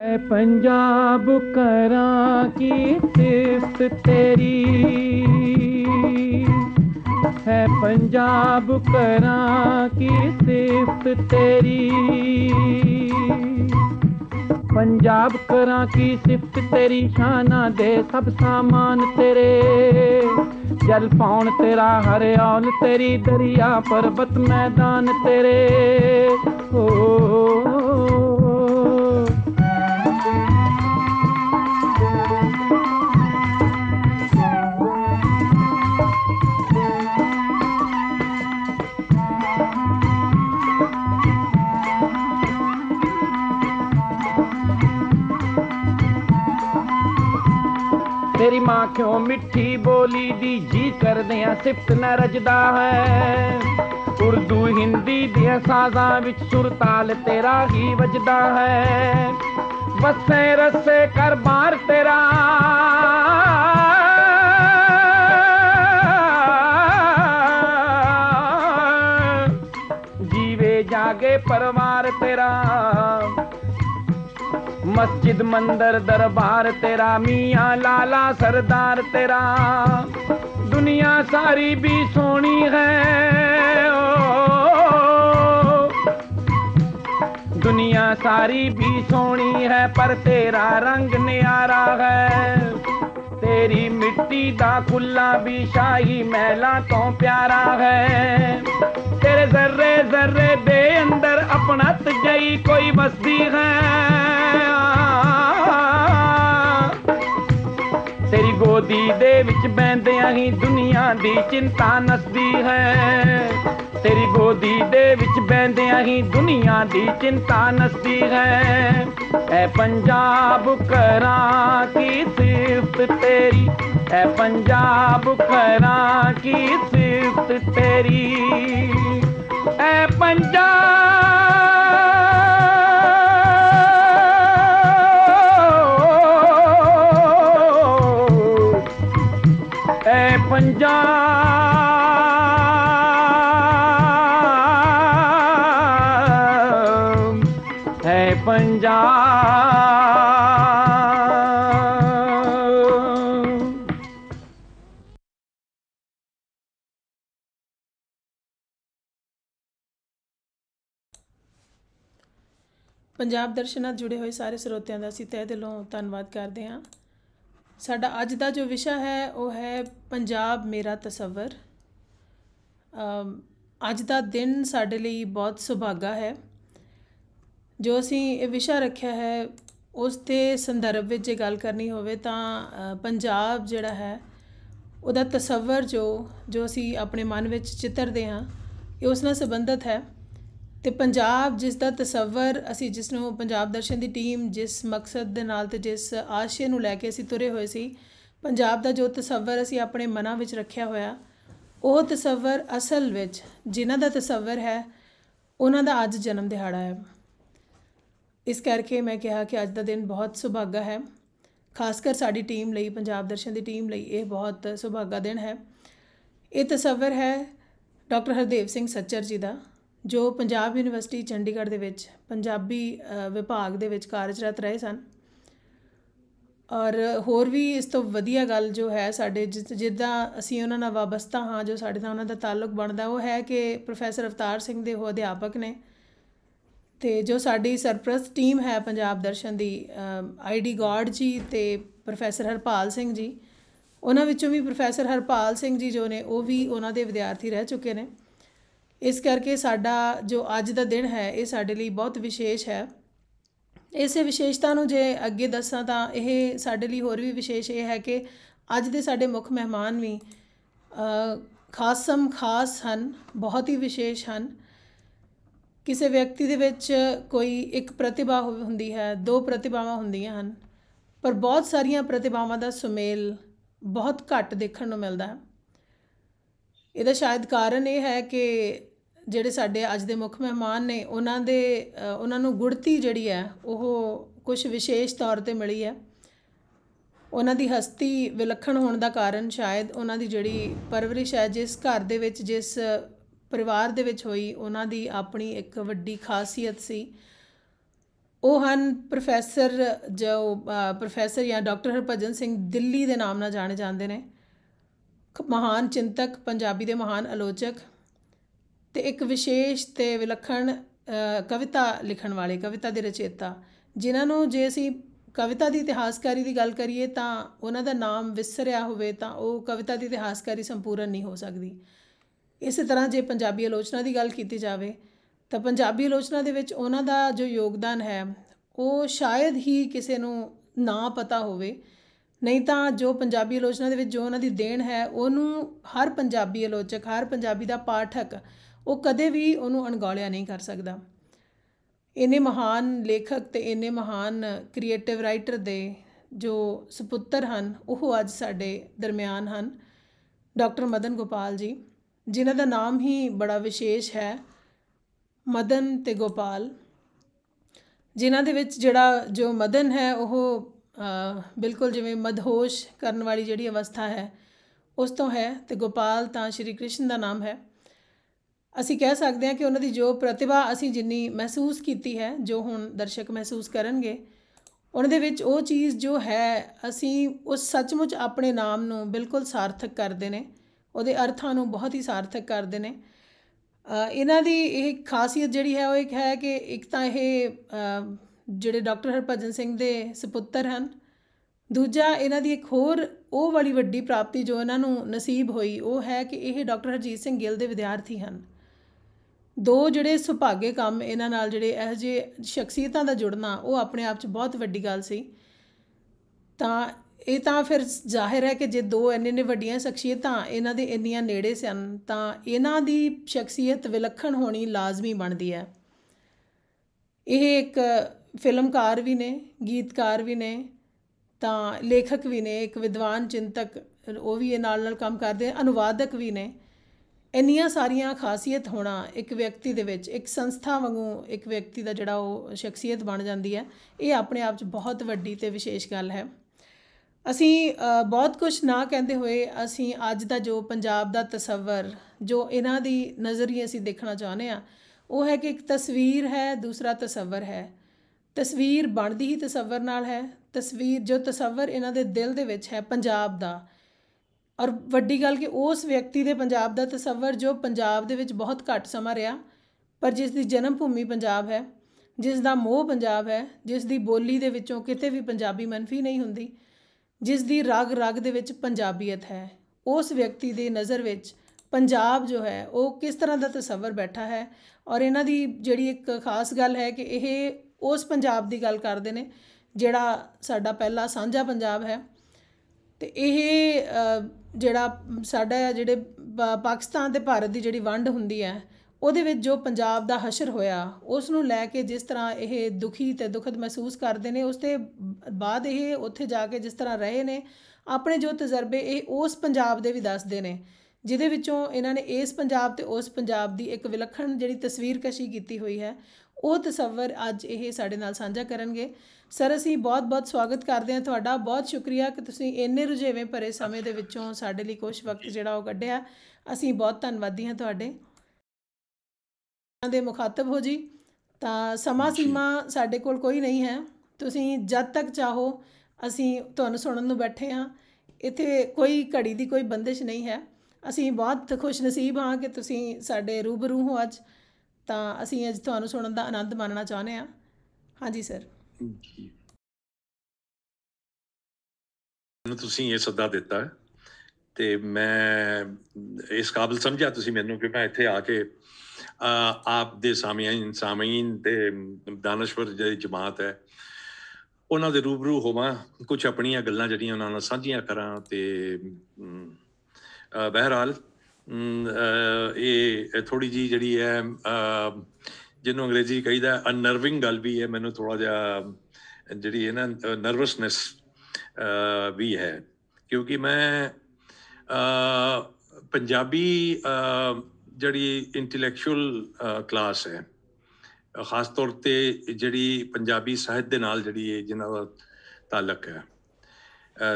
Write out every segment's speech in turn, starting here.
ਐ ਪੰਜਾਬ ਕਰਾਂ ਕੀ ਸਿਫਤ ਤੇਰੀ ਹੈ ਪੰਜਾਬ ਕਰਾਂ ਕੀ ਸਿਫਤ ਤੇਰੀ ਪੰਜਾਬ ਕਰਾਂ ਕੀ ਸਿਫਤ ਤੇਰੀ ਸ਼ਾਨਾਂ ਦੇ ਸਭ ਸਾਮਾਨ ਤੇਰੇ ਜਲ ਪਾਉਣ ਤੇਰਾ ਹਰਿਆਲ ਤੇਰੀ ਦਰਿਆ ਪਰਬਤ ਮੈਦਾਨ ਤੇਰੇ ਹੋ ਤੇਰੀ ਮਾਂ ਕਿਉਂ ਮਿੱਠੀ ਬੋਲੀ ਦੀ ਜੀ ਕਰਦੇ ਆ? ਸਿਫਤ ਨਾ ਰਜਦਾ ਹੈ। ਉਰਦੂ, ਹਿੰਦੀ ਦੀਆਂ ਸਾਜ਼ਾਂ ਵਿੱਚ ਸੁਰ ਤਾਲ ਤੇਰਾ ਹੀ ਵੱਜਦਾ ਹੈ। ਵਸੇ ਰਸੇ ਕਰ ਬਾਰ ਤੇਰਾ। ਮਸਜਿਦ ਮੰਦਰ ਦਰਬਾਰ ਤੇਰਾ ਮੀਆਂ ਲਾਲਾ ਸਰਦਾਰ ਤੇਰਾ ਦੁਨੀਆ ਸਾਰੀ ਵੀ ਸੋਹਣੀ ਹੈ ਓ ਦੁਨੀਆ ਸਾਰੀ ਵੀ ਸੋਹਣੀ ਹੈ ਪਰ ਤੇਰਾ ਰੰਗ ਨਿਆਰਾ ਹੈ ਤੇਰੀ ਮਿੱਟੀ ਦਾ ਕੁੱਲਾ ਵੀ ਸ਼ਾਹੀ ਮਹਿਲਾ ਤੋਂ ਪਿਆਰਾ ਹੈ। ਤੇਰੇ ਜ਼ਰਰੇ ਜ਼ਰਰੇ ਦੇ ਅੰਦਰ ਆਪਣਾ ਤਜਈ ਕੋਈ ਵਸਦੀ ਹੈ। ਗੋਦੀ ਦੇ ਵਿੱਚ ਬੈੰਦਿਆਂ ਹੀ ਦੁਨੀਆ ਦੀ ਚਿੰਤਾ ਨਸਦੀ ਹੈ। ਤੇਰੀ ਗੋਦੀ ਦੇ ਵਿੱਚ ਬੈੰਦਿਆਂ ਹੀ ਦੁਨੀਆ ਦੀ ਚਿੰਤਾ ਨਸਦੀ ਹੈ। ਐ ਪੰਜਾਬ ਕਰਾਂ ਕੀ ਸਿਫਤ ਤੇਰੀ? ਐ ਪੰਜਾਬ ਕਰਾਂ ਕੀ ਸਿਫਤ ਤੇਰੀ? ਐ ਪੰਜਾਬ ਪੰਜਾਬ ਦਰਸ਼ਨ ਨਾਲ ਜੁੜੇ ਹੋਏ ਸਾਰੇ ਸਰੋਤਿਆਂ ਦਾ ਅਸੀਂ ਤਹਿ ਦਿਲੋਂ ਧੰਨਵਾਦ ਕਰਦੇ ਹਾਂ। ਸਾਡਾ ਅੱਜ ਦਾ ਜੋ ਵਿਸ਼ਾ ਹੈ, ਉਹ ਹੈ ਪੰਜਾਬ ਮੇਰਾ ਤਸਵਰ। ਅੱਜ ਦਾ ਦਿਨ ਸਾਡੇ ਲਈ ਬਹੁਤ ਸੁਭਾਗਾ ਹੈ। ਜੋ ਅਸੀਂ ਇਹ ਵਿਸ਼ਾ ਰੱਖਿਆ ਹੈ, ਉਸ ਦੇ ਸੰਦਰਭ ਵਿੱਚ ਜੇ ਗੱਲ ਕਰਨੀ ਹੋਵੇ ਤਾਂ ਪੰਜਾਬ ਜਿਹੜਾ ਹੈ, ਉਹਦਾ ਤਸਵਰ ਜੋ ਜੋ ਅਸੀਂ ਆਪਣੇ ਮਨ ਵਿੱਚ ਚਿੱਤਰਦੇ ਹਾਂ, ਇਹ ਉਸ ਨਾਲ ਸੰਬੰਧਿਤ ਹੈ। ਤੇ ਪੰਜਾਬ ਜਿਸ ਦਾ ਤਸਵਰ ਅਸੀਂ ਜਿਸ ਨੂੰ ਪੰਜਾਬ ਦਰਸ਼ਨ ਦੀ ਟੀਮ ਜਿਸ ਮਕਸਦ ਦੇ ਨਾਲ ਤੇ ਜਿਸ ਆਸ਼ੇ ਨੂੰ ਲੈ ਕੇ ਅਸੀਂ ਤੁਰੇ ਹੋਏ ਸੀ, ਪੰਜਾਬ ਦਾ ਜੋ ਤਸਵਰ ਅਸੀਂ ਆਪਣੇ ਮਨਾਂ ਵਿੱਚ ਰੱਖਿਆ ਹੋਇਆ, ਉਹ ਤਸਵਰ ਅਸਲ ਵਿੱਚ ਜਿਨ੍ਹਾਂ ਦਾ ਤਸਵਰ ਹੈ, ਉਹਨਾਂ ਦਾ ਅੱਜ ਜਨਮ ਦਿਹਾੜਾ ਹੈ। ਇਸ ਕਰਕੇ ਮੈਂ ਕਿਹਾ ਕਿ ਅੱਜ ਦਾ ਦਿਨ ਬਹੁਤ ਸੁਭਾਗਾ ਹੈ। ਖਾਸ ਕਰ ਸਾਡੀ ਟੀਮ ਲਈ, ਪੰਜਾਬ ਦਰਸ਼ਨ ਦੀ ਟੀਮ ਲਈ ਇਹ ਬਹੁਤ ਸੁਭਾਗਾ ਦਿਨ ਹੈ। ਇਹ ਤਸਵਰ ਹੈ ਡਾਕਟਰ ਹਰਦੇਵ ਸਿੰਘ ਸੱਚਰ ਜੀ ਦਾ। ਜੋ ਪੰਜਾਬ ਯੂਨੀਵਰਸਿਟੀ ਚੰਡੀਗੜ੍ਹ ਦੇ ਵਿੱਚ ਪੰਜਾਬੀ ਵਿਭਾਗ ਦੇ ਵਿੱਚ ਕਾਰਜਰਤ ਰਹੇ ਸਨ। ਔਰ ਹੋਰ ਵੀ ਇਸ ਤੋਂ ਵਧੀਆ ਗੱਲ ਜੋ ਹੈ ਸਾਡੇ ਜਿ- ਜਿੱਦਾਂ ਅਸੀਂ ਉਹਨਾਂ ਨਾਲ ਵਾਬਸਤਾ ਹਾਂ, ਜੋ ਸਾਡੇ ਨਾਲ ਉਹਨਾਂ ਦਾ ਤਾਲੁਕ ਬਣਦਾ, ਉਹ ਹੈ ਕਿ ਪ੍ਰੋਫੈਸਰ ਅਵਤਾਰ ਸਿੰਘ ਦੇ ਉਹ ਅਧਿਆਪਕ ਨੇ ਤੇ ਜੋ ਸਾਡੀ ਸਰਪ੍ਰਸਤ ਟੀਮ ਹੈ ਪੰਜਾਬ ਦਰਸ਼ਨ ਦੀ ਆਈਡੀ ਗੌਡ ਜੀ ਤੇ ਪ੍ਰੋਫੈਸਰ ਹਰਪਾਲ ਸਿੰਘ ਜੀ, ਉਹਨਾਂ ਵਿੱਚੋਂ ਵੀ ਪ੍ਰੋਫੈਸਰ ਹਰਪਾਲ ਸਿੰਘ ਜੀ ਜੋ ਨੇ, ਉਹ ਵੀ ਉਹਨਾਂ ਦੇ ਵਿਦਿਆਰਥੀ ਰਹਿ ਚੁੱਕੇ ਨੇ। ਇਸ ਕਰਕੇ ਸਾਡਾ ਜੋ ਅੱਜ ਦਾ ਦਿਨ ਹੈ, ਇਹ ਸਾਡੇ ਲਈ ਬਹੁਤ ਵਿਸ਼ੇਸ਼ ਹੈ। ਇਸੇ ਵਿਸ਼ੇਸ਼ਤਾ ਨੂੰ ਜੇ ਅੱਗੇ ਦੱਸਾਂ ਤਾਂ ਇਹ ਸਾਡੇ ਲਈ ਹੋਰ ਵੀ ਵਿਸ਼ੇਸ਼ ਇਹ ਹੈ ਕਿ ਅੱਜ ਦੇ ਸਾਡੇ ਮੁੱਖ ਮਹਿਮਾਨ ਵੀ ਖਾਸਮ ਖਾਸ ਹਨ, ਬਹੁਤ ਹੀ ਵਿਸ਼ੇਸ਼ ਹਨ। ਕਿਸੇ ਵਿਅਕਤੀ ਦੇ ਵਿੱਚ ਕੋਈ ਇੱਕ ਪ੍ਰਤਿਭਾ ਹੋ- ਹੁੰਦੀ ਹੈ, ਦੋ ਪ੍ਰਤਿਭਾਵਾਂ ਹੁੰਦੀਆਂ ਹਨ, ਪਰ ਬਹੁਤ ਸਾਰੀਆਂ ਪ੍ਰਤਿਭਾਵਾਂ ਦਾ ਸੁਮੇਲ ਬਹੁਤ ਘੱਟ ਦੇਖਣ ਨੂੰ ਮਿਲਦਾ ਹੈ। ਇਹਦਾ ਸ਼ਾਇਦ ਕਾਰਨ ਇਹ ਹੈ ਕਿ ਜਿਹੜੇ ਸਾਡੇ ਅੱਜ ਦੇ ਮੁੱਖ ਮਹਿਮਾਨ ਨੇ, ਉਹਨਾਂ ਦੇ ਉਹਨਾਂ ਨੂੰ ਗੁੜਤੀ ਜਿਹੜੀ ਹੈ, ਉਹ ਕੁਝ ਵਿਸ਼ੇਸ਼ ਤੌਰ ਤੇ ਮਿਲੀ ਹੈ। ਉਹਨਾਂ ਦੀ ਹਸਤੀ ਵਿਲੱਖਣ ਹੋਣ ਦਾ ਕਾਰਨ ਸ਼ਾਇਦ ਉਹਨਾਂ ਦੀ ਜਿਹੜੀ ਪਰਵਰਿਸ਼ ਹੈ, ਜਿਸ ਘਰ ਦੇ ਵਿੱਚ, ਜਿਸ ਪਰਿਵਾਰ ਦੇ ਵਿੱਚ ਹੋਈ, ਉਹਨਾਂ ਦੀ ਆਪਣੀ ਇੱਕ ਵੱਡੀ ਖਾਸੀਅਤ ਸੀ। ਉਹ ਹਨ ਪ੍ਰੋਫੈਸਰ ਜੋ ਪ੍ਰੋਫੈਸਰ ਜਾਂ ਡਾਕਟਰ ਹਰਭਜਨ ਸਿੰਘ ਦਿੱਲੀ ਦੇ ਨਾਮ ਨਾਲ ਜਾਣੇ ਜਾਂਦੇ ਨੇ। ਮਹਾਨ ਚਿੰਤਕ, ਪੰਜਾਬੀ ਦੇ ਮਹਾਨ ਆਲੋਚਕ ਤੇ ਇੱਕ ਵਿਸ਼ੇਸ਼ ਤੇ ਵਿਲੱਖਣ ਕਵਿਤਾ ਲਿਖਣ ਵਾਲੇ, ਕਵਿਤਾ ਦੇ ਰਚੇਤਾ। ਜਿਨ੍ਹਾਂ ਨੂੰ ਜੇ ਅਸੀਂ ਕਵਿਤਾ ਦੀ ਇਤਿਹਾਸਕਾਰੀ ਦੀ ਗੱਲ ਕਰੀਏ ਤਾਂ ਉਹਨਾਂ ਦਾ ਨਾਮ ਵਿਸਰਿਆ ਹੋਵੇ ਤਾਂ ਉਹ ਕਵਿਤਾ ਦੀ ਇਤਿਹਾਸਕਾਰੀ ਸੰਪੂਰਨ ਨਹੀਂ ਹੋ ਸਕਦੀ। ਇਸੇ ਤਰ੍ਹਾਂ ਜੇ ਪੰਜਾਬੀ ਆਲੋਚਨਾ ਦੀ ਗੱਲ ਕੀਤੀ ਜਾਵੇ, ਤਾਂ ਪੰਜਾਬੀ ਆਲੋਚਨਾ ਦੇ ਵਿੱਚ ਉਹਨਾਂ ਦਾ ਜੋ ਯੋਗਦਾਨ ਹੈ, ਉਹ ਸ਼ਾਇਦ ਹੀ ਕਿਸੇ ਨੂੰ ਨਾ ਪਤਾ ਹੋਵੇ। ਨਹੀਂ ਤਾਂ ਜੋ ਪੰਜਾਬੀ ਆਲੋਚਨਾ ਦੇ ਵਿੱਚ ਜੋ ਉਹਨਾਂ ਦੀ ਦੇਣ ਹੈ, ਉਹਨੂੰ ਹਰ ਪੰਜਾਬੀ ਆਲੋਚਕ, ਹਰ ਪੰਜਾਬੀ ਦਾ ਪਾਠਕ ਉਹ ਕਦੇ ਵੀ ਉਹਨੂੰ ਅਣਗੌਲਿਆ ਨਹੀਂ ਕਰ ਸਕਦਾ। ਇੰਨੇ ਮਹਾਨ ਲੇਖਕ ਤੇ ਇੰਨੇ ਮਹਾਨ ਕ੍ਰੀਏਟਿਵ ਰਾਈਟਰ ਦੇ ਜੋ ਸੁਪੁੱਤਰ ਹਨ, ਉਹ ਅੱਜ ਸਾਡੇ ਦਰਮਿਆਨ ਹਨ। ਡਾਕਟਰ ਮਦਨ ਗੋਪਾਲ ਜੀ, ਜਿਨ੍ਹਾਂ ਦਾ ਨਾਮ ਹੀ ਬੜਾ ਵਿਸ਼ੇਸ਼ ਹੈ, ਮਦਨ ਤੇ ਗੋਪਾਲ। ਜਿਨ੍ਹਾਂ ਦੇ ਵਿੱਚ ਜਿਹੜਾ ਜੋ ਮਦਨ ਹੈ, ਉਹ ਬਿਲਕੁਲ ਜਿਵੇਂ ਮਦਹੋਸ਼ ਕਰਨ ਵਾਲੀ ਜਿਹੜੀ ਅਵਸਥਾ ਹੈ, ਉਸ ਤੋਂ ਹੈ ਤੇ ਗੋਪਾਲ ਤਾਂ ਸ਼੍ਰੀ ਕ੍ਰਿਸ਼ਨ ਦਾ ਨਾਮ ਹੈ। ਅਸੀਂ ਕਹਿ ਸਕਦੇ ਹਾਂ ਕਿ ਉਹਨਾਂ ਦੀ ਜੋ ਪ੍ਰਤਿਭਾ ਅਸੀਂ ਜਿੰਨੀ ਮਹਿਸੂਸ ਕੀਤੀ ਹੈ, ਜੋ ਹੁਣ ਦਰਸ਼ਕ ਮਹਿਸੂਸ ਕਰਨਗੇ, ਉਹਨਾਂ ਦੇ ਵਿੱਚ ਉਹ ਚੀਜ਼ ਜੋ ਹੈ, ਅਸੀਂ ਉਸ ਸੱਚਮੁੱਚ ਆਪਣੇ ਨਾਮ ਨੂੰ ਬਿਲਕੁਲ ਸਾਰਥਕ ਕਰਦੇ ਨੇ, ਉਹਦੇ ਅਰਥਾਂ ਨੂੰ ਬਹੁਤ ਹੀ ਸਾਰਥਕ ਕਰਦੇ ਨੇ। ਇਹਨਾਂ ਦੀ ਇਹ ਖਾਸੀਅਤ ਜਿਹੜੀ ਹੈ, ਉਹ ਇੱਕ ਹੈ ਕਿ ਇੱਕ ਤਾਂ ਇਹ ਜਿਹੜੇ ਡਾਕਟਰ ਹਰਭਜਨ ਸਿੰਘ ਦੇ ਸੁਪੁੱਤਰ ਹਨ, ਦੂਜਾ ਇਹਨਾਂ ਦੀ ਇੱਕ ਹੋਰ ਉਹ ਵਾਲੀ ਵੱਡੀ ਪ੍ਰਾਪਤੀ ਜੋ ਇਹਨਾਂ ਨੂੰ ਨਸੀਬ ਹੋਈ, ਉਹ ਹੈ ਕਿ ਇਹ ਡਾਕਟਰ ਹਰਜੀਤ ਸਿੰਘ ਗਿੱਲ ਦੇ ਵਿਦਿਆਰਥੀ ਹਨ। ਦੋ ਜਿਹੜੇ ਸੁਭਾਗੇ ਕੰਮ ਇਹਨਾਂ ਨਾਲ ਜਿਹੜੇ ਇਹ ਜੇ ਸ਼ਖਸੀਅਤਾਂ ਦਾ ਜੁੜਨਾ, ਉਹ ਆਪਣੇ ਆਪ 'ਚ ਬਹੁਤ ਵੱਡੀ ਗੱਲ ਸੀ। ਤਾਂ ਇਹ ਤਾਂ ਫਿਰ ਜ਼ਾਹਿਰ ਹੈ ਕਿ ਜੇ ਦੋ ਇੰਨੇ ਨੇ ਵੱਡੀਆਂ ਸ਼ਖਸੀਅਤਾਂ ਇਹਨਾਂ ਦੇ ਇੰਨੀਆਂ ਨੇੜੇ ਸਨ, ਤਾਂ ਇਹਨਾਂ ਦੀ ਸ਼ਖਸੀਅਤ ਵਿਲੱਖਣ ਹੋਣੀ ਲਾਜ਼ਮੀ ਬਣਦੀ ਹੈ। ਇਹ ਇੱਕ ਫਿਲਮਕਾਰ ਵੀ ਨੇ, ਗੀਤਕਾਰ ਵੀ ਨੇ, ਤਾਂ ਲੇਖਕ ਵੀ ਨੇ, ਇੱਕ ਵਿਦਵਾਨ ਚਿੰਤਕ, ਉਹ ਵੀ ਇਹ ਨਾਲ ਨਾਲ ਕੰਮ ਕਰਦੇ, ਅਨੁਵਾਦਕ ਵੀ ਨੇ। ਇੰਨੀਆਂ ਸਾਰੀਆਂ ਖਾਸੀਅਤ ਹੋਣਾ ਇੱਕ ਵਿਅਕਤੀ ਦੇ ਵਿੱਚ, ਇੱਕ ਸੰਸਥਾ ਵਾਂਗੂ ਇੱਕ ਵਿਅਕਤੀ ਦਾ ਜਿਹੜਾ ਉਹ ਸ਼ਖਸੀਅਤ ਬਣ ਜਾਂਦੀ ਹੈ, ਇਹ ਆਪਣੇ ਆਪ 'ਚ ਬਹੁਤ ਵੱਡੀ ਤੇ ਵਿਸ਼ੇਸ਼ ਗੱਲ ਹੈ। ਅਸੀਂ ਬਹੁਤ ਕੁਝ ਨਾ ਕਹਿੰਦੇ ਹੋਏ ਅਸੀਂ ਅੱਜ ਦਾ ਜੋ ਪੰਜਾਬ ਦਾ ਤਸਵਰ, ਜੋ ਇਹਨਾਂ ਦੀ ਨਜ਼ਰੀਏ ਅਸੀਂ ਦੇਖਣਾ ਚਾਹੁੰਦੇ ਆ ਉਹ ਹੈ ਕਿ ਇੱਕ ਤਸਵੀਰ ਹੈ, ਦੂਸਰਾ ਤਸਵਰ ਹੈ। ਤਸਵੀਰ ਬਣਦੀ ਹੀ ਤਸਵਰ ਨਾਲ ਹੈ, ਤਸਵੀਰ, ਜੋ ਤਸਵਰ ਇਹਨਾਂ ਦੇ ਦਿਲ ਦੇ ਵਿੱਚ ਹੈ, ਪੰਜਾਬ ਦਾ। ਔਰ ਵੱਡੀ ਗੱਲ ਕਿ ਉਸ ਵਿਅਕਤੀ ਦੇ ਪੰਜਾਬ ਦਾ ਤਸਵਰ ਜੋ ਪੰਜਾਬ ਦੇ ਵਿੱਚ ਬਹੁਤ ਘੱਟ ਸਮਾਂ ਰਿਹਾ, ਪਰ ਜਿਸ ਦੀ ਜਨਮ ਭੂਮੀ ਪੰਜਾਬ ਹੈ ਜਿਸ ਦਾ ਮੋਹ ਪੰਜਾਬ ਹੈ ਜਿਸ ਦੀ ਬੋਲੀ ਦੇ ਵਿੱਚੋਂ ਕਿਤੇ ਵੀ ਪੰਜਾਬੀ ਮੰਨਫੀ ਨਹੀਂ ਹੁੰਦੀ ਜਿਸ ਦੀ ਰਗ ਰਗ ਦੇ ਵਿੱਚ ਪੰਜਾਬੀਅਤ ਹੈ, ਉਸ ਵਿਅਕਤੀ ਦੀ ਨਜ਼ਰ ਵਿੱਚ ਪੰਜਾਬ ਜੋ ਹੈ, ਉਹ ਕਿਸ ਤਰ੍ਹਾਂ ਦਾ ਤਸਵਰ ਬੈਠਾ ਹੈ ਔਰ ਇਹਨਾਂ ਦੀ ਜਿਹੜੀ ਇੱਕ ਖਾਸ ਗੱਲ ਹੈ ਕਿ ਇਹ ਉਸ ਪੰਜਾਬ ਦੀ ਗੱਲ ਕਰਦੇ ਨੇ, ਜਿਹੜਾ ਸਾਡਾ ਪਹਿਲਾ ਸਾਂਝਾ ਪੰਜਾਬ ਹੈ। ਤੇ ਇਹ ਜਿਹੜਾ ਸਾਡਾ ਜਿਹੜੇ ਪਾਕਿਸਤਾਨ ਤੇ ਭਾਰਤ ਦੀ ਜਿਹੜੀ ਵੰਡ ਹੁੰਦੀ ਹੈ, ਉਹਦੇ ਵਿੱਚ ਜੋ ਪੰਜਾਬ ਦਾ ਹਸ਼ਰ ਹੋਇਆ ਉਸ ਨੂੰ ਲੈ ਕੇ ਜਿਸ ਤਰ੍ਹਾਂ ਇਹ ਦੁਖੀ ਤੇ ਦੁਖਦ ਮਹਿਸੂਸ ਕਰਦੇ ਨੇ, ਉਸ ਤੇ ਬਾਅਦ ਇਹ ਉੱਥੇ ਜਾ ਕੇ ਜਿਸ ਤਰ੍ਹਾਂ ਰਹੇ ਨੇ, ਆਪਣੇ ਜੋ ਤਜਰਬੇ ਇਹ ਉਸ ਪੰਜਾਬ ਦੇ ਵੀ ਦੱਸਦੇ ਨੇ, ਜਿਹਦੇ ਵਿੱਚੋਂ ਇਹਨਾਂ ਨੇ ਇਸ ਪੰਜਾਬ ਤੇ ਉਸ ਪੰਜਾਬ ਦੀ ਇੱਕ ਵਿਲੱਖਣ ਜਿਹੜੀ ਤਸਵੀਰ ਕਸ਼ੀ ਕੀਤੀ ਹੋਈ ਹੈ ਉਹ ਤਸਵਰ ਅੱਜ ਇਹ ਸਾਡੇ ਨਾਲ ਸਾਂਝਾ ਕਰਨਗੇ। ਸਰ ਅਸੀਂ ਬਹੁਤ-ਬਹੁਤ ਸਵਾਗਤ ਕਰਦੇ ਹਾਂ। ਤੁਹਾਡਾ ਬਹੁਤ ਸ਼ੁਕਰੀਆ ਕਿ ਤੁਸੀਂ ਇੰਨੇ ਰੁਝੇਵੇਂ ਭਰੇ ਸਮੇਂ ਦੇ ਵਿੱਚੋਂ ਸਾਡੇ ਲਈ ਕੁਝ ਵਕਤ ਜਿਹੜਾ ਉਹ ਕੱਢਿਆ। ਅਸੀਂ ਬਹੁਤ ਧੰਨਵਾਦੀ ਹਾਂ ਤੁਹਾਡੇ। ਦੇ ਮੁਖਾਤਬ ਹੋ ਜੀ। ਤਾਂ ਸਮਾਂ ਸੀਮਾ ਸਾਡੇ ਕੋਲ ਕੋਈ ਨਹੀਂ ਹੈ। ਤੁਸੀਂ ਜਦ ਤੱਕ ਚਾਹੋ ਅਸੀਂ ਤੁਹਾਨੂੰ ਸੁਣਨ ਨੂੰ ਬੈਠੇ ਹਾਂ। ਇੱਥੇ ਕੋਈ ਘੜੀ ਦੀ ਕੋਈ ਬੰਦਿਸ਼ ਨਹੀਂ ਹੈ। ਅਸੀਂ ਬਹੁਤ ਖੁਸ਼ ਨਸੀਬ ਹਾਂ ਕਿ ਤੁਸੀਂ ਸਾਡੇ ਰੂਬਰੂ ਹੋ ਅੱਜ। ਤਾਂ ਅਸੀਂ ਅੱਜ ਤੁਹਾਨੂੰ ਸੁਣਨ ਦਾ ਆਨੰਦ ਮਾਣਨਾ ਚਾਹੁੰਦੇ ਹਾਂ। ਹਾਂਜੀ ਸਰ ਮੈਨੂੰ ਤੁਸੀਂ ਇਹ ਸੱਦਾ ਦਿੱਤਾ ਤੇ ਮੈਂ ਇਸ ਕਾਬਲ ਸਮਝਿਆ ਤੁਸੀਂ ਮੈਨੂੰ ਕਿ ਮੈਂ ਇੱਥੇ ਆ ਕੇ ਆਪ ਦੇ ਸਾਮੀਨ ਸਾਮੀਨ ਤੇ ਦਾਨਸ਼ਵਰ ਜਿਹੜੀ ਜਮਾਤ ਹੈ, ਉਹਨਾਂ ਦੇ ਰੂਬਰੂ ਹੋਵਾਂ ਕੁਝ ਆਪਣੀਆਂ ਗੱਲਾਂ ਜਿਹੜੀਆਂ ਉਹਨਾਂ ਨਾਲ ਸਾਂਝੀਆਂ ਕਰਾਂ ਤੇ ਬਹਿਰਾਲ ਇਹ ਥੋੜੀ ਜੀ ਜਿਹੜੀ ਹੈ ਜਿਹਨੂੰ ਅੰਗਰੇਜ਼ੀ ਕਹੀਦਾ ਅਨਰਵਿੰਗ ਗੱਲ ਵੀ ਹੈ, ਮੈਨੂੰ ਥੋੜਾ ਜਿਹਾ ਜਿਹੜੀ ਹੈ ਨਾ ਨਰਵਸਨੈਸ ਵੀ ਹੈ। ਕਿਉਂਕਿ ਮੈਂ ਪੰਜਾਬੀ ਜਿਹੜੀ ਇੰਟੈਲੈਕਚੁਅਲ ਕਲਾਸ ਹੈ, ਖਾਸ ਤੌਰ ਤੇ ਜਿਹੜੀ ਪੰਜਾਬੀ ਸਾਹਿਤ ਦੇ ਨਾਲ ਜਿਹੜੀ ਹੈ ਜਿਨ੍ਹਾਂ ਦਾ ਤਾਲਕ ਹੈ।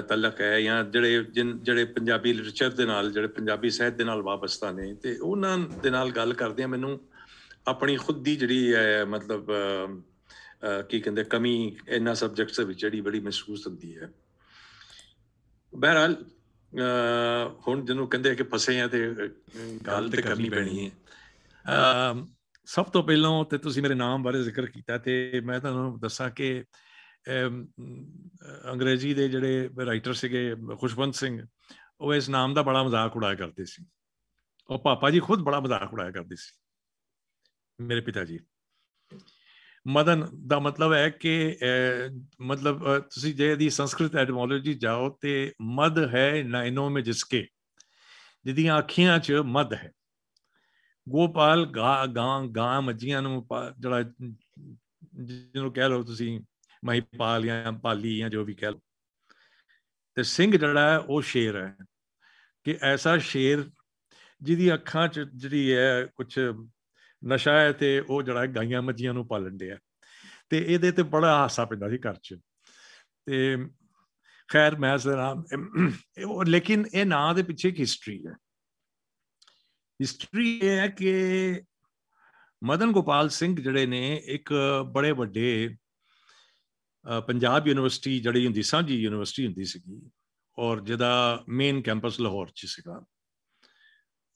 ਤਲਕ ਹੈ ਜਾਂ ਜਿਹੜੇ ਜਿਹੜੇ ਪੰਜਾਬੀ ਲਿਟਰੇਚਰ ਦੇ ਨਾਲ, ਜਿਹੜੇ ਪੰਜਾਬੀ ਸਾਹਿਤ ਦੇ ਨਾਲ ਵਾਪਸਤਾ ਨੇ, ਤੇ ਉਹਨਾਂ ਦੇ ਨਾਲ ਗੱਲ ਕਰਦੇ ਆ। ਮੈਨੂੰ ਆਪਣੀ ਖੁਦ ਦੀ ਜਿਹੜੀ ਹੈ ਮਤਲਬ ਕੀ ਕਹਿੰਦੇ, ਕਮੀ ਇਹਨਾਂ ਸਬਜੈਕਟਸ ਵਿੱਚ ਜਿਹੜੀ ਬੜੀ ਮਹਿਸੂਸ ਹੁੰਦੀ ਹੈ। ਬਹਰਾਲ ਹੁਣ ਜਿਹਨੂੰ ਕਹਿੰਦੇ ਕਿ ਫਸੇ ਆ ਤੇ ਗੱਲ ਤੇ ਕਰਨੀ ਪੈਣੀ ਹੈ। ਸਭ ਤੋਂ ਪਹਿਲਾਂ ਤੇ ਤੁਸੀਂ ਮੇਰੇ ਨਾਮ ਬਾਰੇ ਜ਼ਿਕਰ ਕੀਤਾ ਤੇ ਮੈਂ ਤੁਹਾਨੂੰ ਦੱਸਾਂ ਕਿ ਅੰਗਰੇਜ਼ੀ ਦੇ ਜਿਹੜੇ ਰਾਈਟਰ ਸੀਗੇ, ਖੁਸ਼ਵੰਤ ਸਿੰਘ, ਉਹ ਇਸ ਨਾਮ ਦਾ ਬੜਾ ਮਜ਼ਾਕ ਉਡਾਇਆ ਕਰਦੇ ਸੀ। ਉਹ ਪਾਪਾ ਜੀ ਖੁਦ ਬੜਾ ਮਜ਼ਾਕ ਉਡਾਇਆ ਕਰਦੇ ਸੀ, ਮੇਰੇ ਪਿਤਾ ਜੀ। ਮਦਨ ਦਾ ਮਤਲਬ ਹੈ ਕਿ ਮਤਲਬ ਤੁਸੀਂ ਜੇ ਦੀ ਸੰਸਕ੍ਰਿਤ ਐਟਮੋਲੋਜੀ ਜਾਓ ਤੇ ਮਦ ਹੈ ਨੈਨੋ ਮੇ ਜਿਸਕੇ, ਜਿਹਦੀਆਂ ਅੱਖੀਆਂ 'ਚ ਮਦ ਹੈ। ਗੋਪਾਲ ਗਾ, ਗਾਂ ਗਾਂ ਮੱਜੀਆਂ ਨੂੰ ਜਿਹੜਾ, ਜਿਹਨੂੰ ਕਹਿ ਲਓ ਤੁਸੀਂ ਪਾਲ ਜਾਂ ਪਾਲੀ ਜਾਂ ਜੋ ਵੀ ਕਹਿ ਲਓ। ਤੇ ਸਿੰਘ ਜਿਹੜਾ ਹੈ, ਉਹ ਸ਼ੇਰ ਹੈ। ਕਿ ਐਸਾ ਸ਼ੇਰ ਜਿਹਦੀ ਅੱਖਾਂ 'ਚ ਜਿਹੜੀ ਹੈ ਕੁਝ ਨਸ਼ਾ ਹੈ ਤੇ ਉਹ ਜਿਹੜਾ ਗਾਈਆਂ ਮੱਝੀਆਂ ਨੂੰ ਪਾਲਣ ਡਿਆ। ਤੇ ਇਹਦੇ ਤੇ ਬੜਾ ਹਾਸਾ ਪੈਂਦਾ ਸੀ ਘਰ 'ਚ। ਤੇ ਖੈਰ, ਮੈਂ ਜ਼ਰਾ ਲੇਕਿਨ ਇਹ ਨਾਂ ਦੇ ਪਿੱਛੇ ਇੱਕ ਹਿਸਟਰੀ ਹੈ। ਹਿਸਟਰੀ ਇਹ ਹੈ ਕਿ ਮਦਨ ਗੋਪਾਲ ਸਿੰਘ ਜਿਹੜੇ ਨੇ, ਇੱਕ ਬੜੇ ਵੱਡੇ ਪੰਜਾਬ ਯੂਨੀਵਰਸਿਟੀ ਜਿਹੜੀ ਹੁੰਦੀ, ਸਾਂਝੀ ਯੂਨੀਵਰਸਿਟੀ ਹੁੰਦੀ ਸੀਗੀ, ਔਰ ਜਿਹਦਾ ਮੇਨ ਕੈਂਪਸ ਲਾਹੌਰ 'ਚ ਸੀਗਾ।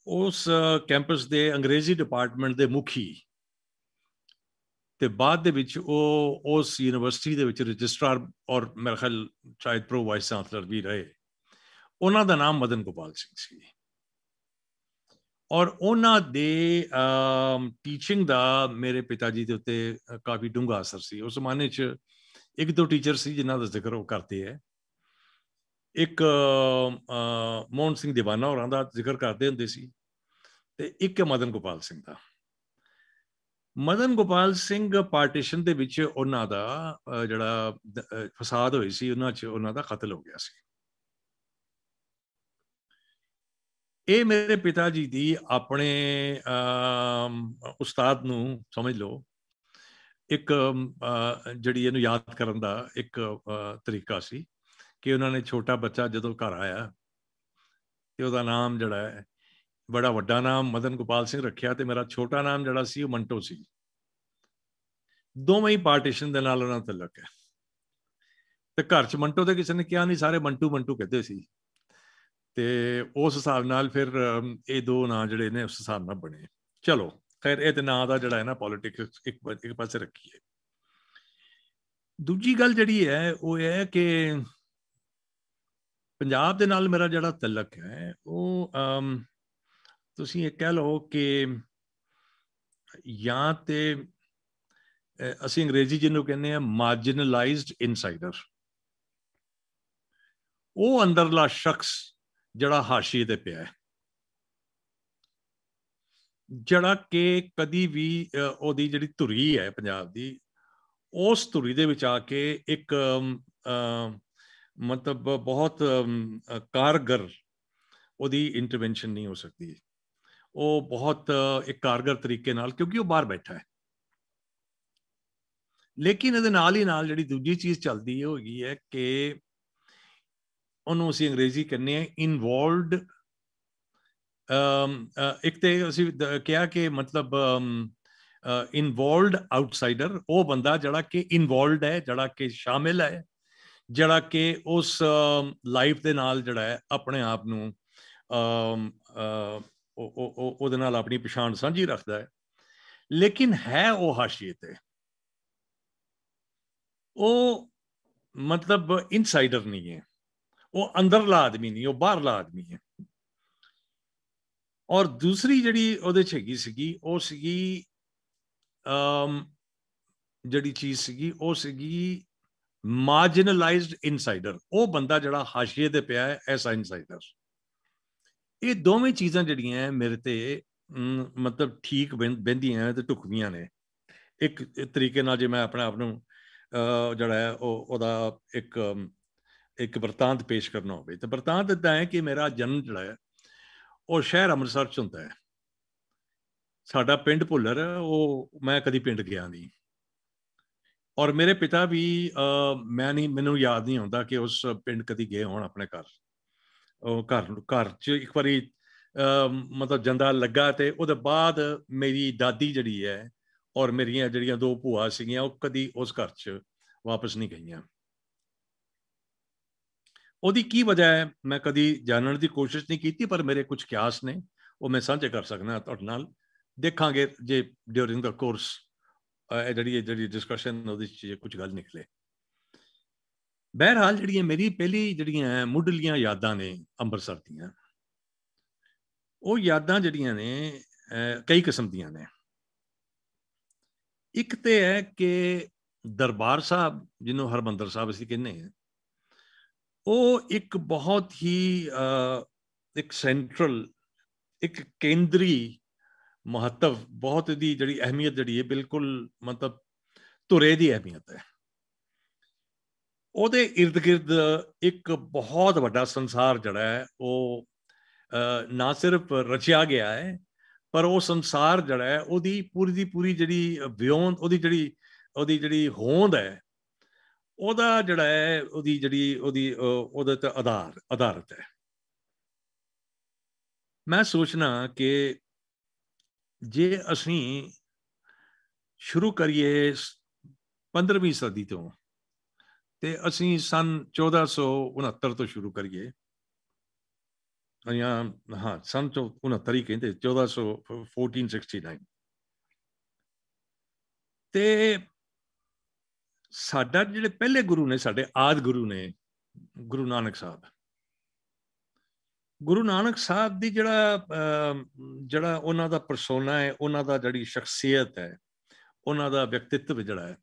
ਉਸ ਕੈਂਪਸ ਦੇ ਅੰਗਰੇਜ਼ੀ ਡਿਪਾਰਟਮੈਂਟ ਦੇ ਮੁਖੀ ਤੇ ਬਾਅਦ ਦੇ ਵਿੱਚ ਉਹ ਉਸ ਯੂਨੀਵਰਸਿਟੀ ਦੇ ਵਿੱਚ ਰਜਿਸਟਰਾਰ ਔਰ ਮੇਰੇ ਖਿਆਲ ਸ਼ਾਇਦ ਪ੍ਰੋ ਵਾਈਸ ਚਾਂਸਲਰ ਵੀ ਰਹੇ। ਉਹਨਾਂ ਦਾ ਨਾਮ ਮਦਨ ਗੋਪਾਲ ਸਿੰਘ ਸੀ। ਔਰ ਉਹਨਾਂ ਦੇ ਟੀਚਿੰਗ ਦਾ ਮੇਰੇ ਪਿਤਾ ਜੀ ਦੇ ਉੱਤੇ ਕਾਫੀ ਡੂੰਘਾ ਅਸਰ ਸੀ। ਉਸ ਜ਼ਮਾਨੇ 'ਚ ਇੱਕ ਦੋ ਟੀਚਰ ਸੀ ਜਿਨ੍ਹਾਂ ਦਾ ਜ਼ਿਕਰ ਉਹ ਕਰਦੇ ਹੈ ਇੱਕ ਮੋਹਨ ਸਿੰਘ ਦੀਵਾਨਾ ਹੋਰਾਂ ਦਾ ਜ਼ਿਕਰ ਕਰਦੇ ਹੁੰਦੇ ਸੀ ਤੇ ਇੱਕ ਮਦਨ ਗੋਪਾਲ ਸਿੰਘ ਦਾ। ਮਦਨ ਗੋਪਾਲ ਸਿੰਘ ਪਾਰਟੀਸ਼ਨ ਦੇ ਵਿੱਚ ਉਹਨਾਂ ਦਾ ਜਿਹੜਾ ਫਸਾਦ ਹੋਈ ਸੀ, ਉਹਨਾਂ 'ਚ ਉਹਨਾਂ ਦਾ ਕਤਲ ਹੋ ਗਿਆ ਸੀ। ਇਹ ਮੇਰੇ ਪਿਤਾ ਜੀ ਦੀ ਆਪਣੇ ਉਸਤਾਦ ਨੂੰ ਸਮਝ ਲਓ ਇੱਕ ਜਿਹੜੀ ਇਹਨੂੰ ਯਾਦ ਕਰਨ ਦਾ ਇੱਕ ਤਰੀਕਾ ਸੀ ਕਿ ਉਹਨਾਂ ਨੇ ਛੋਟਾ ਬੱਚਾ ਜਦੋਂ ਘਰ ਆਇਆ ਤੇ ਉਹਦਾ ਨਾਮ ਜਿਹੜਾ ਹੈ, ਬੜਾ ਵੱਡਾ ਨਾਮ ਮਦਨ ਗੋਪਾਲ ਸਿੰਘ ਰੱਖਿਆ ਤੇ ਮੇਰਾ ਛੋਟਾ ਨਾਮ ਜਿਹੜਾ ਸੀ ਉਹ ਮੰਟੋ ਸੀ। ਦੋਵੇਂ ਹੀ ਪਾਰਟੀਸ਼ਨ ਦੇ ਨਾਲ ਉਹਨਾਂ ਦਾ ਤਲਕ ਹੈ। ਤੇ ਘਰ ਚ ਮੰਟੋ ਤੇ ਕਿਸੇ ਨੇ ਕਿਹਾ ਨਹੀਂ, ਸਾਰੇ ਮੰਟੂ ਮੰਟੂ ਕਹਿੰਦੇ ਸੀ। ਤੇ ਉਸ ਹਿਸਾਬ ਨਾਲ ਫਿਰ ਇਹ ਦੋ ਨਾਂ ਜਿਹੜੇ ਨੇ ਉਸ ਹਿਸਾਬ ਨਾਲ ਬਣੇ। ਚਲੋ ਖੈਰ, ਇਹ ਤੇ ਨਾਂ ਦਾ ਜਿਹੜਾ ਹੈ ਨਾ ਪੋਲਿਟਿਕਸ ਇੱਕ ਇੱਕ ਪਾਸੇ ਰੱਖੀਏ ਦੂਜੀ ਗੱਲ ਜਿਹੜੀ ਹੈ, ਉਹ ਇਹ ਹੈ ਕਿ ਪੰਜਾਬ ਦੇ ਨਾਲ ਮੇਰਾ ਜਿਹੜਾ ਤਲਕ ਹੈ, ਉਹ ਤੁਸੀਂ ਇਹ ਕਹਿ ਲਓ ਕਿ ਜਾਂ ਤੇ ਅਸੀਂ ਅੰਗਰੇਜ਼ੀ ਜਿਹਨੂੰ ਕਹਿੰਦੇ ਆ ਮਾਰਜਨਲਾਈਜ਼ਡ ਇਨਸਾਈਡਰ ਉਹ ਅੰਦਰਲਾ ਸ਼ਖਸ ਜਿਹੜਾ ਹਾਸ਼ੀਏ ਤੇ ਪਿਆ ਹੈ। ਜਿਹੜਾ ਕਿ ਕਦੀ ਵੀ ਉਹਦੀ ਜਿਹੜੀ ਧੁਰੀ ਹੈ ਪੰਜਾਬ ਦੀ, ਉਸ ਧੁਰੀ ਦੇ ਵਿੱਚ ਆ ਕੇ ਇੱਕ ਮਤਲਬ ਬਹੁਤ ਕਾਰਗਰ ਉਹਦੀ ਇੰਟਰਵੈਂਸ਼ਨ ਨਹੀਂ ਹੋ ਸਕਦੀ। ਉਹ ਬਹੁਤ ਇੱਕ ਕਾਰਗਰ ਤਰੀਕੇ ਨਾਲ ਕਿਉਂਕਿ ਉਹ ਬਾਹਰ ਬੈਠਾ ਹੈ। ਲੇਕਿਨ ਇਹਦੇ ਨਾਲ ਹੀ ਨਾਲ ਜਿਹੜੀ ਦੂਜੀ ਚੀਜ਼ ਚੱਲਦੀ ਹੈ ਹੋਗੀ ਹੈ ਕਿ ਉਹਨੂੰ ਅਸੀਂ ਅੰਗਰੇਜ਼ੀ ਕਹਿੰਦੇ ਆ ਇਨਵੋਲਵਡ ਇੱਕ ਤੇ ਅਸੀਂ ਕਿਹਾ ਕਿ ਮਤਲਬ ਇਨਵੋਲਵਡ ਆਊਟਸਾਈਡਰ ਉਹ ਬੰਦਾ ਜਿਹੜਾ ਕਿ ਇਨਵੋਲਵਡ ਹੈ, ਜਿਹੜਾ ਕਿ ਸ਼ਾਮਿਲ ਹੈ, ਜਿਹੜਾ ਕਿ ਉਸ ਲਾਈਫ ਦੇ ਨਾਲ ਜਿਹੜਾ ਹੈ, ਆਪਣੇ ਆਪ ਨੂੰ ਉਹਦੇ ਨਾਲ ਆਪਣੀ ਪਛਾਣ ਸਾਂਝੀ ਰੱਖਦਾ ਹੈ। ਲੇਕਿਨ ਹੈ ਉਹ ਹਾਸ਼ੀਏ ਤੇ। ਉਹ ਮਤਲਬ ਇਨਸਾਈਡਰ ਨਹੀਂ ਹੈ। ਉਹ ਅੰਦਰਲਾ ਆਦਮੀ ਨਹੀਂ, ਉਹ ਬਾਹਰਲਾ ਆਦਮੀ ਹੈ। ਔਰ ਦੂਸਰੀ ਜਿਹੜੀ ਉਹਦੇ ਚ ਹੈਗੀ ਸੀਗੀ, ਉਹ ਸੀਗੀ, ਅਮ, ਜਿਹੜੀ ਚੀਜ਼ ਸੀਗੀ, ਉਹ ਸੀਗੀ ਮਾਰਜਨਲਾਈਜ਼ਡ ਇਨਸਾਈਡਰ ਉਹ ਬੰਦਾ ਜਿਹੜਾ ਹਾਸ਼ੀਏ ਤੇ ਪਿਆ ਹੈ, ਐਸਾ ਇਨਸਾਈਡਰ ਇਹ ਦੋਵੇਂ ਚੀਜ਼ਾਂ ਜਿਹੜੀਆਂ ਮੇਰੇ ਤੇ ਮਤਲਬ ਠੀਕ ਬੰਦੀਆਂ ਤੇ ਟੁਕਵੀਆਂ ਨੇ। ਇੱਕ ਤਰੀਕੇ ਨਾਲ ਜੇ ਮੈਂ ਆਪਣੇ ਆਪ ਨੂੰ ਜਿਹੜਾ ਹੈ, ਉਹ, ਉਹਦਾ ਇੱਕ ਇੱਕ ਵਰਤਾਂਤ ਪੇਸ਼ ਕਰਨਾ ਹੋਵੇ, ਤੇ ਵਰਤਾਂਤ ਇਦਾਂ ਹੈ ਕਿ ਮੇਰਾ ਜਨਮ ਜਿਹੜਾ ਹੈ ਉਹ ਸ਼ਹਿਰ ਅੰਮ੍ਰਿਤਸਰ ਚ ਹੁੰਦਾ ਹੈ। ਸਾਡਾ ਪਿੰਡ ਭੁੱਲਰ, ਉਹ ਮੈਂ ਕਦੀ ਪਿੰਡ ਗਿਆ ਨਹੀਂ। ਔਰ ਮੇਰੇ ਪਿਤਾ ਵੀ ਮੈਂ ਨਹੀਂ, ਮੈਨੂੰ ਯਾਦ ਨਹੀਂ ਆਉਂਦਾ ਕਿ ਉਸ ਪਿੰਡ ਕਦੀ ਗਏ ਹੋਣ ਆਪਣੇ ਘਰ। ਉਹ ਘਰ ਘਰ ਚ ਇੱਕ ਵਾਰੀ ਮਤਲਬ ਜੰਦਾ ਲੱਗਾ ਤੇ ਉਹਦੇ ਬਾਅਦ ਮੇਰੀ ਦਾਦੀ ਜਿਹੜੀ ਹੈ ਔਰ ਮੇਰੀਆਂ ਜਿਹੜੀਆਂ ਦੋ ਭੂਆ ਸੀਗੀਆਂ, ਉਹ ਕਦੀ ਉਸ ਘਰ 'ਚ ਵਾਪਸ ਨਹੀਂ ਗਈਆਂ। ਉਹਦੀ ਕੀ ਵਜ੍ਹਾ ਹੈ? ਮੈਂ ਕਦੀ ਜਾਣਨ ਦੀ ਕੋਸ਼ਿਸ਼ ਨਹੀਂ ਕੀਤੀ, ਪਰ ਮੇਰੇ ਕੁਝ ਕਿਆਸ ਨੇ, ਉਹ ਮੈਂ ਸਾਂਝੇ ਕਰ ਸਕਦਾ ਤੁਹਾਡੇ ਨਾਲ। ਦੇਖਾਂਗੇ ਜੇ ਡਿਊਰਿੰਗ ਦਾ ਕੋਰਸ ਇਹ ਜਿਹੜੀ ਜਿਹੜੀ ਡਿਸਕਸ਼ਨ ਉਹਦੇ ਚ ਕੁਝ ਗੱਲ ਨਿਕਲੇ। ਬਹਿਰਹਾਲ ਜਿਹੜੀਆਂ ਮੇਰੀ ਪਹਿਲੀ ਜਿਹੜੀਆਂ ਮੁੱਢਲੀਆਂ ਯਾਦਾਂ ਨੇ ਅੰਮ੍ਰਿਤਸਰ ਦੀਆਂ, ਉਹ ਯਾਦਾਂ ਜਿਹੜੀਆਂ ਨੇ ਕਈ ਕਿਸਮ ਦੀਆਂ ਨੇ। ਇੱਕ ਤੇ ਹੈ ਕਿ ਦਰਬਾਰ ਸਾਹਿਬ, ਜਿਹਨੂੰ ਹਰਮੰਦਰ ਸਾਹਿਬ ਅਸੀਂ ਕਹਿੰਦੇ ਹਾਂ ਉਹ ਇੱਕ ਬਹੁਤ ਹੀ ਇੱਕ ਸੈਂਟਰਲ ਇੱਕ ਕੇਂਦਰੀ ਮਹੱਤਵ, ਬਹੁਤ ਦੀ ਜਿਹੜੀ ਅਹਿਮੀਅਤ ਜਿਹੜੀ ਹੈ, ਬਿਲਕੁਲ ਮਤਲਬ ਧੁਰੇ ਦੀ ਅਹਿਮੀਅਤ ਹੈ। ਉਹਦੇ ird-gird ਇੱਕ ਬਹੁਤ ਵੱਡਾ ਸੰਸਾਰ ਜਿਹੜਾ ਹੈ, ਉਹ ਨਾ ਸਿਰਫ ਰਚਿਆ ਗਿਆ ਹੈ, ਪਰ ਉਹ ਸੰਸਾਰ ਜਿਹੜਾ ਹੈ, ਉਹਦੀ ਪੂਰੀ ਦੀ ਪੂਰੀ ਜਿਹੜੀ ਵਿਉਂਤ, ਉਹਦੀ ਜਿਹੜੀ ਉਹਦੀ ਜਿਹੜੀ ਹੋਂਦ ਹੈ ਉਹਦਾ ਜਿਹੜਾ ਹੈ, ਉਹਦੀ ਜਿਹੜੀ, ਉਹਦੀ ਉਹਦੇ ਤੇ ਆਧਾਰ, ਆਧਾਰਿਤ ਹੈ। ਮੈਂ ਸੋਚਣਾ ਕਿ ਜੇ ਅਸੀਂ ਸ਼ੁਰੂ ਕਰੀਏ 15ਵੀਂ ਸਦੀ ਤੋਂ, ਤੇ ਅਸੀਂ ਸਨ 1469 ਤੋਂ ਸ਼ੁਰੂ ਕਰੀਏ, ਜਾਂ, ਹਾਂ, ਸਨ 69 ਹੀ ਕਹਿੰਦੇ 1400 1469 ਤੇ ਸਾਡਾ ਜਿਹੜੇ ਪਹਿਲੇ ਗੁਰੂ ਨੇ, ਸਾਡੇ ਆਦ ਗੁਰੂ ਨੇ, ਗੁਰੂ ਨਾਨਕ ਸਾਹਿਬ। ਗੁਰੂ ਨਾਨਕ ਸਾਹਿਬ ਦੀ ਜਿਹੜਾ ਜਿਹੜਾ ਉਹਨਾਂ ਦਾ ਪਰਸੋਨਾ ਹੈ, ਉਹਨਾਂ ਦਾ ਜਿਹੜੀ ਸ਼ਖਸੀਅਤ ਹੈ, ਉਹਨਾਂ ਦਾ ਵਿਅਕਤੀਤਵ ਜਿਹੜਾ ਹੈ,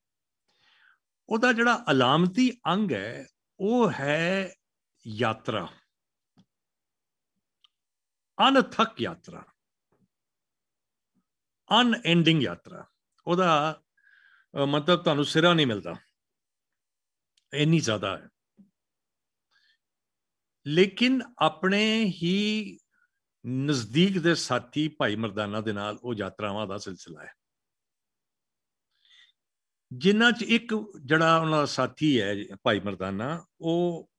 ਉਹਦਾ ਜਿਹੜਾ ਅਲਾਮਤੀ ਅੰਗ ਹੈ, ਉਹ ਹੈ ਯਾਤਰਾ। ਅਨਥਕ ਯਾਤਰਾ। ਅਨਐਂਡਿੰਗ ਯਾਤਰਾ। ਉਹਦਾ ਮਤਲਬ ਤੁਹਾਨੂੰ ਸਿਰਾ ਨਹੀਂ ਮਿਲਦਾ। ਇੰਨੀ ਜ਼ਿਆਦਾ ਹੈ। ਲੇਕਿਨ ਆਪਣੇ ਹੀ ਨਜ਼ਦੀਕ ਦੇ ਸਾਥੀ ਭਾਈ ਮਰਦਾਨਾ ਦੇ ਨਾਲ ਉਹ ਯਾਤਰਾਵਾਂ ਦਾ ਸਿਲਸਿਲਾ ਹੈ। ਜਿਨ੍ਹਾਂ 'ਚ ਇੱਕ ਜਿਹੜਾ ਉਹਨਾਂ ਦਾ ਸਾਥੀ ਹੈ ਭਾਈ ਮਰਦਾਨਾ, ਉਹ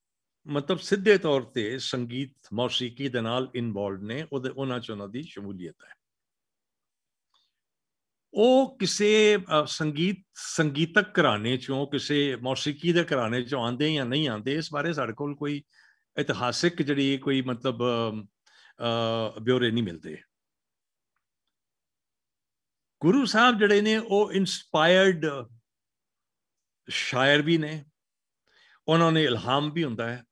ਮਤਲਬ ਸਿੱਧੇ ਤੌਰ ਤੇ ਸੰਗੀਤ, ਮੌਸੀਕੀ ਦੇ ਨਾਲ ਇਨਵੋਲਡ ਨੇ, ਉਹਦੇ ਉਹਨਾਂ 'ਚ ਉਹਨਾਂ ਦੀ ਸ਼ਮੂਲੀਅਤ ਹੈ। ਉਹ ਕਿਸੇ ਸੰਗੀਤ, ਸੰਗੀਤਕ ਘਰਾਣੇ ਚੋਂ, ਕਿਸੇ ਮੌਸੀਕੀ ਦੇ ਘਰਾਣੇ ਚੋਂ ਆਉਂਦੇ ਜਾਂ ਨਹੀਂ ਆਉਂਦੇ, ਇਸ ਬਾਰੇ ਸਾਡੇ ਕੋਲ ਕੋਈ ਇਤਿਹਾਸਿਕ ਜਿਹੜੀ ਕੋਈ ਮਤਲਬ ਬਿਉਰੇ ਨਹੀਂ ਮਿਲਦੇ। ਗੁਰੂ ਸਾਹਿਬ ਜਿਹੜੇ ਨੇ, ਉਹ ਇਨਸਪਾਇਰਡ ਸ਼ਾਇਰ ਵੀ ਨੇ, ਉਹਨਾਂ ਨੇ ਇਲਹਾਮ ਵੀ ਹੁੰਦਾ ਹੈ,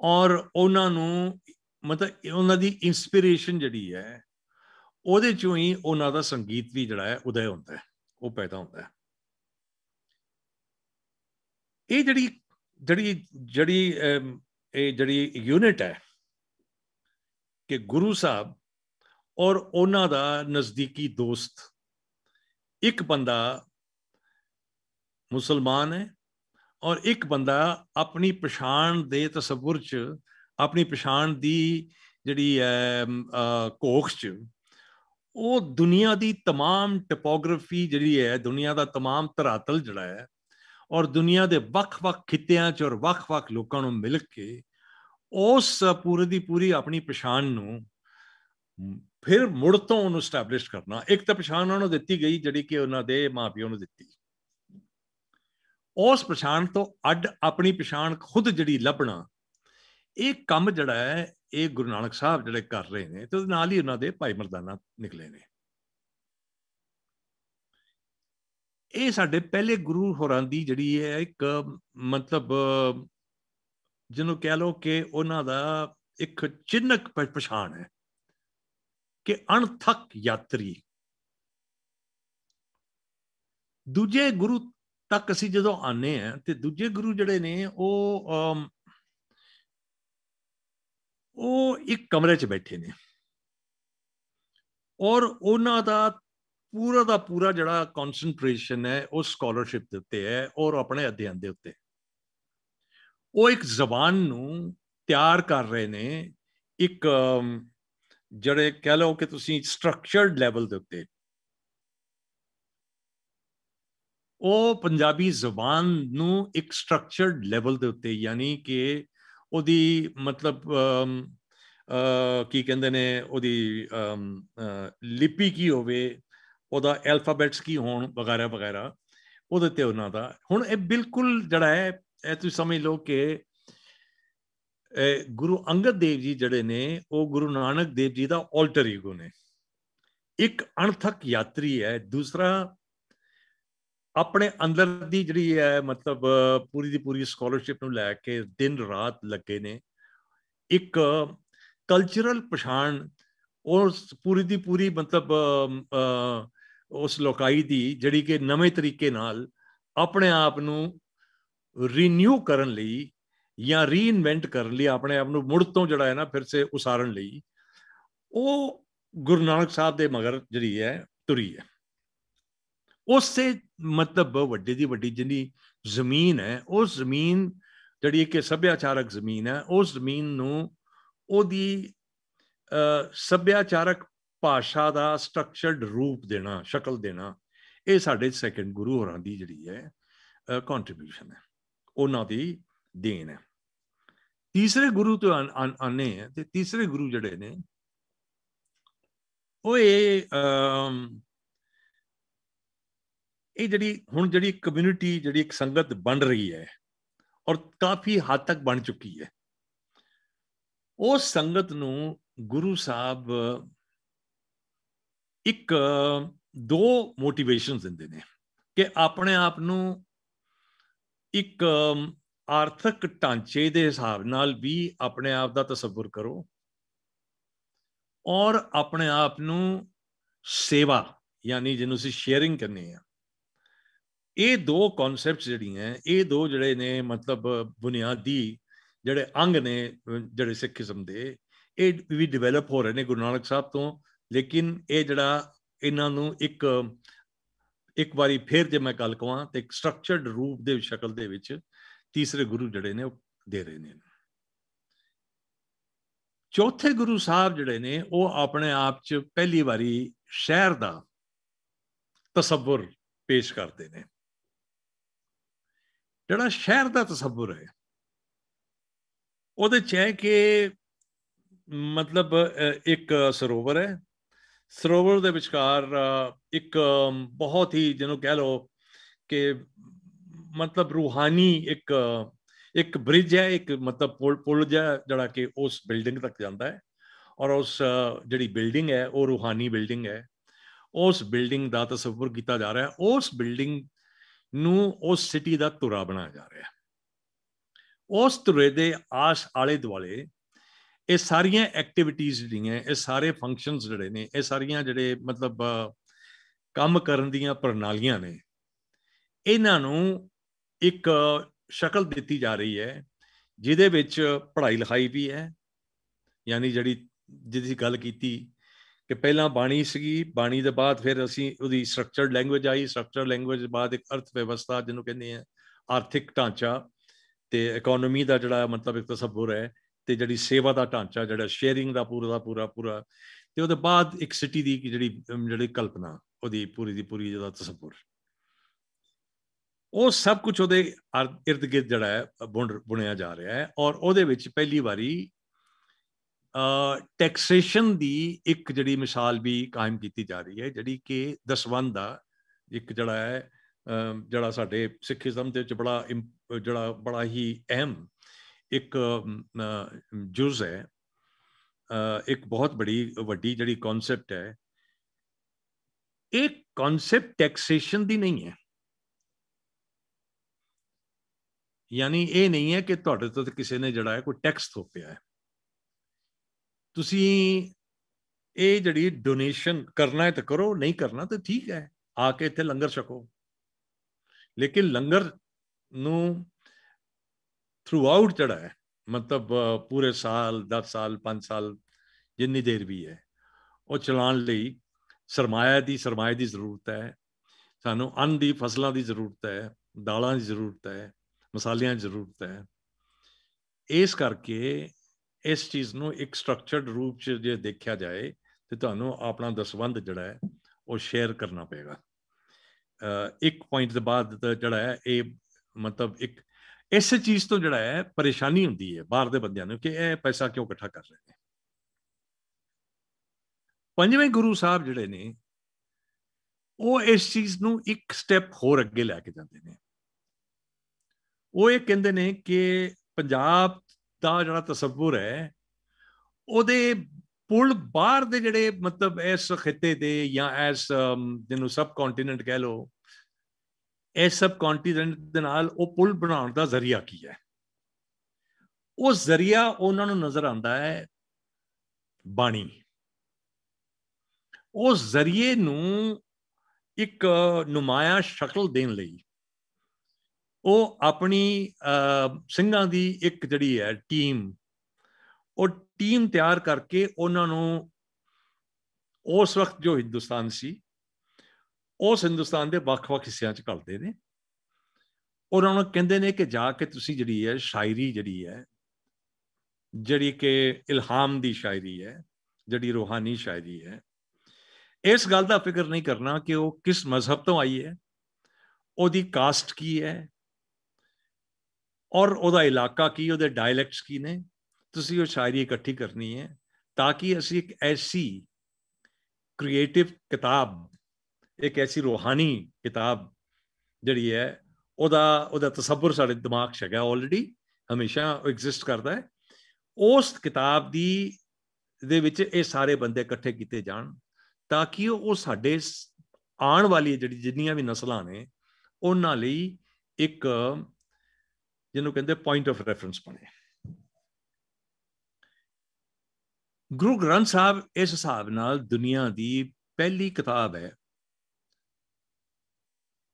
ਔਰ ਉਹਨਾਂ ਨੂੰ ਮਤਲਬ, ਉਹਨਾਂ ਦੀ ਇਨਸਪੀਰੇਸ਼ਨ ਜਿਹੜੀ ਹੈ ਉਹਦੇ ਚੋਂ ਹੀ ਉਹਨਾਂ ਦਾ ਸੰਗੀਤ ਵੀ ਜਿਹੜਾ ਹੈ ਉਦੈ ਹੁੰਦਾ ਹੈ, ਉਹ ਪੈਦਾ ਹੁੰਦਾ ਹੈ। ਇਹ ਜਿਹੜੀ ਜਿਹੜੀ ਜਿਹੜੀ ਇਹ ਜਿਹੜੀ ਯੂਨਿਟ ਹੈ ਕਿ ਗੁਰੂ ਸਾਹਿਬ ਔਰ ਉਹਨਾਂ ਦਾ ਨਜ਼ਦੀਕੀ ਦੋਸਤ, ਇੱਕ ਬੰਦਾ ਮੁਸਲਮਾਨ ਹੈ ਔਰ ਇੱਕ ਬੰਦਾ ਆਪਣੀ ਪਛਾਣ ਦੇ ਤਸਵੁਰ ਚ, ਆਪਣੀ ਪਛਾਣ ਦੀ ਜਿਹੜੀ ਹੈ ਕੋਖ ਚ ਉਹ ਦੁਨੀਆ ਦੀ तमाम ਟੋਪੋਗ੍ਰਾਫੀ ਜਿਹੜੀ ਹੈ ਦੁਨੀਆ ਦਾ तमाम ਧਰਾਤਲ ਜਿਹੜਾ ਹੈ ਔਰ ਦੁਨੀਆ ਦੇ ਵੱਖ-ਵੱਖ ਖਿੱਤਿਆਂ 'ਚ ਔਰ ਵੱਖ-ਵੱਖ ਲੋਕਾਂ ਨੂੰ ਮਿਲ ਕੇ ਉਸ ਪੂਰੀ ਦੀ ਪੂਰੀ ਆਪਣੀ ਪਛਾਣ ਨੂੰ ਫਿਰ ਮੁੜ ਤੋਂ ਉਹਨੂੰ ਸਟੈਬਲਿਸ਼ ਕਰਨਾ ਇੱਕ ਤਾਂ ਪਛਾਣ ਉਹਨਾਂ ਨੂੰ ਦਿੱਤੀ ਗਈ ਜਿਹੜੀ ਕਿ ਉਹਨਾਂ ਦੇ ਮਾਪਿਓ ਨੂੰ ਦਿੱਤੀ ਉਸ ਪਛਾਣ ਤੋਂ ਅੱਡ ਆਪਣੀ ਪਛਾਣ ਖੁਦ ਜਿਹੜੀ ਲੱਭਣਾ ਇਹ ਕੰਮ ਜਿਹੜਾ ਹੈ ਇਹ ਗੁਰੂ ਨਾਨਕ ਸਾਹਿਬ ਜਿਹੜੇ ਕਰ ਰਹੇ ਨੇ ਤੇ ਨਾਲ ਹੀ ਉਹਨਾਂ ਦੇ ਭਾਈ ਮਰਦਾਨਾ ਨਿਕਲੇ ਨੇ। ਇਹ ਸਾਡੇ ਪਹਿਲੇ ਗੁਰੂ ਹੋਰਾਂ ਦੀ ਜਿਹੜੀ ਹੈ ਇੱਕ ਮਤਲਬ, ਜਿਹਨੂੰ ਕਹਿ ਲਓ ਕਿ ਉਹਨਾਂ ਦਾ ਇੱਕ ਚਿੰਨਕ ਪਛਾਣ ਹੈ ਕਿ ਅਣਥਕ ਯਾਤਰੀ। ਦੂਜੇ ਗੁਰੂ ਤੱਕ ਅਸੀਂ ਜਦੋਂ ਆਨੇ ਆ ਤੇ ਦੂਜੇ ਗੁਰੂ ਜਿਹੜੇ ਨੇ ਉਹ ਉਹ ਇੱਕ ਕਮਰੇ 'ਚ ਬੈਠੇ ਨੇ। ਔਰ ਉਹਨਾਂ ਦਾ ਪੂਰਾ ਦਾ ਪੂਰਾ ਜਿਹੜਾ ਕਨਸੈਂਟਰੇਸ਼ਨ ਹੈ, ਉਹ ਸਕਾਲਰਸ਼ਿਪ ਦੇ ਉੱਤੇ ਹੈ ਔਰ ਆਪਣੇ ਅਧਿਐਨ ਦੇ ਉੱਤੇ। ਉਹ ਇੱਕ ਜ਼ਬਾਨ ਨੂੰ ਤਿਆਰ ਕਰ ਰਹੇ ਨੇ, ਇੱਕ ਜਿਹੜੇ ਕਹਿ ਲਓ ਕਿ ਤੁਸੀਂ ਸਟਰਕਚਰਡ ਲੈਵਲ ਦੇ ਉੱਤੇ। ਉਹ ਪੰਜਾਬੀ ਜ਼ਬਾਨ ਨੂੰ ਇੱਕ ਸਟਰਕਚਰਡ ਲੈਵਲ ਦੇ ਉੱਤੇ, ਯਾਨੀ ਕਿ ਉਹਦੀ ਮਤਲਬ ਕੀ ਕਹਿੰਦੇ ਨੇ, ਉਹਦੀ ਲਿਪੀ ਕੀ ਹੋਵੇ, ਉਹਦਾ ਐਲਫਾਬੈਟਸ ਕੀ ਹੋਣ, ਵਗੈਰਾ ਵਗੈਰਾ, ਉਹਦੇ ਤੇ ਉਹਨਾਂ ਦਾ। ਹੁਣ ਇਹ ਬਿਲਕੁਲ ਜਿਹੜਾ ਹੈ, ਇਹ ਤੁਸੀਂ ਸਮਝ ਲਓ ਕਿ ਗੁਰੂ ਅੰਗਦ ਦੇਵ ਜੀ ਜਿਹੜੇ ਨੇ, ਉਹ ਗੁਰੂ ਨਾਨਕ ਦੇਵ ਜੀ ਦਾ ਆਲਟਰ ਈਗੋ ਨੇ। ਇੱਕ ਅਣਥਕ ਯਾਤਰੀ ਹੈ, ਦੂਸਰਾ ਆਪਣੇ ਅੰਦਰ ਦੀ ਜਿਹੜੀ ਹੈ, ਮਤਲਬ, ਪੂਰੀ ਦੀ ਪੂਰੀ ਸਕਾਲਰਸ਼ਿਪ ਨੂੰ ਲੈ ਕੇ ਦਿਨ ਰਾਤ ਲੱਗੇ ਨੇ। ਇੱਕ ਕਲਚਰਲ ਪਛਾਣ, ਉਸ ਪੂਰੀ ਦੀ ਪੂਰੀ ਮਤਲਬ ਉਸ ਲੋਕਾਈ ਦੀ ਜਿਹੜੀ ਕਿ ਨਵੇਂ ਤਰੀਕੇ ਨਾਲ ਆਪਣੇ ਆਪ ਨੂੰ ਰੀਨਿਊ ਕਰਨ ਲਈ ਜਾਂ ਰੀਇਨਵੈਂਟ ਕਰਨ ਲਈ, ਆਪਣੇ ਆਪ ਨੂੰ ਮੁੜ ਤੋਂ ਜਿਹੜਾ ਹੈ ਨਾ ਫਿਰ ਸੇ ਉਸਾਰਨ ਲਈ, ਉਹ ਗੁਰੂ ਨਾਨਕ ਸਾਹਿਬ ਦੇ ਮਗਰ ਜਿਹੜੀ ਹੈ, ਤੁਰੀ ਹੈ। ਉਸੇ ਮਤਲਬ ਵੱਡੇ ਦੀ ਵੱਡੀ ਜਿੰਨੀ ਜ਼ਮੀਨ ਹੈ ਉਸ ਜ਼ਮੀਨ ਜਿਹੜੀ ਕਿ ਸੱਭਿਆਚਾਰਕ ਜ਼ਮੀਨ ਹੈ ਉਸ ਜ਼ਮੀਨ ਨੂੰ ਉਹਦੀ ਸੱਭਿਆਚਾਰਕ ਭਾਸ਼ਾ ਦਾ ਸਟਰਕਚਰਡ ਰੂਪ ਦੇਣਾ, ਸ਼ਕਲ ਦੇਣਾ, ਇਹ ਸਾਡੇ ਸੈਕੰਡ ਗੁਰੂ ਹੋਰਾਂ ਦੀ ਜਿਹੜੀ ਹੈ ਕੰਟਰੀਬਿਊਸ਼ਨ ਹੈ, ਉਹਨਾਂ ਦੀ ਦੇਣ ਹੈ। ਤੀਸਰੇ ਗੁਰੂ ਤੋਂ ਆਨੇ ਹੈ ਤੇ ਤੀਸਰੇ ਗੁਰੂ ਜਿਹੜੇ ਨੇ, ਉਹ ਇਹ ਇਹ ਜਿਹੜੀ ਹੁਣ ਜਿਹੜੀ ਕਮਿਊਨਿਟੀ ਜਿਹੜੀ ਇੱਕ ਸੰਗਤ ਬਣ ਰਹੀ ਹੈ ਔਰ ਕਾਫੀ ਹੱਦ ਤੱਕ ਬਣ ਚੁੱਕੀ ਹੈ। ਉਹ ਸੰਗਤ ਨੂੰ ਗੁਰੂ ਸਾਹਿਬ ਇੱਕ ਦੋ ਮੋਟੀਵੇਸ਼ਨਸ ਦਿੰਦੇ ਨੇ ਕਿ ਆਪਣੇ ਆਪ ਨੂੰ ਇੱਕ ਆਰਥਿਕ ਢਾਂਚੇ ਦੇ ਹਿਸਾਬ ਨਾਲ ਵੀ ਆਪਣੇ ਆਪ ਦਾ ਤਸੱਵੁਰ ਕਰੋ ਔਰ ਆਪਣੇ ਆਪ ਨੂੰ ਸੇਵਾ, ਯਾਨੀ ਜਿਹਨੂੰ ਅਸੀਂ ਸ਼ੇਅਰਿੰਗ ਕਰਨੀ ਹੈ ਇਹ ਦੋ ਕਨਸੈਪਟਸ ਜਿਹੜੀਆਂ, ਇਹ ਦੋ ਜਿਹੜੇ ਨੇ ਮਤਲਬ ਬੁਨਿਆਦੀ ਜਿਹੜੇ ਅੰਗ ਨੇ ਜਿਹੜੇ ਸਿੱਖ ਕਿਸਮ ਦੇ, ਇਹ ਵੀ ਡਿਵੈਲਪ ਹੋ ਰਹੇ ਨੇ ਗੁਰੂ ਨਾਨਕ ਸਾਹਿਬ ਤੋਂ, ਲੇਕਿਨ ਇਹ ਜਿਹੜਾ ਇਹਨਾਂ ਨੂੰ ਇੱਕ ਇੱਕ ਵਾਰੀ ਫੇਰ ਜੇ ਮੈਂ ਗੱਲ ਕਵਾਂ ਤੇ ਇੱਕ ਸਟਰਕਚਰਡ ਰੂਪ ਦੇ ਸ਼ਕਲ ਦੇ ਵਿੱਚ ਤੀਸਰੇ ਗੁਰੂ ਜਿਹੜੇ ਨੇ ਉਹ ਦੇ ਰਹੇ ਨੇ। ਚੌਥੇ ਗੁਰੂ ਸਾਹਿਬ ਜਿਹੜੇ ਨੇ ਉਹ ਆਪਣੇ ਆਪ 'ਚ ਪਹਿਲੀ ਵਾਰੀ ਸ਼ਹਿਰ ਦਾ ਤਸੱਵੁਰ ਪੇਸ਼ ਕਰਦੇ ਨੇ। ਜਿਹੜਾ ਸ਼ਹਿਰ ਦਾ ਤਸੱਵੁਰ ਹੈ, ਉਹਦੇ ਚ ਹੈ ਕਿ ਮਤਲਬ ਇੱਕ ਸਰੋਵਰ ਹੈ। ਸਰੋਵਰ ਦੇ ਵਿਚਕਾਰ ਇੱਕ ਬਹੁਤ ਹੀ ਜਿਹਨੂੰ ਕਹਿ ਲਓ ਕਿ ਮਤਲਬ ਰੂਹਾਨੀ ਇੱਕ ਇੱਕ ਬ੍ਰਿਜ ਹੈ, ਇੱਕ ਮਤਲਬ ਪੁਲ ਪੁਲ ਜਿਹੜਾ ਕਿ ਉਸ ਬਿਲਡਿੰਗ ਤੱਕ ਜਾਂਦਾ ਹੈ ਔਰ ਉਸ ਜਿਹੜੀ ਬਿਲਡਿੰਗ ਹੈ, ਉਹ ਰੂਹਾਨੀ ਬਿਲਡਿੰਗ ਹੈ। ਉਸ ਬਿਲਡਿੰਗ ਦਾ ਤਸਵੁਰ ਕੀਤਾ ਜਾ ਰਿਹਾ ਹੈ। ਉਸ ਬਿਲਡਿੰਗ ਨੂੰ ਉਸ ਸਿਟੀ ਦਾ ਧੁਰਾ ਬਣਾਇਆ ਜਾ ਰਿਹਾ ਉਸ ਧੁਰੇ ਦੇ ਆਸ ਆਲੇ ਦੁਆਲੇ ਇਹ ਸਾਰੀਆਂ ਐਕਟੀਵਿਟੀਆਂ ਜਿਹੜੀਆਂ, ਇਹ ਸਾਰੇ ਫੰਕਸ਼ਨਸ ਜਿਹੜੇ ਨੇ, ਇਹ ਸਾਰੀਆਂ ਜਿਹੜੇ ਮਤਲਬ ਕੰਮ ਕਰਨ ਦੀਆਂ ਪ੍ਰਣਾਲੀਆਂ ਨੇ, ਇਹਨਾਂ ਨੂੰ ਇੱਕ ਸ਼ਕਲ ਦਿੱਤੀ ਜਾ ਰਹੀ ਹੈ, ਜਿਹਦੇ ਵਿੱਚ ਪੜ੍ਹਾਈ ਲਿਖਾਈ ਵੀ ਹੈ, ਯਾਨੀ ਜਿਹੜੀ, ਜਿਹਦੀ ਗੱਲ ਕੀਤੀ ਕਿ ਪਹਿਲਾਂ ਬਾਣੀ ਸੀਗੀ, ਬਾਣੀ ਦੇ ਬਾਅਦ ਫਿਰ ਅਸੀਂ ਉਹਦੀ ਸਟਰਕਚਰਡ ਲੈਂਗੁਏਜ ਆਈ ਸਟਰਕਚਰਡ ਲੈਂਗੁਏਜ ਦੇ ਬਾਅਦ ਇੱਕ ਅਰਥ ਵਿਵਸਥਾ ਜਿਹਨੂੰ ਕਹਿੰਦੇ ਆ ਆਰਥਿਕ ਢਾਂਚਾ ਤੇ ਇਕਨੋਮੀ ਦਾ ਜਿਹੜਾ ਮਤਲਬ ਇੱਕ ਤਸੱਵੁਰ ਹੈ ਤੇ ਜਿਹੜੀ ਸੇਵਾ ਦਾ ਢਾਂਚਾ ਜਿਹੜਾ ਸ਼ੇਅਰਿੰਗ ਦਾ ਪੂਰਾ ਦਾ ਪੂਰਾ ਪੂਰਾ ਤੇ ਉਹਦੇ ਬਾਅਦ ਇੱਕ ਸਿਟੀ ਦੀ ਜਿਹੜੀ ਜਿਹੜੀ ਕਲਪਨਾ ਉਹਦੀ ਪੂਰੀ ਦੀ ਪੂਰੀ ਜਿਹੜਾ ਤਸੱਵੁਰ ਉਹ ਸਭ ਕੁਝ ਉਹਦੇ ਇਰਦ ਗਿਰਦ ਜਿਹੜਾ ਹੈ ਬੁਣਿਆ ਜਾ ਰਿਹਾ ਹੈ ਔਰ ਉਹਦੇ ਵਿੱਚ ਪਹਿਲੀ ਵਾਰੀ ਟੈਕਸੇਸ਼ਨ ਦੀ ਇੱਕ ਜਿਹੜੀ ਮਿਸਾਲ ਵੀ ਕਾਇਮ ਕੀਤੀ ਜਾ ਰਹੀ ਹੈ ਜਿਹੜੀ ਕਿ ਦਸਵੰਦ ਦਾ ਇੱਕ ਜਿਹੜਾ ਹੈ ਜਿਹੜਾ ਸਾਡੇ ਸਿੱਖੀਜ਼ਮ ਦੇ ਵਿੱਚ ਬੜਾ ਜਿਹੜਾ ਬੜਾ ਹੀ ਅਹਿਮ ਇੱਕ ਜੁਜ਼ ਹੈ ਇੱਕ ਬਹੁਤ ਬੜੀ ਵੱਡੀ ਜਿਹੜੀ ਕਨਸੈਪਟ ਹੈ ਇਹ ਕਨਸੈਪਟ ਟੈਕਸੇਸ਼ਨ ਦੀ ਨਹੀਂ ਹੈ ਯਾਨੀ ਇਹ ਨਹੀਂ ਹੈ ਕਿ ਤੁਹਾਡੇ ਤੋਂ ਕਿਸੇ ਨੇ ਜਿਹੜਾ ਹੈ ਕੋਈ ਟੈਕਸ ਥੋਪਿਆ ਹੈ ਤੁਸੀਂ ਇਹ ਜਿਹੜੀ ਡੋਨੇਸ਼ਨ ਕਰਨਾ ਹੈ ਤਾਂ ਕਰੋ, ਨਹੀਂ ਕਰਨਾ ਤਾਂ ਠੀਕ ਹੈ, ਆ ਕੇ ਇੱਥੇ ਲੰਗਰ ਛਕੋ। ਲੇਕਿਨ ਲੰਗਰ ਨੂੰ ਥਰੂ ਆਊਟ ਜਿਹੜਾ ਹੈ, ਮਤਲਬ ਪੂਰੇ ਸਾਲ 10 ਸਾਲ 5 ਸਾਲ, ਜਿੰਨੀ ਦੇਰ ਵੀ ਹੈ, ਉਹ ਚਲਾਉਣ ਲਈ ਸਰਮਾਇਆ ਦੀ, ਸਰਮਾਏ ਦੀ ਜ਼ਰੂਰਤ ਹੈ। ਸਾਨੂੰ ਅੰਨ ਦੀ, ਫਸਲਾਂ ਦੀ ਜ਼ਰੂਰਤ ਹੈ, ਦਾਲਾਂ ਦੀ ਜ਼ਰੂਰਤ ਹੈ, ਮਸਾਲਿਆਂ ਦੀ ਜ਼ਰੂਰਤ ਹੈ। ਇਸ ਕਰਕੇ ਇਸ ਚੀਜ਼ ਨੂੰ ਇੱਕ ਸਟਰਕਚਰਡ ਰੂਪ 'ਚ ਜੇ ਦੇਖਿਆ ਜਾਏ ਤੇ ਤੁਹਾਨੂੰ ਆਪਣਾ ਦਸਵੰਦ ਜਿਹੜਾ ਹੈ ਉਹ ਸ਼ੇਅਰ ਕਰਨਾ ਪਏਗਾ। ਇੱਕ ਪੁਆਇੰਟ ਦੇ ਬਾਅਦ ਜਿਹੜਾ ਹੈ ਇਹ ਮਤਲਬ ਇੱਕ ਇਸ ਚੀਜ਼ ਤੋਂ ਜਿਹੜਾ ਹੈ ਪਰੇਸ਼ਾਨੀ ਹੁੰਦੀ ਹੈ ਬਾਹਰ ਦੇ ਬੰਦਿਆਂ ਨੂੰ ਕਿ ਇਹ ਪੈਸਾ ਕਿਉਂ ਇਕੱਠਾ ਕਰ ਰਹੇ ਨੇ। ਪੰਜਵੇਂ ਗੁਰੂ ਸਾਹਿਬ ਜਿਹੜੇ ਨੇ, ਉਹ ਇਸ ਚੀਜ਼ ਨੂੰ ਇੱਕ ਸਟੈਪ ਹੋਰ ਅੱਗੇ ਲੈ ਕੇ ਜਾਂਦੇ ਨੇ। ਉਹ ਇਹ ਕਹਿੰਦੇ ਨੇ ਕਿ ਪੰਜਾਬ ਦਾ ਜਿਹੜਾ ਤਸੱਵੁਰ ਹੈ, ਉਹਦੇ ਪੁਲ ਬਾਹਰ ਦੇ ਜਿਹੜੇ ਮਤਲਬ ਇਸ ਖਿੱਤੇ ਦੇ ਜਾਂ ਇਸ ਜਿਹਨੂੰ ਸਬ ਕੰਟੀਨੈਂਟ ਕਹਿ ਲੋ ਇਸ ਸਬ ਕੰਟੀਨੈਂਟ ਦੇ ਨਾਲ ਉਹ ਪੁਲ ਬਣਾਉਣ ਦਾ ਜ਼ਰੀਆ ਕੀ ਹੈ? ਉਹ ਜ਼ਰੀਆ ਉਹਨਾਂ ਨੂੰ ਨਜ਼ਰ ਆਉਂਦਾ ਹੈ ਬਾਣੀ। ਉਸ ਜ਼ਰੀਏ ਨੂੰ ਇੱਕ ਨੁਮਾਇਆ ਸ਼ਕਲ ਦੇਣ ਲਈ। ਉਹ ਆਪਣੀ ਸਿੰਘਾਂ ਦੀ ਇੱਕ ਜਿਹੜੀ ਹੈ ਟੀਮ ਉਹ ਟੀਮ ਤਿਆਰ ਕਰਕੇ ਉਹਨਾਂ ਨੂੰ ਉਸ ਵਕਤ ਜੋ ਹਿੰਦੁਸਤਾਨ ਸੀ, ਉਸ ਹਿੰਦੁਸਤਾਨ ਦੇ ਵੱਖ-ਵੱਖ ਹਿੱਸਿਆਂ 'ਚ ਘਲਦੇ ਨੇ। ਉਹਨਾਂ ਨੂੰ ਕਹਿੰਦੇ ਨੇ ਕਿ ਜਾ ਕੇ ਤੁਸੀਂ ਜਿਹੜੀ ਹੈ ਸ਼ਾਇਰੀ ਜਿਹੜੀ ਹੈ, ਜਿਹੜੀ ਕਿ ਇਲਹਾਮ ਦੀ ਸ਼ਾਇਰੀ ਹੈ, ਜਿਹੜੀ ਰੂਹਾਨੀ ਸ਼ਾਇਰੀ ਹੈ, ਇਸ ਗੱਲ ਦਾ ਫਿਕਰ ਨਹੀਂ ਕਰਨਾ ਕਿ ਉਹ ਕਿਸ ਮਜ਼ਹਬ ਤੋਂ ਆਈ ਹੈ, ਉਹਦੀ ਕਾਸਟ ਕੀ ਹੈ ਔਰ ਉਹਦਾ ਇਲਾਕਾ ਕੀ, ਉਹਦੇ ਡਾਇਲੈਕਟਸ ਕੀ ਨੇ, ਤੁਸੀਂ ਉਹ ਸ਼ਾਇਰੀ ਇਕੱਠੀ ਕਰਨੀ ਹੈ ਤਾਂ ਕਿ ਅਸੀਂ ਇੱਕ ਐਸੀ ਕ੍ਰੀਏਟਿਵ ਕਿਤਾਬ, ਇੱਕ ਐਸੀ ਰੂਹਾਨੀ ਕਿਤਾਬ ਜਿਹੜੀ ਹੈ, ਉਹਦਾ ਉਹਦਾ ਤਸੱਵੁਰ ਸਾਡੇ ਦਿਮਾਗ 'ਚ ਹੈਗਾ ਆਲਰੇਡੀ ਹਮੇਸ਼ਾ ਐਗਜ਼ਿਸਟ ਕਰਦਾ ਹੈ। ਉਸ ਕਿਤਾਬ ਦੀ, ਦੇ ਵਿੱਚ ਇਹ ਸਾਰੇ ਬੰਦੇ ਇਕੱਠੇ ਕੀਤੇ ਜਾਣ ਤਾਂ ਕਿ ਉਹ ਸਾਡੇ ਆਉਣ ਵਾਲੀ ਜਿਹੜੀ ਜਿੰਨੀਆਂ ਵੀ ਨਸਲਾਂ ਨੇ, ਉਹਨਾਂ ਲਈ ਇੱਕ ਜਿਹਨੂੰ ਕਹਿੰਦੇ ਪੁਆਇੰਟ ਆਫ ਰੈਫਰੈਂਸ ਬਣੇ। ਗੁਰੂ ਗ੍ਰੰਥ ਸਾਹਿਬ ਇਸ ਹਿਸਾਬ ਨਾਲ ਦੁਨੀਆ ਦੀ ਪਹਿਲੀ ਕਿਤਾਬ ਹੈ,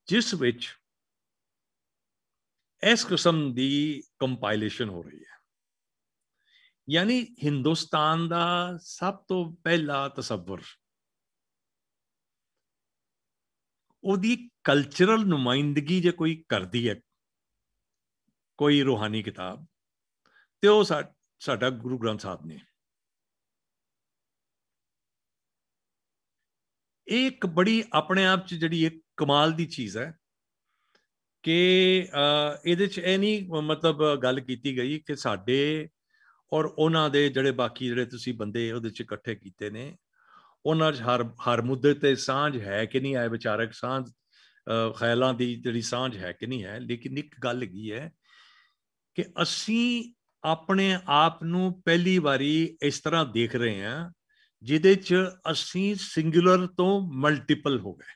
ਜਿਸ ਵਿੱਚ ਇਸ ਕਿਸਮ ਦੀ ਕੰਪਾਈਲੇਸ਼ਨ ਹੋ ਰਹੀ ਹੈ। ਯਾਨੀ ਹਿੰਦੁਸਤਾਨ ਦਾ ਸਭ ਤੋਂ ਪਹਿਲਾ ਤਸੱਵੁਰ, ਉਹਦੀ ਕਲਚਰਲ ਨੁਮਾਇੰਦਗੀ ਜੇ ਕੋਈ ਕਰਦੀ ਹੈ ਕੋਈ ਰੂਹਾਨੀ ਕਿਤਾਬ ਤੇ ਉਹ ਸਾਡਾ ਗੁਰੂ ਗ੍ਰੰਥ ਸਾਹਿਬ ਨੇ। ਇਹ ਇੱਕ ਬੜੀ ਆਪਣੇ ਆਪ ਚ ਜਿਹੜੀ ਇੱਕ ਕਮਾਲ ਦੀ ਚੀਜ਼ ਹੈ ਕਿ ਇਹਦੇ ਚ ਇਹ ਨਹੀਂ ਮਤਲਬ ਗੱਲ ਕੀਤੀ ਗਈ ਕਿ ਸਾਡੇ ਔਰ ਉਹਨਾਂ ਦੇ ਜਿਹੜੇ ਬਾਕੀ ਜਿਹੜੇ ਤੁਸੀਂ ਬੰਦੇ ਉਹਦੇ ਚ ਇਕੱਠੇ ਕੀਤੇ ਨੇ, ਉਹਨਾਂ 'ਚ ਹਰ ਹਰ ਮੁੱਦੇ ਤੇ ਸਾਂਝ ਹੈ ਕਿ ਨਹੀਂ ਹੈ ਵਿਚਾਰਕ ਸਾਂਝ ਖਿਆਲਾਂ ਦੀ ਜਿਹੜੀ ਸਾਂਝ ਹੈ ਕਿ ਨਹੀਂ ਹੈ, ਲੇਕਿਨ ਇੱਕ ਗੱਲ ਹੈਗੀ ਹੈ ਕਿ ਅਸੀਂ ਆਪਣੇ ਆਪ ਨੂੰ ਪਹਿਲੀ ਵਾਰੀ ਇਸ ਤਰ੍ਹਾਂ ਦੇਖ ਰਹੇ ਹਾਂ, ਜਿਹਦੇ 'ਚ ਅਸੀਂ ਸਿੰਗੂਲਰ ਤੋਂ ਮਲਟੀਪਲ ਹੋ ਗਏ।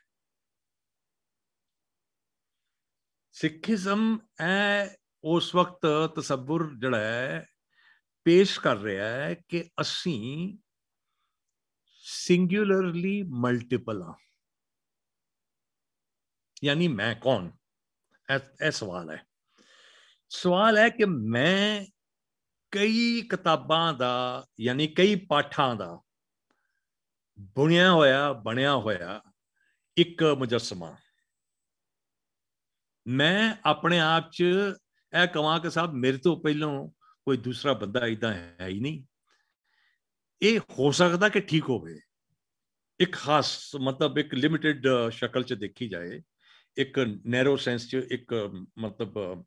ਸਿੱਖੀਜ਼ਮ ਐ, ਉਸ ਵਕਤ ਤਸੱਵੁਰ ਜਿਹੜਾ ਹੈ, ਪੇਸ਼ ਕਰ ਰਿਹਾ ਹੈ ਕਿ ਅਸੀਂ ਸਿੰਗੂਲਰਲੀ ਮਲਟੀਪਲ ਆ ਯਾਨੀ ਮੈਂ ਕੌਣ? ਇਹ ਸਵਾਲ ਹੈ। ਸਵਾਲ ਹੈ ਕਿ ਮੈਂ ਕਈ ਕਿਤਾਬਾਂ ਦਾ, ਯਾਨੀ ਕਈ ਪਾਠਾਂ ਦਾ ਬੁਣਿਆ ਹੋਇਆ, ਬਣਿਆ ਹੋਇਆ ਇੱਕ ਮੁਜਸਮਾ। ਮੈਂ ਆਪਣੇ ਆਪ 'ਚ ਇਹ ਕਹਾਂ ਕਿ ਸਾਹਿਬ ਮੇਰੇ ਤੋਂ ਪਹਿਲਾਂ ਕੋਈ ਦੂਸਰਾ ਬੰਦਾ ਇਦਾਂ ਹੈ ਹੀ ਨਹੀਂ। ਇਹ ਹੋ ਸਕਦਾ ਕਿ ਠੀਕ ਹੋਵੇ। ਇੱਕ ਖਾਸ ਮਤਲਬ ਇੱਕ ਲਿਮਿਟਿਡ ਸ਼ਕਲ 'ਚ ਦੇਖੀ ਜਾਏ। ਇੱਕ ਨੈਰੋ ਸੈਂਸ 'ਚ ਇੱਕ ਮਤਲਬ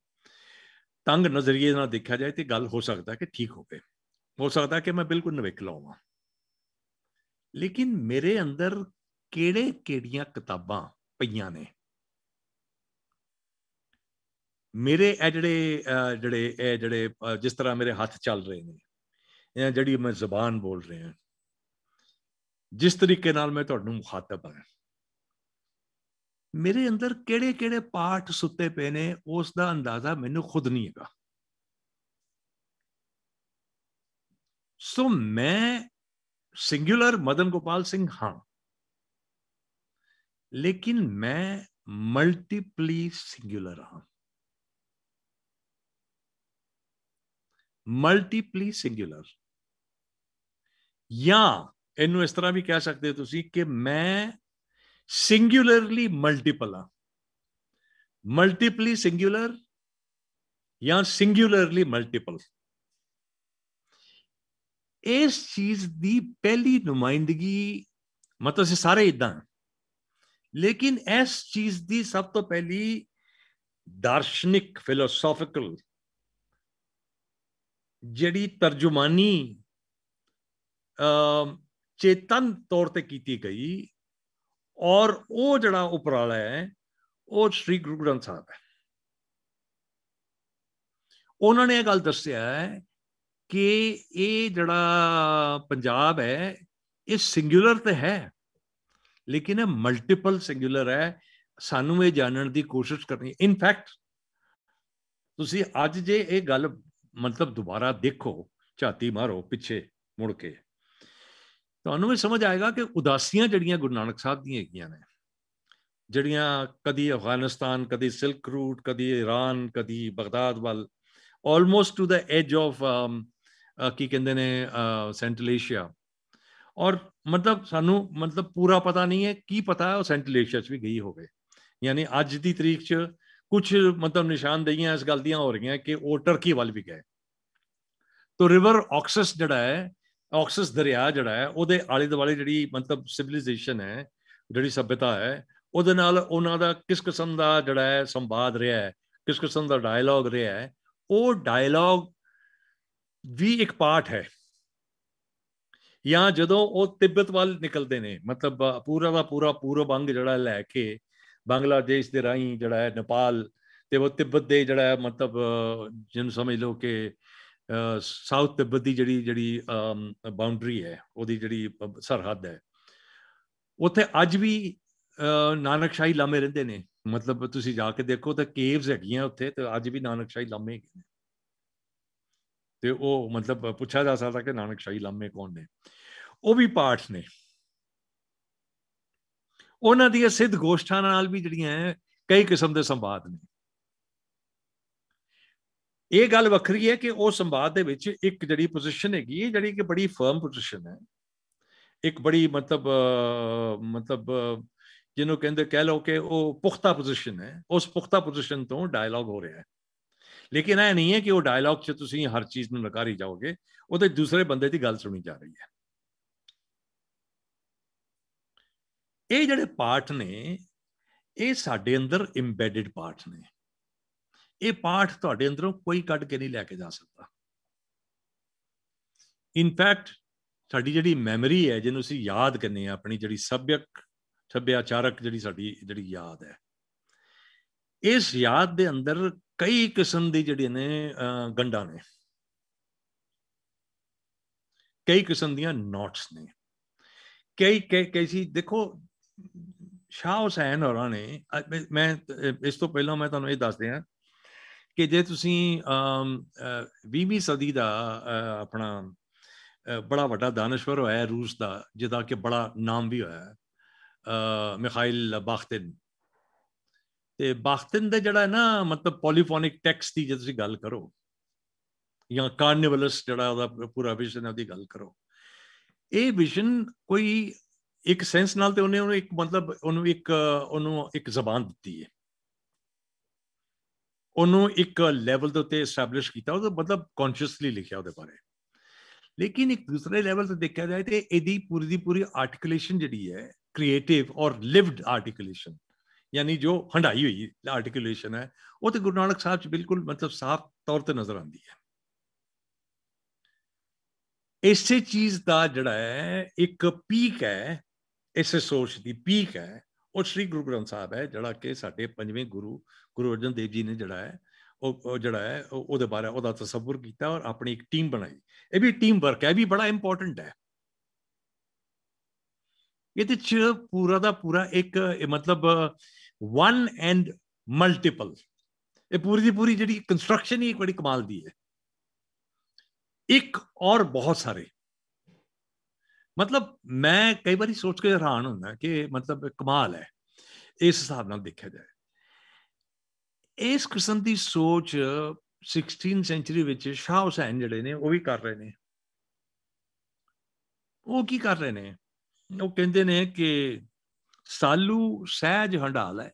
ਤੰਗ ਨਜ਼ਰੀਏ ਨਾਲ ਦੇਖਿਆ ਜਾਏ ਤੇ ਗੱਲ ਹੋ ਸਕਦਾ ਕਿ ਠੀਕ ਹੋਵੇ। ਹੋ ਸਕਦਾ ਕਿ ਮੈਂ ਬਿਲਕੁਲ ਨਵੇਕ ਲਾਵਾਂ ਲੇਕਿਨ ਮੇਰੇ ਅੰਦਰ ਕਿਹੜੇ ਕਿਹੜੀਆਂ ਕਿਤਾਬਾਂ ਪਈਆਂ ਨੇ? ਮੇਰੇ ਇਹ ਜਿਹੜੇ ਜਿਹੜੇ, ਇਹ ਜਿਹੜੇ ਜਿਸ ਤਰ੍ਹਾਂ ਮੇਰੇ ਹੱਥ ਚੱਲ ਰਹੇ ਨੇ ਇਹ ਜਿਹੜੀ ਮੈਂ ਜ਼ੁਬਾਨ ਬੋਲ ਰਿਹਾ, ਜਿਸ ਤਰੀਕੇ ਨਾਲ ਮੈਂ ਤੁਹਾਨੂੰ ਮੁਖਾਤਬ ਹਾਂ। ਮੇਰੇ ਅੰਦਰ ਕਿਹੜੇ ਕਿਹੜੇ ਪਾਠ ਸੁੱਤੇ ਪਏ ਨੇ ਉਸ ਦਾ ਅੰਦਾਜ਼ਾ ਮੈਨੂੰ ਖੁਦ ਨਹੀਂ ਹੈਗਾ। ਸੋ ਮੈਂ ਸਿੰਗੂਲਰ ਮਦਨ ਗੋਪਾਲ ਸਿੰਘ ਹਾਂ। ਲੇਕਿਨ ਮੈਂ ਮਲਟੀਪਲੀ ਸਿੰਗੂਲਰ ਹਾਂ। ਮਲਟੀਪਲੀ ਸਿੰਗੂਲਰ ਜਾਂ ਇਹਨੂੰ ਇਸ ਤਰ੍ਹਾਂ ਵੀ ਕਹਿ ਸਕਦੇ ਹੋ ਤੁਸੀਂ ਕਿ ਮੈਂ ਸਿੰਗੂਲਰਲੀ ਮਲਟੀਪਲ ਆ ਮਲਟੀਪਲੀ ਸਿੰਗੂਲਰ ਜਾਂ ਸਿੰਗੂਲਰਲੀ ਮਲਟੀਪਲ ਇਸ ਚੀਜ਼ ਦੀ ਪਹਿਲੀ ਨੁਮਾਇੰਦਗੀ ਮਤਲਬ ਸੇ ਸਾਰੇ ਇਦਾਂ ਲੇਕਿਨ ਇਸ ਚੀਜ਼ ਦੀ ਸਭ ਤੋਂ ਪਹਿਲੀ ਦਾਰਸ਼ਨਿਕ ਫਿਲਾਸਫੀਕਲ ਜਿਹੜੀ ਤਰਜਮਾਨੀ ਅ ਚੇਤਨ ਤੌਰ ਤੇ ਕੀਤੀ ਗਈ ਔਰ ਉਹ ਜਿਹੜਾ ਉਪਰਾਲਾ ਹੈ, ਉਹ ਸ੍ਰੀ ਗੁਰੂ ਗ੍ਰੰਥ ਸਾਹਿਬ ਹੈ। ਉਹਨਾਂ ਨੇ ਇਹ ਗੱਲ ਦੱਸਿਆ ਹੈ ਕਿ ਇਹ ਜਿਹੜਾ ਪੰਜਾਬ ਹੈ, ਇਹ ਸਿੰਗੂਲਰ ਤੇ ਹੈ, ਲੇਕਿਨ ਇਹ ਮਲਟੀਪਲ ਸਿੰਗੂਲਰ ਹੈ। ਸਾਨੂੰ ਇਹ ਜਾਣਨ ਦੀ ਕੋਸ਼ਿਸ਼ ਕਰਨੀ ਇਨ ਫੈਕਟ ਤੁਸੀਂ ਅੱਜ ਜੇ ਇਹ ਗੱਲ ਮਤਲਬ ਦੁਬਾਰਾ ਦੇਖੋ, ਝਾਤੀ ਮਾਰੋ ਪਿੱਛੇ ਮੁੜ ਕੇ। ਤੁਹਾਨੂੰ ਇਹ ਸਮਝ ਆਏਗਾ ਕਿ ਉਦਾਸੀਆਂ ਜਿਹੜੀਆਂ ਗੁਰੂ ਨਾਨਕ ਸਾਹਿਬ ਦੀਆਂ ਹੈਗੀਆਂ ਨੇ, ਜਿਹੜੀਆਂ ਕਦੀ ਅਫਗਾਨਿਸਤਾਨ, ਕਦੀ ਸਿਲਕ ਰੂਟ, ਕਦੀ ਈਰਾਨ ਕਦੀ ਬਗਦਾਦ ਵੱਲ almost to the edge of ਕੀ ਕਹਿੰਦੇ ਨੇ ਸੈਂਟਰਲ ਏਸ਼ੀਆ ਔਰ ਮਤਲਬ ਸਾਨੂੰ, ਮਤਲਬ ਪੂਰਾ ਪਤਾ ਨਹੀਂ ਹੈ ਕੀ ਪਤਾ ਉਹ ਸੈਂਟਰਲ ਏਸ਼ੀਆ 'ਚ ਵੀ ਗਈ ਹੋਵੇ। ਯਾਨੀ ਅੱਜ ਦੀ ਤਰੀਕ 'ਚ ਕੁਝ ਮਤਲਬ ਨਿਸ਼ਾਨਦੇਹੀਆਂ ਇਸ ਗੱਲ ਦੀਆਂ ਹੋ ਰਹੀਆਂ ਕਿ ਉਹ ਟਰਕੀ ਵੱਲ ਵੀ ਗਏ। ਤੋ ਰਿਵਰ ਆਕਸਸ ਜਿਹੜਾ ਹੈ ਆਕਸਸ ਦਰਿਆ ਜਿਹੜਾ ਹੈ, ਉਹਦੇ ਆਲੇ ਦੁਆਲੇ ਜਿਹੜੀ ਮਤਲਬ ਸਿਵਲਾਈਜੇਸ਼ਨ ਹੈ, ਜਿਹੜੀ ਸਭਿਅਤਾ ਹੈ, ਉਹਦੇ ਨਾਲ ਉਹਨਾਂ ਦਾ ਕਿਸ ਕਿਸਮ ਦਾ ਜਿਹੜਾ ਹੈ ਸੰਵਾਦ ਰਿਹਾ ਹੈ, ਕਿਸ ਕਿਸਮ ਦਾ ਡਾਇਲੌਗ ਰਿਹਾ ਹੈ, ਉਹ ਡਾਇਲੌਗ ਵੀ ਇੱਕ ਪਾਰਟ ਹੈ। ਜਾਂ ਜਦੋਂ ਉਹ ਤਿੱਬਤ ਵੱਲ ਨਿਕਲਦੇ ਨੇ, ਮਤਲਬ ਪੂਰਾ ਦਾ ਪੂਰਾ ਪੂਰਬ ਅੰਗ ਜਿਹੜਾ ਲੈ ਕੇ ਬੰਗਲਾਦੇਸ਼ ਦੇ ਰਾਹੀਂ ਜਿਹੜਾ ਹੈ, ਨੇਪਾਲ ਤੇ ਉਹ ਤਿੱਬਤ ਦੇ ਜਿਹੜਾ ਮਤਲਬ, ਜਿਹਨੂੰ ਸਮਝ ਲਓ ਕਿ ਸਾਊਥ ਤਿੱਬਤ ਦੀ ਜਿਹੜੀ ਜਿਹੜੀ ਬਾਉਂਡਰੀ ਹੈ, ਉਹਦੀ ਜਿਹੜੀ ਸਰਹੱਦ ਹੈ। ਉੱਥੇ ਅੱਜ ਵੀ ਨਾਨਕਸ਼ਾਹੀ ਲਾਮੇ ਰਹਿੰਦੇ ਨੇ। ਮਤਲਬ ਤੁਸੀਂ ਜਾ ਕੇ ਦੇਖੋ ਤਾਂ ਕੇਵਸ ਹੈਗੀਆਂ ਉੱਥੇ ਤੇ ਅੱਜ ਵੀ ਨਾਨਕਸ਼ਾਹੀ ਲਾਮੇ ਹੈਗੇ ਨੇ। ਤੇ ਉਹ ਮਤਲਬ ਪੁੱਛਿਆ ਜਾ ਸਕਦਾ ਕਿ ਨਾਨਕਸ਼ਾਹੀ ਲਾਮੇ ਕੌਣ ਨੇ। ਉਹ ਵੀ ਪਾਠ ਨੇ। ਉਹਨਾਂ ਦੀਆਂ ਸਿੱਧ ਗੋਸ਼ਟਾਂ ਨਾਲ ਵੀ ਜਿਹੜੀਆਂ ਹੈ, ਕਈ ਕਿਸਮ ਦੇ ਸੰਵਾਦ ਨੇ। ਇਹ ਗੱਲ ਵੱਖਰੀ ਹੈ ਕਿ ਉਹ ਸੰਵਾਦ ਦੇ ਵਿੱਚ ਇੱਕ ਜਿਹੜੀ ਪੋਜੀਸ਼ਨ ਹੈਗੀ ਹੈ ਜਿਹੜੀ ਕਿ ਬੜੀ ਫਰਮ ਪੋਜੀਸ਼ਨ ਹੈ। ਇੱਕ ਬੜੀ ਮਤਲਬ ਮਤਲਬ ਜਿਹਨੂੰ ਕਹਿੰਦੇ, ਕਹਿ ਲਓ ਕਿ ਉਹ ਪੁਖਤਾ ਪੋਜੀਸ਼ਨ ਹੈ। ਉਸ ਪੁਖਤਾ ਪੋਜੀਸ਼ਨ ਤੋਂ ਡਾਇਲੌਗ ਹੋ ਰਿਹਾ ਹੈ। ਲੇਕਿਨ ਇਹ ਨਹੀਂ ਹੈ ਕਿ ਉਹ ਡਾਇਲੌਗ 'ਚ ਤੁਸੀਂ ਹਰ ਚੀਜ਼ ਨੂੰ ਨਕਾਰੀ ਜਾਓਗੇ। ਉਹਦੇ ਦੂਸਰੇ ਬੰਦੇ ਦੀ ਗੱਲ ਸੁਣੀ ਜਾ ਰਹੀ ਹੈ। ਇਹ ਜਿਹੜੇ ਪਾਠ ਨੇ, ਇਹ ਸਾਡੇ ਅੰਦਰ ਇੰਬੈਡਡ ਪਾਠ ਨੇ। ਇਹ ਪਾਠ ਤੁਹਾਡੇ ਅੰਦਰੋਂ ਕੋਈ ਕੱਢ ਕੇ ਨਹੀਂ ਲੈ ਕੇ ਜਾ ਸਕਦਾ। ਇਨਫੈਕਟ ਸਾਡੀ ਜਿਹੜੀ ਮੈਮਰੀ ਹੈ, ਜਿਹਨੂੰ ਅਸੀਂ ਯਾਦ ਕਰਨੇ ਆ ਆਪਣੀ ਜਿਹੜੀ ਸਭਿਅਕ, ਸੱਭਿਆਚਾਰਕ ਜਿਹੜੀ ਸਾਡੀ, ਜਿਹੜੀ ਯਾਦ ਹੈ। ਇਸ ਯਾਦ ਦੇ ਅੰਦਰ ਕਈ ਕਿਸਮ ਦੀ ਜਿਹੜੀਆਂ ਨੇ ਗੰਢਾਂ ਨੇ। ਕਈ ਕਿਸਮ ਦੀਆਂ ਨੋਟਸ ਨੇ। ਕਈ ਕਈ ਸੀ, ਦੇਖੋ, ਸ਼ਾਹ ਹੁਸੈਨ ਹੋਰਾਂ ਨੇ ਮੈਂ ਇਸ ਤੋਂ ਪਹਿਲਾਂ ਮੈਂ ਤੁਹਾਨੂੰ ਇਹ ਦੱਸ ਦਿਆਂ ਕਿ ਜੇ ਤੁਸੀਂ 20ਵੀਂ ਸਦੀ ਦਾ ਆਪਣਾ ਬੜਾ ਵੱਡਾ ਦਾਨਸ਼ਵਰ ਹੋਇਆ ਰੂਸ ਦਾ, ਜਿਹਦਾ ਕਿ ਬੜਾ ਨਾਮ ਵੀ ਹੋਇਆ ਮਿਖਾਇਲ ਬਾਖਤਿਨ। ਤੇ ਬਾਖਤਿਨ ਦਾ ਜਿਹੜਾ ਨਾ, ਮਤਲਬ ਪੋਲੀਫੋਨਿਕ ਟੈਕਸਟ ਦੀ ਜੇ ਤੁਸੀਂ ਗੱਲ ਕਰੋ, ਜਾਂ ਕਾਰਨੀਵਲਸ ਜਿਹੜਾ ਉਹਦਾ ਪੂਰਾ ਵਿਜ਼ਨ ਹੈ ਉਹਦੀ ਗੱਲ ਕਰੋ, ਇਹ ਵਿਜ਼ਨ ਕੋਈ ਇੱਕ ਸੈਂਸ ਨਾਲ ਤੇ ਉਹਨੇ ਉਹਨੂੰ ਇੱਕ ਮਤਲਬ ਉਹਨੂੰ ਇੱਕ ਉਹਨੂੰ ਇੱਕ ਜ਼ਬਾਨ ਦਿੱਤੀ ਹੈ। ਉਹਨੂੰ ਇੱਕ ਲੈਵਲ ਦੇ ਉੱਤੇ ਐਸਟੈਬਲਿਸ਼ ਕੀਤਾ ਉਹ ਮਤਲਬ ਕੌਨਸ਼ੀਅਸਲੀ ਲਿਖਿਆ ਉਹਦੇ ਬਾਰੇ। ਲੇਕਿਨ ਇੱਕ ਦੂਸਰੇ ਲੈਵਲ ਤੇ ਦੇਖਿਆ ਜਾਏ ਤੇ ਇਹਦੀ ਪੂਰੀ ਦੀ ਪੂਰੀ ਆਰਟੀਕੂਲੇਸ਼ਨ ਜਿਹੜੀ ਹੈ ਕ੍ਰੀਏਟਿਵ ਔਰ ਲਿਵਡ ਆਰਟੀਕੂਲੇਸ਼ਨ ਯਾਨੀ ਜੋ ਹੰਡਾਈ ਹੋਈ ਆਰਟੀਕੂਲੇਸ਼ਨ ਹੈ, ਉਹ ਤੇ ਗੁਰੂ ਨਾਨਕ ਸਾਹਿਬ ਚ ਬਿਲਕੁਲ ਮਤਲਬ ਸਾਫ਼ ਤੌਰ ਤੇ ਨਜ਼ਰ ਆਉਂਦੀ ਹੈ। ਇਸੇ ਚੀਜ਼ ਦਾ ਜਿਹੜਾ ਹੈ, ਇੱਕ ਪੀਕ ਹੈ, ਇਸੇ ਸੋਚ ਦੀ ਪੀਕ ਹੈ, ਉਹ ਸ੍ਰੀ ਗੁਰੂ ਗ੍ਰੰਥ ਸਾਹਿਬ ਹੈ, ਜਿਹੜਾ ਕਿ ਸਾਡੇ ਪੰਜਵੇਂ ਗੁਰੂ ਗੁਰੂ ਅਰਜਨ ਦੇਵ ਜੀ ਨੇ ਜਿਹੜਾ ਹੈ ਉਹ ਜਿਹੜਾ ਹੈ ਉਹਦੇ ਬਾਰੇ ਉਹਦਾ ਤਸੱਵੁਰ ਕੀਤਾ ਔਰ ਆਪਣੀ ਇੱਕ ਟੀਮ ਬਣਾਈ ਇਹ ਵੀ ਟੀਮ ਵਰਕ ਹੈ ਵੀ ਬੜਾ ਇੰਪੋਰਟੈਂਟ ਹੈ ਇਹਦੇ ਚ ਪੂਰਾ ਦਾ ਪੂਰਾ ਇੱਕ ਮਤਲਬ ਵਨ ਐਂਡ ਮਲਟੀਪਲ ਇਹ ਪੂਰੀ ਦੀ ਪੂਰੀ ਜਿਹੜੀ ਕੰਸਟਰਕਸ਼ਨ ਹੀ ਇੱਕ ਬੜੀ ਕਮਾਲ ਦੀ ਹੈ ਇੱਕ ਔਰ ਬਹੁਤ ਸਾਰੇ ਮਤਲਬ ਮੈਂ ਕਈ ਵਾਰੀ ਸੋਚ ਕੇ ਹੈਰਾਨ ਹੁੰਦਾ ਕਿ ਮਤਲਬ ਕਮਾਲ ਹੈ ਇਸ ਹਿਸਾਬ ਨਾਲ ਦੇਖਿਆ ਜਾਏ ਇਸ ਕਿਸਮ ਦੀ ਸੋਚ 16th ਸੈਂਚੁਰੀ ਵਿੱਚ ਸ਼ਾਹ ਹੁਸੈਨ ਜਿਹੜੇ ਨੇ, ਉਹ ਵੀ ਕਰ ਰਹੇ ਨੇ। ਉਹ ਕੀ ਕਰ ਰਹੇ ਨੇ? ਉਹ ਕਹਿੰਦੇ ਨੇ ਕਿ ਸਾਲੂ ਸਹਿਜ ਹੰਡਾਲ ਹੈ।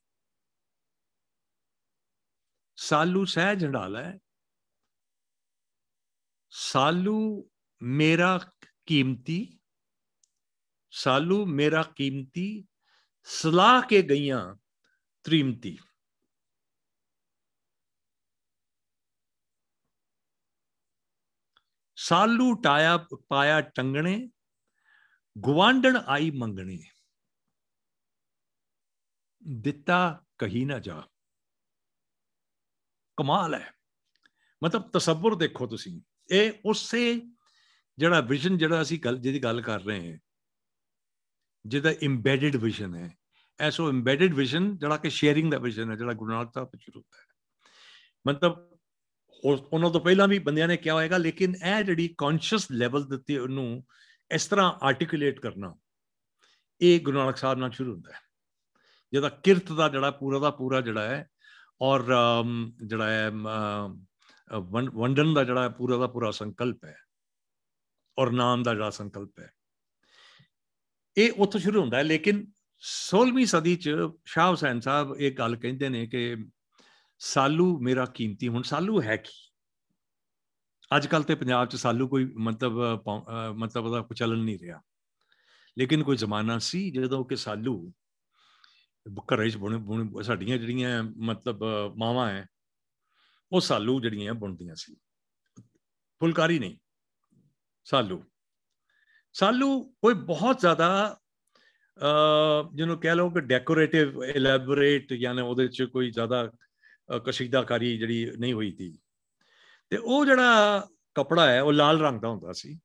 ਸਾਲੂ ਸਹਿਜ ਹੰਡਾਲ ਹੈ। ਸਾਲੂ ਮੇਰਾ ਕੀਮਤੀ, ਸਾਲੂ ਮੇਰਾ ਕੀਮਤੀ, ਸਲਾਹ ਕੇ ਗਈਆਂ ਤ੍ਰਿਮਤੀ। ਸਾਲੂ ਟਾਇਆ ਪਾਇਆ ਟੰਗਣੇ ਗਵਾਂਡਣ ਆਈ ਮੰਗਣੇ। ਦਿੱਤਾ ਕਹੀ ਨਾ ਜਾ। ਕਮਾਲ ਹੈ। ਮਤਲਬ ਤਸੱਵੁਰ ਦੇਖੋ ਤੁਸੀਂ। ਇਹ ਉਸੇ ਜਿਹੜਾ ਵਿਜ਼ਨ ਜਿਹੜਾ ਅਸੀਂ ਗੱਲ ਜਿਹਦੀ ਗੱਲ ਕਰ ਰਹੇ ਹਾਂ, ਜਿਹਦਾ ਇੰਬੈਡਡ ਵਿਜ਼ਨ ਹੈ। ਐਸੋ ਇੰਬੈਡਡ ਵਿਜ਼ਨ ਜਿਹੜਾ ਕਿ ਸ਼ੇਅਰਿੰਗ ਦਾ ਵਿਜ਼ਨ ਹੈ, ਜਿਹੜਾ ਗੁਰੂ ਨਾਨਕ ਸਾਹਿਬ ਤੋਂ ਹੁੰਦਾ ਹੈ। ਮਤਲਬ ਉਹਨਾਂ ਤੋਂ ਪਹਿਲਾਂ ਵੀ ਬੰਦਿਆਂ ਨੇ ਕਿਹਾ ਹੋਏਗਾ, ਲੇਕਿਨ ਇਹ ਜਿਹੜੀ ਕੌਨਸ਼ੀਅਸ ਲੈਵਲ ਦੇ ਉੱਤੇ ਉਹਨੂੰ, ਇਸ ਤਰ੍ਹਾਂ ਆਰਟੀਕੂਲੇਟ ਕਰਨਾ, ਇਹ ਗੁਰੂ ਨਾਨਕ ਸਾਹਿਬ ਨਾਲ ਸ਼ੁਰੂ ਹੁੰਦਾ ਹੈ। ਜਿਹਦਾ ਕਿਰਤ ਦਾ ਜਿਹੜਾ ਪੂਰਾ ਦਾ ਪੂਰਾ ਜਿਹੜਾ ਹੈ, ਔਰ ਜਿਹੜਾ ਹੈ ਵੰਡਨ ਦਾ ਜਿਹੜਾ ਪੂਰਾ ਦਾ ਪੂਰਾ ਸੰਕਲਪ ਹੈ, ਔਰ ਨਾਮ ਦਾ ਜਿਹੜਾ ਸੰਕਲਪ ਹੈ। ਇਹ ਉੱਥੋਂ ਸ਼ੁਰੂ ਹੁੰਦਾ ਹੈ, ਲੇਕਿਨ 16ਵੀਂ ਸਦੀ ਚ ਸ਼ਾਹ ਹੁਸੈਨ ਸਾਹਿਬ ਇਹ ਗੱਲ ਕਹਿੰਦੇ ਨੇ ਕਿ ਸਾਲੂ ਮੇਰਾ ਕੀਮਤੀ, ਹੁਣ ਸਾਲੂ ਹੈ ਕੀ? ਅੱਜ ਕੱਲ ਤੇ ਪੰਜਾਬ ਚ ਸਾਲੂ ਕੋਈ ਮਤਲਬ ਮਤਲਬ ਉਹਦਾ ਚੱਲਣ ਨਹੀਂ ਰਿਹਾ। ਲੇਕਿਨ ਕੋਈ ਜ਼ਮਾਨਾ ਸੀ ਜਦੋਂ ਕਿ ਸਾਲੂ ਘਰੇ ਚ ਬੁਣ ਬੁਣ, ਸਾਡੀਆਂ ਜਿਹੜੀਆਂ ਮਤਲਬ ਮਾਵਾਂ ਐ, ਉਹ ਸਾਲੂ ਜਿਹੜੀਆਂ ਬੁਣਦੀਆਂ ਸੀ। ਫੁਲਕਾਰੀ ਨਹੀਂ, ਸਾਲੂ। ਸਾਲੂ ਕੋਈ ਬਹੁਤ ਜ਼ਿਆਦਾ ਜਿਹਨੂੰ ਕਹਿ ਲਓ ਕਿ ਡੈਕੋਰੇਟਿਵ ਇਲੈਬੋਰੇਟ ਯਾਨੀ ਉਹਦੇ ਚ ਕੋਈ ਜ਼ਿਆਦਾ ਕਸ਼ੀਦਾਕਾਰੀ ਜਿਹੜੀ ਨਹੀਂ ਹੋਈ ਸੀ ਤੇ ਉਹ ਜਿਹੜਾ ਕਪੜਾ ਹੈ, ਉਹ ਲਾਲ ਰੰਗ ਦਾ ਹੁੰਦਾ ਸੀ।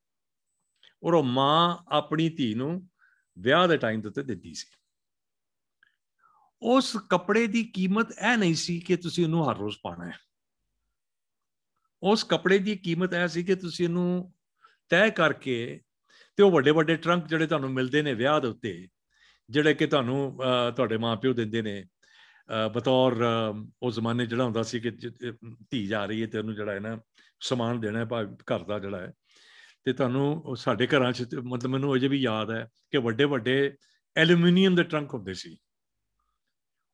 ਔਰ ਉਹ ਮਾਂ ਆਪਣੀ ਧੀ ਨੂੰ ਵਿਆਹ ਦੇ ਟਾਈਮ ਦੇ ਉੱਤੇ ਦਿੰਦੀ ਸੀ। ਉਸ ਕੱਪੜੇ ਦੀ ਕੀਮਤ ਇਹ ਨਹੀਂ ਸੀ ਕਿ ਤੁਸੀਂ ਉਹਨੂੰ ਹਰ ਰੋਜ਼ ਪਾਣਾ ਹੈ। ਉਸ ਕੱਪੜੇ ਦੀ ਕੀਮਤ ਇਹ ਸੀ ਕਿ ਤੁਸੀਂ ਇਹਨੂੰ ਤੈਅ ਕਰਕੇ ਤੇ ਉਹ ਵੱਡੇ ਵੱਡੇ ਟਰੰਕ ਜਿਹੜੇ ਤੁਹਾਨੂੰ ਮਿਲਦੇ ਨੇ ਵਿਆਹ ਦੇ ਉੱਤੇ, ਜਿਹੜੇ ਕਿ ਤੁਹਾਨੂੰ ਤੁਹਾਡੇ ਮਾਪਿਓ ਦਿੰਦੇ ਨੇ ਬਤੌਰ ਉਹ ਜ਼ਮਾਨੇ ਜਿਹੜਾ ਹੁੰਦਾ ਸੀ ਕਿ ਧੀ ਜਾ ਰਹੀ ਹੈ ਤੇ ਉਹਨੂੰ ਜਿਹੜਾ ਹੈ ਨਾ ਸਮਾਨ ਦੇਣਾ ਹੈ ਘਰ ਦਾ ਜਿਹੜਾ ਹੈ। ਤੇ ਤੁਹਾਨੂੰ ਸਾਡੇ ਘਰਾਂ 'ਚ ਮਤਲਬ ਮੈਨੂੰ ਅਜੇ ਵੀ ਯਾਦ ਹੈ ਕਿ ਵੱਡੇ ਵੱਡੇ ਐਲੂਮੀਨੀਅਮ ਦੇ ਟਰੰਕ ਹੁੰਦੇ ਸੀ।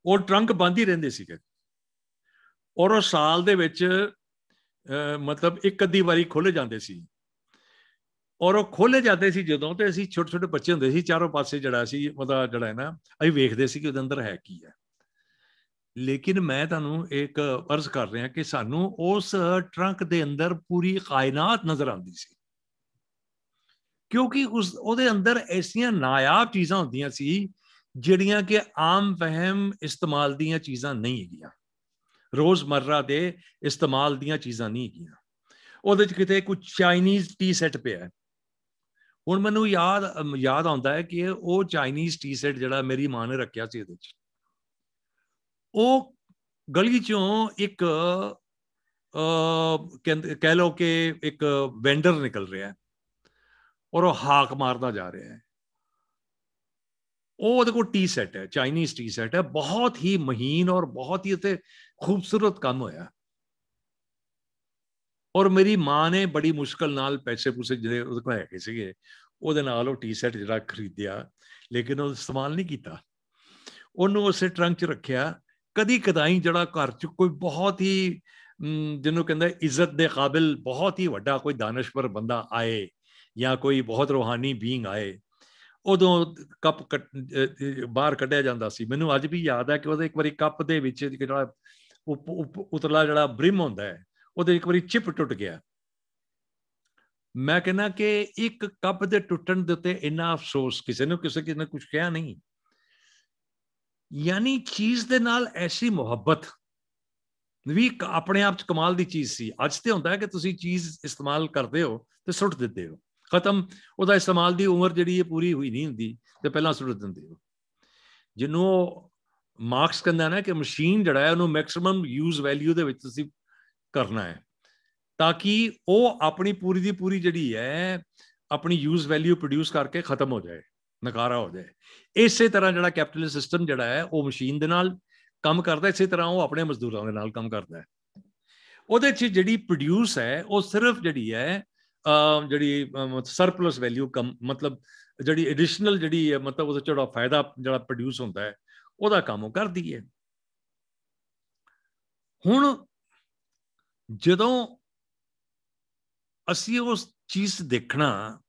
ਉਹ ਟਰੰਕ ਬੰਦ ਹੀ ਰਹਿੰਦੇ ਸੀਗੇ। ਔਰ ਉਹ ਸਾਲ ਦੇ ਵਿੱਚ ਮਤਲਬ ਇੱਕ ਅੱਧੀ ਵਾਰੀ ਖੋਲੇ ਜਾਂਦੇ ਸੀ। ਔਰ ਉਹ ਖੋਲੇ ਜਾਂਦੇ ਸੀ ਜਦੋਂ ਤੇ ਅਸੀਂ ਛੋਟੇ ਛੋਟੇ ਬੱਚੇ ਹੁੰਦੇ ਸੀ, ਚਾਰੋਂ ਪਾਸੇ ਜਿਹੜਾ ਸੀ, ਉਹਦਾ ਜਿਹੜਾ ਹੈ ਨਾ, ਅਸੀਂ ਵੇਖਦੇ ਸੀ ਕਿ ਉਹਦੇ ਅੰਦਰ ਹੈ ਕੀ ਹੈ। ਲੇਕਿਨ ਮੈਂ ਤੁਹਾਨੂੰ ਇੱਕ ਅਰਜ਼ ਕਰ ਰਿਹਾ ਕਿ ਸਾਨੂੰ ਉਸ ਟਰੰਕ ਦੇ ਅੰਦਰ ਪੂਰੀ ਕਾਇਨਾਤ ਨਜ਼ਰ ਆਉਂਦੀ ਸੀ। ਕਿਉਂਕਿ ਉਸ, ਉਹਦੇ ਅੰਦਰ ਐਸੀਆਂ ਨਾਇਆਬ ਚੀਜ਼ਾਂ ਹੁੰਦੀਆਂ ਸੀ, ਜਿਹੜੀਆਂ ਕਿ ਆਮ ਵਹਿਮ ਇਸਤੇਮਾਲ ਦੀਆਂ ਚੀਜ਼ਾਂ ਨਹੀਂ ਹੈਗੀਆਂ। ਰੋਜ਼ਮਰਰਾ ਦੇ ਇਸਤੇਮਾਲ ਦੀਆਂ ਚੀਜ਼ਾਂ ਨਹੀਂ ਹੈਗੀਆਂ। ਉਹਦੇ ਚ ਕਿਤੇ ਕੁਝ ਚਾਈਨੀਜ਼ ਟੀ ਸੈੱਟ ਪਿਆ ਹੈ। ਹੁਣ ਮੈਨੂੰ ਯਾਦ ਯਾਦ ਆਉਂਦਾ ਹੈ ਕਿ ਉਹ ਚਾਈਨੀਜ਼ ਟੀ ਸੈੱਟ ਜਿਹੜਾ ਮੇਰੀ ਮਾਂ ਨੇ ਰੱਖਿਆ ਸੀ ਇਹਦੇ ਚ। ਉਹ ਗਲੀ ਚੋਂ ਇੱਕ ਕਹਿ ਲਓ ਕਿ ਇੱਕ ਵੈਂਡਰ ਨਿਕਲ ਰਿਹਾ ਹੈ ਔਰ ਉਹ ਹਾਕ ਮਾਰਦਾ ਜਾ ਰਿਹਾ ਹੈ ਉਹ ਉਹਦੇ ਕੋਲ ਟੀ ਸੈਟ ਹੈ ਚਾਈਨੀਜ਼ ਟੀ ਸੈਟ ਹੈ ਬਹੁਤ ਹੀ ਮਹੀਨ ਔਰ ਬਹੁਤ ਹੀ ਉਤੇ ਖੂਬਸੂਰਤ ਕੰਮ ਹੋਇਆ ਔਰ ਮੇਰੀ ਮਾਂ ਨੇ ਬੜੀ ਮੁਸ਼ਕਲ ਨਾਲ ਪੈਸੇ ਪੂਸੇ ਜਿਹੜੇ ਉਹਦੇ ਕੋਲ ਹੈਗੇ ਸੀਗੇ ਉਹਦੇ ਨਾਲ ਉਹ ਟੀ ਸੈਟ ਜਿਹੜਾ ਖਰੀਦਿਆ ਲੇਕਿਨ ਉਹ ਇਸਤੇਮਾਲ ਨਹੀਂ ਕੀਤਾ ਉਹਨੂੰ ਉਸੇ ਟਰੰਕ 'ਚ ਰੱਖਿਆ ਕਦੀ ਕਦਾਈ ਜਿਹੜਾ ਘਰ 'ਚ ਕੋਈ ਬਹੁਤ ਹੀ ਜਿਹਨੂੰ ਕਹਿੰਦਾ ਇੱਜ਼ਤ ਦੇ ਕਾਬਿਲ ਬਹੁਤ ਹੀ ਵੱਡਾ ਕੋਈ ਦਾਨਸ਼ਵਰ ਬੰਦਾ ਆਏ ਜਾਂ ਕੋਈ ਬਹੁਤ ਰੋਹਾਨੀ ਬੀਇੰਗ ਆਏ, ਉਦੋਂ ਕੱਪ ਬਾਹਰ ਕੱਢਿਆ ਜਾਂਦਾ ਸੀ। ਮੈਨੂੰ ਅੱਜ ਵੀ ਯਾਦ ਹੈ ਕਿ ਉਹਦੇ ਇੱਕ ਵਾਰੀ ਕੱਪ ਦੇ ਵਿੱਚ ਜਿਹੜਾ ਉਤਲਾ ਜਿਹੜਾ ਬ੍ਰਿਮ ਹੁੰਦਾ ਹੈ, ਉਹਦੇ ਇੱਕ ਵਾਰੀ ਚਿਪ ਟੁੱਟ ਗਿਆ। ਮੈਂ ਕਹਿੰਦਾ ਕਿ ਇੱਕ ਕੱਪ ਦੇ ਟੁੱਟਣ ਦੇ ਉੱਤੇ ਇੰਨਾ ਅਫਸੋਸ ਕਿਸੇ ਨੂੰ, ਕਿਸੇ ਨੇ ਕੁਝ ਕਿਹਾ ਨਹੀਂ। ਯਾਨੀ ਚੀਜ਼ ਦੇ ਨਾਲ ਐਸੀ ਮੁਹੱਬਤ। ਵੀ ਆਪਣੇ ਆਪ ਚ ਕਮਾਲ ਦੀ ਚੀਜ਼ ਸੀ। ਅੱਜ ਤੇ ਹੁੰਦਾ ਹੈ ਕਿ ਤੁਸੀਂ ਚੀਜ਼ ਇਸਤੇਮਾਲ ਕਰਦੇ ਹੋ ਤੇ ਸੁੱਟ ਦਿੰਦੇ ਹੋ। ਖਤਮ। ਉਹਦਾ ਇਸਤੇਮਾਲ ਦੀ ਉਮਰ ਜਿਹੜੀ ਹੈ ਪੂਰੀ ਹੋਈ ਨਹੀਂ ਹੁੰਦੀ ਤੇ ਪਹਿਲਾਂ ਸੁੱਟ ਦਿੰਦੇ ਹੋ। ਜਿਹਨੂੰ ਮਾਰਕਸ ਕਹਿੰਦਾ ਨਾ ਕਿ ਮਸ਼ੀਨ ਜਿਹੜਾ ਹੈ ਉਹਨੂੰ ਮੈਕਸਿਮਮ ਯੂਜ਼ ਵੈਲਿਊ ਦੇ ਵਿੱਚ ਤੁਸੀਂ ਕਰਨਾ ਹੈ। ਤਾਂ ਕਿ ਉਹ ਆਪਣੀ ਪੂਰੀ ਦੀ ਪੂਰੀ ਜਿਹੜੀ ਹੈ, ਆਪਣੀ ਯੂਜ਼ ਵੈਲਿਊ ਪ੍ਰੋਡਿਊਸ ਕਰਕੇ ਖਤਮ ਹੋ ਜਾਏ। ਨਕਾਰਾ ਹੋ ਜਾਏ। ਇਸੇ ਤਰ੍ਹਾਂ ਜਿਹੜਾ ਕੈਪੀਟਲਿਸਟ ਸਿਸਟਮ ਜਿਹੜਾ ਹੈ, ਉਹ ਮਸ਼ੀਨ ਦੇ ਨਾਲ ਕੰਮ ਕਰਦਾ, ਇਸੇ ਤਰ੍ਹਾਂ ਉਹ ਆਪਣੇ ਮਜ਼ਦੂਰਾਂ ਦੇ ਨਾਲ ਕੰਮ ਕਰਦਾ ਹੈ। ਉਹਦੇ 'ਚ ਜਿਹੜੀ ਪ੍ਰੋਡਿਊਸ ਹੈ, ਉਹ ਸਿਰਫ ਜਿਹੜੀ ਹੈ ਜਿਹੜੀ ਸਰਪਲਸ ਵੈਲਿਊ ਕਮ, ਮਤਲਬ ਜਿਹੜੀ ਐਡੀਸ਼ਨਲ ਜਿਹੜੀ ਹੈ, ਮਤਲਬ ਉਹਦਾ ਜਿਹੜਾ ਫਾਇਦਾ ਜਿਹੜਾ ਪ੍ਰੋਡਿਊਸ ਹੁੰਦਾ ਹੈ, ਉਹਦਾ ਕੰਮ ਉਹ ਕਰਦੀ ਹੈ। ਹੁਣ ਜਦੋਂ ਅਸੀਂ ਉਸ ਚੀਜ਼ ਦੇਖਣਾ,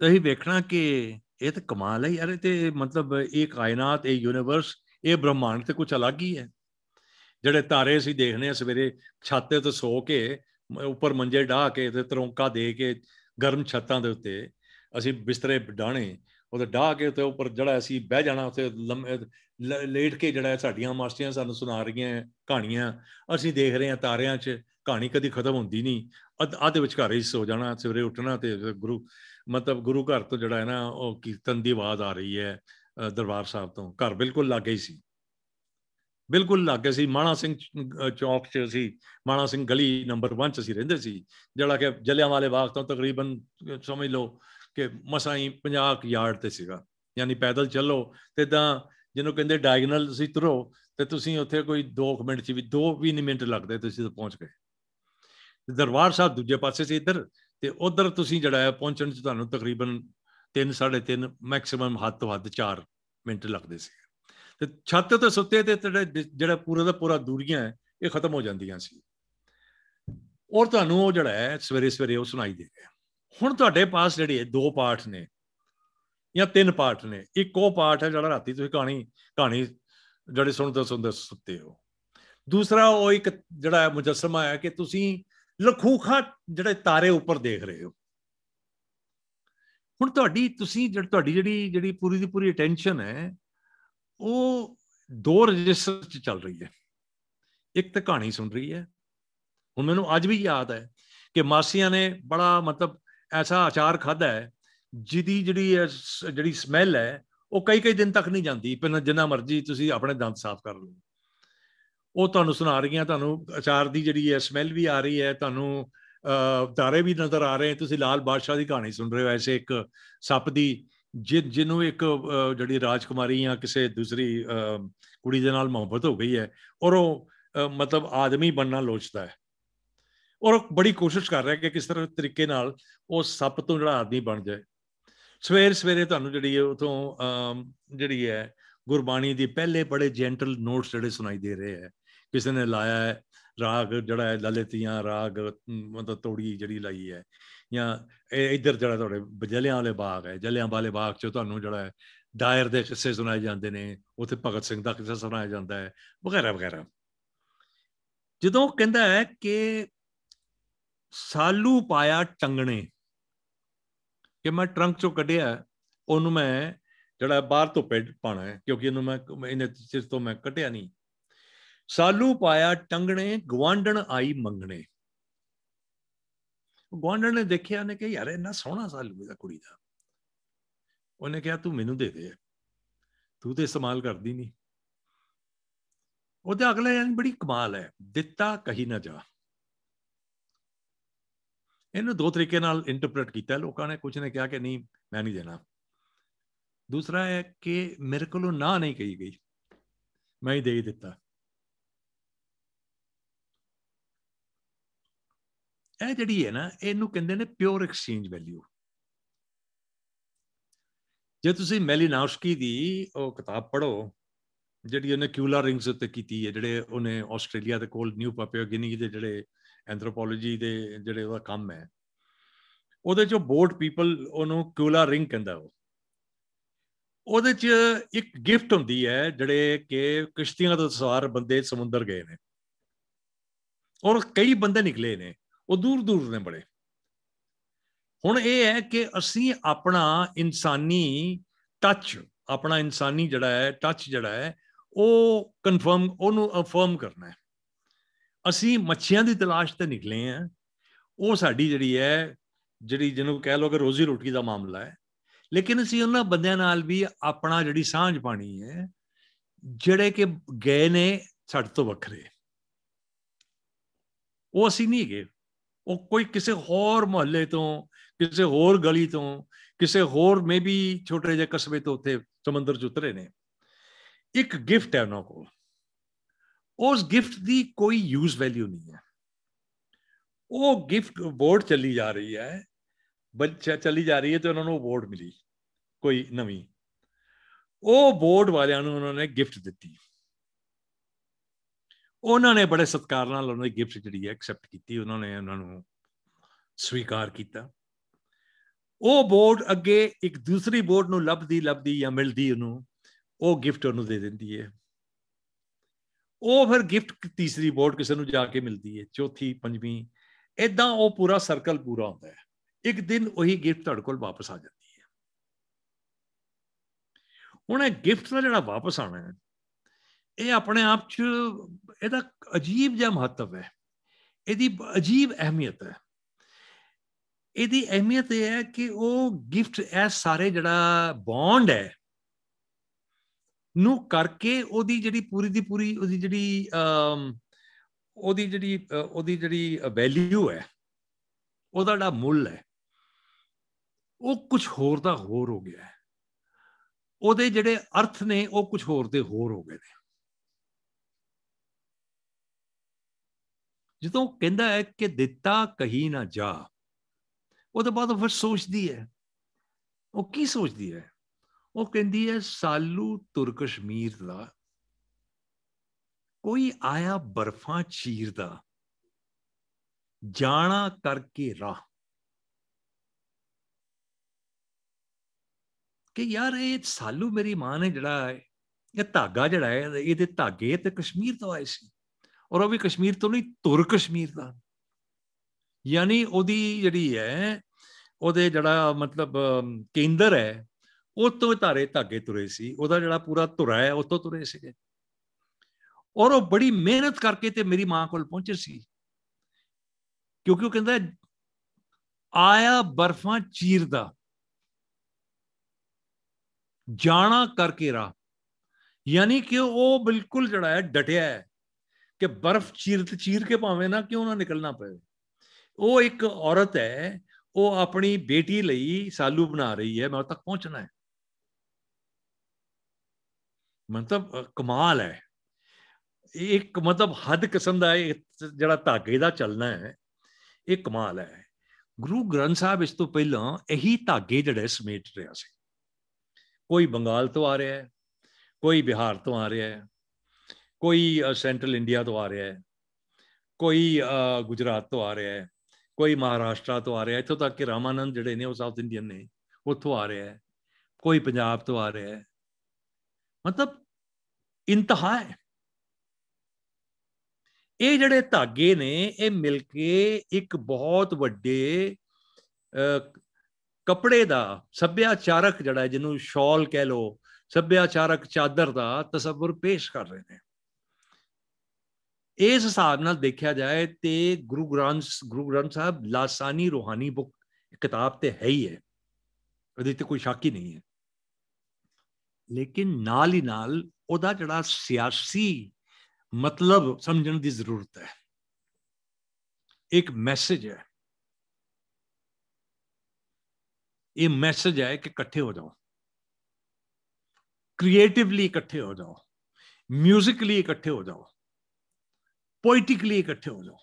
ਤਾਂ ਇਹ ਵੇਖਣਾ ਕਿ ਇਹ ਤਾਂ ਕਮਾਲ ਹੈ ਯਾਰ, ਇਹ ਤੇ ਮਤਲਬ ਇਹ ਕਾਇਨਾਤ, ਇਹ ਯੂਨੀਵਰਸ ਇਹ ਬ੍ਰਹਮਾਂਡ ਤੇ ਕੁਝ ਅਲੱਗ ਹੀ ਹੈ। ਜਿਹੜੇ ਤਾਰੇ ਅਸੀਂ ਦੇਖਨੇ ਆ ਸਵੇਰੇ ਛਾਤੇ ਤੇ ਸੋ ਕੇ ਉੱਪਰ ਮੰਜੇ ਢਾ ਕੇ ਤੇ ਤਰੋਂਕਾ ਦੇ ਕੇ ਗਰਮ ਛੱਤਾਂ ਦੇ ਉੱਤੇ ਅਸੀਂ ਬਿਸਤਰੇ ਡਾਣੇ ਉਹਦੇ ਢਾਹ ਕੇ ਉੱਤੇ ਉੱਪਰ ਜਿਹੜਾ ਅਸੀਂ ਬਹਿ ਜਾਣਾ, ਉੱਥੇ ਲੇਟ ਕੇ ਜਿਹੜਾ ਸਾਡੀਆਂ ਮਾਸਟਰੀਆਂ ਸਾਨੂੰ ਸੁਣਾ ਰਹੀਆਂ ਕਹਾਣੀਆਂ, ਅਸੀਂ ਦੇਖ ਰਹੇ ਹਾਂ ਤਾਰਿਆਂ 'ਚ ਕਹਾਣੀ ਕਦੀ ਖਤਮ ਹੁੰਦੀ ਨਹੀਂ। ਅੱਧ ਅੱਧ ਘਰ ਹੀ ਸੋ ਜਾਣਾ, ਸਵੇਰੇ ਉੱਠਣਾ ਤੇ ਗੁਰੂ ਮਤਲਬ ਗੁਰੂ ਘਰ ਤੋਂ ਜਿਹੜਾ ਹੈ ਨਾ, ਉਹ ਕੀਰਤਨ ਦੀ ਆਵਾਜ਼ ਆ ਰਹੀ ਹੈ ਦਰਬਾਰ ਸਾਹਿਬ ਤੋਂ। ਘਰ ਬਿਲਕੁਲ ਲਾਗੇ ਹੀ ਸੀ। ਬਿਲਕੁਲ ਲਾਗੇ ਸੀ। ਮਾਣਾ ਸਿੰਘ ਚੌਕ 'ਚ ਸੀ ਮਾਣਾ ਸਿੰਘ ਗਲੀ ਨੰਬਰ 1 'ਚ ਸੀ ਰਹਿੰਦੇ ਸੀ, ਜਿਹੜਾ ਕਿ ਜਲਿਆਂਵਾਲੇ ਬਾਗ ਤੋਂ ਤਕਰੀਬਨ ਸਮਝ ਲਓ ਕਿ ਮਸਾਂ ਹੀ 50 ਯਾਰਡ ਤੇ ਸੀਗਾ। ਯਾਨੀ ਪੈਦਲ ਚੱਲੋ ਤੇ ਤਾਂ ਜਿਹਨੂੰ ਕਹਿੰਦੇ ਡਾਇਗਨਲ ਤੁਸੀਂ ਤੁਰੋ ਤੇ ਤੁਸੀਂ ਉੱਥੇ ਕੋਈ 2 ਮਿੰਟ 'ਚ ਵੀ 2 ਵੀ ਨਹੀਂ ਮਿੰਟ ਲੱਗਦੇ ਤੁਸੀਂ ਪਹੁੰਚ ਗਏ। ਦਰਬਾਰ ਸਾਹਿਬ ਦੂਜੇ ਪਾਸੇ ਸੀ ਇੱਧਰ। ਤੇ ਉਧਰ ਤੁਸੀਂ ਜਿਹੜਾ ਹੈ ਪਹੁੰਚਣ 'ਚ ਤੁਹਾਨੂੰ ਤਕਰੀਬਨ 3 3.5 ਮੈਕਸਿਮਮ ਹੱਦ ਤੋਂ ਹੱਦ 4 ਮਿੰਟ ਲੱਗਦੇ ਸੀ। ਤੇ ਛੱਤ ਤੇ ਸੁੱਤੇ ਤੇ ਜਿਹੜਾ ਪੂਰਾ ਦਾ ਪੂਰਾ ਦੂਰੀਆਂ ਹੈ, ਇਹ ਖਤਮ ਹੋ ਜਾਂਦੀਆਂ ਸੀ। ਔਰ ਤੁਹਾਨੂੰ ਉਹ ਜਿਹੜਾ ਹੈ, ਸਵੇਰੇ ਸਵੇਰੇ ਉਹ ਸੁਣਾਈ ਦੇ ਗਿਆ ਹੁਣ ਤੁਹਾਡੇ ਪਾਸ ਜਿਹੜੇ ਦੋ ਪਾਠ ਨੇ ਜਾਂ ਤਿੰਨ ਪਾਠ ਨੇ, ਇੱਕ ਉਹ ਪਾਠ ਹੈ ਜਿਹੜਾ ਰਾਤੀ ਤੁਸੀਂ ਕਹਾਣੀ ਕਹਾਣੀ ਜਿਹੜੇ ਸੁਣਦੇ ਸੁਣਦੇ ਸੁੱਤੇ ਹੋ। ਦੂਸਰਾ ਉਹ ਇੱਕ ਜਿਹੜਾ ਮੁਜੱਸਮਾ ਹੈ ਕਿ ਤੁਸੀਂ ਲਖੂਖਾ ਜਿਹੜੇ ਤਾਰੇ ਉੱਪਰ ਦੇਖ ਰਹੇ ਹੋ। ਹੁਣ ਤੁਹਾਡੀ, ਤੁਸੀਂ ਜਿਹੜੀ, ਤੁਹਾਡੀ ਜਿਹੜੀ ਜਿਹੜੀ ਪੂਰੀ ਦੀ ਪੂਰੀ ਅਟੈਂਸ਼ਨ ਹੈ, ਉਹ ਦੋ ਰਜਿਸਟਰ 'ਚ ਚੱਲ ਰਹੀ ਹੈ। ਇੱਕ ਤਾਂ ਕਹਾਣੀ ਸੁਣ ਰਹੀ ਹੈ। ਹੁਣ ਮੈਨੂੰ ਅੱਜ ਵੀ ਯਾਦ ਹੈ ਕਿ ਮਾਸੀਆਂ ਨੇ ਬੜਾ ਮਤਲਬ ਐਸਾ ਆਚਾਰ ਖਾਦਾ ਹੈ, ਜਿਹਦੀ ਜਿਹੜੀ ਜਿਹੜੀ ਸਮੈਲ ਹੈ, ਉਹ ਕਈ ਕਈ ਦਿਨ ਤੱਕ ਨਹੀਂ ਜਾਂਦੀ ਪਰ ਜਿੰਨਾ ਮਰਜ਼ੀ ਤੁਸੀਂ ਆਪਣੇ ਦੰਦ ਸਾਫ਼ ਕਰ ਲਓ। ਉਹ ਤੁਹਾਨੂੰ ਸੁਣਾ ਰਹੀਆਂ, ਤੁਹਾਨੂੰ ਅਚਾਰ ਦੀ ਜਿਹੜੀ ਹੈ ਸਮੈਲ ਵੀ ਆ ਰਹੀ ਹੈ, ਤੁਹਾਨੂੰ ਤਾਰੇ ਵੀ ਨਜ਼ਰ ਆ ਰਹੇ, ਤੁਸੀਂ ਲਾਲ ਬਾਦਸ਼ਾਹ ਦੀ ਕਹਾਣੀ ਸੁਣ ਰਹੇ ਹੋ, ਐਸੇ ਇੱਕ ਸੱਪ ਦੀ ਜਿਹਨੂੰ ਇੱਕ ਜਿਹੜੀ ਰਾਜਕੁਮਾਰੀ ਜਾਂ ਕਿਸੇ ਦੂਸਰੀ ਕੁੜੀ ਦੇ ਨਾਲ ਮੁਹੱਬਤ ਹੋ ਗਈ ਹੈ, ਔਰ ਉਹ ਮਤਲਬ ਆਦਮੀ ਬਣਨਾ ਲੋਚਦਾ ਹੈ। ਔਰ ਬੜੀ ਕੋਸ਼ਿਸ਼ ਕਰ ਰਿਹਾ ਕਿ ਕਿਸ ਤਰ੍ਹਾਂ ਤਰੀਕੇ ਨਾਲ ਉਹ ਸੱਪ ਤੋਂ ਜਿਹੜਾ ਆਦਮੀ ਬਣ ਜਾਏ। ਸਵੇਰ ਸਵੇਰੇ ਤੁਹਾਨੂੰ ਜਿਹੜੀ ਹੈ ਉਥੋਂ ਜਿਹੜੀ ਹੈ, ਗੁਰਬਾਣੀ ਦੀ ਪਹਿਲੇ ਬੜੇ ਜੈਂਟਲ ਨੋਟਸ ਜਿਹੜੇ ਸੁਣਾਈ ਦੇ ਰਹੇ ਹੈ। ਕਿਸੇ ਨੇ ਲਾਇਆ ਹੈ, ਰਾਗ ਜਿਹੜਾ ਹੈ ਲਲਿਤੀਆਂ ਰਾਗ ਮਤਲਬ ਤੋੜੀ ਜਿਹੜੀ ਲਾਈ ਹੈ, ਜਾਂ ਇਹ ਇੱਧਰ ਜਿਹੜਾ ਤੁਹਾਡੇ ਜਲਿਆਂ ਵਾਲੇ ਬਾਗ ਹੈ, ਜਲਿਆਂ ਵਾਲੇ ਬਾਗ 'ਚ ਤੁਹਾਨੂੰ ਜਿਹੜਾ ਹੈ ਦਾਇਰ ਦੇ ਕਿੱਸੇ ਸੁਣਾਏ ਜਾਂਦੇ ਨੇ, ਉੱਥੇ ਭਗਤ ਸਿੰਘ ਦਾ ਕਿੱਸਾ ਸੁਣਾਇਆ ਜਾਂਦਾ ਹੈ, ਵਗੈਰਾ ਵਗੈਰਾ। ਜਦੋਂ ਕਹਿੰਦਾ ਹੈ ਕਿ ਸਾਲੂ ਪਾਇਆ ਟੰਗਣੇ, ਕਿ ਮੈਂ ਟਰੰਕ ਚੋਂ ਕੱਢਿਆ, ਉਹਨੂੰ ਮੈਂ ਜਿਹੜਾ ਬਾਹਰ ਤੋਂ ਪਾਣਾ ਹੈ, ਕਿਉਂਕਿ ਇਹਨੂੰ ਮੈਂ, ਇਹਨੇ ਚਿਰ ਤੋਂ ਮੈਂ ਕੱਢਿਆ ਨਹੀਂ। ਸਾਲੂ ਪਾਇਆ ਟੰਗਣੇ ਗਵਾਂਡਣ ਆਈ ਮੰਗਣੇ। ਗਵਾਂਡਣ ਨੇ ਦੇਖਿਆ ਨੇ ਕਿ ਯਾਰ, ਇੰਨਾ ਸੋਹਣਾ ਸਾਲੂ ਇਹਦਾ ਕੁੜੀ ਦਾ। ਉਹਨੇ ਕਿਹਾ, ਤੂੰ ਮੈਨੂੰ ਦੇ ਦੇ। ਤੂੰ ਤੇ ਇਸਤੇਮਾਲ ਕਰਦੀ ਨਹੀਂ ਉਹਦੇ ਅਗਲੇ ਯਾਨੀ ਬੜੀ ਕਮਾਲ ਹੈ। ਦਿੱਤਾ ਕਹੀ ਨਾ ਜਾ। ਇਹਨੂੰ ਦੋ ਤਰੀਕੇ ਨਾਲ ਇੰਟਰਪ੍ਰੀਟ ਕੀਤਾ। ਲੋਕਾਂ ਨੇ ਕੁਝ ਨੇ ਕਿਹਾ ਕਿ ਨਹੀਂ, ਮੈਂ ਨਹੀਂ ਦੇਣਾ। ਦੂਸਰਾ ਹੈ ਕਿ ਮੇਰੇ ਕੋਲੋਂ ਨਾ ਨਹੀਂ ਕਹੀ ਗਈ। ਮੈਂ ਹੀ ਦੇ ਦਿੱਤਾ। ਇਹ ਜਿਹੜੀ ਹੈ ਨਾ, ਇਹਨੂੰ ਕਹਿੰਦੇ ਨੇ ਪਿਓਰ ਐਕਸਚੇਂਜ ਵੈਲਿਊ ਜੇ ਤੁਸੀਂ ਮੈਲੀਨਾਉਸਕੀ ਦੀ ਉਹ ਕਿਤਾਬ ਪੜ੍ਹੋ, ਜਿਹੜੀ ਉਹਨੇ ਕਿਊਲਾ ਰਿੰਗਸ ਉੱਤੇ ਕੀਤੀ ਹੈ, ਜਿਹੜੇ ਉਹਨੇ ਆਸਟ੍ਰੇਲੀਆ ਦੇ ਕੋਲ ਨਿਊ ਪਾਪੀਆ ਗਿਨੀ ਦੇ ਜਿਹੜੇ ਐਂਥਰੋਪੋਲੋਜੀ ਦੇ ਜਿਹੜੇ ਉਹਦਾ ਕੰਮ ਹੈ, ਉਹਦੇ ਚੋਂ ਬੋਟ ਪੀਪਲ ਉਹਨੂੰ ਕਿਊਲਾ ਰਿੰਗ ਕਹਿੰਦਾ ਉਹ। ਉਹਦੇ ਚ ਇੱਕ ਗਿਫਟ ਹੁੰਦੀ ਹੈ, ਜਿਹੜੇ ਕਿ ਕਿਸ਼ਤੀਆਂ ਤੋਂ ਸਵਾਰ ਬੰਦੇ ਸਮੁੰਦਰ ਗਏ ਨੇ। ਔਰ ਕਈ ਬੰਦੇ ਨਿਕਲੇ ਨੇ। ਉਹ ਦੂਰ ਦੂਰ ਨੇ ਬੜੇ। ਹੁਣ ਇਹ ਹੈ ਕਿ ਅਸੀਂ ਆਪਣਾ ਇਨਸਾਨੀ ਟੱਚ ਆਪਣਾ ਇਨਸਾਨੀ ਜਿਹੜਾ ਹੈ ਟੱਚ ਜਿਹੜਾ ਹੈ, ਉਹ ਕਨਫਰਮ ਉਹਨੂੰ ਅਫਰਮ ਕਰਨਾ ਹੈ। ਅਸੀਂ ਮੱਛੀਆਂ ਦੀ ਤਲਾਸ਼ ਤੇ ਨਿਕਲੇ ਆ ਉਹ ਸਾਡੀ ਜਿਹੜੀ ਹੈ, ਜਿਹੜੀ ਜਿਹਨੂੰ ਕਹਿ ਲੋ ਕਿ ਰੋਜ਼ੀ ਰੋਟੀ ਦਾ ਮਾਮਲਾ ਹੈ। ਲੇਕਿਨ ਅਸੀਂ ਉਹਨਾਂ ਬੰਦਿਆਂ ਨਾਲ ਵੀ ਆਪਣਾ ਜਿਹੜੀ ਸਾਂਝ ਪਾਣੀ ਹੈ, ਜਿਹੜੇ ਕਿ ਗਏ ਨੇ ਛੱਡ ਤੋਂ ਵੱਖਰੇ। ਉਹ ਅਸੀਂ ਨਹੀਂ ਗਏ ਉਹ ਕੋਈ ਕਿਸੇ ਹੋਰ ਮੁਹੱਲੇ ਤੋਂ, ਕਿਸੇ ਹੋਰ ਗਲੀ ਤੋਂ, ਕਿਸੇ ਹੋਰ ਮੇਬੀ ਛੋਟੇ ਜਿਹੇ ਕਸਬੇ ਤੋਂ ਉੱਥੇ ਸਮੁੰਦਰ ਚ ਉਤਰੇ ਨੇ। ਇੱਕ ਗਿਫਟ ਹੈ ਉਹਨਾਂ ਕੋਲ। ਉਸ ਗਿਫਟ ਦੀ ਕੋਈ ਯੂਜ਼ ਵੈਲਿਊ ਨਹੀਂ ਹੈ। ਉਹ ਗਿਫਟ ਬੋਰਡ ਚੱਲੀ ਜਾ ਰਹੀ ਹੈ। ਬੱਚਾ ਚੱਲੀ ਜਾ ਰਹੀ ਹੈ ਤੇ ਉਹਨਾਂ ਨੂੰ ਬੋਰਡ ਮਿਲੀ, ਕੋਈ ਨਵੀਂ। ਉਹ ਬੋਰਡ ਵਾਲਿਆਂ ਨੂੰ ਉਹਨਾਂ ਨੇ ਗਿਫਟ ਦਿੱਤੀ। ਉਹਨਾਂ ਨੇ ਬੜੇ ਸਤਿਕਾਰ ਨਾਲ ਉਹਨਾਂ ਦੀ ਗਿਫਟ ਜਿਹੜੀ ਹੈ ਐਕਸੈਪਟ ਕੀਤੀ, ਉਹਨਾਂ ਨੇ ਉਹਨਾਂ ਨੂੰ ਸਵੀਕਾਰ ਕੀਤਾ। ਉਹ ਬੋਰਡ ਅੱਗੇ ਇੱਕ ਦੂਸਰੀ ਬੋਰਡ ਨੂੰ ਲੱਭਦੀ ਲੱਭਦੀ ਜਾਂ ਮਿਲਦੀ ਉਹਨੂੰ, ਉਹ ਗਿਫਟ ਉਹਨੂੰ ਦੇ ਦਿੰਦੀ ਹੈ। ਉਹ ਫਿਰ ਗਿਫਟ ਤੀਸਰੀ ਬੋਰਡ ਕਿਸੇ ਨੂੰ ਜਾ ਕੇ ਮਿਲਦੀ ਹੈ, ਚੌਥੀ, ਪੰਜਵੀਂ ਇਦਾਂ ਉਹ ਪੂਰਾ ਸਰਕਲ ਪੂਰਾ ਹੁੰਦਾ ਹੈ। ਇੱਕ ਦਿਨ ਉਹੀ ਗਿਫਟ ਤੁਹਾਡੇ ਕੋਲ ਵਾਪਸ ਆ ਜਾਂਦੀ ਹੈ। ਹੁਣ ਇਹ ਗਿਫਟ ਦਾ ਜਿਹੜਾ ਵਾਪਸ ਆਣਾ ਹੈ ਇਹ ਆਪਣੇ ਆਪ 'ਚ ਇਹਦਾ ਅਜੀਬ ਜਿਹਾ ਮਹੱਤਵ ਹੈ। ਇਹਦੀ ਅਜੀਬ ਅਹਿਮੀਅਤ ਹੈ। ਇਹਦੀ ਅਹਿਮੀਅਤ ਇਹ ਹੈ ਕਿ ਉਹ ਗਿਫਟ ਐ ਸਾਰੇ ਜਿਹੜਾ ਬੌਂਡ ਹੈ ਨੂੰ ਕਰਕੇ ਉਹਦੀ ਜਿਹੜੀ ਪੂਰੀ ਦੀ ਪੂਰੀ ਉਹਦੀ ਜਿਹੜੀ ਉਹਦੀ ਜਿਹੜੀ ਉਹਦੀ ਜਿਹੜੀ ਵੈਲਿਊ ਹੈ, ਉਹਦਾ ਜਿਹੜਾ ਮੁੱਲ ਹੈ, ਉਹ ਕੁਝ ਹੋਰ ਦਾ ਹੋਰ ਹੋ ਗਿਆ ਹੈ। ਉਹਦੇ ਜਿਹੜੇ ਅਰਥ ਨੇ ਉਹ ਕੁਝ ਹੋਰ ਦੇ ਹੋਰ ਹੋ ਗਏ ਨੇ। ਜਦੋਂ ਕਹਿੰਦਾ ਹੈ ਕਿ ਦਿੱਤਾ ਕਹੀ ਨਾ ਜਾ ਉਹਦੇ ਬਾਅਦ ਉਹ ਫਿਰ ਸੋਚਦੀ ਹੈ। ਉਹ ਕੀ ਸੋਚਦੀ ਹੈ? ਉਹ ਕਹਿੰਦੀ ਹੈ, ਸਾਲੂ ਤੁਰ ਕਸ਼ਮੀਰ ਦਾ, ਕੋਈ ਆਇਆ ਬਰਫਾਂ ਚੀਰਦਾ ਜਾਣਾ ਕਰਕੇ ਰਾਹ। ਕਿ ਯਾਰ ਇਹ ਸਾਲੂ ਮੇਰੀ ਮਾਂ ਨੇ ਜਿਹੜਾ ਹੈ, ਇਹ ਧਾਗਾ ਜਿਹੜਾ ਹੈ, ਇਹਦੇ ਧਾਗੇ ਤੇ ਕਸ਼ਮੀਰ ਤੋਂ ਆਏ ਸੀ। ਔਰ ਉਹ ਵੀ ਕਸ਼ਮੀਰ ਤੋਂ ਨਹੀਂ, ਤੁਰ ਕਸ਼ਮੀਰ ਦਾ। ਯਾਨੀ ਉਹਦੀ ਜਿਹੜੀ ਹੈ, ਉਹਦੇ ਜਿਹੜਾ ਮਤਲਬ ਕੇਂਦਰ ਹੈ, ਉਹ ਤੋਂ ਧਾਰੇ ਧਾਗੇ ਤੁਰੇ ਸੀ। ਉਹਦਾ ਜਿਹੜਾ ਪੂਰਾ ਧੁਰਾ ਹੈ, ਉਹ ਤੋਂ ਤੁਰੇ ਸੀਗੇ। ਔਰ ਉਹ ਬੜੀ ਮਿਹਨਤ ਕਰਕੇ ਤੇ ਮੇਰੀ ਮਾਂ ਕੋਲ ਪਹੁੰਚੇ ਸੀ। ਕਿਉਂਕਿ ਉਹ ਕਹਿੰਦਾ ਆਇਆ ਬਰਫਾਂ ਚੀਰਦਾ। ਜਾਣਾ ਕਰਕੇ ਰਾ ਯਾਨੀ ਕਿ ਉਹ ਬਿਲਕੁਲ ਜਿਹੜਾ ਹੈ, ਡਟਿਆ ਹੈ। ਕਿ ਬਰਫ਼ ਚੀਰ ਚੀਰ ਕੇ ਭਾਵੇਂ ਨਾ ਕਿਉਂ ਨਾ ਨਿਕਲਣਾ ਪਵੇ। ਉਹ ਇੱਕ ਔਰਤ ਹੈ, ਉਹ ਆਪਣੀ ਬੇਟੀ ਲਈ ਸਾਲੂ ਬਣਾ ਰਹੀ ਹੈ, ਮੈਂ ਉਹ ਤੱਕ ਪਹੁੰਚਣਾ ਹੈ। ਮਤਲਬ ਕਮਾਲ ਹੈ। ਇੱਕ ਮਤਲਬ ਹੱਦ ਕਿਸਮ ਦਾ ਜਿਹੜਾ ਧਾਗੇ ਦਾ ਚੱਲਣਾ ਹੈ, ਇਹ ਕਮਾਲ ਹੈ। ਗੁਰੂ ਗ੍ਰੰਥ ਸਾਹਿਬ ਇਸ ਤੋਂ ਪਹਿਲਾਂ ਇਹੀ ਧਾਗੇ ਜਿਹੜੇ ਸਮੇਟ ਰਿਹਾ ਸੀ। ਕੋਈ ਬੰਗਾਲ ਤੋਂ ਆ ਰਿਹਾ ਹੈ, ਕੋਈ ਬਿਹਾਰ ਤੋਂ ਆ ਰਿਹਾ ਹੈ। ਕੋਈ ਸੈਂਟਰਲ ਇੰਡੀਆ ਤੋਂ ਆ ਰਿਹਾ ਹੈ, ਕੋਈ ਗੁਜਰਾਤ ਤੋਂ ਆ ਰਿਹਾ ਹੈ, ਕੋਈ ਮਹਾਰਾਸ਼ਟਰ ਤੋਂ ਆ ਰਿਹਾ ਇੱਥੋਂ ਤੱਕ ਕਿ ਰਾਮਾਨੰਦ ਜਿਹੜੇ ਨੇ ਉਹ ਸਾਊਥ ਇੰਡੀਅਨ ਨੇ, ਉੱਥੋਂ ਆ ਰਿਹਾ ਹੈ, ਕੋਈ ਪੰਜਾਬ ਤੋਂ ਆ ਰਿਹਾ ਹੈ। ਮਤਲਬ ਇੰਤਹਾ ਹੈ। ਇਹ ਜਿਹੜੇ ਧਾਗੇ ਨੇ, ਇਹ ਮਿਲ ਕੇ ਇੱਕ ਬਹੁਤ ਵੱਡੇ ਕਪੜੇ ਦਾ ਸੱਭਿਆਚਾਰਕ ਜਿਹੜਾ ਜਿਹਨੂੰ ਸ਼ਾਲ ਕਹਿ ਲੋ ਸੱਭਿਆਚਾਰਕ ਚਾਦਰ ਦਾ ਤਸਵਰ ਪੇਸ਼ ਕਰ ਰਹੇ ਨੇ। ਇਸ ਹਿਸਾਬ ਨਾਲ ਦੇਖਿਆ ਜਾਏ ਤੇ ਗੁਰੂ ਗ੍ਰੰਥ ਗੁਰੂ ਗ੍ਰੰਥ ਸਾਹਿਬ ਲਾਸਾਨੀ ਰੋਹਾਨੀ ਬੁੱਕ ਕਿਤਾਬ ਤੇ ਹੈ ਹੀ ਹੈ ਉਹਦੇ ਤੇ ਕੋਈ ਸ਼ੱਕ ਹੀ ਨਹੀਂ ਹੈ ਲੇਕਿਨ ਨਾਲ ਹੀ ਨਾਲ ਉਹਦਾ ਜਿਹੜਾ ਸਿਆਸੀ ਮਤਲਬ ਸਮਝਣ ਦੀ ਜ਼ਰੂਰਤ ਹੈ ਇੱਕ ਮੈਸੇਜ ਹੈ ਇਹ ਮੈਸੇਜ ਹੈ ਕਿ ਇਕੱਠੇ ਹੋ ਜਾਓ ਕ੍ਰੀਏਟਿਵਲੀ ਇਕੱਠੇ ਹੋ ਜਾਓ ਮਿਊਜ਼ਿਕਲੀ ਇਕੱਠੇ ਹੋ ਜਾਓ ਪੋਇਟਿਕਲੀ ਇਕੱਠੇ ਹੋ ਜਾਓ।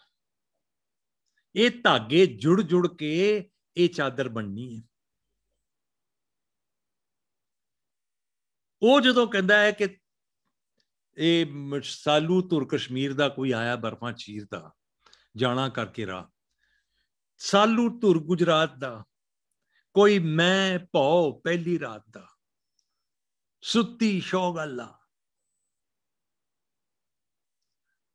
ਇਹ ਧਾਗੇ ਜੁੜ ਜੁੜ ਕੇ ਇਹ ਚਾਦਰ ਬਣਨੀ ਹੈ। ਉਹ ਜਦੋਂ ਕਹਿੰਦਾ ਹੈ ਕਿ ਇਹ ਸਾਲੂ ਤੁਰ ਕਸ਼ਮੀਰ ਦਾ ਕੋਈ ਆਇਆ ਬਰਫਾਂ ਚੀਰਦਾ ਜਾਣਾ ਕਰਕੇ ਰਾ ਸਾਲੂ ਤੁਰ ਗੁਜਰਾਤ ਦਾ, ਕੋਈ ਮੈਂ ਭੌ ਪਹਿਲੀ ਰਾਤ ਦਾ। ਸੁੱਤੀ ਸ਼ੋਗ ਅੱਲਾ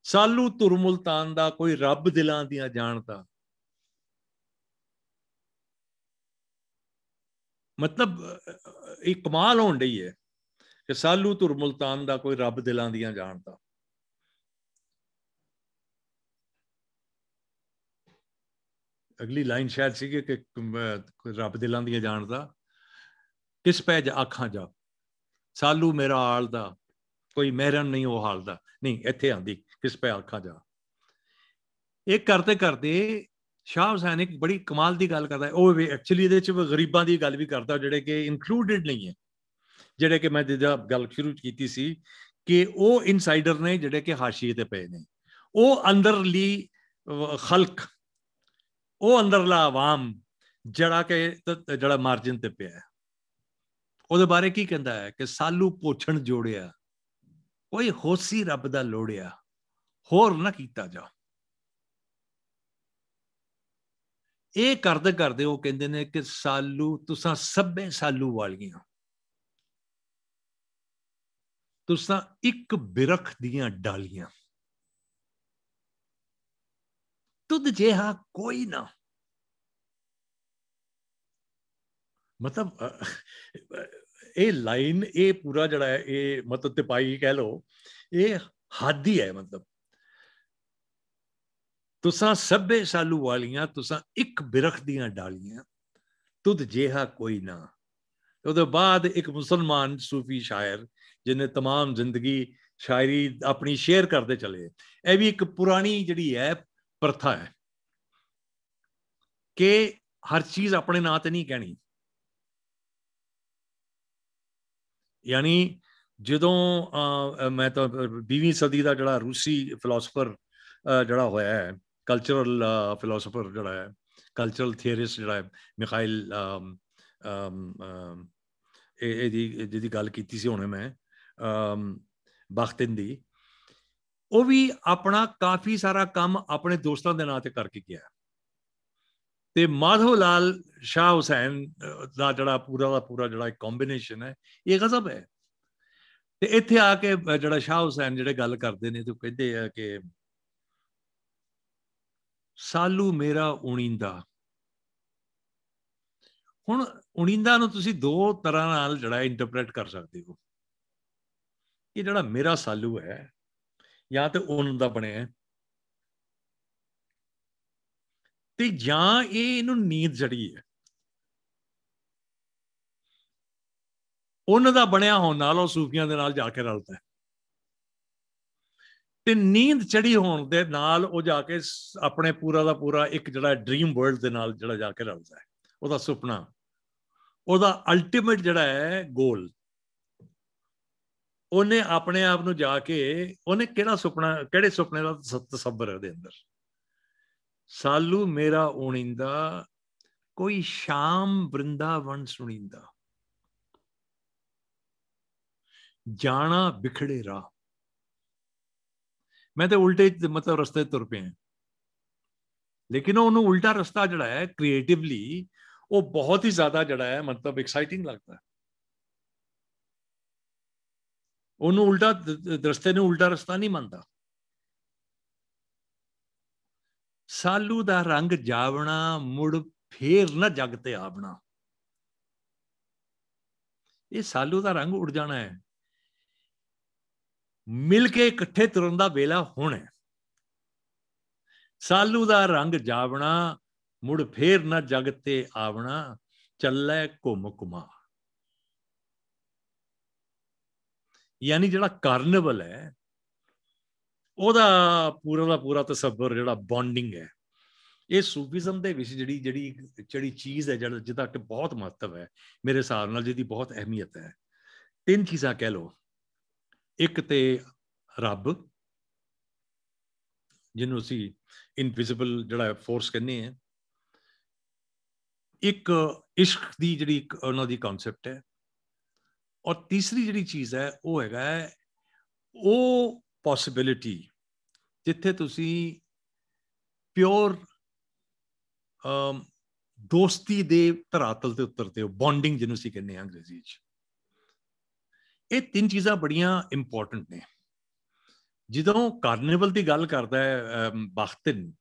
ਸਾਲੂ ਧੁਰ ਮੁਲਤਾਨ ਦਾ ਕੋਈ ਰੱਬ ਦਿਲਾਂ ਦੀਆਂ ਜਾਣਦਾ ਮਤਲਬ ਇਹ ਕਮਾਲ ਹੋਣ ਡਈ ਹੈ ਕਿ ਸਾਲੂ ਧੁਰ ਮੁਲਤਾਨ ਦਾ ਕੋਈ ਰੱਬ ਦਿਲਾਂ ਦੀਆਂ ਜਾਣਦਾ ਅਗਲੀ ਲਾਈਨ ਸ਼ਾਇਦ ਸੀ ਕਿ ਕੋਈ ਰੱਬ ਦਿਲਾਂ ਦੀਆਂ ਜਾਣਦਾ ਕਿਸ ਪੈ ਜਾ ਅੱਖਾਂ ਜਾ? ਸਾਲੂ ਮੇਰਾ ਹਾਲ ਦਾ ਕੋਈ ਮਹਿਰਨ ਨਹੀਂ ਉਹ ਹਾਲ ਦਾ ਨਹੀਂ, ਇੱਥੇ ਆਂਦੀ। ਕਿਸ ਪੈ ਅੱਖਾਂ ਜਾ। ਇਹ ਕਰਦੇ ਕਰਦੇ ਸ਼ਾਹ ਹੁਸੈਨ ਇੱਕ ਬੜੀ ਕਮਾਲ ਦੀ ਗੱਲ ਕਰਦਾ ਉਹ ਵੀ ਐਕਚੁਅਲੀ ਇਹਦੇ ਵਿੱਚ ਗਰੀਬਾਂ ਦੀ ਗੱਲ ਵੀ ਕਰਦਾ, ਜਿਹੜੇ ਕਿ ਇਨਕਲੂਡਡ ਨਹੀਂ ਹੈ। ਜਿਹੜੇ ਕਿ ਮੈਂ ਜਿਹੜਾ ਗੱਲ ਸ਼ੁਰੂ ਕੀਤੀ ਸੀ ਕਿ ਉਹ ਇਨਸਾਈਡਰ ਨੇ ਜਿਹੜੇ ਕਿ ਹਾਸ਼ੀਏ ਤੇ ਪਏ ਨੇ। ਉਹ ਅੰਦਰਲੀ ਖਲਕ, ਉਹ ਅੰਦਰਲਾ ਆਵਾਮ ਜਿਹੜਾ ਕਿ ਜਿਹੜਾ ਮਾਰਜਨ ਤੇ ਪਿਆ ਉਹਦੇ ਬਾਰੇ ਕੀ ਕਹਿੰਦਾ ਹੈ ਕਿ ਸਾਲੂ ਪੋਛਣ ਜੋੜਿਆ, ਕੋਈ ਹੋਸੀ ਰੱਬ ਦਾ ਲੋੜਿਆ। ਹੋਰ ਨਾ ਕੀਤਾ ਜਾ ਇਹ ਕਰਦੇ ਕਰਦੇ ਉਹ ਕਹਿੰਦੇ ਨੇ ਕਿ ਸਾਲੂ ਤੁਸੀਂ ਸਭੇ ਸਾਲੂ ਵਾਲੀਆਂ। ਤੁਸੀਂ ਇੱਕ ਬਿਰਖ ਦੀਆਂ ਡਾਲੀਆਂ। ਤੁਧ ਜਿਹਾ ਕੋਈ ਨਾ। ਮਤਲਬ ਇਹ ਲਾਈਨ, ਇਹ ਪੂਰਾ ਜਿਹੜਾ ਹੈ, ਇਹ ਮਤਲਬ ਤੇ ਪਾਈ ਕਹਿ ਲੋ ਇਹ ਹਾਦੀ ਹੈ ਮਤਲਬ। ਤੁਸਾਂ ਸਭੇ ਸਾਲੂ ਵਾਲੀਆਂ ਤੁਸਾਂ ਇੱਕ ਬਿਰਖ ਦੀਆਂ ਡਾਲੀਆਂ ਤੁਧ ਜਿਹਾ ਕੋਈ ਨਾ ਉਹਦੇ ਬਾਅਦ ਇੱਕ ਮੁਸਲਮਾਨ ਸੂਫੀ ਸ਼ਾਇਰ ਜਿਨੇ तमाम ਜ਼ਿੰਦਗੀ ਸ਼ਾਇਰੀ ਆਪਣੀ ਸ਼ੇਅਰ ਕਰਦੇ ਚਲੇ ਇਹ ਵੀ ਇੱਕ ਪੁਰਾਣੀ ਜਿਹੜੀ ਹੈ ਪ੍ਰਥਾ ਹੈ ਕਿ ਹਰ ਚੀਜ਼ ਆਪਣੇ ਨਾਂ ਤੇ ਨਹੀਂ ਕਹਿਣੀ ਯਾਨੀ ਜਦੋਂ ਮੈਂ ਤਾਂ 20ਵੀਂ ਸਦੀ ਦਾ ਜਿਹੜਾ ਰੂਸੀ ਫਿਲਾਸਫਰ ਜਿਹੜਾ ਹੋਇਆ ਹੈ ਕਲਚਰਲ ਫਿਲਾਸਫਰ uh, ਜਿਹੜਾ ਹੈ ਕਲਚਰਲ ਥਿਉਰਿਸਟ ਜਿਹੜਾ ਹੈ ਮਿਖਾਇਲ um, um, um, ਇਹ ਇਹਦੀ ਜਿਹਦੀ ਗੱਲ ਕੀਤੀ ਸੀ ਹੁਣੇ ਮੈਂ ਬਖਤਨ ਦੀ, ਉਹ ਵੀ ਆਪਣਾ ਕਾਫੀ ਸਾਰਾ ਕੰਮ ਆਪਣੇ ਦੋਸਤਾਂ ਦੇ ਨਾਂ ਤੇ ਕਰਕੇ ਗਿਆ ਤੇ ਮਾਧਵ ਲਾਲ ਸ਼ਾਹ ਹੁਸੈਨ ਦਾ ਜਿਹੜਾ ਪੂਰਾ ਦਾ ਪੂਰਾ ਜਿਹੜਾ ਇੱਕ ਕੰਬੀਨੇਸ਼ਨ ਹੈ, ਇਹ ਗਜ਼ਬ ਹੈ। ਤੇ ਇੱਥੇ ਆ ਕੇ ਜਿਹੜਾ ਸ਼ਾਹ ਹੁਸੈਨ ਜਿਹੜੇ ਗੱਲ ਕਰਦੇ ਨੇ, ਤੇ ਕਹਿੰਦੇ ਆ ਕਿ ਸਾਲੂ ਮੇਰਾ ਉਣੀਂਦਾ। ਹੁਣ ਉਣੀਂਦਾ ਨੂੰ ਤੁਸੀਂ ਦੋ ਤਰ੍ਹਾਂ ਨਾਲ ਜਿਹੜਾ ਇੰਟਰਪ੍ਰੀਟ ਕਰ ਸਕਦੇ ਹੋ। ਇਹ ਜਿਹੜਾ ਮੇਰਾ ਸਾਲੂ ਹੈ, ਜਾਂ ਤੇ ਉਹਨਾਂ ਦਾ ਬਣਿਆ ਹੈ। ਤੇ ਜਾਂ ਇਹ ਇਹਨੂੰ ਨੀਂਦ ਜੜੀ ਹੈ। ਉਹਨਾਂ ਦਾ ਬਣਿਆ ਹੋਣ ਨਾਲ ਉਹ ਸੂਫੀਆਂ ਦੇ ਨਾਲ ਜਾ ਕੇ ਰਲਦਾ ਹੈ। ਤੇ ਨੀਂਦ ਚੜੀ ਹੋਣ ਦੇ ਨਾਲ ਉਹ ਜਾ ਕੇ ਆਪਣੇ ਪੂਰਾ ਦਾ ਪੂਰਾ ਇੱਕ ਜਿਹੜਾ ਡ੍ਰੀਮ ਵਰਲਡ ਦੇ ਨਾਲ ਜਿਹੜਾ ਜਾ ਕੇ ਰਲਦਾ ਹੈ। ਉਹਦਾ ਸੁਪਨਾ, ਉਹਦਾ ਅਲਟੀਮੇਟ ਜਿਹੜਾ ਹੈ ਗੋਲ ਉਹਨੇ ਆਪਣੇ ਆਪ ਨੂੰ ਜਾ ਕੇ, ਉਹਨੇ ਕਿਹੜਾ ਸੁਪਨਾ, ਕਿਹੜੇ ਸੁਪਨੇ ਦਾ ਤਸੱਵਰ ਉਹਦੇ ਅੰਦਰ? ਸਾਲੂ ਮੇਰਾ ਓਣਿੰਦਾ ਕੋਈ ਸ਼ਾਮ ਬ੍ਰਿੰਦਾਵਨ ਸੁਣੀਂਦਾ। ਜਾਣਾ ਵਿਖੜੇ ਰਾਹ। ਮੈਂ ਤੇ ਉਲਟੇ ਮਤਲਬ ਰਸਤੇ ਤੁਰ ਪਿਆ ਲੇਕਿਨ ਉਹਨੂੰ ਉਲਟਾ ਰਸਤਾ ਜਿਹੜਾ ਹੈ ਕ੍ਰੀਏਟਿਵਲੀ ਉਹ ਬਹੁਤ ਹੀ ਜ਼ਿਆਦਾ ਜਿਹੜਾ ਹੈ, ਮਤਲਬ ਐਕਸਾਈਟਿੰਗ ਲੱਗਦਾ ਹੈ। ਉਹਨੂੰ ਉਲਟਾ ਰਸਤੇ ਨੂੰ ਉਲਟਾ ਰਸਤਾ ਨਹੀਂ ਮੰਨਦਾ। ਸਾਲੂ ਦਾ ਰੰਗ ਜਾਵਣਾ, ਮੁੜ ਫੇਰ ਨਾ ਜਗ ਤੇ ਆਵਣਾ। ਇਹ ਸਾਲੂ ਦਾ ਰੰਗ ਉੜ ਜਾਣਾ ਹੈ। ਮਿਲ ਕੇ ਇਕੱਠੇ ਤੁਰਨ ਦਾ ਵੇਲਾ ਹੁਣ ਹੈ। ਸਾਲੂ ਦਾ ਰੰਗ ਜਾਵਣਾ, ਮੁੜ ਫੇਰ ਨਾ ਜਗ ਤੇ ਆਵਣਾ, ਚੱਲੇ ਘੁੰਮ ਘੁਮਾ ਯਾਨੀ ਜਿਹੜਾ ਕਾਰਨੇਵਲ ਹੈ, ਉਹਦਾ ਪੂਰਾ ਦਾ ਪੂਰਾ ਤਸੱਵਰ, ਜਿਹੜਾ ਬੌਂਡਿੰਗ ਹੈ, ਇਹ ਸੂਫੀਜ਼ਮ ਦੇ ਵਿੱਚ ਜਿਹੜੀ ਜਿਹੜੀ ਜਿਹੜੀ ਚੀਜ਼ ਹੈ, ਜਿਹੜਾ, ਜਿਹਦਾ ਕਿ ਬਹੁਤ ਮਹੱਤਵ ਹੈ, ਮੇਰੇ ਹਿਸਾਬ ਨਾਲ ਜਿਹਦੀ ਬਹੁਤ ਅਹਿਮੀਅਤ ਹੈ। ਤਿੰਨ ਚੀਜ਼ਾਂ ਕਹਿ ਲਓ। ਇੱਕ ਤੇ ਰੱਬ, ਜਿਹਨੂੰ ਅਸੀਂ ਇਨਵਿਜ਼ੀਬਲ ਜਿਹੜਾ ਫੋਰਸ ਕਹਿੰਦੇ ਆ ਇੱਕ ਇਸ਼ਕ ਦੀ ਜਿਹੜੀ ਉਹਨਾਂ ਦੀ ਕਨਸੈਪਟ ਹੈ। ਔਰ ਤੀਸਰੀ ਜਿਹੜੀ ਚੀਜ਼ ਹੈ, ਉਹ ਹੈਗਾ ਉਹ ਪੋਸਿਬਿਲਿਟੀ ਜਿੱਥੇ ਤੁਸੀਂ ਪਿਓਰ ਦੋਸਤੀ ਦੇ ਧਰਾਤਲ ਤੇ ਉਤਰਦੇ ਹੋ ਬੌਂਡਿੰਗ ਜਿਹਨੂੰ ਅਸੀਂ ਕਹਿੰਦੇ ਹਾਂ ਅੰਗਰੇਜ਼ੀ 'ਚ। ਇਹ ਤਿੰਨ ਚੀਜ਼ਾਂ ਬੜੀਆਂ ਇੰਪੋਰਟੈਂਟ ਨੇ। ਜਦੋਂ ਕਾਰਨੀਵਲ ਦੀ ਗੱਲ ਕਰਦਾ ਹੈ ਬਖਤਨ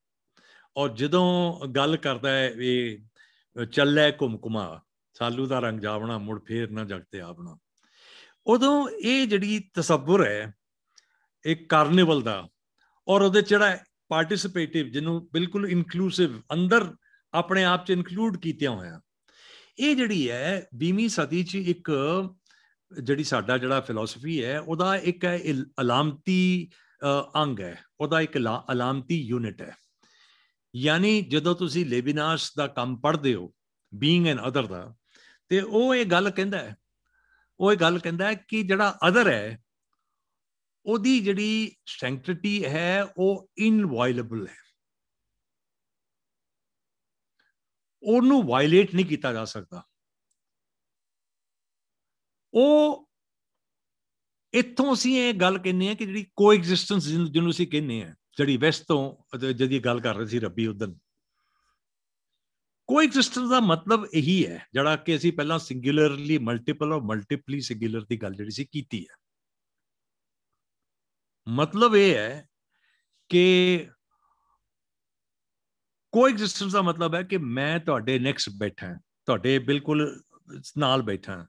ਔਰ ਜਦੋਂ ਗੱਲ ਕਰਦਾ ਹੈ ਇਹ ਚੱਲੇ ਘੁਮਕੁਮਾ ਸਾਲੂ ਦਾ ਰੰਗ ਜਾਵਣਾ, ਮੁੜ ਫੇਰ ਨਾ ਜਗਤੇ ਆਵਣਾ। ਉਦੋਂ ਇਹ ਜਿਹੜੀ ਤਸੱਵੁਰ ਹੈ ਇੱਕ ਕਾਰਨੀਵਲ ਦਾ, ਔਰ ਉਹਦੇ ਜਿਹੜਾ ਪਾਰਟਿਸਿਪੇਟਿਵ ਜਿਹਨੂੰ ਬਿਲਕੁਲ ਇਨਕਲੂਸਿਵ ਅੰਦਰ ਆਪਣੇ ਆਪ ਚ ਇਨਕਲੂਡ ਕੀਤਿਆ ਹੋਇਆ ਇਹ ਜਿਹੜੀ ਹੈ 20ਵੀਂ ਸਦੀ ਚ ਇੱਕ ਜਿਹੜੀ ਸਾਡਾ ਜਿਹੜਾ ਫਿਲਾਸਫੀ ਹੈ, ਉਹਦਾ ਇੱਕ ਹੈ ਅਲਾਮਤੀ ਅੰਗ ਹੈ, ਉਹਦਾ ਇੱਕ ਅਲਾਮਤੀ ਯੂਨਿਟ ਹੈ। ਯਾਨੀ ਜਦੋਂ ਤੁਸੀਂ ਲੇਵਿਨਾਸ ਦਾ ਕੰਮ ਪੜ੍ਹਦੇ ਹੋ ਬੀਇੰਗ ਐਨ ਅਦਰ ਦਾ, ਤੇ ਉਹ ਇਹ ਗੱਲ ਕਹਿੰਦਾ ਹੈ, ਉਹ ਇਹ ਗੱਲ ਕਹਿੰਦਾ ਹੈ ਕਿ ਜਿਹੜਾ ਅਦਰ ਹੈ, ਉਹਦੀ ਜਿਹੜੀ ਸੈਂਕਟਿਟੀ ਹੈ, ਉਹ ਇਨਵਾਇਲੇਬਲ ਹੈ। ਉਹਨੂੰ ਵਾਇਲੇਟ ਨਹੀਂ ਕੀਤਾ ਜਾ ਸਕਦਾ। ਉਹ ਇੱਥੋਂ ਅਸੀਂ ਇਹ ਗੱਲ ਕਹਿੰਨੇ ਆ ਕਿ ਜਿਹੜੀ ਕੋਐਗਜ਼ਿਸਟੈਂਸ ਜਿਹਨੂੰ ਅਸੀਂ ਕਹਿੰਨੇ ਆ ਜਿਹੜੀ ਵੈਸਟ ਤੋਂ ਜਦੀ ਗੱਲ ਕਰ ਰਹੇ ਸੀ ਰੱਬੀ ਉਦਨ ਕੋਐਗਜ਼ਿਸਟੈਂਸ ਦਾ ਮਤਲਬ ਇਹੀ ਹੈ, ਜਿਹੜਾ ਕਿ ਅਸੀਂ ਪਹਿਲਾਂ ਸਿੰਗੂਲਰਲੀ ਮਲਟੀਪਲ ਔਰ ਮਲਟੀਪਲੀ ਸਿੰਗੂਲਰ ਦੀ ਗੱਲ ਜਿਹੜੀ ਸੀ ਕੀਤੀ ਹੈ। ਮਤਲਬ ਇਹ ਹੈ ਕਿ ਕੋਐਗਜ਼ਿਸਟੈਂਸ ਦਾ ਮਤਲਬ ਹੈ ਕਿ ਮੈਂ ਤੁਹਾਡੇ ਨੈਕਸਟ ਬੈਠਾ, ਤੁਹਾਡੇ ਬਿਲਕੁਲ ਨਾਲ ਬੈਠਾ।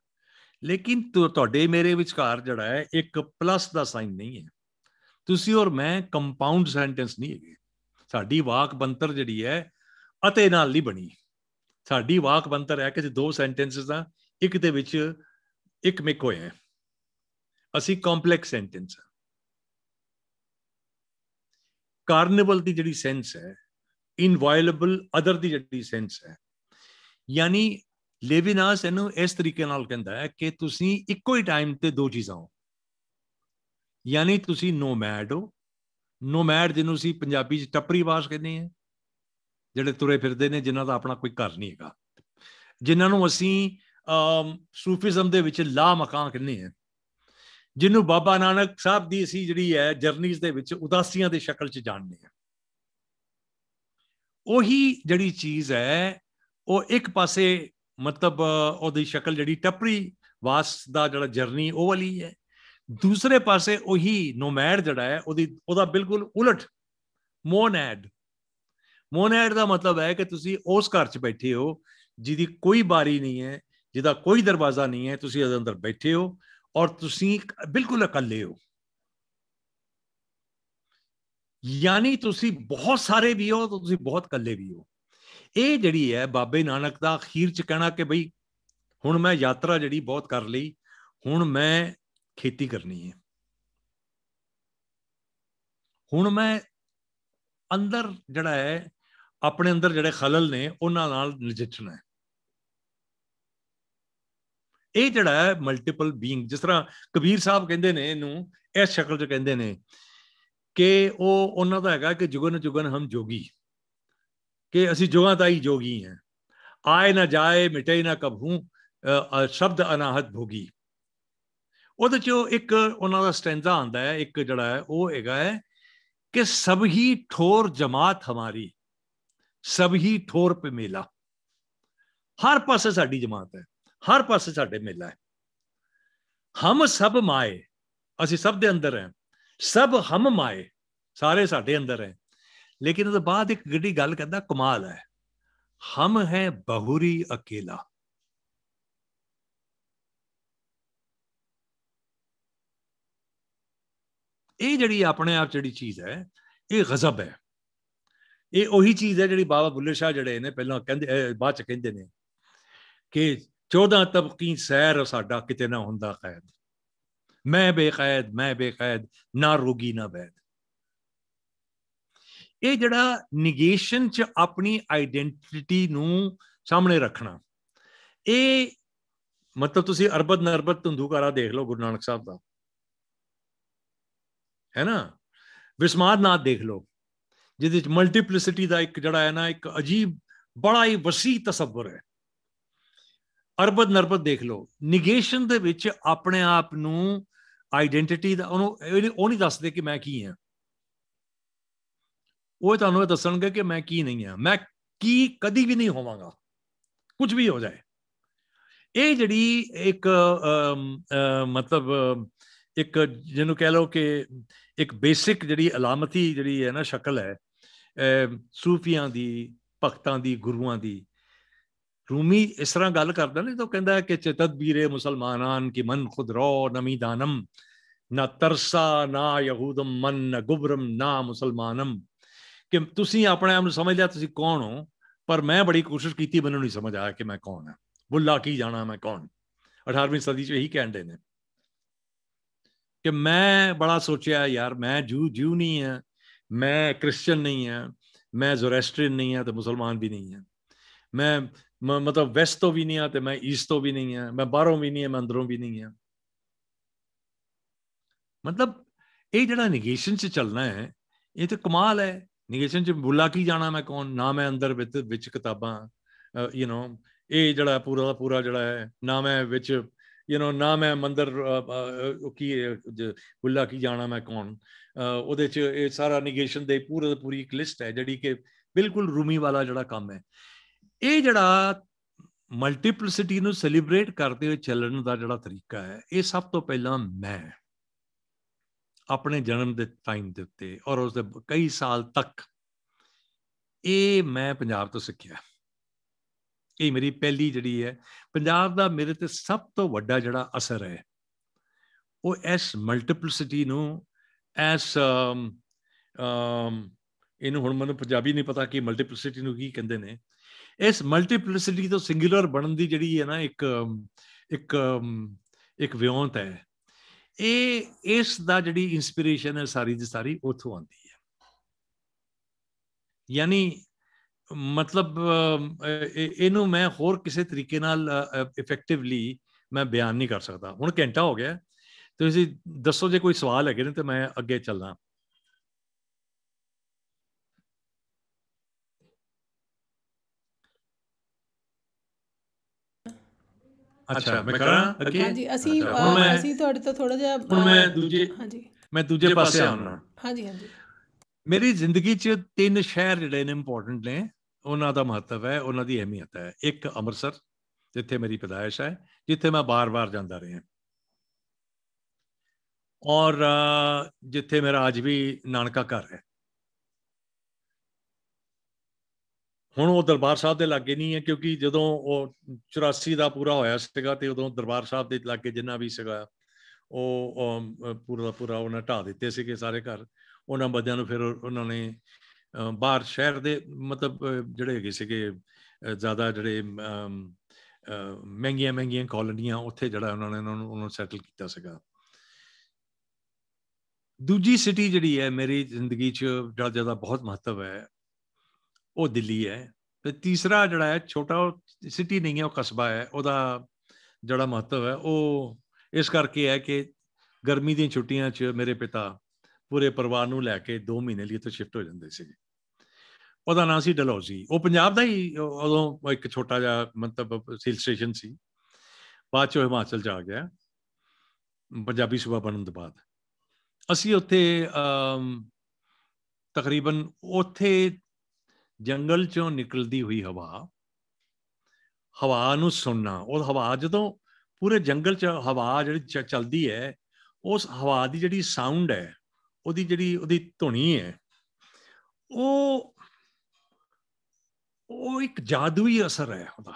ਲੇਕਿਨ ਤੁਹਾਡੇ ਮੇਰੇ ਵਿਚਕਾਰ ਜਿਹੜਾ ਹੈ, ਇੱਕ ਪਲੱਸ ਦਾ ਸਾਈਨ ਨਹੀਂ ਹੈ। ਤੁਸੀਂ ਔਰ ਮੈਂ ਕੰਪਾਊਂਡ ਸੈਂਟੈਂਸ ਨਹੀਂ ਹੈਗੇ। ਸਾਡੀ ਵਾਕ ਬੰਤਰ ਜਿਹੜੀ ਹੈ, ਅਤੇ ਨਾਲ ਨਹੀਂ ਬਣੀ। ਸਾਡੀ ਵਾਕ ਬੰਤਰ ਹੈ ਕਿ ਦੋ ਸੈਂਟੈਂਸਸ ਦਾ ਇੱਕ ਦੇ ਵਿੱਚ ਇੱਕ ਮਿਕ ਹੋਏ ਹੈ। ਅਸੀਂ ਕੰਪਲੈਕਸ ਸੈਂਟੈਂਸ ਕਾਰਨੇਵਲ ਦੀ ਜਿਹੜੀ ਸੈਂਸ ਹੈ ਇਨਵਾਇਲੇਬਲ ਅਦਰ ਦੀ ਜਿਹੜੀ ਸੈਂਸ ਹੈ, ਯਾਨੀ ਲੇਵਿਨਾਸ ਇਹਨੂੰ ਇਸ ਤਰੀਕੇ ਨਾਲ ਕਹਿੰਦਾ ਹੈ ਕਿ ਤੁਸੀਂ ਇੱਕੋ ਹੀ ਟਾਈਮ ਤੇ ਦੋ ਚੀਜ਼ਾਂ ਹੋ। ਯਾਨੀ ਤੁਸੀਂ ਨੋਮੈਡ ਹੋ। ਨੋਮੈਡ ਜਿਹਨੂੰ ਅਸੀਂ ਪੰਜਾਬੀ ਚ ਟੱਪਰੀ ਵਾਸ ਕਹਿੰਦੇ ਆ ਜਿਹੜੇ ਤੁਰੇ ਫਿਰਦੇ ਨੇ, ਜਿਨ੍ਹਾਂ ਦਾ ਆਪਣਾ ਕੋਈ ਘਰ ਨਹੀਂ ਹੈਗਾ। ਜਿਨ੍ਹਾਂ ਨੂੰ ਅਸੀਂ ਸੂਫੀਜ਼ਮ ਦੇ ਵਿੱਚ ਲਾ ਮਕਾਨ ਕਹਿੰਦੇ ਆ ਜਿਹਨੂੰ ਬਾਬਾ ਨਾਨਕ ਸਾਹਿਬ ਦੀ ਅਸੀਂ ਜਿਹੜੀ ਹੈ ਜਰਨੀਜ਼ ਦੇ ਵਿੱਚ ਉਦਾਸੀਆਂ ਦੇ ਸ਼ਕਲ 'ਚ ਜਾਣਦੇ ਆ ਉਹੀ ਜਿਹੜੀ ਚੀਜ਼ ਹੈ, ਉਹ ਇੱਕ ਪਾਸੇ ਮਤਲਬ ਉਹਦੀ ਸ਼ਕਲ ਜਿਹੜੀ ਟੱਪਰੀ ਵਾਸ ਦਾ ਜਿਹੜਾ ਜਰਨੀ ਉਹ ਵਾਲੀ ਹੈ। ਦੂਸਰੇ ਪਾਸੇ ਉਹੀ ਨੋਮੈਡ ਜਿਹੜਾ ਹੈ, ਉਹਦੀ, ਉਹਦਾ ਬਿਲਕੁਲ ਉਲਟ ਮੋਨੈਡ। ਮੋਨੈਡ ਦਾ ਮਤਲਬ ਹੈ ਕਿ ਤੁਸੀਂ ਉਸ ਘਰ 'ਚ ਬੈਠੇ ਹੋ, ਜਿਹਦੀ ਕੋਈ ਬਾਰੀ ਨਹੀਂ ਹੈ, ਜਿਹਦਾ ਕੋਈ ਦਰਵਾਜ਼ਾ ਨਹੀਂ ਹੈ, ਤੁਸੀਂ ਉਹਦੇ ਅੰਦਰ ਬੈਠੇ ਹੋ ਔਰ ਤੁਸੀਂ ਬਿਲਕੁਲ ਇਕੱਲੇ ਹੋ। ਯਾਨੀ ਤੁਸੀਂ ਬਹੁਤ ਸਾਰੇ ਵੀ ਹੋ ਤੁਸੀਂ ਬਹੁਤ ਇਕੱਲੇ ਵੀ ਹੋ। ਇਹ ਜਿਹੜੀ ਹੈ ਬਾਬੇ ਨਾਨਕ ਦਾ ਅਖੀਰ ਚ ਕਹਿਣਾ ਕਿ ਬਈ ਹੁਣ ਮੈਂ ਯਾਤਰਾ ਜਿਹੜੀ ਬਹੁਤ ਕਰ ਲਈ, ਹੁਣ ਮੈਂ ਖੇਤੀ ਕਰਨੀ ਹੈ। ਹੁਣ ਮੈਂ ਅੰਦਰ ਜਿਹੜਾ ਹੈ, ਆਪਣੇ ਅੰਦਰ ਜਿਹੜੇ ਖਲਲ ਨੇ ਉਹਨਾਂ ਨਾਲ ਨਜਿੱਠਣਾ ਹੈ। ਇਹ ਜਿਹੜਾ ਹੈ ਮਲਟੀਪਲ ਬੀਇੰਗ ਜਿਸ ਤਰ੍ਹਾਂ ਕਬੀਰ ਸਾਹਿਬ ਕਹਿੰਦੇ ਨੇ ਇਹਨੂੰ, ਇਸ ਸ਼ਕਲ 'ਚ ਕਹਿੰਦੇ ਨੇ ਕਿ ਉਹ ਉਹਨਾਂ ਦਾ ਹੈਗਾ ਕਿ ਜੁਗਨ ਜੁਗਨ ਹਮ ਜੋਗੀ। ਕਿ ਅਸੀਂ ਜੁਗਾਂ ਦਾ ਹੀ ਜੋਗੀ ਹਾਂ। ਆਏ ਨਾ ਜਾਏ, ਮਿਟੇ ਨਾ ਕਬਹੂ ਸ਼ਬਦ ਅਨਾਹਤ ਭੋਗੀ। ਉਹਦੇ ਚੋਂ ਇੱਕ ਉਹਨਾਂ ਦਾ ਸਟੈਂਜ਼ਾ ਆਂਦਾ ਹੈ, ਇੱਕ ਜਿਹੜਾ ਹੈ, ਉਹ ਹੈਗਾ ਹੈ ਕਿ ਸਭ ਹੀ ਠੋਰ ਜਮਾਤ ਹਮਾਰੀ, ਸਭ ਹੀ ਠੋਰ ਪੇ ਮੇਲਾ ਹਰ ਪਾਸੇ ਸਾਡੀ ਜਮਾਤ ਹੈ, ਹਰ ਪਾਸੇ ਸਾਡੇ ਮੇਲਾ ਹੈ। ਹਮ ਸਭ ਮਾਏ, ਅਸੀਂ ਸਭ ਦੇ ਅੰਦਰ ਹੈ। ਸਭ ਹਮ ਮਾਏ, ਸਾਰੇ ਸਾਡੇ ਅੰਦਰ ਹੈ। ਲੇਕਿਨ ਉਹਦੇ ਬਾਅਦ ਇੱਕ ਗੱਡੀ ਗੱਲ ਕਹਿੰਦਾ, ਕਮਾਲ ਹੈ। ਹਮ ਹੈ ਬਹੁਰੀ ਅਕੇਲਾ। ਇਹ ਜਿਹੜੀ ਆਪਣੇ ਆਪ ਜਿਹੜੀ ਚੀਜ਼ ਹੈ, ਇਹ ਗਜ਼ਬ ਹੈ। ਇਹ ਉਹੀ ਚੀਜ਼ ਹੈ ਜਿਹੜੀ ਬਾਬਾ ਬੁੱਲੇ ਸ਼ਾਹ ਜਿਹੜੇ ਨੇ ਪਹਿਲਾਂ ਕਹਿੰਦੇ ਬਾਅਦ ਚ ਕਹਿੰਦੇ ਨੇ ਕਿ 14 ਤਬਕੀ ਸੈਰ ਸਾਡਾ ਕਿਤੇ ਨਾ ਹੁੰਦਾ ਕੈਦ। ਮੈਂ ਬੇਕੈਦ ਮੈਂ ਬੇਕੈਦ, ਨਾ ਰੋਗੀ ਨਾ ਬੈਦ ਇਹ ਜਿਹੜਾ ਨਿਗੇਸ਼ਨ ਚ ਆਪਣੀ ਆਇਡੈਂਟੀਟੀ ਨੂੰ ਸਾਹਮਣੇ ਰੱਖਣਾ। ਇਹ ਮਤਲਬ ਤੁਸੀਂ ਅਰਬਦ ਨਰਬਤ ਤੰਦੂਕਾਰਾ ਦੇਖ ਲਓ ਗੁਰੂ ਨਾਨਕ ਸਾਹਿਬ ਦਾ। ਹੈ ਨਾ? ਵਿਸਮਾਦ ਨਾਥ ਦੇਖ ਲਓ, ਜਿਹਦੇ ਵਿੱਚ ਮਲਟੀਪਲਿਸਿਟੀ ਦਾ ਇੱਕ ਜਿਹੜਾ ਹੈ ਨਾ, ਇੱਕ ਅਜੀਬ ਬੜਾ ਹੀ ਵਸੀ ਤਸੱਵਰ ਹੈ। ਅਰਬਦ ਨਰਬਤ ਦੇਖ ਲਓ ਨਿਗੇਸ਼ਨ ਦੇ ਵਿੱਚ ਆਪਣੇ ਆਪ ਨੂੰ ਆਇਡੈਂਟੀਟੀ ਦਾ, ਉਹਨੂੰ ਉਹ ਨਹੀਂ ਦੱਸਦੇ ਕਿ ਮੈਂ ਕੀ ਹਾਂ। ਉਹ ਤੁਹਾਨੂੰ ਇਹ ਦੱਸਣਗੇ ਕਿ ਮੈਂ ਕੀ ਨਹੀਂ ਹਾਂ ਮੈਂ ਕੀ ਕਦੀ ਵੀ ਨਹੀਂ ਹੋਵਾਂਗਾ। ਕੁਝ ਵੀ ਹੋ ਜਾਏ। ਇਹ ਜਿਹੜੀ ਇੱਕ ਮਤਲਬ, ਇੱਕ ਜਿਹਨੂੰ ਕਹਿ ਲਓ ਕਿ ਇੱਕ ਬੇਸਿਕ ਜਿਹੜੀ ਅਲਾਮਤੀ ਜਿਹੜੀ ਹੈ ਨਾ ਸ਼ਕਲ ਹੈ ਸੂਫੀਆਂ ਦੀ, ਭਗਤਾਂ ਦੀ, ਗੁਰੂਆਂ ਦੀ। ਰੂਮੀ ਇਸ ਤਰ੍ਹਾਂ ਗੱਲ ਕਰਦਾ ਨੇ ਤਾਂ ਕਹਿੰਦਾ ਕਿ ਤਦਬੀਰੇ ਮੁਸਲਮਾਨਾਂ ਕੀ ਮਨ ਖੁਦ ਰੋ ਨਮੀ ਦਾਨਮ ਨਾ ਤਰਸਾ ਨਾ ਯਹੂਦਮ ਮਨ, ਨਾ ਗੁਬਰਮ ਨਾ ਮੁਸਲਮਾਨਮ। ਕਿ ਤੁਸੀਂ ਆਪਣੇ ਆਪ ਨੂੰ ਸਮਝ ਲਿਆ ਤੁਸੀਂ ਕੌਣ ਹੋ ਪਰ ਮੈਂ ਬੜੀ ਕੋਸ਼ਿਸ਼ ਕੀਤੀ ਮੈਨੂੰ ਨਹੀਂ ਸਮਝ ਆਇਆ ਕਿ ਮੈਂ ਕੌਣ ਹਾਂ ਬੁੱਲਾ ਕੀ ਜਾਣਾ ਮੈਂ ਕੌਣ 18ਵੀਂ ਸਦੀ ਚ ਇਹੀ ਕਹਿੰਦੇ ਨੇ ਕਿ ਮੈਂ ਬੜਾ ਸੋਚਿਆ ਯਾਰ ਮੈਂ ਜੂ ਜੂ ਨਹੀਂ ਹਾਂ ਮੈਂ ਕ੍ਰਿਸਚੀਅਨ ਨਹੀਂ ਹਾਂ ਮੈਂ ਜ਼ੋਰੈਸਟਰੀਅਨ ਨਹੀਂ ਹਾਂ ਤੇ ਮੁਸਲਮਾਨ ਵੀ ਨਹੀਂ ਹਾਂ ਮੈਂ ਮਤਲਬ ਵੈਸਟ ਤੋਂ ਵੀ ਨਹੀਂ ਆ ਤੇ ਮੈਂ ਈਸਟ ਤੋਂ ਵੀ ਨਹੀਂ ਆ ਮੈਂ ਬਾਹਰੋਂ ਵੀ ਨਹੀਂ ਆ ਮੈਂ ਅੰਦਰੋਂ ਵੀ ਨਹੀਂ ਆ ਮਤਲਬ ਇਹ ਜਿਹੜਾ ਨੇਗੇਸ਼ਨ 'ਚ ਚੱਲਣਾ ਹੈ ਇਹ ਤੇ ਕਮਾਲ ਹੈ ਨੇਗੇਸ਼ਨ 'ਚ ਬੁੱਲਾ ਕੀ ਜਾਣਾ ਮੈਂ ਕੌਣ ਨਾ ਮੈਂ ਅੰਦਰ ਵਿੱਚ ਵਿੱਚ ਕਿਤਾਬਾਂ ਯੂ نو ਇਹ ਜਿਹੜਾ ਪੂਰਾ ਦਾ ਪੂਰਾ ਜਿਹੜਾ ਹੈ ਨਾ ਮੈਂ ਵਿੱਚ ਯੂ نو ਨਾ ਮੈਂ ਮੰਦਰ ਕੀ ਬੁੱਲਾ ਕੀ ਜਾਣਾ ਮੈਂ ਕੌਣ ਉਹਦੇ 'ਚ ਇਹ ਸਾਰਾ ਨੇਗੇਸ਼ਨ ਦੇ ਪੂਰੇ ਪੂਰੀ ਇੱਕ ਲਿਸਟ ਹੈ ਜਿਹੜੀ ਕਿ ਬਿਲਕੁਲ ਰੂਮੀ ਵਾਲਾ ਜਿਹੜਾ ਕੰਮ ਹੈ ਇਹ ਜਿਹੜਾ ਮਲਟੀਪਲਿਸਿਟੀ ਨੂੰ ਸੈਲੀਬ੍ਰੇਟ ਕਰਦੇ ਹੋਏ ਚੱਲਣ ਦਾ ਜਿਹੜਾ ਤਰੀਕਾ ਹੈ ਇਹ ਸਭ ਤੋਂ ਪਹਿਲਾਂ ਮੈਂ ਆਪਣੇ ਜਨਮ ਦੇ ਟਾਈਮ ਦੇ ਉੱਤੇ ਔਰ ਉਸ ਦੇ ਕਈ ਸਾਲ ਤੱਕ ਇਹ ਮੈਂ ਪੰਜਾਬ ਤੋਂ ਸਿੱਖਿਆ ਇਹ ਮੇਰੀ ਪਹਿਲੀ ਜਿਹੜੀ ਹੈ, ਪੰਜਾਬ ਦਾ ਮੇਰੇ ਤੇ ਸਭ ਤੋਂ ਵੱਡਾ ਜਿਹੜਾ ਅਸਰ ਹੈ, ਉਹ ਇਸ ਮਲਟੀਪਲਿਸਿਟੀ ਨੂੰ ਐਸ ਇਹਨੂੰ ਹੁਣ ਮੈਨੂੰ ਪੰਜਾਬੀ ਨਹੀਂ ਪਤਾ ਕਿ ਮਲਟੀਪਲਿਸਿਟੀ ਨੂੰ ਕੀ ਕਹਿੰਦੇ ਨੇ। ਇਸ ਮਲਟੀਪਲਿਸਿਟੀ ਤੋਂ ਸਿੰਗੂਲਰ ਬਣਨ ਦੀ ਜਿਹੜੀ ਹੈ ਨਾ ਇੱਕ ਇੱਕ ਇੱਕ ਵਿਉਂਤ ਹੈ। ਇਹ, ਇਸ ਦਾ ਜਿਹੜੀ ਇਨਸਪੀਰੇਸ਼ਨ ਹੈ ਸਾਰੀ ਦੀ ਸਾਰੀ ਉਥੋਂ ਆਉਂਦੀ ਹੈ। ਯਾਨੀ ਮਤਲਬ ਇਹਨੂੰ ਮੈਂ ਹੋਰ ਕਿਸੇ ਤਰੀਕੇ ਨਾਲ ਇਫੈਕਟਿਵਲੀ ਮੈਂ ਬਿਆਨ ਨਹੀਂ ਕਰ ਸਕਦਾ। ਹੁਣ ਘੰਟਾ ਹੋ ਗਿਆ। ਤੁਸੀਂ ਦੱਸੋ ਜੇ ਕੋਈ ਸਵਾਲ ਹੈਗੇ ਨੇ ਤੇ ਮੈਂ ਅੱਗੇ ਚੱਲਾਂ ਅੱਛਾ ਮੈਂ ਕਰਾਂ? ਅੱਗੇ? ਹਾਂਜੀ ਅਸੀਂ ਅਸੀਂ ਤੁਹਾਡੇ ਤੋਂ ਥੋੜਾ ਜਿਹਾ ਹੁਣ ਮੈਂ ਦੂਜੇ ਹਾਂਜੀ। ਮੈਂ ਦੂਜੇ ਪਾਸੇ ਆਉਣਾ। ਹਾਂਜੀ ਹਾਂਜੀ। ਮੇਰੀ ਜ਼ਿੰਦਗੀ 'ਚ ਤਿੰਨ ਸ਼ਹਿਰ ਜਿਹੜੇ ਨੇ ਇੰਪੋਰਟੈਂਟ ਨੇ। ਉਹਨਾਂ ਦਾ ਮਹੱਤਵ ਹੈ ਉਹਨਾਂ ਦੀ ਅਹਿਮੀਅਤ ਹੈ। ਇੱਕ ਅੰਮ੍ਰਿਤਸਰ ਜਿੱਥੇ ਮੇਰੀ ਪਦਾਇਸ਼ ਹੈ ਜਿੱਥੇ ਮੈਂ ਬਾਰ-ਬਾਰ ਜਾਂਦਾ ਰਿਹਾ। ਔਰ ਜਿੱਥੇ ਮੇਰਾ ਅੱਜ ਵੀ ਨਾਨਕਾ ਘਰ ਹੈ। ਹੁਣ ਉਹ ਦਰਬਾਰ ਸਾਹਿਬ ਦੇ ਲਾਗੇ ਨਹੀਂ ਹੈ, ਕਿਉਂਕਿ ਜਦੋਂ ਉਹ 84 ਦਾ ਪੂਰਾ ਹੋਇਆ ਸੀਗਾ ਤੇ ਉਦੋਂ ਦਰਬਾਰ ਸਾਹਿਬ ਦੇ ਲਾਗੇ ਜਿੰਨਾ ਵੀ ਸੀਗਾ, ਉਹ ਪੂਰਾ ਪੂਰਾ ਉਹਨਾਂ ਢਾ ਦਿੱਤੇ ਸੀਗੇ ਸਾਰੇ ਘਰ। ਉਹਨਾਂ ਬੰਦਿਆਂ ਨੂੰ ਫਿਰ ਉਹਨਾਂ ਨੇ ਬਾਹਰ ਸ਼ਹਿਰ ਦੇ ਮਤਲਬ ਜਿਹੜੇ ਹੈਗੇ ਸੀਗੇ ਜ਼ਿਆਦਾ ਜਿਹੜੇ ਮਹਿੰਗੀਆਂ ਮਹਿੰਗੀਆਂ ਕਾਲੋਨੀਆਂ, ਉੱਥੇ ਜਿਹੜਾ ਉਹਨਾਂ ਨੇ ਉਹਨਾਂ ਨੂੰ ਸੈਟਲ ਕੀਤਾ ਸੀਗਾ। ਦੂਜੀ ਸਿਟੀ ਜਿਹੜੀ ਹੈ, ਮੇਰੀ ਜ਼ਿੰਦਗੀ 'ਚ ਜਿਹੜਾ ਜ਼ਿਆਦਾ ਬਹੁਤ ਮਹੱਤਵ ਹੈ ਉਹ ਦਿੱਲੀ ਹੈ। ਤੇ ਤੀਸਰਾ ਜਿਹੜਾ ਹੈ, ਛੋਟਾ ਉਹ ਸਿਟੀ ਨਹੀਂ ਹੈ, ਉਹ ਕਸਬਾ ਹੈ। ਉਹਦਾ ਜਿਹੜਾ ਮਹੱਤਵ ਹੈ, ਉਹ ਇਸ ਕਰਕੇ ਹੈ ਕਿ ਗਰਮੀ ਦੀਆਂ ਛੁੱਟੀਆਂ 'ਚ ਮੇਰੇ ਪਿਤਾ ਪੂਰੇ ਪਰਿਵਾਰ ਨੂੰ ਲੈ ਕੇ 2 ਮਹੀਨੇ ਲਈ ਤੋਂ ਸ਼ਿਫਟ ਹੋ ਜਾਂਦੇ ਸੀ ਉਹਦਾ ਨਾਮ ਸੀ ਡਲਹੌਜ਼ੀ ਉਹ ਪੰਜਾਬ ਦਾ ਹੀ ਉਦੋਂ ਇੱਕ ਛੋਟਾ ਜਿਹਾ ਮਤਲਬ ਹਿਲ ਸਟੇਸ਼ਨ ਸੀ। ਬਾਅਦ ਚ ਹਿਮਾਚਲ ਜਾ ਗਿਆ। ਪੰਜਾਬੀ ਸੂਬਾ ਬਣਨ ਤੋਂ ਬਾਅਦ। ਅਸੀਂ ਉੱਥੇ ਤਕਰੀਬਨ ਉੱਥੇ ਜੰਗਲ ਚੋਂ ਨਿਕਲਦੀ ਹੋਈ ਹਵਾ ਹਵਾ ਨੂੰ ਸੁਣਨਾ, ਉਹ ਹਵਾ ਜਦੋਂ ਪੂਰੇ ਜੰਗਲ 'ਚ ਹਵਾ ਜਿਹੜੀ ਚੱਲਦੀ ਹੈ, ਉਸ ਹਵਾ ਦੀ ਜਿਹੜੀ ਸਾਊਂਡ ਹੈ, ਉਹਦੀ ਜਿਹੜੀ ਉਹਦੀ ਧੁਨੀ ਹੈ, ਉਹ ਉਹ ਇੱਕ ਜਾਦੂਈ ਅਸਰ ਹੈ ਉਹਦਾ।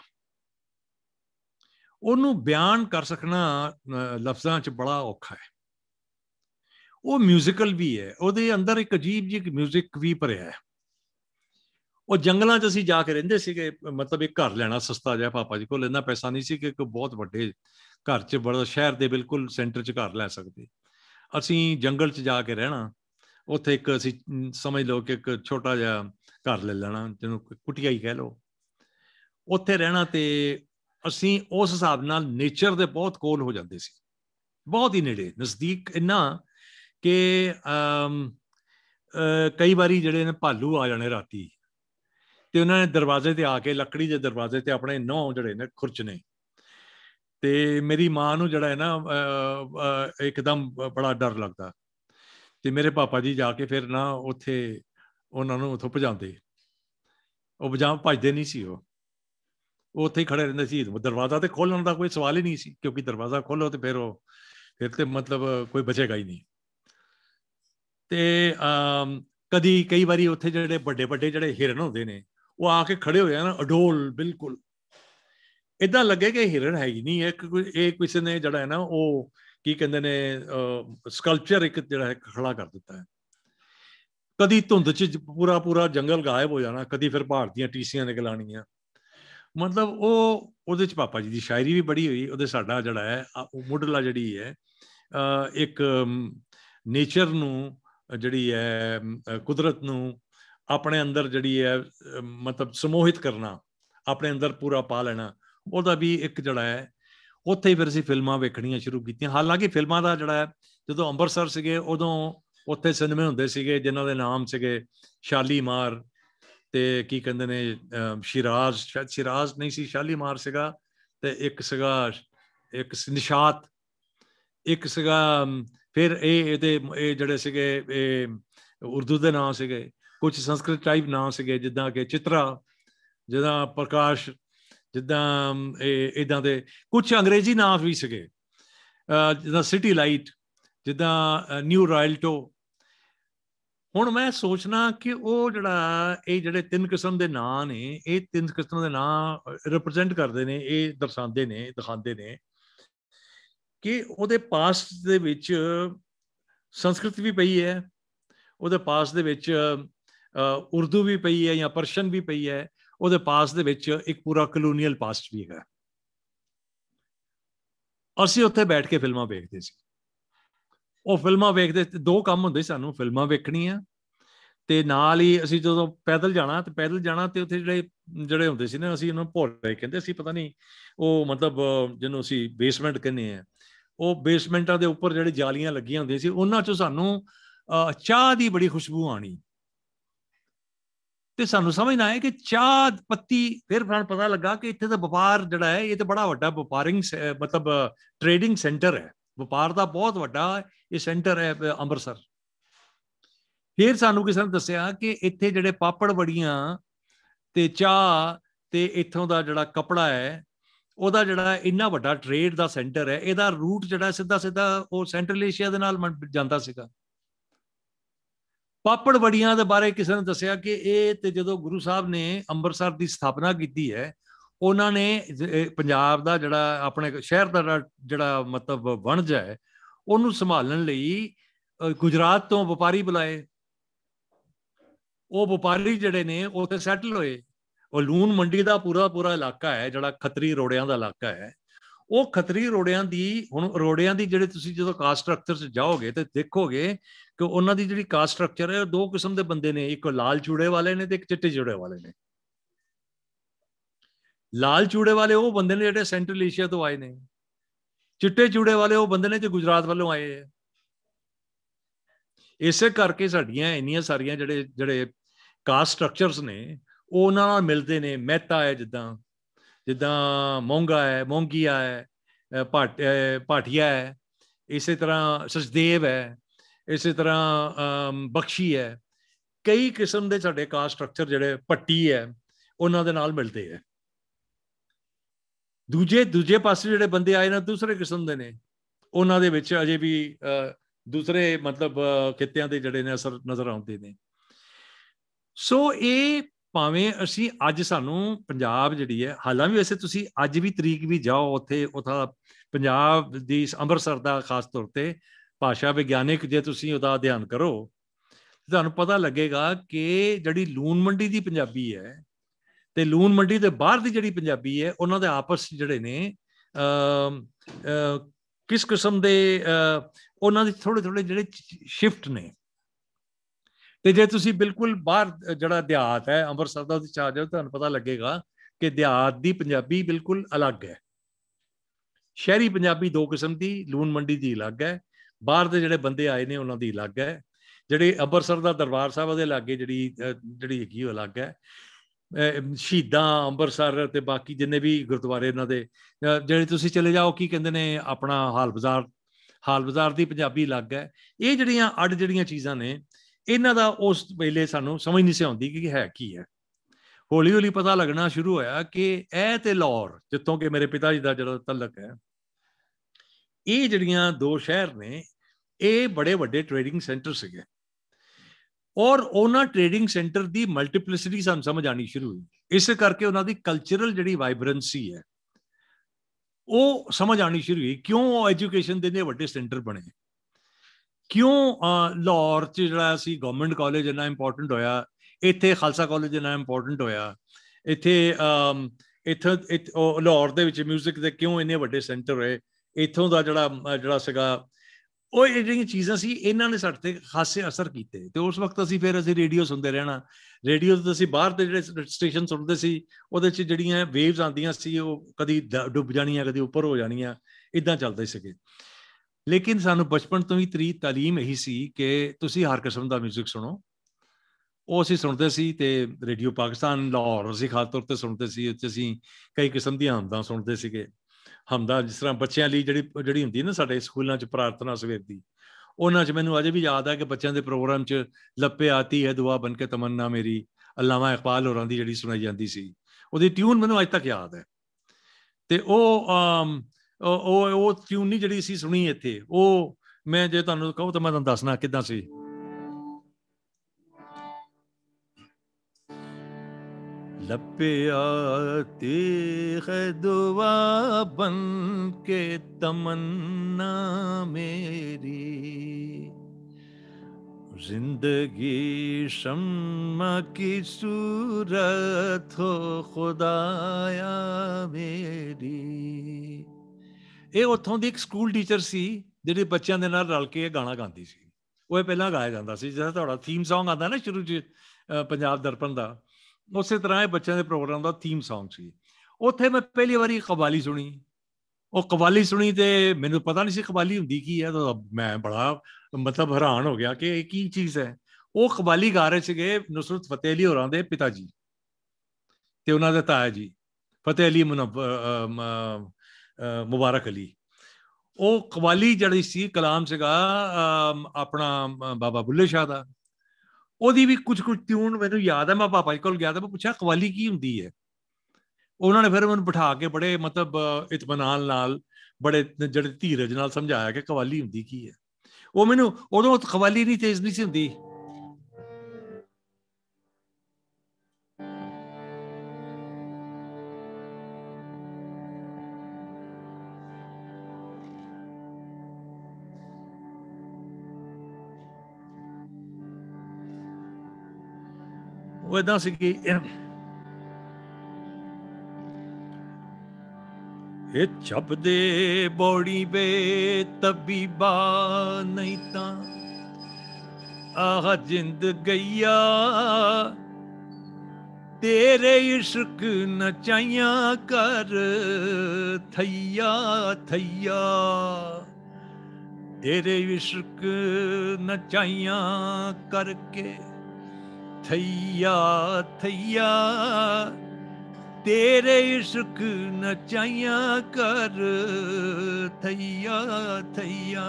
ਉਹਨੂੰ ਬਿਆਨ ਕਰ ਸਕਣਾ ਲਫ਼ਜ਼ਾਂ 'ਚ ਬੜਾ ਔਖਾ ਹੈ। ਉਹ ਮਿਊਜ਼ੀਕਲ ਵੀ ਹੈ, ਉਹਦੇ ਅੰਦਰ ਇੱਕ ਅਜੀਬ ਜਿਹੀ ਮਿਊਜ਼ਿਕ ਵੀ ਭਰਿਆ ਹੈ। ਉਹ ਜੰਗਲਾਂ 'ਚ ਅਸੀਂ ਜਾ ਕੇ ਰਹਿੰਦੇ ਸੀਗੇ, ਮਤਲਬ ਇੱਕ ਘਰ ਲੈਣਾ ਸਸਤਾ ਜਿਹਾ ਪਾਪਾ ਜੀ ਕੋਲ, ਇੰਨਾ ਪੈਸਾ ਨਹੀਂ ਸੀ ਕਿ ਇੱਕ ਬਹੁਤ ਵੱਡੇ ਘਰ 'ਚ, ਬੜਾ ਸ਼ਹਿਰ ਦੇ ਬਿਲਕੁਲ ਸੈਂਟਰ 'ਚ ਘਰ ਲੈ ਸਕਦੇ। ਅਸੀਂ ਜੰਗਲ 'ਚ ਜਾ ਕੇ ਰਹਿਣਾ, ਉੱਥੇ ਇੱਕ ਅਸੀਂ ਸਮਝ ਲਓ ਕਿ ਇੱਕ ਛੋਟਾ ਜਿਹਾ ਘਰ ਲੈ ਲੈਣਾ, ਜਿਹਨੂੰ ਕੁਟਿਆ ਹੀ ਕਹਿ ਲਓ। ਉੱਥੇ ਰਹਿਣਾ ਤੇ ਅਸੀਂ ਉਸ ਹਿਸਾਬ ਨਾਲ ਨੇਚਰ ਦੇ ਬਹੁਤ ਕੋਲ ਹੋ ਜਾਂਦੇ ਸੀ। ਬਹੁਤ ਹੀ ਨੇੜੇ, ਨਜ਼ਦੀਕ ਇੰਨਾ ਕਿ ਕਈ ਵਾਰੀ ਜਿਹੜੇ ਨੇ ਭਾਲੂ ਆ ਜਾਣੇ ਰਾਤੀ। ਤੇ ਉਹਨਾਂ ਨੇ ਦਰਵਾਜ਼ੇ ਤੇ ਆ ਕੇ, ਲੱਕੜੀ ਦੇ ਦਰਵਾਜ਼ੇ ਤੇ ਆਪਣੇ ਨੌ ਜਿਹੜੇ ਨੇ ਖੁਰਚਨੇ। ਤੇ ਮੇਰੀ ਮਾਂ ਨੂੰ ਜਿਹੜਾ ਹੈ ਨਾ ਇੱਕਦਮ ਬੜਾ ਡਰ ਲੱਗਦਾ। ਤੇ ਮੇਰੇ ਪਾਪਾ ਜੀ ਜਾ ਕੇ ਫਿਰ ਨਾ ਉੱਥੇ ਉਹਨਾਂ ਨੂੰ ਉਥੋਂ ਭਜਾਉਂਦੇ। ਉਹ ਬਜਾਮ ਭਜਦੇ ਨਹੀਂ ਸੀ ਉਹ। ਉਹ ਉੱਥੇ ਹੀ ਖੜੇ ਰਹਿੰਦੇ ਸੀ। ਦਰਵਾਜ਼ਾ ਤੇ ਖੋਲਣ ਦਾ ਕੋਈ ਸਵਾਲ ਹੀ ਨਹੀਂ ਸੀ, ਕਿਉਂਕਿ ਦਰਵਾਜ਼ਾ ਖੋਲੋ ਤੇ ਫਿਰ ਉਹ, ਫਿਰ ਤੇ ਮਤਲਬ ਕੋਈ ਬਚੇਗਾ ਹੀ ਨਹੀਂ। ਤੇ ਕਦੀ ਕਈ ਵਾਰੀ ਉੱਥੇ ਜਿਹੜੇ ਵੱਡੇ ਵੱਡੇ ਜਿਹੜੇ ਹਿਰਨ ਹੁੰਦੇ ਨੇ ਉਹ ਆ ਕੇ ਖੜੇ ਹੋਏ ਆ ਨਾ, ਅਡੋਲ, ਬਿਲਕੁਲ। ਇਦਾਂ ਲੱਗੇ ਕਿ ਹਿਰਨ ਹੈ ਹੀ ਨਹੀਂ, ਇੱਕ ਇਹ ਕਿਸੇ ਨੇ ਜਿਹੜਾ ਹੈ ਨਾ, ਉਹ ਕੀ ਕਹਿੰਦੇ ਨੇ ਸਕਲਪਚਰ ਇੱਕ ਜਿਹੜਾ ਹੈ, ਖੜਾ ਕਰ ਦਿੱਤਾ ਹੈ। ਕਦੀ ਧੁੰਦ 'ਚ ਪੂਰਾ ਪੂਰਾ ਜੰਗਲ ਗਾਇਬ ਹੋ ਜਾਣਾ, ਕਦੀ ਫਿਰ ਭਾਰਤੀਆਂ ਟੀਸੀਆਂ ਨਿਕਲ ਆਣੀਆਂ ਮਤਲਬ ਉਹ, ਉਹਦੇ 'ਚ ਪਾਪਾ ਜੀ ਦੀ ਸ਼ਾਇਰੀ ਵੀ ਬੜੀ ਹੋਈ, ਉਹਦੇ ਸਾਡਾ ਜਿਹੜਾ ਹੈ ਉਹ ਮੁੱਢਲਾ ਜਿਹੜੀ ਹੈ ਇੱਕ ਨੇਚਰ ਨੂੰ, ਜਿਹੜੀ ਹੈ ਕੁਦਰਤ ਨੂੰ ਆਪਣੇ ਅੰਦਰ ਜਿਹੜੀ ਹੈ ਮਤਲਬ ਸਮੋਹਿਤ ਕਰਨਾ, ਆਪਣੇ ਅੰਦਰ ਪੂਰਾ ਪਾ ਲੈਣਾ, ਉਹਦਾ ਵੀ ਇੱਕ ਜਿਹੜਾ ਹੈ, ਉੱਥੇ ਫਿਰ ਅਸੀਂ ਫਿਲਮਾਂ ਵੇਖਣੀਆਂ ਸ਼ੁਰੂ ਕੀਤੀਆਂ। ਹਾਲਾਂਕਿ ਫਿਲਮਾਂ ਦਾ ਜਿਹੜਾ ਜਦੋਂ ਅੰਮ੍ਰਿਤਸਰ ਸੀਗੇ, ਉਦੋਂ ਉੱਥੇ ਸਿਨੇਮੇ ਹੁੰਦੇ ਸੀਗੇ, ਜਿਨ੍ਹਾਂ ਦੇ ਨਾਮ ਸੀਗੇ ਸ਼ਾਲੀਮਾਰ ਤੇ ਕੀ ਕਹਿੰਦੇ ਨੇ ਸ਼ਿਰਾਜ਼, ਸ਼ਾਇਦ ਸ਼ਿਰਾਜ਼ ਨਹੀਂ ਸੀ ਸ਼ਾਲੀਮਾਰ ਸੀਗਾ ਤੇ ਇੱਕ ਸੀਗਾ, ਇੱਕ ਨਿਸ਼ਾਤ, ਇੱਕ ਸੀਗਾ ਫਿਰ ਇਹ ਇਹਦੇ, ਇਹ ਜਿਹੜੇ ਸੀਗੇ, ਇਹ ਉਰਦੂ ਦੇ ਨਾਮ ਸੀਗੇ। ਕੁਝ ਸੰਸਕ੍ਰਿਤ ਟਾਈਪ ਨਾਮ ਸੀਗੇ, ਜਿੱਦਾਂ ਕਿ ਚਿਤਰਾ, ਜਿੱਦਾਂ ਪ੍ਰਕਾਸ਼, ਜਿੱਦਾਂ ਇਹ ਇਦਾਂ ਦੇ ਕੁਝ ਅੰਗਰੇਜ਼ੀ ਨਾਮ ਵੀ ਸੀਗੇ। ਜਿੱਦਾਂ ਸਿਟੀ ਲਾਈਟ ਜਿੱਦਾਂ ਨਿਊ ਰਾਇਲਟੋ ਹੁਣ ਮੈਂ ਸੋਚਣਾ ਕਿ ਉਹ ਜਿਹੜਾ, ਇਹ ਜਿਹੜੇ ਤਿੰਨ ਕਿਸਮ ਦੇ ਨਾਂ ਨੇ, ਇਹ ਤਿੰਨ ਕਿਸਮ ਦੇ ਨਾਂ ਰਿਪਰੈਜ਼ੈਂਟ ਕਰਦੇ ਨੇ, ਇਹ ਦਰਸਾਉਂਦੇ ਨੇ, ਦਿਖਾਉਂਦੇ ਨੇ ਕਿ ਉਹਦੇ ਪਾਸਟ ਦੇ ਵਿੱਚ ਸੰਸਕ੍ਰਿਤ ਵੀ ਪਈ ਹੈ, ਉਹਦੇ ਪਾਸਟ ਦੇ ਵਿੱਚ ਉਰਦੂ ਵੀ ਪਈ ਹੈ ਜਾਂ ਪਰਸ਼ੀਅਨ ਵੀ ਪਈ ਹੈ, ਉਹਦੇ ਪਾਸ ਦੇ ਵਿੱਚ ਇੱਕ ਪੂਰਾ ਕਲੋਨੀਅਲ ਪਾਸਟ ਵੀ ਹੈਗਾ। ਅਸੀਂ ਉੱਥੇ ਬੈਠ ਕੇ ਫਿਲਮਾਂ ਵੇਖਦੇ ਸੀ। ਉਹ ਫਿਲਮਾਂ ਵੇਖਦੇ, ਦੋ ਕੰਮ ਹੁੰਦੇ ਸਾਨੂੰ, ਫਿਲਮਾਂ ਵੇਖਣੀਆਂ ਤੇ ਨਾਲ ਹੀ ਅਸੀਂ ਜਦੋਂ ਪੈਦਲ ਜਾਣਾ, ਤੇ ਪੈਦਲ ਜਾਣਾ ਤੇ ਉੱਥੇ ਜਿਹੜੇ ਜਿਹੜੇ ਹੁੰਦੇ ਸੀ ਨਾ, ਅਸੀਂ ਉਹਨਾਂ ਨੂੰ ਭੋਲੇ ਕਹਿੰਦੇ ਸੀ ਪਤਾ ਨਹੀਂ ਉਹ ਮਤਲਬ ਜਿਹਨੂੰ ਅਸੀਂ ਬੇਸਮੈਂਟ ਕਹਿੰਦੇ ਆ ਉਹ ਬੇਸਮੈਂਟਾਂ ਦੇ ਉੱਪਰ ਜਿਹੜੇ ਜਾਲੀਆਂ ਲੱਗੀਆਂ ਹੁੰਦੀਆਂ ਸੀ, ਉਹਨਾਂ ਚੋਂ ਸਾਨੂੰ ਚਾਹ ਦੀ ਬੜੀ ਖੁਸ਼ਬੂ ਆਣੀ ਤੇ ਸਾਨੂੰ ਸਮਝ ਨਾ ਆਇਆ ਕਿ ਚਾਹ ਪੱਤੀ, ਫਿਰ ਸਾਨੂੰ ਪਤਾ ਲੱਗਾ ਕਿ ਇੱਥੇ ਦਾ ਵਪਾਰ ਜਿਹੜਾ ਹੈ, ਇਹ ਤਾਂ ਬੜਾ ਵੱਡਾ ਵਪਾਰਿੰਗ ਮਤਲਬ ਟ੍ਰੇਡਿੰਗ ਸੈਂਟਰ ਹੈ। ਵਪਾਰ ਦਾ ਬਹੁਤ ਵੱਡਾ ਇਹ ਸੈਂਟਰ ਹੈ ਅੰਮ੍ਰਿਤਸਰ। ਫਿਰ ਸਾਨੂੰ ਕਿਸੇ ਨੇ ਦੱਸਿਆ ਕਿ ਇੱਥੇ ਜਿਹੜੇ ਪਾਪੜ ਵੜੀਆਂ ਤੇ ਚਾਹ ਤੇ ਇੱਥੋਂ ਦਾ ਜਿਹੜਾ ਕਪੜਾ ਹੈ, ਉਹਦਾ ਜਿਹੜਾ ਇੰਨਾ ਵੱਡਾ ਟ੍ਰੇਡ ਦਾ ਸੈਂਟਰ ਹੈ, ਇਹਦਾ ਰੂਟ ਜਿਹੜਾ ਸਿੱਧਾ ਸਿੱਧਾ ਉਹ ਸੈਂਟਰਲ ਏਸ਼ੀਆ ਦੇ ਨਾਲ ਜਾਂਦਾ ਸੀਗਾ। ਪਾਪੜ ਵੜੀਆਂ ਦੇ ਬਾਰੇ ਕਿਸੇ ਨੇ ਦੱਸਿਆ ਕਿ ਇਹ ਤੇ ਜਦੋਂ ਗੁਰੂ ਸਾਹਿਬ ਨੇ ਅੰਮ੍ਰਿਤਸਰ ਦੀ ਸਥਾਪਨਾ ਕੀਤੀ ਹੈ, ਉਹਨਾਂ ਨੇ ਪੰਜਾਬ ਦਾ ਜਿਹੜਾ ਆਪਣੇ ਸ਼ਹਿਰ ਦਾ ਜਿਹੜਾ ਮਤਲਬ ਵਣਜ ਹੈ, ਉਹਨੂੰ ਸੰਭਾਲਣ ਲਈ ਗੁਜਰਾਤ ਤੋਂ ਵਪਾਰੀ ਬੁਲਾਏ। ਉਹ ਵਪਾਰੀ ਜਿਹੜੇ ਨੇ ਉੱਥੇ ਸੈਟਲ ਹੋਏ। ਉਹ ਲੂਣ ਮੰਡੀ ਦਾ ਪੂਰਾ ਪੂਰਾ ਇਲਾਕਾ ਹੈ, ਜਿਹੜਾ ਖੱਤਰੀ ਰੋੜਿਆਂ ਦਾ ਇਲਾਕਾ ਹੈ। ਉਹ ਖੱਤਰੀ ਰੋੜਿਆਂ ਦੀ, ਹੁਣ ਰੋੜਿਆਂ ਦੀ ਜਿਹੜੇ ਤੁਸੀਂ ਜਦੋਂ ਕਾਸਟ ਸਟਰਕਚਰ 'ਚ ਜਾਓਗੇ ਤੇ ਦੇਖੋਗੇ ਕਿ ਉਹਨਾਂ ਦੀ ਜਿਹੜੀ ਕਾਸਟ ਸਟਰਕਚਰ ਹੈ, ਉਹ ਦੋ ਕਿਸਮ ਦੇ ਬੰਦੇ ਨੇ, ਇੱਕ ਲਾਲ ਚੂੜੇ ਵਾਲੇ ਨੇ ਤੇ ਇੱਕ ਚਿੱਟੇ ਚੂੜੇ ਵਾਲੇ ਨੇ। ਲਾਲ ਚੂੜੇ ਵਾਲੇ ਉਹ ਬੰਦੇ ਨੇ ਜਿਹੜੇ ਸੈਂਟਰਲ ਏਸ਼ੀਆ ਤੋਂ ਆਏ ਨੇ। ਚਿੱਟੇ ਚੂੜੇ ਵਾਲੇ ਉਹ ਬੰਦੇ ਨੇ ਜੋ ਗੁਜਰਾਤ ਵੱਲੋਂ ਆਏ ਹੈ ਇਸੇ ਕਰਕੇ ਸਾਡੀਆਂ ਇੰਨੀਆਂ ਸਾਰੀਆਂ ਜਿਹੜੇ ਜਿਹੜੇ ਕਾਸਟ ਸਟਰਕਚਰਸ ਨੇ, ਉਹ ਉਹਨਾਂ ਨਾਲ ਮਿਲਦੇ ਨੇ। ਮਹਿਤਾ ਹੈ ਜਿੱਦਾਂ ਜਿੱਦਾਂ ਮੋਂਗਾ ਹੈ, ਮੋਂਗੀਆ ਹੈ ਪਾਟਿਆ ਹੈ। ਇਸੇ ਤਰ੍ਹਾਂ ਸਚਦੇਵ ਹੈ। ਇਸੇ ਤਰ੍ਹਾਂ ਬਖਸ਼ੀ ਹੈ। ਕਈ ਕਿਸਮ ਦੇ ਸਾਡੇ ਕਾਸਟ ਸਟਰਕਚਰ ਜਿਹੜੇ ਪੱਟੀ ਹੈ, ਉਹਨਾਂ ਦੇ ਨਾਲ ਮਿਲਦੇ ਹੈ। ਦੂਜੇ ਦੂਜੇ ਪਾਸੇ ਜਿਹੜੇ ਬੰਦੇ ਆਏ ਨਾ, ਦੂਸਰੇ ਕਿਸਮ ਦੇ ਨੇ। ਉਹਨਾਂ ਦੇ ਵਿੱਚ ਅਜੇ ਵੀ ਦੂਸਰੇ ਮਤਲਬ ਕਿੱਤਿਆਂ ਦੇ ਜਿਹੜੇ ਨੇ ਅਸਰ ਨਜ਼ਰ ਆਉਂਦੇ ਨੇ। ਸੋ ਇਹ ਭਾਵੇਂ ਅਸੀਂ ਅੱਜ ਸਾਨੂੰ ਪੰਜਾਬ ਜਿਹੜੀ ਹੈ, ਹਾਲਾਂਕਿ ਵੈਸੇ ਤੁਸੀਂ ਅੱਜ ਵੀ ਤਰੀਕ ਵੀ ਜਾਓ ਉੱਥੇ, ਉਥਾ ਪੰਜਾਬ ਦੀ ਅੰਮ੍ਰਿਤਸਰ ਦਾ ਖਾਸ ਤੌਰ ਤੇ ਭਾਸ਼ਾ ਵਿਗਿਆਨਿਕ ਜੇ ਤੁਸੀਂ ਉਹਦਾ ਅਧਿਐਨ ਕਰੋ, ਤੁਹਾਨੂੰ ਪਤਾ ਲੱਗੇਗਾ ਕਿ ਜਿਹੜੀ ਲੂਣ ਮੰਡੀ ਦੀ ਪੰਜਾਬੀ ਹੈ ਤੇ ਲੂਣ ਮੰਡੀ ਦੇ ਬਾਹਰ ਦੀ ਜਿਹੜੀ ਪੰਜਾਬੀ ਹੈ, ਉਹਨਾਂ ਦੇ ਆਪਸ ਜਿਹੜੇ ਨੇ ਕਿਸ ਕਿਸਮ ਦੇ ਉਹਨਾਂ ਦੇ ਥੋੜੇ ਥੋੜੇ ਜਿਹੜੇ ਸ਼ਿਫਟ ਨੇ। ਤੇ ਜੇ ਤੁਸੀਂ ਬਿਲਕੁਲ ਬਾਹਰ, ਜਿਹੜਾ ਦਿਹਾਤ ਹੈ, ਅੰਮ੍ਰਿਤਸਰ ਦਾ ਉਹਦੇ ਚਾਹ ਜਾਓ, ਤੁਹਾਨੂੰ ਪਤਾ ਲੱਗੇਗਾ ਕਿ ਦਿਹਾਤ ਦੀ ਪੰਜਾਬੀ ਬਿਲਕੁਲ ਅਲੱਗ ਹੈ। ਸ਼ਹਿਰੀ ਪੰਜਾਬੀ ਦੋ ਕਿਸਮ ਦੀ, ਲੂਣ ਮੰਡੀ ਦੀ ਅਲੱਗ ਹੈ ਬਾਹਰ ਦੇ ਜਿਹੜੇ ਬੰਦੇ ਆਏ ਨੇ, ਉਹਨਾਂ ਦੀ ਅਲੱਗ ਹੈ। ਜਿਹੜੇ ਅੰਮ੍ਰਿਤਸਰ ਦਾ ਦਰਬਾਰ ਸਾਹਿਬ, ਉਹਦੇ ਲਾਗੇ ਜਿਹੜੀ ਜਿਹੜੀ ਹੈਗੀ ਉਹ ਅਲੱਗ ਹੈ। ਸ਼ਹੀਦਾਂ ਅੰਮ੍ਰਿਤਸਰ ਤੇ ਬਾਕੀ ਜਿੰਨੇ ਵੀ ਗੁਰਦੁਆਰੇ ਇਹਨਾਂ ਦੇ ਜਿਹੜੇ ਤੁਸੀਂ ਚਲੇ ਜਾਓ ਕੀ ਕਹਿੰਦੇ ਨੇ, ਆਪਣਾ ਹਾਲ ਬਾਜ਼ਾਰ ਹਾਲ ਬਾਜ਼ਾਰ ਦੀ ਪੰਜਾਬੀ ਅਲੱਗ ਹੈ। ਇਹ ਜਿਹੜੀਆਂ ਅੱਡ ਜਿਹੜੀਆਂ ਚੀਜ਼ਾਂ ਨੇ, ਇਹਨਾਂ ਦਾ ਉਸ ਵੇਲੇ ਸਾਨੂੰ ਸਮਝ ਨਹੀਂ ਸੀ ਆਉਂਦੀ ਕਿ ਹੈ ਕੀ ਹੈ। ਹੌਲੀ ਹੌਲੀ ਪਤਾ ਲੱਗਣਾ ਸ਼ੁਰੂ ਹੋਇਆ ਕਿ ਇਹ ਤੇ ਲਾਹੌਰ, ਜਿੱਥੋਂ ਕਿ ਮੇਰੇ ਪਿਤਾ ਜੀ ਦਾ ਜਿਹੜਾ ਤਲਕ ਹੈ ਇਹ ਜਿਹੜੀਆਂ ਦੋ ਸ਼ਹਿਰ ਨੇ, ਇਹ ਬੜੇ ਵੱਡੇ ਟ੍ਰੇਡਿੰਗ ਸੈਂਟਰ ਸੀਗੇ। ਔਰ ਉਹਨਾਂ ਟ੍ਰੇਡਿੰਗ ਸੈਂਟਰ ਦੀ ਮਲਟੀਪਲਿਸਿਟੀ ਸਾਨੂੰ ਸਮਝ ਆਣੀ ਸ਼ੁਰੂ ਹੋਈ। ਇਸ ਕਰਕੇ ਉਹਨਾਂ ਦੀ ਕਲਚਰਲ ਜਿਹੜੀ ਵਾਈਬ੍ਰੈਂਸੀ ਹੈ, ਉਹ ਸਮਝ ਆਣੀ ਸ਼ੁਰੂ ਹੋਈ। ਕਿਉਂ ਉਹ ਐਜੂਕੇਸ਼ਨ ਦੇ ਨੇ ਵੱਡੇ ਸੈਂਟਰ ਬਣੇ? ਕਿਉਂ ਲਾਹੌਰ ਚ ਜਿਹੜਾ ਸੀ ਗਵਰਨਮੈਂਟ ਕਾਲਜ ਇੰਨਾ ਇੰਪੋਰਟੈਂਟ ਹੋਇਆ, ਇੱਥੇ ਖਾਲਸਾ ਕਾਲਜ ਇੰਨਾ ਇੰਪੋਰਟੈਂਟ ਹੋਇਆ, ਇੱਥੇ ਇੱਥੇ ਲਾਹੌਰ ਦੇ ਵਿੱਚ 뮤직 ਦੇ ਕਿਉਂ ਇੰਨੇ ਵੱਡੇ ਸੈਂਟਰ ਹੋਏ? ਇਥੋਂ ਦਾ ਜਿਹੜਾ ਜਿਹੜਾ ਸੀਗਾ, ਉਹ ਇਹ ਜਿਹੜੀਆਂ ਚੀਜ਼ਾਂ ਸੀ, ਇਹਨਾਂ ਨੇ ਸਾਡੇ ਤੇ ਖਾਸੇ ਅਸਰ ਕੀਤੇ। ਤੇ ਉਸ ਵਕਤ ਅਸੀਂ ਫਿਰ ਅਸੀਂ ਰੇਡੀਓ ਸੁਣਦੇ ਰਹਿਣਾ। ਰੇਡੀਓ ਤੇ ਅਸੀਂ ਬਾਹਰ ਦੇ ਜਿਹੜੇ ਸਟੇਸ਼ਨ ਸੁਣਦੇ ਸੀ, ਉਹਦੇ 'ਚ ਜਿਹੜੀਆਂ ਵੇਵਸ ਆਉਂਦੀਆਂ ਸੀ, ਉਹ ਕਦੀ ਡੁੱਬ ਜਾਣੀਆਂ, ਕਦੀ ਉੱਪਰ ਹੋ ਜਾਣੀਆਂ ਇਦਾਂ ਚੱਲਦੇ ਸੀਗੇ। ਲੇਕਿਨ ਸਾਨੂੰ ਬਚਪਨ ਤੋਂ ਹੀ ਤਰੀ ਤਾਲੀਮ ਇਹੀ ਸੀ ਕਿ ਤੁਸੀਂ ਹਰ ਕਿਸਮ ਦਾ 뮤직 ਸੁਣੋ। ਉਹ ਅਸੀਂ ਸੁਣਦੇ ਸੀ ਤੇ ਰੇਡੀਓ ਪਾਕਿਸਤਾਨ, ਲਾਹੌਰ ਅਸੀਂ ਖਾਸ ਤੌਰ ਤੇ ਸੁਣਦੇ ਸੀ ਉੱਥੇ ਅਸੀਂ ਕਈ ਕਿਸਮ ਦੀਆਂ ਆਮਦਾਂ ਸੁਣਦੇ ਸੀਗੇ। ਹਮਦਾ, ਜਿਸ ਤਰ੍ਹਾਂ ਬੱਚਿਆਂ ਲਈ ਜਿਹੜੀ ਜਿਹੜੀ ਹੁੰਦੀ ਨਾ ਸਾਡੇ ਸਕੂਲਾਂ 'ਚ ਪ੍ਰਾਰਥਨਾ ਸਵੇਰ ਦੀ, ਉਹਨਾਂ 'ਚ ਮੈਨੂੰ ਅਜੇ ਵੀ ਯਾਦ ਹੈ ਕਿ ਬੱਚਿਆਂ ਦੇ ਪ੍ਰੋਗਰਾਮ 'ਚ ਲੱਪੇ ਆਤੀ ਹੈ ਦੁਆ ਬਣ ਕੇ ਤਮੰਨਾ ਮੇਰੀ ਅਲਾਮਾ ਇਕਬਾਲ ਹੋਰਾਂ ਦੀ ਜਿਹੜੀ ਸੁਣਾਈ ਜਾਂਦੀ ਸੀ। ਉਹਦੀ ਟਿਊਨ ਮੈਨੂੰ ਅੱਜ ਤੱਕ ਯਾਦ ਹੈ। ਤੇ ਉਹ ਉਹ ਉਹ ਟਿਊਨ ਨਹੀਂ ਜਿਹੜੀ ਸੀ ਸੁਣੀ ਇੱਥੇ, ਉਹ ਮੈਂ ਜੇ ਤੁਹਾਨੂੰ ਕਹਾਂ ਤਾਂ ਮੈਂ ਤੁਹਾਨੂੰ ਦੱਸਣਾ ਕਿੱਦਾਂ ਸੀ। लपिया ते है दुआ बन के तमन्ना मेरी जिंदगी शम्मा की सूरत हो खुदाया ਮੇਰੀ ਇਹ ਉੱਥੋਂ ਦੀ ਇੱਕ ਸਕੂਲ ਟੀਚਰ ਸੀ ਜਿਹੜੀ ਬੱਚਿਆਂ ਦੇ ਨਾਲ ਰਲ ਕੇ ਇਹ ਗਾਣਾ ਗਾਉਂਦੀ ਸੀ ਉਹ ਇਹ ਪਹਿਲਾਂ ਗਾਇਆ ਜਾਂਦਾ ਸੀ ਜਿਹੜਾ ਤੁਹਾਡਾ ਥੀਮ Song ਆਉਂਦਾ ਨਾ ਸ਼ੁਰੂ 'ਚ ਪੰਜਾਬ ਦਰਪਣ ਦਾ ਉਸੇ ਤਰ੍ਹਾਂ ਇਹ ਬੱਚਿਆਂ ਦੇ ਪ੍ਰੋਗਰਾਮ ਦਾ ਥੀਮ Song ਸੀ। ਉੱਥੇ ਮੈਂ ਪਹਿਲੀ ਵਾਰੀ ਕਵਾਲੀ ਸੁਣੀ। ਉਹ ਕਵਾਲੀ ਸੁਣੀ ਤੇ ਮੈਨੂੰ ਪਤਾ ਨਹੀਂ ਸੀ ਕਵਾਲੀ ਹੁੰਦੀ ਕੀ ਹੈ, ਤਾਂ ਮੈਂ ਬੜਾ ਮਤਲਬ ਹੈਰਾਨ ਹੋ ਗਿਆ ਕਿ ਇਹ ਕੀ ਚੀਜ਼ ਹੈ। ਉਹ ਕਵਾਲੀ ਗਾ ਰਹੇ ਸੀਗੇ ਨੁਸਰਤ ਫਤਿਹ ਅਲੀ ਹੋਰਾਂ ਦੇ ਪਿਤਾ ਜੀ ਤੇ ਉਹਨਾਂ ਦੇ ਤਾਇਆ ਜੀ ਫਤਿਹ ਅਲੀ ਮੁਬਾਰਕ ਅਲੀ। ਉਹ ਕਵਾਲੀ ਜਿਹੜੀ ਸੀ, ਕਲਾਮ ਸੀਗਾ ਆਪਣਾ ਬਾਬਾ ਬੁੱਲੇ ਸ਼ਾਹ ਦਾ। ਉਹਦੀ ਵੀ ਕੁਝ ਕੁਝ ਟਿਊਨ ਮੈਨੂੰ ਯਾਦ ਹੈ ਮੈਂ ਪਾਪਾ ਜੀ ਕੋਲ ਗਿਆ ਤਾਂ ਮੈਂ ਪੁੱਛਿਆ, ਕਵਾਲੀ ਕੀ ਹੁੰਦੀ ਹੈ? ਉਹਨਾਂ ਨੇ ਫਿਰ ਮੈਨੂੰ ਬਿਠਾ ਕੇ ਬੜੇ ਮਤਲਬ ਇਤਮਾਨਾਨ ਨਾਲ ਬੜੇ ਜਿਹੜੇ ਧੀਰਜ ਨਾਲ ਸਮਝਾਇਆ ਕਿ ਕਵਾਲੀ ਹੁੰਦੀ ਕੀ ਹੈ। ਉਹ ਮੈਨੂੰ ਉਦੋਂ ਕਵਾਲੀ ਨਹੀਂ ਤੇਜ਼ ਨਹੀਂ ਸੀ ਹੁੰਦੀ। ਉਹ ਇਦਾਂ ਸੀ ਕਿ ਇਹ ਛਪਦੇ ਬੋੜੀ ਬੇ ਤਬੀਬਾ ਨਹੀਂ ਤਾਂ। ਆਹ ਜਿੰਦ ਗਈਆ, ਤੇਰੇ ਇਸ਼ਕ ਨਚਾਈਆਂ ਕਰ ਥਈਆ ਥਈਆ। ਤੇਰੇ ਇਸ਼ਕ ਨਚਾਈਆਂ ਕਰਕੇ ਥਈਆ ਥਈਆ, ਤੇਰੇ ਇਸ਼ਕ ਨਚਾਈਆਂ ਕਰ। ਥਈਆ ਥਈਆ,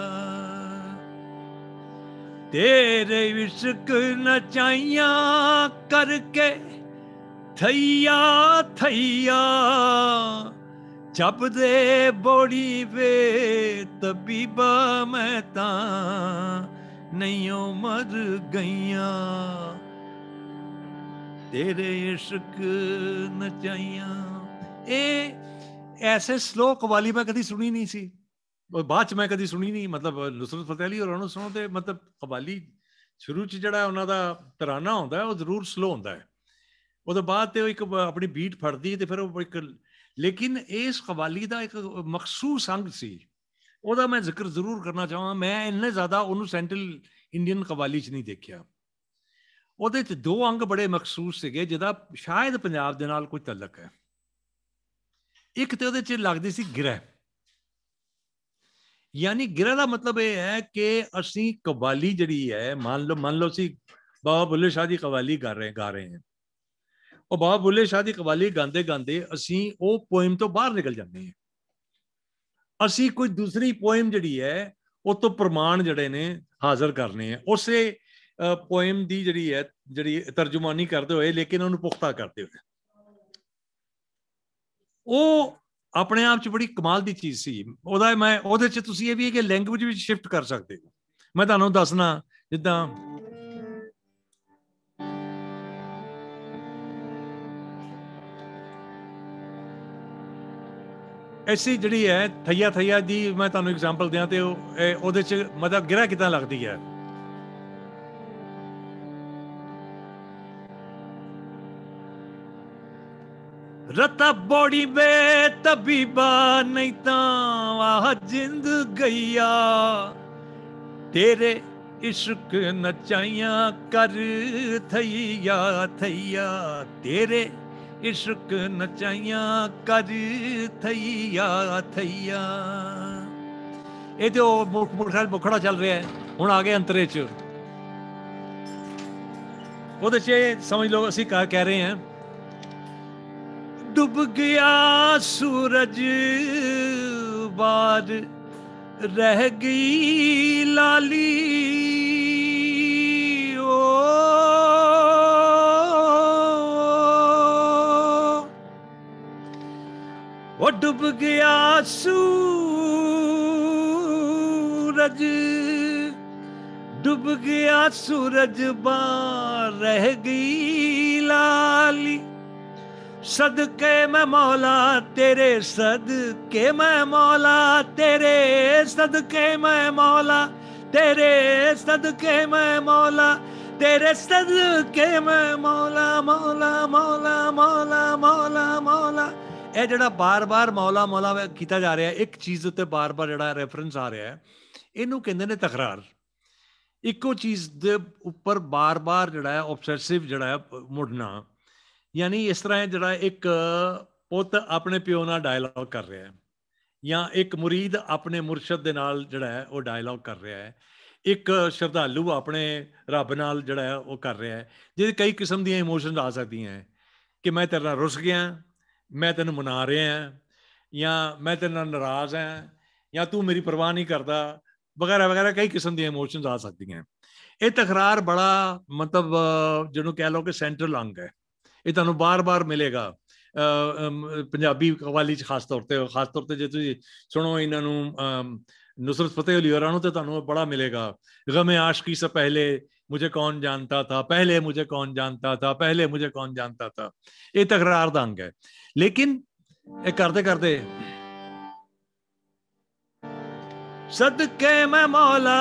ਤੇਰੇ ਇਸ਼ਕ ਨਚਾਈਆਂ ਕਰਕੇ। ਥਈਆ ਥਈਆ, ਜਪਦੇ ਬੋੜੀ ਵੇ ਤਬੀਬਾ, ਮੈਂ ਤਾਂ ਨਹੀਂ ਮਰ ਗਈਆਂ। ਤੇਰੇ ਇਸ਼ਕ ਨਚਾਈਆਂ। ਇਹ, ਐਸੇ ਸਲੋ ਕਵਾਲੀ ਮੈਂ ਕਦੀ ਸੁਣੀ ਨਹੀਂ ਸੀ। ਬਾਅਦ ਚ ਮੈਂ ਕਦੀ ਸੁਣੀ ਨਹੀਂ। ਮਤਲਬ ਨੁਸਰਤ ਫਤਿਹ ਅਲੀ ਹੋਰਾਂ ਨੂੰ ਸੁਣੋ ਤੇ ਮਤਲਬ ਕਵਾਲੀ ਸ਼ੁਰੂ ਚ ਜਿਹੜਾ ਉਹਨਾਂ ਦਾ ਤਰਾਨਾ ਹੁੰਦਾ, ਉਹ ਜ਼ਰੂਰ ਸਲੋ ਹੁੰਦਾ ਹੈ। ਉਹਦੇ ਬਾਅਦ ਤੇ ਉਹ ਇੱਕ ਆਪਣੀ ਬੀਟ ਫੜਦੀ ਤੇ ਫਿਰ ਉਹ ਇੱਕ ਲੇਕਿਨ ਇਸ ਕਵਾਲੀ ਦਾ ਇੱਕ ਮਖਸੂਸ ਅੰਗ ਸੀ। ਉਹਦਾ ਮੈਂ ਜ਼ਿਕਰ ਜ਼ਰੂਰ ਕਰਨਾ ਚਾਹਾਂ ਮੈਂ ਇੰਨੇ ਜ਼ਿਆਦਾ ਉਹਨੂੰ ਸੈਂਟਰਲ ਇੰਡੀਅਨ ਕਵਾਲੀ ਚ ਨਹੀਂ ਦੇਖਿਆ। ਉਹਦੇ ਚ ਦੋ ਅੰਗ ਬੜੇ ਮਖਸੂਸ ਸੀਗੇ, ਜਿਹਦਾ ਸ਼ਾਇਦ ਪੰਜਾਬ ਦੇ ਨਾਲ ਕੋਈ ਤਲਕ ਹੈ। ਇੱਕ ਤੇ ਉਹਦੇ ਚ ਲੱਗਦੀ ਸੀ ਗਿਰਹ। ਯਾਨੀ ਗਿਰਹ ਦਾ ਮਤਲਬ ਇਹ ਹੈ ਕਿ ਅਸੀਂ ਕਵਾਲੀ ਜਿਹੜੀ ਹੈ, ਮੰਨ ਲਓ ਮੰਨ ਲਓ ਅਸੀਂ ਬਾਬਾ ਬੁੱਲੇ ਸ਼ਾਹ ਦੀ ਕਵਾਲੀ ਕਰ ਰਹੇ, ਗਾ ਰਹੇ ਹਾਂ। ਉਹ ਬਾਬਾ ਬੁੱਲੇ ਸ਼ਾਹ ਦੀ ਕਵਾਲੀ ਗਾਉਂਦੇ ਗਾਉਂਦੇ ਅਸੀਂ ਉਹ ਪੋਇਮ ਤੋਂ ਬਾਹਰ ਨਿਕਲ ਜਾਂਦੇ ਹਾਂ। ਅਸੀਂ ਕੋਈ ਦੂਸਰੀ ਪੋਇਮ ਜਿਹੜੀ ਹੈ, ਉਹ ਤੋਂ ਪ੍ਰਮਾਣ ਜਿਹੜੇ ਨੇ ਹਾਜ਼ਰ ਕਰਨੇ ਆ। ਉਸੇ ਪੋਇਮ ਦੀ ਜਿਹੜੀ ਹੈ, ਜਿਹੜੀ ਤਰਜਮਾਨੀ ਕਰਦੇ ਹੋਏ, ਲੇਕਿਨ ਉਹਨੂੰ ਪੁਖਤਾ ਕਰਦੇ ਹੋਏ। ਉਹ ਆਪਣੇ ਆਪ ਚ ਬੜੀ ਕਮਾਲ ਦੀ ਚੀਜ਼ ਸੀ। ਉਹਦਾ ਮੈਂ, ਉਹਦੇ ਚ ਤੁਸੀਂ ਇਹ ਵੀ ਹੈ ਕਿ ਲੈਂਗੁਏਜ ਵਿੱਚ ਸ਼ਿਫਟ ਕਰ ਸਕਦੇ ਹੋ। ਮੈਂ ਤੁਹਾਨੂੰ ਦੱਸਣਾ, ਜਿੱਦਾਂ ਐਸੀ ਜਿਹੜੀ ਹੈ ਥਈਆ ਥਈਆ ਦੀ ਮੈਂ ਤੁਹਾਨੂੰ ਐਗਜ਼ਾਮਪਲ ਦਿਆਂ ਤੇ ਉਹਦੇ ਚ ਮਤਲਬ ਗਿਰਾ ਕਿਦਾਂ ਲੱਗਦੀ ਹੈ? ਰਤਾ ਬੋੜੀ ਵੇ ਤਬੀਬਾ ਨਹੀਂ ਤਾਂ ਵਾਹ ਜਿੰਦ ਗਈਆ ਤੇਰੇ ਇਸ਼ਕ ਨਚਾਈਆਂ ਕਰ ਥਈਆ ਥਈਆ ਤੇਰੇ ਇਸ਼ਕ ਨਚਾਈਆਂ ਕਰ ਥਈਆ ਥਈਆ ਇਹ ਜੋ ਮੁਖੜਾ ਮੁਖੜਾ ਚੱਲ ਰਿਹਾ ਹੈ ਹੁਣ ਆ ਗਏ ਅੰਤਰੇ ਚ ਉਹਦੇ ਚ ਸਮਝ ਲਓ ਅਸੀਂ ਕਹਿ ਰਹੇ ਹਾਂ ਡੁੱਬ ਗਿਆ ਸੂਰਜ ਬਾਦ ਰਹਿ ਗਈ ਲਾਲੀ ਓ ਉਹ ਡੁੱਬ ਗਿਆ ਸੂਰਜ ਡੁੱਬ ਗਿਆ ਸੂਰਜ ਬਾਹਰ ਰਹਿ ਗਈ ਲਾਲੀ ਸਦਕੇ ਮੈਂ ਮੌਲਾ, ਤੇਰੇ ਸਦਕੇ ਮੈਂ ਮੌਲਾ, ਤੇਰੇ ਸਦਕੇ ਮੈਂ ਮੌਲਾ, ਤੇਰੇ ਸਦਕੇ ਮੈਂ ਮੌਲਾ, ਤੇਰੇ ਸਦਕੇ ਮੈਂ ਮੌਲਾ ਮੌਲਾ ਮੌਲਾ ਮੌਲਾ ਮੌਲਾ ਮੌਲਾ। ਇਹ ਜਿਹੜਾ ਬਾਰ-ਬਾਰ ਮੌਲਾ ਮੌਲਾ ਕੀਤਾ ਜਾ ਰਿਹਾ, ਇੱਕ ਚੀਜ਼ ਉੱਤੇ ਬਾਰ-ਬਾਰ ਜਿਹੜਾ ਰੈਫਰੈਂਸ ਆ ਰਿਹਾ ਹੈ, ਇਹਨੂੰ ਕਹਿੰਦੇ ਨੇ ਤਕਰਾਰ। ਇੱਕੋ ਚੀਜ਼ ਦੇ ਉੱਪਰ ਬਾਰ-ਬਾਰ ਜਿਹੜਾ ਹੈ ਆਬਸੈਸਿਵ ਜਿਹੜਾ ਹੈ, ਮੁੜਨਾ। ਯਾਨੀ ਇਸ ਤਰ੍ਹਾਂ ਜਿਹੜਾ ਇੱਕ ਪੁੱਤ ਆਪਣੇ ਪਿਓ ਨਾਲ ਡਾਇਲੌਗ ਕਰ ਰਿਹਾ ਹੈ ਜਾਂ ਇੱਕ ਮੁਰੀਦ ਆਪਣੇ ਮੁਰਸ਼ਦ ਦੇ ਨਾਲ ਜਿਹੜਾ ਹੈ ਉਹ ਡਾਇਲੌਗ ਕਰ ਰਿਹਾ ਹੈ, ਇੱਕ ਸ਼ਰਧਾਲੂ ਆਪਣੇ ਰੱਬ ਨਾਲ ਜਿਹੜਾ ਹੈ ਉਹ ਕਰ ਰਿਹਾ ਹੈ ਜਿਹਦੇ ਕਈ ਕਿਸਮ ਦੀਆਂ ਇਮੋਸ਼ਨਸ ਆ ਸਕਦੀਆਂ ਹੈ ਕਿ ਮੈਂ ਤੇਰੇ ਨਾਲ ਰੁੱਸ ਗਿਆ, ਮੈਂ ਤੈਨੂੰ ਮਨਾ ਰਿਹਾ ਜਾਂ ਮੈਂ ਤੇਰੇ ਨਾਲ ਨਾਰਾਜ਼ ਹਾਂ ਜਾਂ ਤੂੰ ਮੇਰੀ ਪਰਵਾਹ ਨਹੀਂ ਕਰਦਾ, ਵਗੈਰਾ ਵਗੈਰਾ ਕਈ ਕਿਸਮ ਦੀਆਂ ਇਮੋਸ਼ਨਸ ਆ ਸਕਦੀਆਂ ਇਹ ਤਕਰਾਰ ਬੜਾ ਮਤਲਬ, ਜਿਹਨੂੰ ਕਹਿ ਲਓ ਕਿ ਸੈਂਟਰਲ ਅੰਗ ਹੈ। ਇਹ ਤੁਹਾਨੂੰ ਬਾਰ-ਬਾਰ ਮਿਲੇਗਾ ਪੰਜਾਬੀ ਕਵਾਲੀ ਚ ਖਾਸ ਤੌਰ ਤੇ ਖਾਸ ਤੌਰ ਤੇ ਜੇ ਤੁਸੀਂ ਸੁਣੋ ਇਹਨਾਂ ਨੂੰ नुसरत फतेह अली और तो ਤੁਹਾਨੂੰ बड़ा मिलेगा गम आशकी से पहले मुझे कौन जानता था पहले मुझे कौन जानता था पहले मुझे कौन जानता था ये तकरार ਦਾ ਅੰਗ ਹੈ ਲੇਕਿਨ ਇਹ ਕਰਦੇ ਕਰਦੇ सदके मैं मौला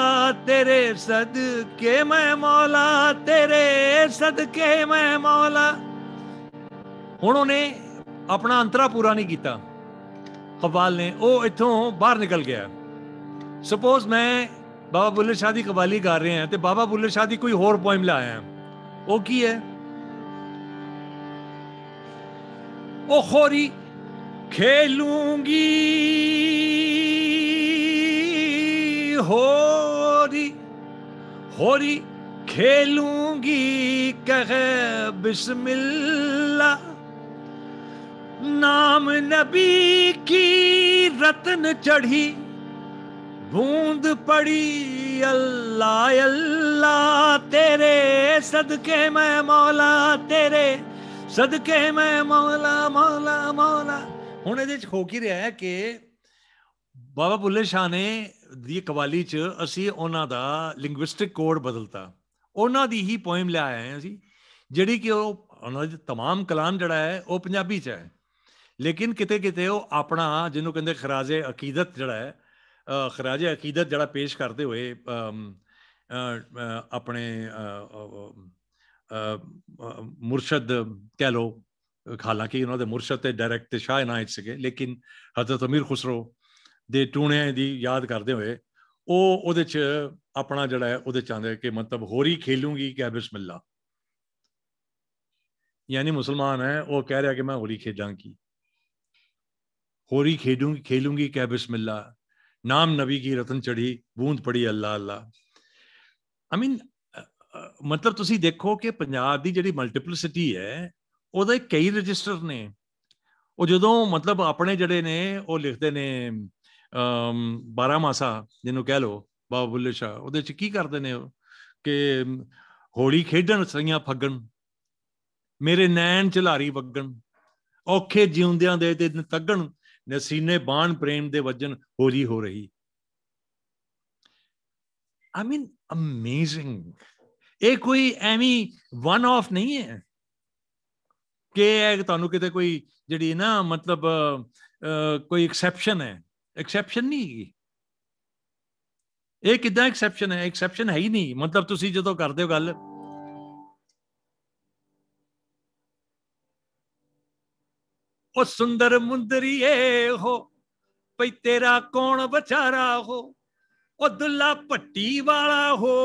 तेरे सदके मैं मौला तेरे सदके मैं मौला ਹੁਣ ਉਹਨੇ ਆਪਣਾ ਅੰਤਰਾ ਪੂਰਾ ਨਹੀਂ ਕੀਤਾ ਕਵਾਲ ਨੇ ਉਹ ਇੱਥੋਂ ਬਾਹਰ ਨਿਕਲ ਗਿਆ ਸਪੋਜ਼ ਮੈਂ ਬਾਬਾ ਬੁੱਲੇ ਸ਼ਾਹ ਦੀ ਕਵਾਲੀ ਗਾ ਰਹੇ ਹਾਂ ਤੇ ਬਾਬਾ ਬੁੱਲੇ ਸ਼ਾਹ ਦੀ ਕੋਈ ਹੋਰ ਪੋਇਮ ਲਾਇਆ ਉਹ ਕੀ ਹੈ ਉਹ ਖੋਰੀ ਖੇਲੂੰਗੀ ਹੋਰੀ ਹੋਰੀ खेलूंगी कहे बिस्मिल्लाह नाम नबी की रतन चढ़ी बूंद पड़ी अल्लाह अल्लाह तेरे सदके मैं मौला तेरे ਸਦਕੇ ਮੈਂ ਮੌਲਾ ਮੌਲਾ ਮੌਲਾ ਹੁਣ ਇਹਦੇ ਚ ਹੋ ਕੀ ਰਿਹਾ ਹੈ ਕਿ ਬਾਬਾ ਬੁੱਲੇ ਸ਼ਾਹ ਨੇ ਦੀ ਕਵਾਲੀ ਚ ਅਸੀਂ ਉਹਨਾਂ ਦਾ ਲਿੰਗੁਇਸਟਿਕ ਕੋਡ ਬਦਲਤਾ ਉਹਨਾਂ ਦੀ ਹੀ ਪੋਇਮ ਲੈ ਆਏ ਹਾਂ ਅਸੀਂ ਜਿਹੜੀ ਕਿ ਉਹ ਉਹਨਾਂ ਦਾ तमाम ਕਲਾਮ ਜਿਹੜਾ ਹੈ ਉਹ ਪੰਜਾਬੀ ਚ ਹੈ ਲੇਕਿਨ ਕਿਤੇ ਕਿਤੇ ਉਹ ਆਪਣਾ ਜਿਹਨੂੰ ਕਹਿੰਦੇ ਖਰਾਜੇ ਅਕੀਦਤ ਜਿਹੜਾ ਹੈ ਖਰਾਜੇ ਅਕੀਦਤ ਜਿਹੜਾ ਪੇਸ਼ ਕਰਦੇ ਹੋਏ ਆਪਣੇ ਮੁਰਸ਼ਦ ਕਹਿ ਲੋ ਹਾਲਾਂਕਿ ਉਹਨਾਂ ਦੇ ਮੁਰਸ਼ਦ ਤੇ ਡਾਇਰੈਕਟ ਤੇ ਸ਼ਾਹ ਇਨਾਇਤ ਸੀਗੇ, ਲੇਕਿਨ ਹਜ਼ਰਤ ਅਮੀਰ ਖੁਸਰੋ ਦੇ ਟੂਣਿਆਂ ਦੀ ਯਾਦ ਕਰਦੇ ਹੋਏ ਉਹ ਉਹਦੇ ਚ ਆਪਣਾ ਜਿਹੜਾ ਹੈ, ਉਹਦੇ ਚਾਹੁੰਦੇ ਕਿ ਮਤਲਬ ਹੋਰੀ ਖੇਲੂੰਗੀ ਕਿ ਬਿਸਮਿਲ੍ਲਾ ਯਾਨੀ ਮੁਸਲਮਾਨ ਹੈ, ਉਹ ਕਹਿ ਰਿਹਾ ਕਿ ਮੈਂ ਹੋਰੀ ਖੇਡਾਂਗੀ। होरी खेडूंगी खेलूंगी क्या बिस्मिल्ला नाम नबी की रतन चढ़ी बूंद पड़ी ਅੱਲਾ ਅੱਲਾ ਆਈ ਮੀਨ ਮਤਲਬ ਤੁਸੀਂ ਦੇਖੋ ਕਿ ਪੰਜਾਬ ਦੀ ਜਿਹੜੀ ਮਲਟੀਪਲਿਸਿਟੀ ਹੈ ਉਹਦੇ ਕਈ ਰਜਿਸਟਰ ਨੇ ਉਹ ਜਦੋਂ ਮਤਲਬ ਆਪਣੇ ਜਿਹੜੇ ਨੇ ਉਹ ਲਿਖਦੇ ਨੇ ਅਮ 12 ਮਾਸਾ ਜਿਹਨੂੰ ਕਹਿ ਲੋ ਬਾਬਾ ਬੁੱਲੇ ਸ਼ਾਹ ਉਹਦੇ ਚ ਕੀ ਕਰਦੇ ਨੇ ਉਹ ਕਿ ਹੋਲੀ ਖੇਡਣ ਸਈਆਂ ਫੱਗਣ ਮੇਰੇ ਨੈਣ ਝਲਾਰੀ ਵਗਣ ਔਖੇ ਜਿਉਂਦਿਆਂ ਦੇ ਤੇ ਤੱਗਣ ਨਸੀਨੇ ਬਾਣ ਪ੍ਰੇਮ ਦੇ ਵਜਨ ਹੋਰੀ ਹੋ ਰਹੀ। ਆਈ ਮੀਨ ਅਮੇਜ਼ਿੰਗ ਇਹ ਕੋਈ ਐਵੇਂ ਵਨ ਆਫ ਨਹੀਂ ਹੈ ਕਿ ਇਹ ਤੁਹਾਨੂੰ ਕਿਤੇ ਕੋਈ ਜਿਹੜੀ ਨਾ ਮਤਲਬ ਕੋਈ ਐਕਸੈਪਸ਼ਨ ਹੈ। ਐਕਸੈਪਸ਼ਨ ਨਹੀਂ ਹੈਗੀ। ਇਹ ਕਿਦਾਂ ਐਕਸੈਪਸ਼ਨ ਹੈ? ਐਕਸੈਪਸ਼ਨ ਹੈ ਹੀ ਨਹੀਂ। ਮਤਲਬ ਤੁਸੀਂ ਜਦੋਂ ਕਰਦੇ ਹੋ ਗੱਲ ਉਹ ਸੁੰਦਰ ਮੁੰਦਰੀਏ ਹੋ ਭਈ ਤੇਰਾ ਕੌਣ ਵਿਚਾਰਾ ਹੋ ਉਹ ਦੁੱਲਾ ਪੱਟੀ ਵਾਲਾ ਹੋ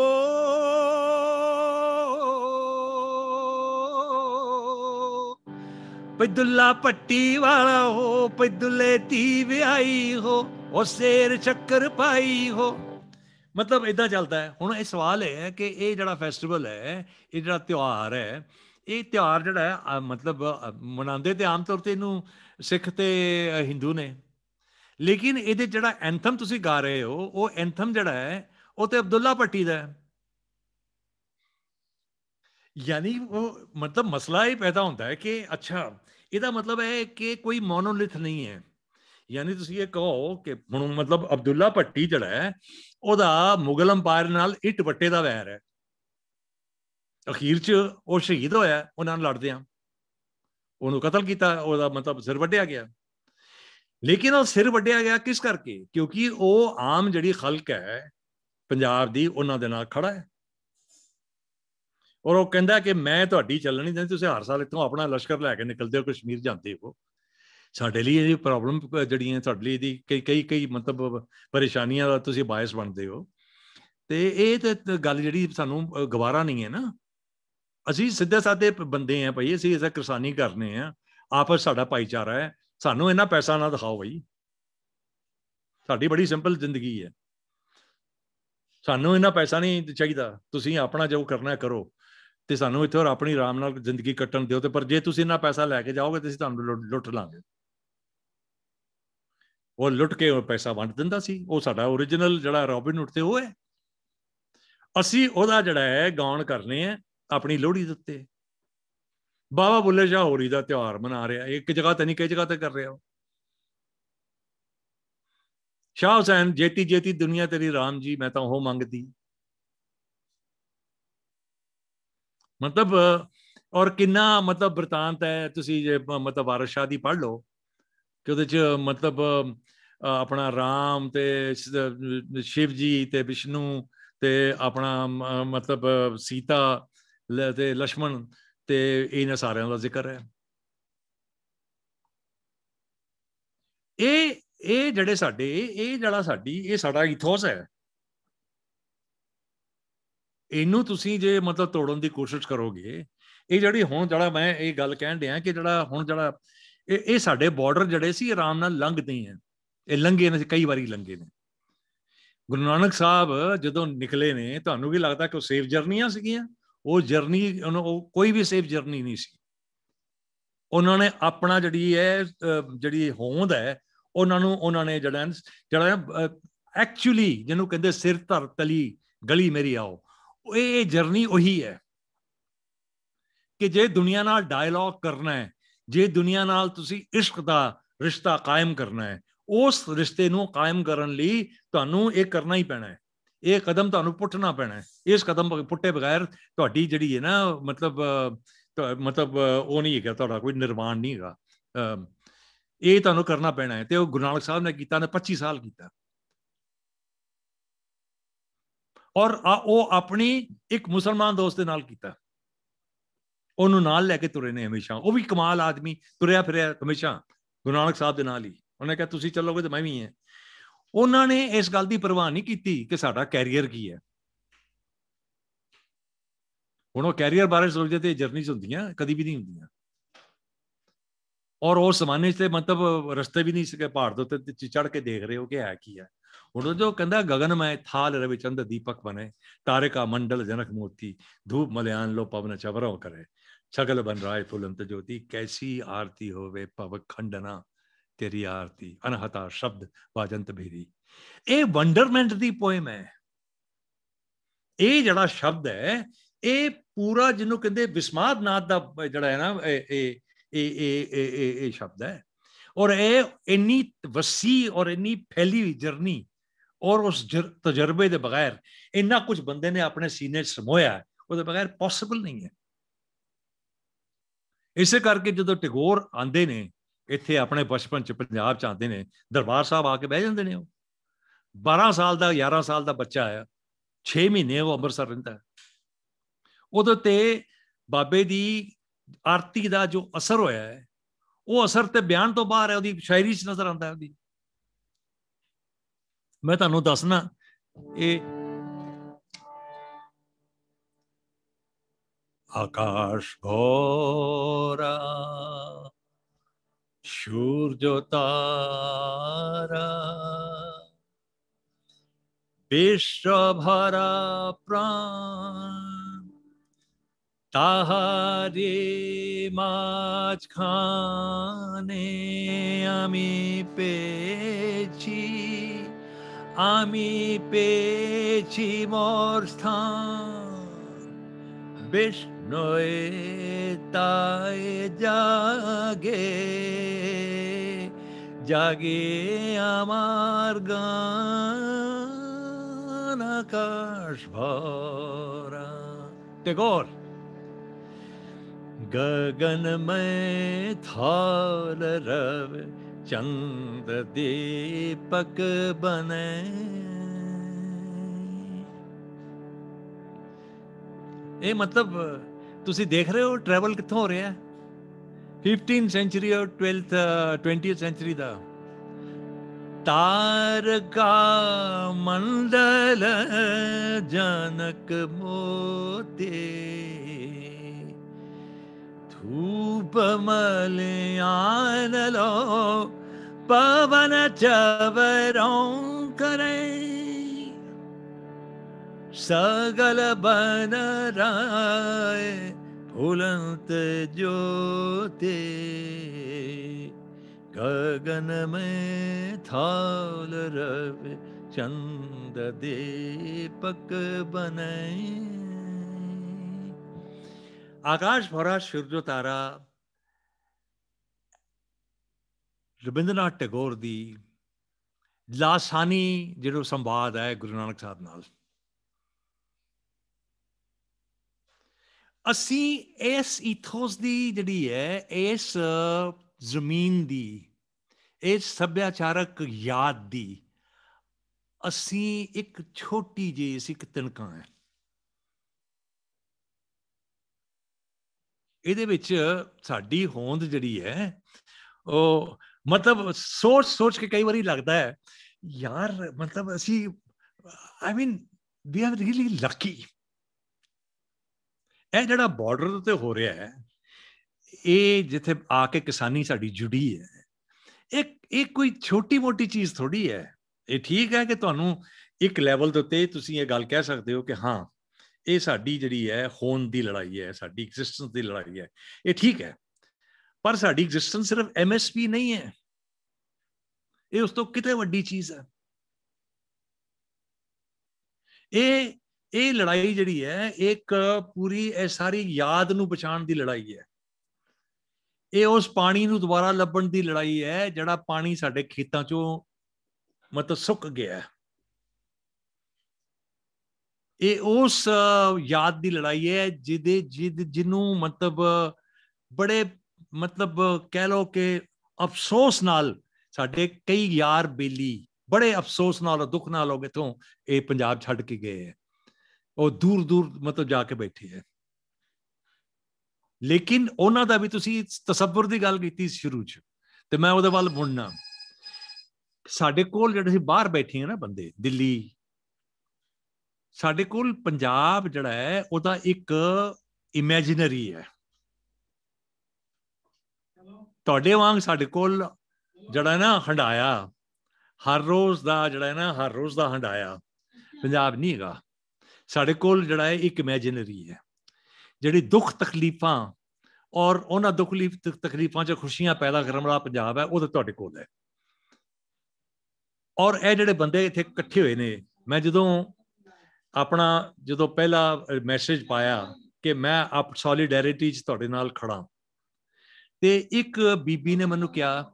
ਭਈ ਦੁੱਲਾ ਭੱਟੀ ਵਾਲਾ ਹੋ ਭਈ ਦੁੱਲੇ ਤੀ ਵਿਆਈ ਹੋ ਉਹ ਸ਼ੇਰ ਚੱਕਰ ਪਾਈ ਹੋ ਮਤਲਬ ਇਦਾਂ ਚੱਲਦਾ ਹੈ। ਹੁਣ ਇਹ ਸਵਾਲ ਹੈ ਕਿ ਇਹ ਜਿਹੜਾ ਫੈਸਟੀਵਲ ਹੈ, ਇਹ ਜਿਹੜਾ ਤਿਉਹਾਰ ਹੈ ਇਹ ਤਿਉਹਾਰ ਜਿਹੜਾ ਹੈ ਮਤਲਬ ਮਨਾਉਂਦੇ ਤੇ ਆਮ ਤੌਰ ਤੇ ਇਹਨੂੰ ਸਿੱਖ ਤੇ ਹਿੰਦੂ ਨੇ। ਲੇਕਿਨ ਇਹਦੇ ਜਿਹੜਾ ਐਂਥਮ ਤੁਸੀਂ ਗਾ ਰਹੇ ਹੋ, ਉਹ ਐਂਥਮ ਜਿਹੜਾ ਹੈ, ਉਹ ਤੇ ਅਬਦੁੱਲਾ ਪੱਟੀ ਦਾ ਹੈ। ਯਾਨੀ ਉਹ ਮਤਲਬ ਮਸਲਾ ਇਹ ਪੈਦਾ ਹੁੰਦਾ ਹੈ ਕਿ, ਅੱਛਾ, ਇਹਦਾ ਮਤਲਬ ਹੈ ਕਿ ਕੋਈ ਮੋਨੋਲਿਥ ਨਹੀਂ ਹੈ। ਯਾਨੀ ਤੁਸੀਂ ਇਹ ਕਹੋ ਕਿ ਹੁਣ ਮਤਲਬ ਅਬਦੁੱਲਾ ਪੱਟੀ ਜਿਹੜਾ ਹੈ, ਉਹਦਾ ਮੁਗਲ ਅੰਪਾਇਰ ਨਾਲ ਇੱਟ ਵੱਟੇ ਦਾ ਵੈਰ ਹੈ। ਅਖੀਰ 'ਚ ਉਹ ਸ਼ਹੀਦ ਹੋਇਆ, ਉਹਨਾਂ ਨਾਲ ਲੜਦੇ ਆ। ਉਹਨੂੰ ਕਤਲ ਕੀਤਾ, ਉਹਦਾ ਮਤਲਬ ਸਿਰ ਵੱਢਿਆ ਗਿਆ। ਲੇਕਿਨ ਉਹ ਸਿਰ ਵੱਢਿਆ ਗਿਆ ਕਿਸ ਕਰਕੇ? ਕਿਉਂਕਿ ਉਹ ਆਮ ਜਿਹੜੀ ਖਲਕ ਹੈ, ਪੰਜਾਬ ਦੀ, ਉਹਨਾਂ ਦੇ ਨਾਲ ਖੜਾ ਹੈ। ਔਰ ਉਹ ਕਹਿੰਦਾ ਕਿ ਮੈਂ ਤੁਹਾਡੀ ਚੱਲਣੀ ਨਹੀਂ ਤੁਸੀਂ ਹਰ ਸਾਲ ਇੱਥੋਂ ਆਪਣਾ ਲਸ਼ਕਰ ਲੈ ਕੇ ਨਿਕਲਦੇ ਹੋ, ਕਸ਼ਮੀਰ ਜਾਂਦੇ ਹੋ। ਸਾਡੇ ਲਈ ਇਹ ਪ੍ਰੋਬਲਮ ਜਿਹੜੀਆਂ ਤੁਹਾਡੇ ਲਈ ਦੀ ਕਈ ਕਈ ਕਈ ਮਤਲਬ ਪਰੇਸ਼ਾਨੀਆਂ ਦਾ ਤੁਸੀਂ ਬਾਇਸ ਬਣਦੇ ਹੋ। ਤੇ ਇਹ ਤੇ ਗੱਲ ਜਿਹੜੀ ਸਾਨੂੰ ਗਵਾਰਾ ਨਹੀਂ ਹੈ ਨਾ ਅਸੀਂ ਸਿੱਧੇ ਸਾਦੇ ਬੰਦੇ ਆ ਭਾਈ, ਅਸੀਂ ਐਸਾ ਕਿਸਾਨੀ ਕਰਨੇ ਆ। ਆਪਸ ਸਾਡਾ ਭਾਈਚਾਰਾ ਹੈ। ਸਾਨੂੰ ਇਹਨਾਂ ਪੈਸਾ ਨਾ ਦਿਖਾਓ ਭਾਈ ਸਾਡੀ ਬੜੀ ਸਿੰਪਲ ਜ਼ਿੰਦਗੀ ਹੈ। ਸਾਨੂੰ ਇਹਨਾਂ ਪੈਸਾ ਨਹੀਂ ਚਾਹੀਦਾ। ਤੁਸੀਂ ਆਪਣਾ ਜੋ ਕਰਨਾ ਕਰੋ। ਤੇ ਸਾਨੂੰ ਇੱਥੇ ਹੋਰ ਆਪਣੀ ਆਰਾਮ ਨਾਲ ਜ਼ਿੰਦਗੀ ਕੱਟਣ ਦਿਓ ਤੇ ਪਰ ਜੇ ਤੁਸੀਂ ਇਹਨਾਂ ਪੈਸਾ ਲੈ ਕੇ ਜਾਓਗੇ ਤੇ ਅਸੀਂ ਤੁਹਾਨੂੰ ਲੁੱਟ ਲਾਂਗੇ। ਉਹ ਲੁੱਟ ਕੇ ਉਹ ਪੈਸਾ ਵੰਡ ਦਿੰਦਾ ਸੀ। ਉਹ ਸਾਡਾ origignal ਜਿਹੜਾ ਰੋਬਿਨ ਹੁੱਡ ਤੇ ਉਹ ਹੈ। ਅਸੀਂ ਉਹਦਾ ਜਿਹੜਾ ਹੈ, ਗਾਉਣ ਕਰਨੇ ਆ ਆਪਣੀ ਲੋਹੜੀ ਦੇ ਉੱਤੇ। ਬਾਬਾ ਬੁੱਲੇ ਸ਼ਾਹ ਹੋਰੀ ਦਾ ਤਿਉਹਾਰ ਮਨਾ ਰਿਹਾ। ਇੱਕ ਜਗ੍ਹਾ ਤੇ ਨਹੀਂ, ਕਈ ਜਗ੍ਹਾ ਤੇ ਕਰ ਰਿਹਾ ਸ਼ਾਹ ਹੁਸੈਨ, ਜੇਤੀ ਜੇਤੀ ਦੁਨੀਆ ਤੇਰੀ ਰਾਮ ਜੀ, ਮੈਂ ਤਾਂ ਉਹ ਮੰਗਦੀ। ਮਤਲਬ, ਔਰ ਕਿੰਨਾ ਮਤਲਬ ਬਰਤਾਂਤ ਹੈ, ਤੁਸੀਂ ਜੇ ਮਤਲਬ ਵਾਰਿਸ ਸ਼ਾਹ ਦੀ ਪੜ੍ਹ ਲਓ, ਕਿ ਉਹਦੇ ਚ ਮਤਲਬ ਆਪਣਾ ਰਾਮ ਤੇ ਸ਼ਿਵ ਜੀ ਤੇ ਵਿਸ਼ਨੂੰ ਤੇ ਆਪਣਾ ਮਤਲਬ ਸੀਤਾ ਲੈ ਤੇ ਲక్ష్మణ ਤੇ ਇਹਨਾਂ ਸਾਰਿਆਂ ਦਾ ਜ਼ਿਕਰ ਹੈ। ਇਹ ਇਹ ਜਿਹੜੇ ਸਾਡੇ, ਇਹ ਜਿਹੜਾ ਸਾਡੀ, ਇਹ ਸਾਡਾ ਇਥੋਸ ਹੈ। ਇਹਨੂੰ ਤੁਸੀਂ ਜੇ ਮਤਲਬ ਤੋੜਨ ਦੀ ਕੋਸ਼ਿਸ਼ ਕਰੋਗੇ, ਇਹ ਜਿਹੜੀ ਹੁਣ ਜਿਹੜਾ ਮੈਂ ਇਹ ਗੱਲ ਕਹਿਣ ਡਿਆ ਕਿ ਜਿਹੜਾ ਹੁਣ ਜਿਹੜਾ ਇਹ ਇਹ ਸਾਡੇ ਬਾਰਡਰ ਜਿਹੜੇ ਸੀ ਆਰਾਮ ਨਾਲ ਲੰਘਦੇ ਆ ਇਹ ਲੰਘੇ ਨੇ, ਕਈ ਵਾਰੀ ਲੰਘੇ ਨੇ। ਗੁਰੂ ਨਾਨਕ ਸਾਹਿਬ ਜਦੋਂ ਨਿਕਲੇ ਨੇ, ਤੁਹਾਨੂੰ ਵੀ ਲੱਗਦਾ ਕਿ ਉਹ ਸੇਫ ਜਰਨੀਆਂ ਸੀਗੀਆਂ? ਉਹ ਜਰਨੀ ਉਹ ਕੋਈ ਵੀ ਸੇਫ ਜਰਨੀ ਨਹੀਂ ਸੀ। ਉਹਨਾਂ ਨੇ ਆਪਣਾ ਜਿਹੜੀ ਹੈ ਜਿਹੜੀ ਹੋਂਦ ਹੈ, ਉਹਨਾਂ ਨੂੰ, ਉਹਨਾਂ ਨੇ ਜਿਹੜਾ ਜਿਹੜਾ ਐਕਚੁਅਲੀ ਜਿਹਨੂੰ ਕਹਿੰਦੇ ਸਿਰ, ਧਰ, ਤਲੀ, ਗਲੀ ਮੇਰੀ ਆਓ ਇਹ ਜਰਨੀ ਉਹੀ ਹੈ ਕਿ ਜੇ ਦੁਨੀਆ ਨਾਲ ਡਾਇਲੌਗ ਕਰਨਾ ਹੈ, ਜੇ ਦੁਨੀਆ ਨਾਲ ਤੁਸੀਂ ਇਸ਼ਕ ਦਾ ਰਿਸ਼ਤਾ ਕਾਇਮ ਕਰਨਾ ਹੈ, ਉਸ ਰਿਸ਼ਤੇ ਨੂੰ ਕਾਇਮ ਕਰਨ ਲਈ ਤੁਹਾਨੂੰ ਇਹ ਕਰਨਾ ਹੀ ਪੈਣਾ ਹੈ। ਇਹ ਕਦਮ ਤੁਹਾਨੂੰ ਪੁੱਟਣਾ ਪੈਣਾ ਹੈ। ਇਸ ਕਦਮ ਪੁੱਟੇ ਬਗੈਰ ਤੁਹਾਡੀ ਜਿਹੜੀ ਹੈ ਨਾ, ਮਤਲਬ ਮਤਲਬ, ਉਹ ਨਹੀਂ ਹੈਗਾ, ਤੁਹਾਡਾ ਕੋਈ ਨਿਰਮਾਣ ਨਹੀਂ ਹੈਗਾ। ਇਹ ਤੁਹਾਨੂੰ ਕਰਨਾ ਪੈਣਾ ਹੈ ਤੇ ਉਹ ਗੁਰੂ ਨਾਨਕ ਸਾਹਿਬ ਨੇ ਕੀਤਾ ਨੇ 25 ਸਾਲ ਕੀਤਾ। ਔਰ ਉਹ ਆਪਣੀ ਇੱਕ ਮੁਸਲਮਾਨ ਦੋਸਤ ਦੇ ਨਾਲ ਕੀਤਾ। ਉਹਨੂੰ ਨਾਲ ਲੈ ਕੇ ਤੁਰੇ ਨੇ ਹਮੇਸ਼ਾ। ਉਹ ਵੀ ਕਮਾਲ ਆਦਮੀ, ਤੁਰਿਆ ਫਿਰਿਆ ਹਮੇਸ਼ਾ ਗੁਰੂ ਨਾਨਕ ਸਾਹਿਬ ਦੇ ਨਾਲ ਹੀ। ਉਹਨੇ ਕਿਹਾ, ਤੁਸੀਂ ਚੱਲੋਗੇ ਤੇ ਮੈਂ ਵੀ ਹਾਂ। ਉਹਨਾਂ ਨੇ ਇਸ ਗੱਲ ਦੀ ਪਰਵਾਹ ਨਹੀਂ ਕੀਤੀ ਕਿ ਸਾਡਾ ਕੈਰੀਅਰ ਕੀ ਹੈ। ਹੁਣ ਉਹ ਕੈਰੀਅਰ ਬਾਰੇ ਸੋਚਦੇ ਤੇ ਜਰਨੀਜ਼ ਹੁੰਦੀਆਂ, ਕਦੀ ਵੀ ਨਹੀਂ ਹੁੰਦੀਆਂ। ਔਰ ਉਹ ਸਮਾਨੇ ਤੇ ਮਤਲਬ ਰਸਤੇ ਵੀ ਨਹੀਂ ਸਕੇ ਪਹਾੜ ਦੇ ਉੱਤੇ ਚੜ ਕੇ ਦੇਖ ਰਹੇ ਹੋ ਕਿ ਹੈ ਕੀ ਹੈ। ਹੁਣ ਜੋ ਕਹਿੰਦਾ, ਗਗਨ ਮੈਂ ਥਾਲ ਰਵਿ ਚੰਦ ਦੀਪਕ ਬਨੇ ਤਾਰਿਕਾ ਮੰਡਲ ਜਨਕ ਮੂਰਤੀ ਧੂਪ ਮਲਿਆਨ ਲੋ ਪਵਨ ਚਵਰੋ ਕਰੇ। ਛਗਲ ਬਨ ਰਾਏ ਫੁਲੰਤ ਜੋਤੀ, ਕੈਸੀ ਆਰਤੀ ਹੋਵੇ ਭਵ ਖੰਡਨਾ। ਤੇਰੀ ਆਰਤੀ ਅਨਹਤਾ ਸ਼ਬਦ ਵਾਜੰਤ ਭੇਰੀ ਇਹ ਵੰਡਰਮੈਂਟ ਦੀ ਪੋਇਮ ਹੈ। ਇਹ ਜਿਹੜਾ ਸ਼ਬਦ ਹੈ, ਇਹ ਪੂਰਾ ਜਿਹਨੂੰ ਕਹਿੰਦੇ ਵਿਸਮਾਦ ਨਾਥ ਦਾ ਜਿਹੜਾ ਹੈ ਨਾ, ਇਹ ਇਹ ਇਹ ਇਹ ਇਹ ਸ਼ਬਦ ਹੈ। ਔਰ ਇਹ ਇੰਨੀ ਵਸੀ ਔਰ ਇੰਨੀ ਫੈਲੀ ਜਰਨੀ ਔਰ ਉਸ ਤਜਰਬੇ ਦੇ ਬਗੈਰ ਇੰਨਾ ਕੁਝ ਬੰਦੇ ਨੇ ਆਪਣੇ ਸੀਨੇ 'ਚ ਸਮੋਇਆ ਉਹਦੇ ਬਗੈਰ ਪੋਸੀਬਲ ਨਹੀਂ ਹੈ। ਇਸੇ ਕਰਕੇ ਜਦੋਂ ਟਿਗੋਰ ਆਂਦੇ ਨੇ ਇੱਥੇ ਆਪਣੇ ਬਚਪਨ ਚ ਪੰਜਾਬ ਚ ਆਉਂਦੇ ਨੇ, ਦਰਬਾਰ ਸਾਹਿਬ ਆ ਕੇ ਬਹਿ ਜਾਂਦੇ ਨੇ ਉਹ। 12 ਸਾਲ ਦਾ 11 ਸਾਲ ਦਾ ਬੱਚਾ ਆ 6 ਮਹੀਨੇ ਉਹ ਅੰਮ੍ਰਿਤਸਰ ਰਹਿੰਦਾ ਉਹਦੇ ਤੇ ਬਾਬੇ ਦੀ ਆਰਤੀ ਦਾ ਜੋ ਅਸਰ ਹੋਇਆ ਹੈ, ਉਹ ਅਸਰ ਤੇ ਬਿਆਨ ਤੋਂ ਬਾਹਰ ਹੈ, ਉਹਦੀ ਸ਼ਾਇਰੀ 'ਚ ਨਜ਼ਰ ਆਉਂਦਾ ਹੈ ਉਹਦੀ। ਮੈਂ ਤੁਹਾਨੂੰ ਦੱਸਣਾ, ਇਹ ਆਕਾਸ਼ ਭੋਰਾ সূর্য তারা বিশ্বভরা প্রাণ তাহারে মাঝখানে আমি পেয়েছি আমি পেয়েছি মোর স্থান। বেশ नोए ताए जागे जागे आमार गान आकाश भरा। টেগোর गगन में थाल रव, चंद दीपक बने। ये मतलब ਤੁਸੀਂ ਦੇਖ ਰਹੇ ਹੋ ਟਰੈਵਲ ਕਿੱਥੋਂ ਹੋ ਰਿਹਾ ਹੈ 15th ਸੈਂਚਰੀ ਔਰ 12th 20th ਸੈਂਚਰੀ ਦਾ ਤਾਰਕਾ ਮੰਡਲ ਜਨਕ ਮੋਤੇ ਧੂਪ ਮਲਿਆਨਲੋ ਪਵਨ ਚਵਰੋਂ ਕਰੇ ਸਗਲ ਬਨ ਰਾਏ उलंत ज्योति, गगन में थाल रवि, चंद दीपक बनाए आकाश भरा सूर्य तारा रविंद्रनाथ टैगोर दी लासानी जो संवाद है गुरु नानक साहब नाल। ਅਸੀਂ ਇਸ ਇਥੋਸ ਦੀ ਜਿਹੜੀ ਹੈ, ਇਸ ਜ਼ਮੀਨ ਦੀ, ਇਸ ਸੱਭਿਆਚਾਰਕ ਯਾਦ ਦੀ, ਅਸੀਂ ਇੱਕ ਛੋਟੀ ਜਿਹੀ, ਅਸੀਂ ਇੱਕ ਤਨਕਾ ਹੈ। ਇਹਦੇ ਵਿੱਚ ਸਾਡੀ ਹੋਂਦ ਜਿਹੜੀ ਹੈ, ਉਹ ਮਤਲਬ ਸੋਚ ਸੋਚ ਕੇ ਕਈ ਵਾਰੀ ਲੱਗਦਾ ਹੈ, ਯਾਰ, ਮਤਲਬ ਅਸੀਂ I mean we are really lucky ਇਹ ਜਿਹੜਾ ਬਾਰਡਰ ਤੇ ਹੋ ਰਿਹਾ ਹੈ, ਇਹ ਜਿੱਥੇ ਆ ਕੇ ਕਿਸਾਨੀ ਸਾਡੀ ਜੁੜੀ ਹੈ, ਇਹ ਇਹ ਕੋਈ ਛੋਟੀ ਮੋਟੀ ਚੀਜ਼ ਥੋੜੀ ਹੈ। ਇਹ ਠੀਕ ਹੈ ਕਿ ਤੁਹਾਨੂੰ ਇੱਕ ਲੈਵਲ ਦੇ ਉੱਤੇ ਤੁਸੀਂ ਇਹ ਗੱਲ ਕਹਿ ਸਕਦੇ ਹੋ ਕਿ ਹਾਂ, ਇਹ ਸਾਡੀ ਜਿਹੜੀ ਹੈ ਹੋਣ ਦੀ ਲੜਾਈ ਹੈ, ਸਾਡੀ ਐਗਜ਼ਿਸਟੈਂਸ ਦੀ ਲੜਾਈ ਹੈ। ਇਹ ਠੀਕ ਹੈ, ਪਰ ਸਾਡੀ ਐਗਜ਼ਿਸਟੈਂਸ ਸਿਰਫ ਐਮਐਸਪੀ ਨਹੀਂ ਹੈ। ਇਹ ਉਸ ਤੋਂ ਕਿਤੇ ਵੱਡੀ ਚੀਜ਼ ਹੈ। ਇਹ ਇਹ ਲੜਾਈ ਜਿਹੜੀ ਹੈ ਇੱਕ ਪੂਰੀ, ਇਹ ਸਾਰੀ ਯਾਦ ਨੂੰ ਬਚਾਉਣ ਦੀ ਲੜਾਈ ਹੈ। ਇਹ ਉਸ ਪਾਣੀ ਨੂੰ ਦੁਬਾਰਾ ਲੱਭਣ ਦੀ ਲੜਾਈ ਹੈ, ਜਿਹੜਾ ਪਾਣੀ ਸਾਡੇ ਖੇਤਾਂ ਚੋਂ ਮਤਲਬ ਸੁੱਕ ਗਿਆ ਹੈ। ਇਹ ਉਸ ਯਾਦ ਦੀ ਲੜਾਈ ਹੈ, ਜਿਹਦੇ ਜਿਦ ਜਿਹਨੂੰ ਮਤਲਬ ਬੜੇ ਮਤਲਬ ਕਹਿ ਲੋ ਕਿ ਅਫਸੋਸ ਨਾਲ ਸਾਡੇ ਕਈ ਯਾਰ ਬੇਲੀ ਬੜੇ ਅਫਸੋਸ ਨਾਲ ਦੁੱਖ ਨਾਲ ਹੋ ਗਏ ਤੋਂ ਇਹ ਪੰਜਾਬ ਛੱਡ ਕੇ ਗਏ ਹੈ। ਉਹ ਦੂਰ ਦੂਰ ਮਤਲਬ ਜਾ ਕੇ ਬੈਠੇ ਹੈ। ਲੇਕਿਨ ਉਹਨਾਂ ਦਾ ਵੀ ਤੁਸੀਂ ਤਸੱਵੁਰ ਦੀ ਗੱਲ ਕੀਤੀ ਸ਼ੁਰੂ ਚ, ਤੇ ਮੈਂ ਉਹਦੇ ਵੱਲ ਮੁੜਨਾ। ਸਾਡੇ ਕੋਲ ਜਿਹੜੇ ਅਸੀਂ ਬਾਹਰ ਬੈਠੇ ਆ ਨਾ ਬੰਦੇ, ਦਿੱਲੀ। ਸਾਡੇ ਕੋਲ ਪੰਜਾਬ ਜਿਹੜਾ ਹੈ, ਉਹਦਾ ਇੱਕ ਇਮੇਜਿਨਰੀ ਹੈ। ਤੁਹਾਡੇ ਵਾਂਗ ਸਾਡੇ ਕੋਲ ਜਿਹੜਾ ਨਾ ਹੰਡਾਇਆ ਹਰ ਰੋਜ਼ ਦਾ ਜਿਹੜਾ ਨਾ, ਹਰ ਰੋਜ਼ ਦਾ ਹੰਡਾਇਆ ਪੰਜਾਬ ਨਹੀਂ ਹੈਗਾ। ਸਾਡੇ ਕੋਲ ਜਿਹੜਾ ਹੈ, ਇੱਕ ਇਮੇਜਿਨਰੀ ਹੈ। ਜਿਹੜੀ ਦੁੱਖ ਤਕਲੀਫਾਂ ਔਰ ਉਹਨਾਂ ਦੁੱਖ ਤਕਲੀਫਾਂ 'ਚ ਖੁਸ਼ੀਆਂ ਪੈਦਾ ਕਰਨ ਵਾਲਾ ਪੰਜਾਬ ਹੈ, ਉਹ ਤਾਂ ਤੁਹਾਡੇ ਕੋਲ ਹੈ। ਔਰ ਇਹ ਜਿਹੜੇ ਬੰਦੇ ਇੱਥੇ ਇਕੱਠੇ ਹੋਏ ਨੇ, ਮੈਂ ਜਦੋਂ ਆਪਣਾ, ਜਦੋਂ ਪਹਿਲਾ ਮੈਸੇਜ ਪਾਇਆ ਕਿ ਮੈਂ ਆਪ ਸੋਲੀਡੈਰਿਟੀ 'ਚ ਤੁਹਾਡੇ ਨਾਲ ਖੜਾ ਤੇ ਇੱਕ ਬੀਬੀ ਨੇ ਮੈਨੂੰ ਕਿਹਾ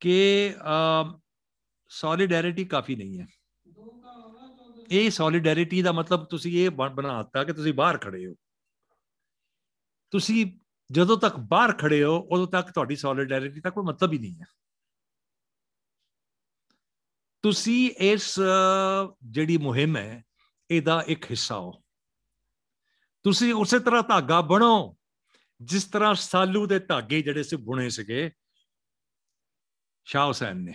ਕਿ ਸੋਲੀਡੈਰਿਟੀ ਕਾਫੀ ਨਹੀਂ ਹੈ। ਇਹ ਸੋਲੀਡੈਰਿਟੀ ਦਾ ਮਤਲਬ ਤੁਸੀਂ ਇਹ ਬਣਾਤਾ ਕਿ ਤੁਸੀਂ ਬਾਹਰ ਖੜੇ ਹੋ। ਤੁਸੀਂ ਜਦੋਂ ਤੱਕ ਬਾਹਰ ਖੜੇ ਹੋ, ਉਦੋਂ ਤੱਕ ਤੁਹਾਡੀ ਸੋਲੀਡੈਰਿਟੀ ਦਾ ਕੋਈ ਮਤਲਬ ਹੀ ਨਹੀਂ ਹੈ। ਤੁਸੀਂ ਇਸ ਜਿਹੜੀ ਮੁਹਿੰਮ ਹੈ, ਇਹਦਾ ਇੱਕ ਹਿੱਸਾ ਹੋ। ਤੁਸੀਂ ਉਸੇ ਤਰ੍ਹਾਂ ਧਾਗਾ ਬਣੋ, ਜਿਸ ਤਰ੍ਹਾਂ ਸਾਲੂ ਦੇ ਧਾਗੇ ਜਿਹੜੇ ਸੀ ਬੁਣੇ ਸੀਗੇ, ਸ਼ਾਹ ਹੁਸੈਨ ਨੇ।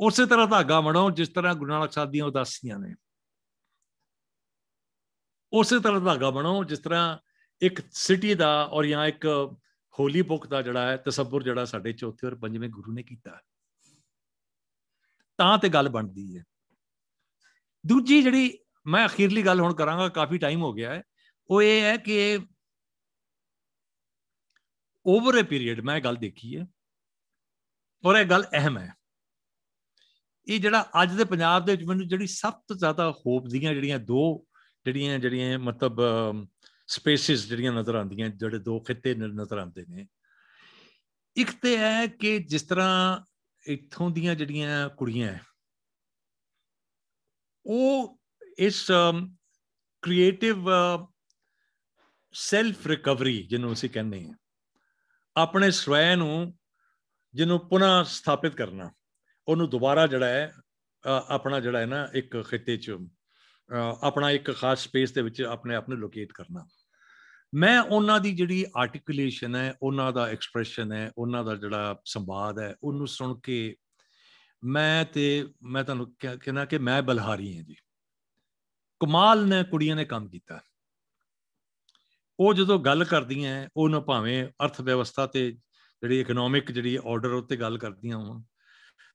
ਉਸੇ ਤਰ੍ਹਾਂ ਧਾਗਾ ਬਣੋ ਜਿਸ ਤਰ੍ਹਾਂ ਗੁਰੂ ਨਾਨਕ ਸਾਹਿਬ ਦੀਆਂ ਉਦਾਸੀਆਂ ਨੇ। ਉਸੇ ਤਰ੍ਹਾਂ ਧਾਗਾ ਬਣੋ ਜਿਸ ਤਰ੍ਹਾਂ ਇੱਕ ਸਿਟੀ ਦਾ ਔਰ ਜਾਂ ਇੱਕ ਹੋਲੀ ਬੁੱਕ ਦਾ ਜਿਹੜਾ ਹੈ, ਤਸੱਬੁਰ ਜਿਹੜਾ ਸਾਡੇ ਚੌਥੇ ਔਰ ਪੰਜਵੇਂ ਗੁਰੂ ਨੇ ਕੀਤਾ। ਤਾਂ ਤੇ ਗੱਲ ਬਣਦੀ ਹੈ। ਦੂਜੀ ਜਿਹੜੀ ਮੈਂ ਅਖੀਰਲੀ ਗੱਲ ਹੁਣ ਕਰਾਂਗਾ, ਕਾਫੀ ਟਾਈਮ ਹੋ ਗਿਆ ਹੈ। ਉਹ ਇਹ ਹੈ ਕਿ ਓਵਰ ਅ ਪੀਰੀਅਡ ਮੈਂ ਗੱਲ ਦੇਖੀ ਹੈ, ਔਰ ਇਹ ਗੱਲ ਅਹਿਮ ਹੈ। ਇਹ ਜਿਹੜਾ ਅੱਜ ਦੇ ਪੰਜਾਬ ਦੇ ਵਿੱਚ ਮੈਨੂੰ ਜਿਹੜੀ ਸਭ ਤੋਂ ਜ਼ਿਆਦਾ ਹੋਪ ਦੀਆਂ ਜਿਹੜੀਆਂ ਦੋ ਜਿਹੜੀਆਂ ਜਿਹੜੀਆਂ ਮਤਲਬ ਸਪੇਸਿਸ ਜਿਹੜੀਆਂ ਨਜ਼ਰ ਆਉਂਦੀਆਂ, ਜਿਹੜੇ ਦੋ ਖਿੱਤੇ ਨਜ਼ਰ ਆਉਂਦੇ ਨੇ। ਇੱਕ ਤੇ ਹੈ ਕਿ ਜਿਸ ਤਰ੍ਹਾਂ ਇੱਥੋਂ ਦੀਆਂ ਜਿਹੜੀਆਂ ਕੁੜੀਆਂ ਹੈ, ਉਹ ਇਸ ਕ੍ਰੀਏਟਿਵ ਸੈਲਫ ਰਿਕਵਰੀ ਜਿਹਨੂੰ ਅਸੀਂ ਕਹਿੰਦੇ ਹਾਂ, ਆਪਣੇ ਸਵੈ ਨੂੰ ਜਿਹਨੂੰ ਪੁਨः ਸਥਾਪਿਤ ਕਰਨਾ। ਉਹਨੂੰ ਦੁਬਾਰਾ ਜਿਹੜਾ ਹੈ ਆਪਣਾ ਜਿਹੜਾ ਹੈ ਨਾ ਇੱਕ ਖਿੱਤੇ 'ਚ ਆਪਣਾ ਇੱਕ ਖਾਸ ਸਪੇਸ ਦੇ ਵਿੱਚ ਆਪਣੇ ਆਪ ਨੂੰ ਲੋਕੇਟ ਕਰਨਾ। ਮੈਂ ਉਹਨਾਂ ਦੀ ਜਿਹੜੀ ਆਰਟੀਕੂਲੇਸ਼ਨ ਹੈ, ਉਹਨਾਂ ਦਾ ਐਕਸਪ੍ਰੈਸ਼ਨ ਹੈ, ਉਹਨਾਂ ਦਾ ਜਿਹੜਾ ਸੰਵਾਦ ਹੈ, ਉਹਨੂੰ ਸੁਣ ਕੇ ਮੈਂ ਤੇ ਮੈਂ ਤੁਹਾਨੂੰ ਕਹਿੰਦਾ ਕਿ ਮੈਂ ਬਲਹਾਰੀ ਹਾਂ ਜੀ। ਕਮਾਲ ਨੇ ਕੁੜੀਆਂ ਨੇ ਕੰਮ ਕੀਤਾ। ਉਹ ਜਦੋਂ ਗੱਲ ਕਰਦੀਆਂ ਉਹਨਾਂ ਭਾਵੇਂ ਅਰਥ ਵਿਵਸਥਾ ਤੇ ਜਿਹੜੀ ਇਕਨੋਮਿਕ ਜਿਹੜੀ ਆਰਡਰ ਉੱਤੇ ਗੱਲ ਕਰਦੀਆਂ ਹੋਣ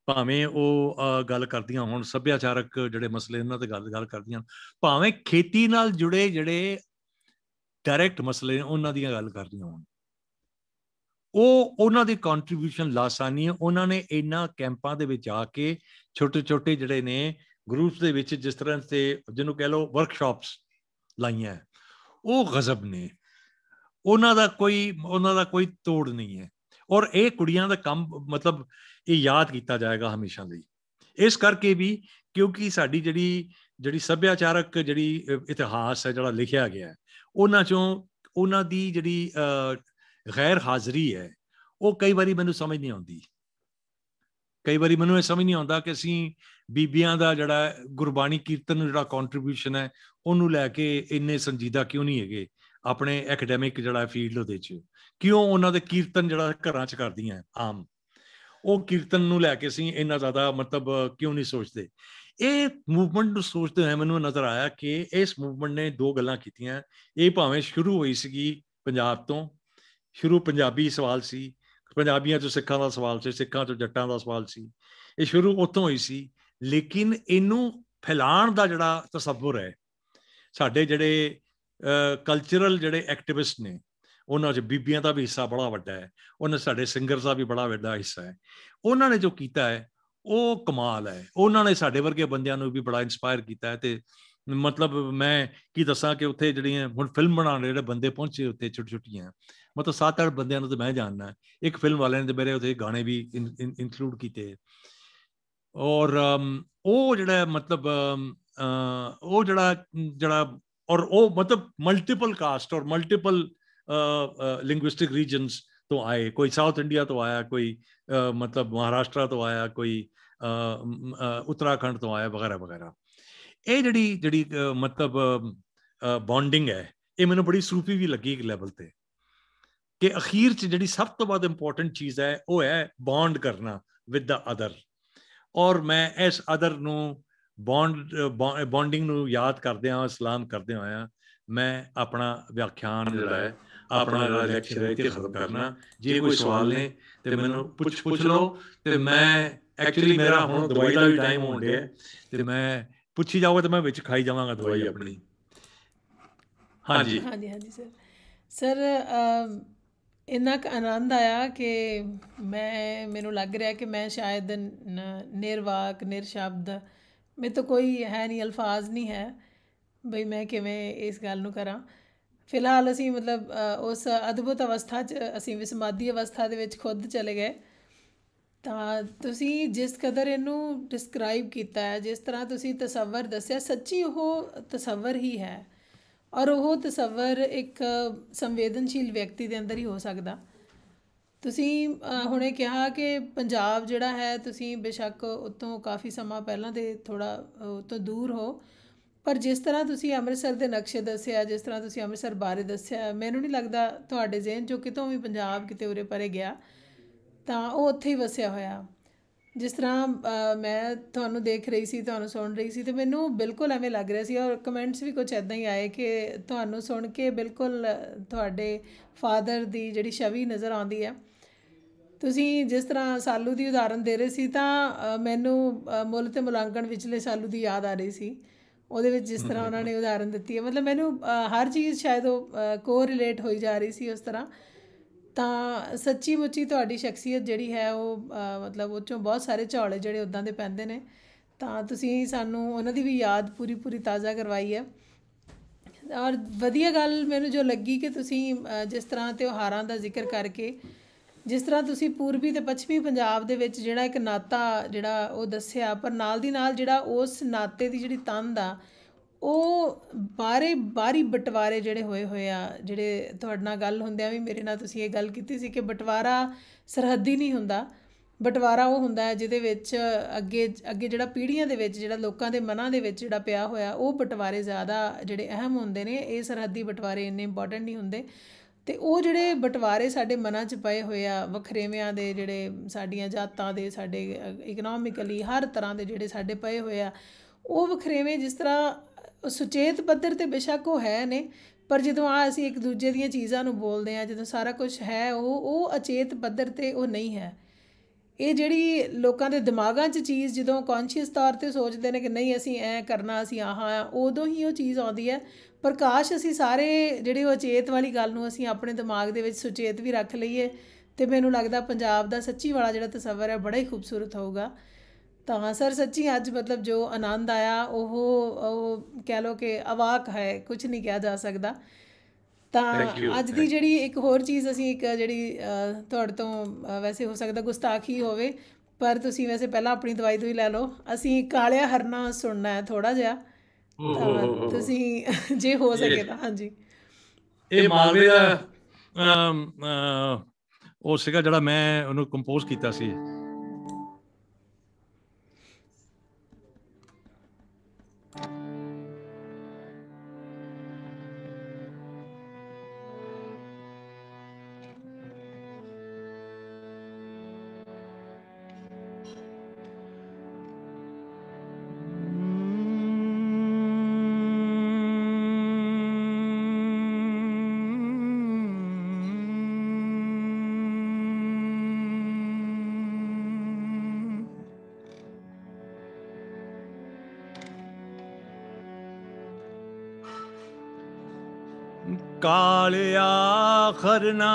ਭਾਵੇਂ ਉਹ ਗੱਲ ਕਰਦੀਆਂ ਹੋਣ, ਸੱਭਿਆਚਾਰਕ ਜਿਹੜੇ ਮਸਲੇ ਉਹਨਾਂ ਤੇ ਗੱਲ ਗੱਲ ਕਰਦੀਆਂ ਭਾਵੇਂ ਖੇਤੀ ਨਾਲ ਜੁੜੇ ਜਿਹੜੇ ਡਾਇਰੈਕਟ ਮਸਲੇ ਨੇ, ਉਹਨਾਂ ਦੀਆਂ ਗੱਲ ਕਰਦੀਆਂ ਹੋਣ। ਉਹ, ਉਹਨਾਂ ਦੀ ਕੰਟਰੀਬਿਊਸ਼ਨ ਲਾਸਾਨੀ ਹੈ। ਉਹਨਾਂ ਨੇ ਇਹਨਾਂ ਕੈਂਪਾਂ ਦੇ ਵਿੱਚ ਆ ਕੇ ਛੋਟੇ ਛੋਟੇ ਜਿਹੜੇ ਨੇ ਗਰੁੱਪਸ ਦੇ ਵਿੱਚ ਜਿਸ ਤਰ੍ਹਾਂ ਤੇ ਜਿਹਨੂੰ ਕਹ ਲਓ ਵਰਕਸ਼ਾਪਸ ਲਾਈਆਂ। ਉਹ ਗਜ਼ਬ ਨੇ। ਉਹਨਾਂ ਦਾ ਕੋਈ, ਉਹਨਾਂ ਦਾ ਕੋਈ ਤੋੜ ਨਹੀਂ ਹੈ। ਔਰ ਇਹ ਕੁੜੀਆਂ ਦਾ ਕੰਮ, ਮਤਲਬ ਇਹ ਯਾਦ ਕੀਤਾ ਜਾਏਗਾ ਹਮੇਸ਼ਾ ਲਈ। ਇਸ ਕਰਕੇ ਵੀ ਕਿਉਂਕਿ ਸਾਡੀ ਜਿਹੜੀ ਜਿਹੜੀ ਸੱਭਿਆਚਾਰਕ ਜਿਹੜੀ ਇਤਿਹਾਸ ਹੈ ਜਿਹੜਾ ਲਿਖਿਆ ਗਿਆ ਹੈ, ਉਹਨਾਂ ਚੋਂ ਉਹਨਾਂ ਦੀ ਜਿਹੜੀ ਗੈਰ ਹਾਜ਼ਰੀ ਹੈ, ਉਹ ਕਈ ਵਾਰੀ ਮੈਨੂੰ ਸਮਝ ਨਹੀਂ ਆਉਂਦੀ। ਕਈ ਵਾਰੀ ਮੈਨੂੰ ਇਹ ਸਮਝ ਨਹੀਂ ਆਉਂਦਾ ਕਿ ਅਸੀਂ ਬੀਬੀਆਂ ਦਾ ਜਿਹੜਾ ਗੁਰਬਾਣੀ ਕੀਰਤਨ ਨੂੰ ਜਿਹੜਾ ਕੰਟਰੀਬਿਊਸ਼ਨ ਹੈ, ਉਹਨੂੰ ਲੈ ਕੇ ਇੰਨੇ ਸੰਜੀਦਾ ਕਿਉਂ ਨਹੀਂ ਹੈਗੇ ਆਪਣੇ ਐਕੈਡੈਮਿਕ ਜਿਹੜਾ ਫੀਲਡ ਉਹਦੇ ਚ। ਕਿਉਂ ਉਹਨਾਂ ਦੇ ਕੀਰਤਨ ਜਿਹੜਾ ਘਰਾਂ ਚ ਕਰਦੀਆਂ ਆਮ। ਉਹ ਕੀਰਤਨ ਨੂੰ ਲੈ ਕੇ ਅਸੀਂ ਇੰਨਾ ਜ਼ਿਆਦਾ ਮਤਲਬ ਕਿਉਂ ਨਹੀਂ ਸੋਚਦੇ? ਇਹ ਮੂਵਮੈਂਟ ਨੂੰ ਸੋਚਦੇ ਹੋਏ ਮੈਨੂੰ ਨਜ਼ਰ ਆਇਆ ਕਿ ਇਸ ਮੂਵਮੈਂਟ ਨੇ ਦੋ ਗੱਲਾਂ ਕੀਤੀਆਂ। ਇਹ ਭਾਵੇਂ ਸ਼ੁਰੂ ਹੋਈ ਸੀਗੀ ਪੰਜਾਬ ਤੋਂ, ਸ਼ੁਰੂ ਪੰਜਾਬੀ ਸਵਾਲ ਸੀ, ਪੰਜਾਬੀਆਂ ਤੋਂ ਸਿੱਖਾਂ ਦਾ ਸਵਾਲ ਸੀ, ਸਿੱਖਾਂ ਤੋਂ ਜੱਟਾਂ ਦਾ ਸਵਾਲ ਸੀ। ਇਹ ਸ਼ੁਰੂ ਉੱਥੋਂ ਹੋਈ ਸੀ, ਲੇਕਿਨ ਇਹਨੂੰ ਫੈਲਾਣ ਦਾ ਜਿਹੜਾ ਤਸੱਵੁਰ ਹੈ ਸਾਡੇ ਜਿਹੜੇ ਕਲਚਰਲ ਜਿਹੜੇ ਐਕਟਿਵਿਸਟ ਨੇ ਉਹਨਾਂ 'ਚ ਬੀਬੀਆਂ ਦਾ ਵੀ ਹਿੱਸਾ ਬੜਾ ਵੱਡਾ ਹੈ, ਉਹਨਾਂ ਸਾਡੇ ਸਿੰਗਰਸ ਦਾ ਵੀ ਬੜਾ ਵੱਡਾ ਹਿੱਸਾ ਹੈ। ਉਹਨਾਂ ਨੇ ਜੋ ਕੀਤਾ ਹੈ, ਉਹ ਕਮਾਲ ਹੈ। ਉਹਨਾਂ ਨੇ ਸਾਡੇ ਵਰਗੇ ਬੰਦਿਆਂ ਨੂੰ ਵੀ ਬੜਾ ਇਨਸਪਾਇਰ ਕੀਤਾ ਹੈ ਤੇ ਮਤਲਬ ਮੈਂ ਕੀ ਦੱਸਾਂ ਕਿ ਉੱਥੇ ਜਿਹੜੀਆਂ ਹੁਣ ਫਿਲਮ ਬਣਾਉਣ ਜਿਹੜੇ ਬੰਦੇ ਪਹੁੰਚੇ ਉੱਥੇ ਛੋਟੀ ਛੋਟੀਆਂ ਮਤਲਬ ਸੱਤ ਅੱਠ ਬੰਦਿਆਂ ਨੂੰ ਤਾਂ ਮੈਂ ਜਾਣਦਾ ਇੱਕ ਫਿਲਮ ਵਾਲਿਆਂ ਨੇ ਤੇ ਮੇਰੇ ਉੱਥੇ ਗਾਣੇ ਵੀ ਇਨਕਲੂਡ ਕੀਤੇ ਔਰ ਉਹ ਜਿਹੜਾ ਮਤਲਬ ਉਹ ਜਿਹੜਾ ਜਿਹੜਾ, ਔਰ ਉਹ ਮਤਲਬ ਮਲਟੀਪਲ ਕਾਸਟ ਔਰ ਮਲਟੀਪਲ ਲਿੰਗੁਇਸਟਿਕ ਰੀਜਨਸ ਤੋਂ ਆਏ, ਕੋਈ ਸਾਊਥ ਇੰਡੀਆ ਤੋਂ ਆਇਆ, ਕੋਈ ਮਤਲਬ ਮਹਾਰਾਸ਼ਟਰ ਤੋਂ ਆਇਆ, ਕੋਈ ਉੱਤਰਾਖੰਡ ਤੋਂ ਆਇਆ, ਵਗੈਰਾ ਵਗੈਰਾ। ਇਹ ਜਿਹੜੀ ਜਿਹੜੀ ਮਤਲਬ ਬੌਂਡਿੰਗ ਹੈ, ਇਹ ਮੈਨੂੰ ਬੜੀ ਸੂਫੀ ਵੀ ਲੱਗੀ ਇੱਕ ਲੈਵਲ ਤੇ ਕਿ ਅਖੀਰ 'ਚ ਜਿਹੜੀ ਸਭ ਤੋਂ ਵੱਧ ਇੰਪੋਰਟੈਂਟ ਚੀਜ਼ ਹੈ, ਉਹ ਹੈ ਬੌਂਡ ਕਰਨਾ ਵਿਦ ਦਾ ਅਦਰ ਔਰ ਮੈਂ ਇਸ ਅਦਰ ਨੂੰ ਬੌਂਡ ਬੌਂਡਿੰਗ ਨੂੰ ਯਾਦ ਕਰਦੇ ਹਾਂ ਸਲਾਮ ਕਰਦੇ ਹਾਂ ਮੈਂ ਆਪਣਾ ਵਿਆਖਿਆਨ ਜਿਹੜਾ ਹੈ ਆਪਣਾ ਲੈਕਚਰ ਇੱਥੇ ਖਤਮ ਕਰਨਾ। ਜੇ ਕੋਈ ਸਵਾਲ ਨੇ ਤੇ ਮੈਨੂੰ ਪੁੱਛ ਪੁੱਛ ਲਓ। ਤੇ ਮੈਂ ਐਕਚੁਅਲੀ ਮੇਰਾ ਹੁਣ ਦਵਾਈ ਦਾ ਵੀ ਟਾਈਮ ਹੋਣ ਡਿਆ। ਤੇ ਮੈਂ ਪੁੱਛੀ ਜਾਓਗੇ ਤੇ ਮੈਂ ਵਿੱਚ ਖਾਈ ਜਾਵਾਂਗਾ ਦਵਾਈ ਆਪਣੀ। ਹਾਂਜੀ। ਹਾਂਜੀ। ਹਾਂਜੀ ਸਰ ਸਰ ਇੰਨਾ ਕ ਆਨੰਦ ਆਇਆ ਕਿ ਮੈਂ ਮੈਨੂੰ ਲੱਗ ਰਿਹਾ ਕਿ ਮੈਂ ਸ਼ਾਇਦ ਨਿਰਵਾਕ ਨਿਰਸ਼ਬਦ ਮੇ ਤਾਂ ਕੋਈ ਹੈ ਨਹੀਂ ਅਲਫਾਜ਼ ਨਹੀਂ ਹੈ। ਬਈ ਮੈਂ ਕਿਵੇਂ ਇਸ ਗੱਲ ਨੂੰ ਕਰਾਂ? ਫਿਲਹਾਲ ਅਸੀਂ ਮਤਲਬ ਉਸ ਅਦਭੁਤ ਅਵਸਥਾ 'ਚ ਅਸੀਂ ਵਿਸਮਾਦੀ ਅਵਸਥਾ ਦੇ ਵਿੱਚ ਖੁਦ ਚਲੇ ਗਏ। ਤਾਂ ਤੁਸੀਂ ਜਿਸ ਕਦਰ ਇਹਨੂੰ ਡਿਸਕ੍ਰਾਈਬ ਕੀਤਾ ਹੈ, ਜਿਸ ਤਰ੍ਹਾਂ ਤੁਸੀਂ ਤਸਵਰ ਦੱਸਿਆ, ਸੱਚੀ ਉਹ ਤਸਵਰ ਹੀ ਹੈ। ਔਰ ਉਹ ਤਸਵਰ ਇੱਕ ਸੰਵੇਦਨਸ਼ੀਲ ਵਿਅਕਤੀ ਦੇ ਅੰਦਰ ਹੀ ਹੋ ਸਕਦਾ। ਤੁਸੀਂ ਹੁਣੇ ਕਿਹਾ ਕਿ ਪੰਜਾਬ ਜਿਹੜਾ ਹੈ, ਤੁਸੀਂ ਬੇਸ਼ੱਕ ਉਤੋਂ ਕਾਫੀ ਸਮਾਂ ਪਹਿਲਾਂ ਤੇ ਥੋੜਾ ਤੋਂ ਦੂਰ ਹੋ। ਪਰ ਜਿਸ ਤਰ੍ਹਾਂ ਤੁਸੀਂ ਅੰਮ੍ਰਿਤਸਰ ਦੇ ਨਕਸ਼ੇ ਦੱਸਿਆ, ਜਿਸ ਤਰ੍ਹਾਂ ਤੁਸੀਂ ਅੰਮ੍ਰਿਤਸਰ ਬਾਰੇ ਦੱਸਿਆ, ਮੈਨੂੰ ਨਹੀਂ ਲੱਗਦਾ ਤੁਹਾਡੇ ਜ਼ਿਹਨ ਜੋ ਕਿਤੋਂ ਵੀ ਪੰਜਾਬ ਕਿਤੇ ਉਰੇ ਪਰੇ ਗਿਆ, ਤਾਂ ਉਹ ਉੱਥੇ ਹੀ ਵਸਿਆ ਹੋਇਆ। ਜਿਸ ਤਰ੍ਹਾਂ ਮੈਂ ਤੁਹਾਨੂੰ ਦੇਖ ਰਹੀ ਸੀ, ਤੁਹਾਨੂੰ ਸੁਣ ਰਹੀ ਸੀ, ਤੇ ਮੈਨੂੰ ਬਿਲਕੁਲ ਐਵੇਂ ਲੱਗ ਰਿਹਾ ਸੀ ਔਰ ਕਮੈਂਟਸ ਵੀ ਕੁਝ ਐਦਾਂ ਹੀ ਆਏ ਕਿ ਤੁਹਾਨੂੰ ਸੁਣ ਕੇ ਬਿਲਕੁਲ ਤੁਹਾਡੇ ਫਾਦਰ ਦੀ ਜਿਹੜੀ ਛਵੀ ਨਜ਼ਰ ਆਉਂਦੀ ਹੈ। ਤੁਸੀਂ ਜਿਸ ਤਰ੍ਹਾਂ ਸਾਲੂ ਦੀ ਉਦਾਹਰਨ ਦੇ ਰਹੇ ਸੀ, ਤਾਂ ਮੈਨੂੰ ਮੁੱਲ ਤੇ ਮੁਲਾਂਕਣ ਵਿਚਲੇ ਸਾਲੂ ਦੀ ਯਾਦ ਆ ਰਹੀ ਸੀ। ਉਹਦੇ ਵਿੱਚ ਜਿਸ ਤਰ੍ਹਾਂ ਉਹਨਾਂ ਨੇ ਉਦਾਹਰਨ ਦਿੱਤੀ ਹੈ। ਮਤਲਬ ਮੈਨੂੰ ਹਰ ਚੀਜ਼ ਸ਼ਾਇਦ ਉਹ ਕੋ ਰਿਲੇਟ ਹੋਈ ਜਾ ਰਹੀ ਸੀ ਉਸ ਤਰ੍ਹਾਂ। ਤਾਂ ਸੱਚੀ ਮੁੱਚੀ ਤੁਹਾਡੀ ਸ਼ਖਸੀਅਤ ਜਿਹੜੀ ਹੈ ਉਹ ਮਤਲਬ ਉਹ ਚੋਂ ਬਹੁਤ ਸਾਰੇ ਝੌਲੇ ਜਿਹੜੇ ਉਦਾਂ ਦੇ ਪੈਂਦੇ ਨੇ। ਤਾਂ ਤੁਸੀਂ ਸਾਨੂੰ ਉਹਨਾਂ ਦੀ ਵੀ ਯਾਦ ਪੂਰੀ ਪੂਰੀ ਤਾਜ਼ਾ ਕਰਵਾਈ ਹੈ। ਔਰ ਵਧੀਆ ਗੱਲ ਮੈਨੂੰ ਜੋ ਲੱਗੀ ਕਿ ਤੁਸੀਂ ਜਿਸ ਤਰ੍ਹਾਂ ਤਿਉਹਾਰਾਂ ਦਾ ਜ਼ਿਕਰ ਕਰਕੇ ਜਿਸ ਤਰ੍ਹਾਂ ਤੁਸੀਂ ਪੂਰਬੀ ਤੇ ਪੱਛਮੀ ਪੰਜਾਬ ਦੇ ਵਿੱਚ ਜਿਹੜਾ ਇੱਕ ਨਾਤਾ ਜਿਹੜਾ ਉਹ ਦੱਸਿਆ, ਪਰ ਨਾਲ ਦੀ ਨਾਲ ਜਿਹੜਾ ਉਸ ਨਾਤੇ ਦੀ ਜਿਹੜੀ ਤੰਦ ਆ, ਉਹ ਬਾਰੇ ਬਾਰੀ ਬਟਵਾਰੇ ਜਿਹੜੇ ਹੋਏ ਹੋਏ ਆ, ਜਿਹੜੇ ਤੁਹਾਡੇ ਨਾਲ ਗੱਲ ਹੁੰਦਿਆਂ ਵੀ ਮੇਰੇ ਨਾਲ ਤੁਸੀਂ ਇਹ ਗੱਲ ਕੀਤੀ ਸੀ ਕਿ ਬਟਵਾਰਾ ਸਰਹੱਦੀ ਨਹੀਂ ਹੁੰਦਾ। ਬਟਵਾਰਾ ਉਹ ਹੁੰਦਾ ਹੈ ਜਿਹਦੇ ਵਿੱਚ ਅੱਗੇ ਅੱਗੇ ਜਿਹੜਾ ਪੀੜ੍ਹੀਆਂ ਦੇ ਵਿੱਚ, ਜਿਹੜਾ ਲੋਕਾਂ ਦੇ ਮਨਾਂ ਦੇ ਵਿੱਚ ਜਿਹੜਾ ਪਿਆ ਹੋਇਆ, ਉਹ ਬਟਵਾਰੇ ਜ਼ਿਆਦਾ ਜਿਹੜੇ ਅਹਿਮ ਹੁੰਦੇ ਨੇ, ਇਹ ਸਰਹੱਦੀ ਬਟਵਾਰੇ ਇੰਨੇ ਇੰਪੋਰਟੈਂਟ ਨਹੀਂ ਹੁੰਦੇ। ਤੇ ਉਹ ਜਿਹੜੇ ਬਟਵਾਰੇ ਸਾਡੇ ਮਨਾਂ 'ਚ ਪਏ ਹੋਏ ਆ, ਵਖਰੇਵਿਆਂ ਦੇ ਜਿਹੜੇ ਸਾਡੀਆਂ ਜਾਤਾਂ ਦੇ, ਸਾਡੇ ਇਕਨੋਮਿਕਲੀ ਹਰ ਤਰ੍ਹਾਂ ਦੇ ਜਿਹੜੇ ਸਾਡੇ ਪਏ ਹੋਏ ਆ, ਉਹ ਵਖਰੇਵੇਂ ਜਿਸ ਤਰ੍ਹਾਂ ਸੁਚੇਤ ਪੱਧਰ ਤੇ ਬੇਸ਼ੱਕ ਉਹ ਹੈ ਨੇ, ਪਰ ਜਦੋਂ ਆ ਅਸੀਂ ਇੱਕ ਦੂਜੇ ਦੀਆਂ ਚੀਜ਼ਾਂ ਨੂੰ ਬੋਲਦੇ ਆ, ਜਦੋਂ ਸਾਰਾ ਕੁਝ ਹੈ ਉਹ ਉਹ ਅਚੇਤ ਪੱਧਰ ਤੇ ਉਹ ਨਹੀਂ ਹੈ। ਇਹ ਜਿਹੜੀ ਲੋਕਾਂ ਦੇ ਦਿਮਾਗਾਂ 'ਚ ਚੀਜ਼ ਜਦੋਂ ਕੌਨਸ਼ੀਅਸ ਤੌਰ ਤੇ ਸੋਚਦੇ ਨੇ ਕਿ ਨਹੀਂ ਅਸੀਂ ਐ ਕਰਨਾ, ਅਸੀਂ ਆਹਾਂ, ਉਦੋਂ ਹੀ ਉਹ ਚੀਜ਼ ਆਉਂਦੀ ਹੈ। ਪ੍ਰਕਾਸ਼ ਅਸੀਂ ਸਾਰੇ ਜਿਹੜੇ ਉਹ ਅਚੇਤ ਵਾਲੀ ਗੱਲ ਨੂੰ ਅਸੀਂ ਆਪਣੇ ਦਿਮਾਗ ਦੇ ਵਿੱਚ ਸੁਚੇਤ ਵੀ ਰੱਖ ਲਈਏ ਤੇ ਮੈਨੂੰ ਲੱਗਦਾ ਪੰਜਾਬ ਦਾ ਸੱਚੀ ਵਾਲਾ ਜਿਹੜਾ ਤਸਵਰ ਹੈ ਬੜਾ ਹੀ ਖੂਬਸੂਰਤ ਹੋਊਗਾ। ਤਾਂ ਸਰ ਸੱਚੀ ਅੱਜ ਮਤਲਬ ਜੋ ਆਨੰਦ ਆਇਆ, ਉਹ ਉਹ ਕਹਿ ਲੋ ਕਿ ਅਵਾਕ ਹੈ ਕੁਝ ਨਹੀਂ ਕਿਹਾ ਜਾ ਸਕਦਾ। ਤਾਂ ਅੱਜ ਦੀ ਜਿਹੜੀ ਇੱਕ ਹੋਰ ਚੀਜ਼ ਅਸੀਂ ਇੱਕ ਜਿਹੜੀ ਤੁਹਾਡੇ ਤੋਂ ਵੈਸੇ ਹੋ ਸਕਦਾ ਗੁਸਤਾਖੀ ਹੋਵੇ ਪਰ ਤੁਸੀਂ ਵੈਸੇ ਪਹਿਲਾਂ ਆਪਣੀ ਦਵਾਈ ਦੋਈ ਲੈ ਲਓ। ਅਸੀਂ ਕਾਲਿਆ ਹਰਨਾ ਸੁਣਨਾ ਹੈ ਥੋੜਾ ਜਿਹਾ। ਤੁਸੀਂ ਜੇ ਹੋ ਸਕੇ ਤਾਂ ਹਾਂਜੀ। ਇਹ ਮਾਲਵੇ ਦਾ ਉਹ ਸੀਗਾ ਜਿਹੜਾ ਮੈਂ ਉਹਨੂੰ ਕੰਪੋਜ਼ ਕੀਤਾ ਸੀ। करना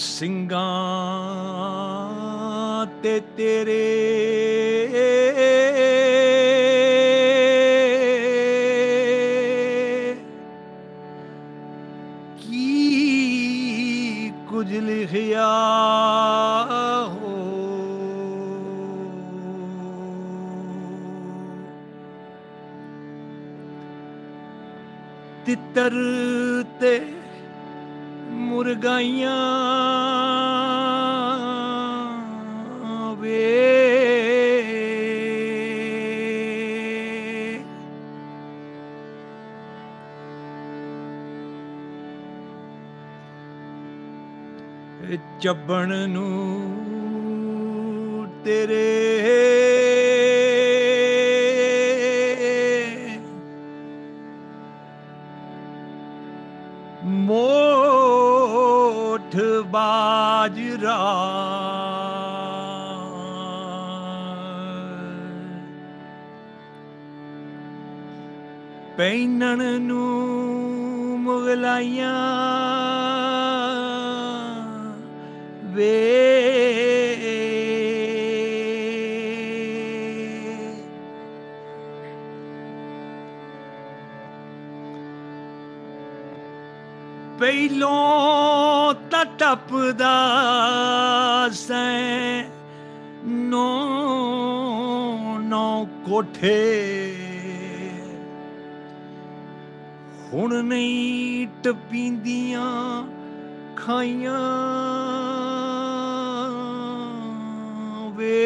ਸਿੰਘਾਂ ਤੇ ਤੇਰੇ ਕੀ ਕੁਝ ਲਿਖਿਆ ਹੋ? ਤਿੱਤਰ ਤੇ ਮੁਰਗਾਈਆਂ ਵੇ ਇਹ ਚੱਬਣ ਨੂੰ ਤੇਰੇ ਪੈਨਣ ਨੂੰ ਮੁਗਲਾਈਆਂ ਵੇ ਪਹਿਲੋਂ ਤਾਂ ਟੱਪਦਾ ਸੈਂ ਨੋ ਨੋ ਕੋਠੇ ਹੁਣ ਨਹੀਂ ਟਪੀਂਦੀਆਂ ਖਾਈਆਂ ਵੇ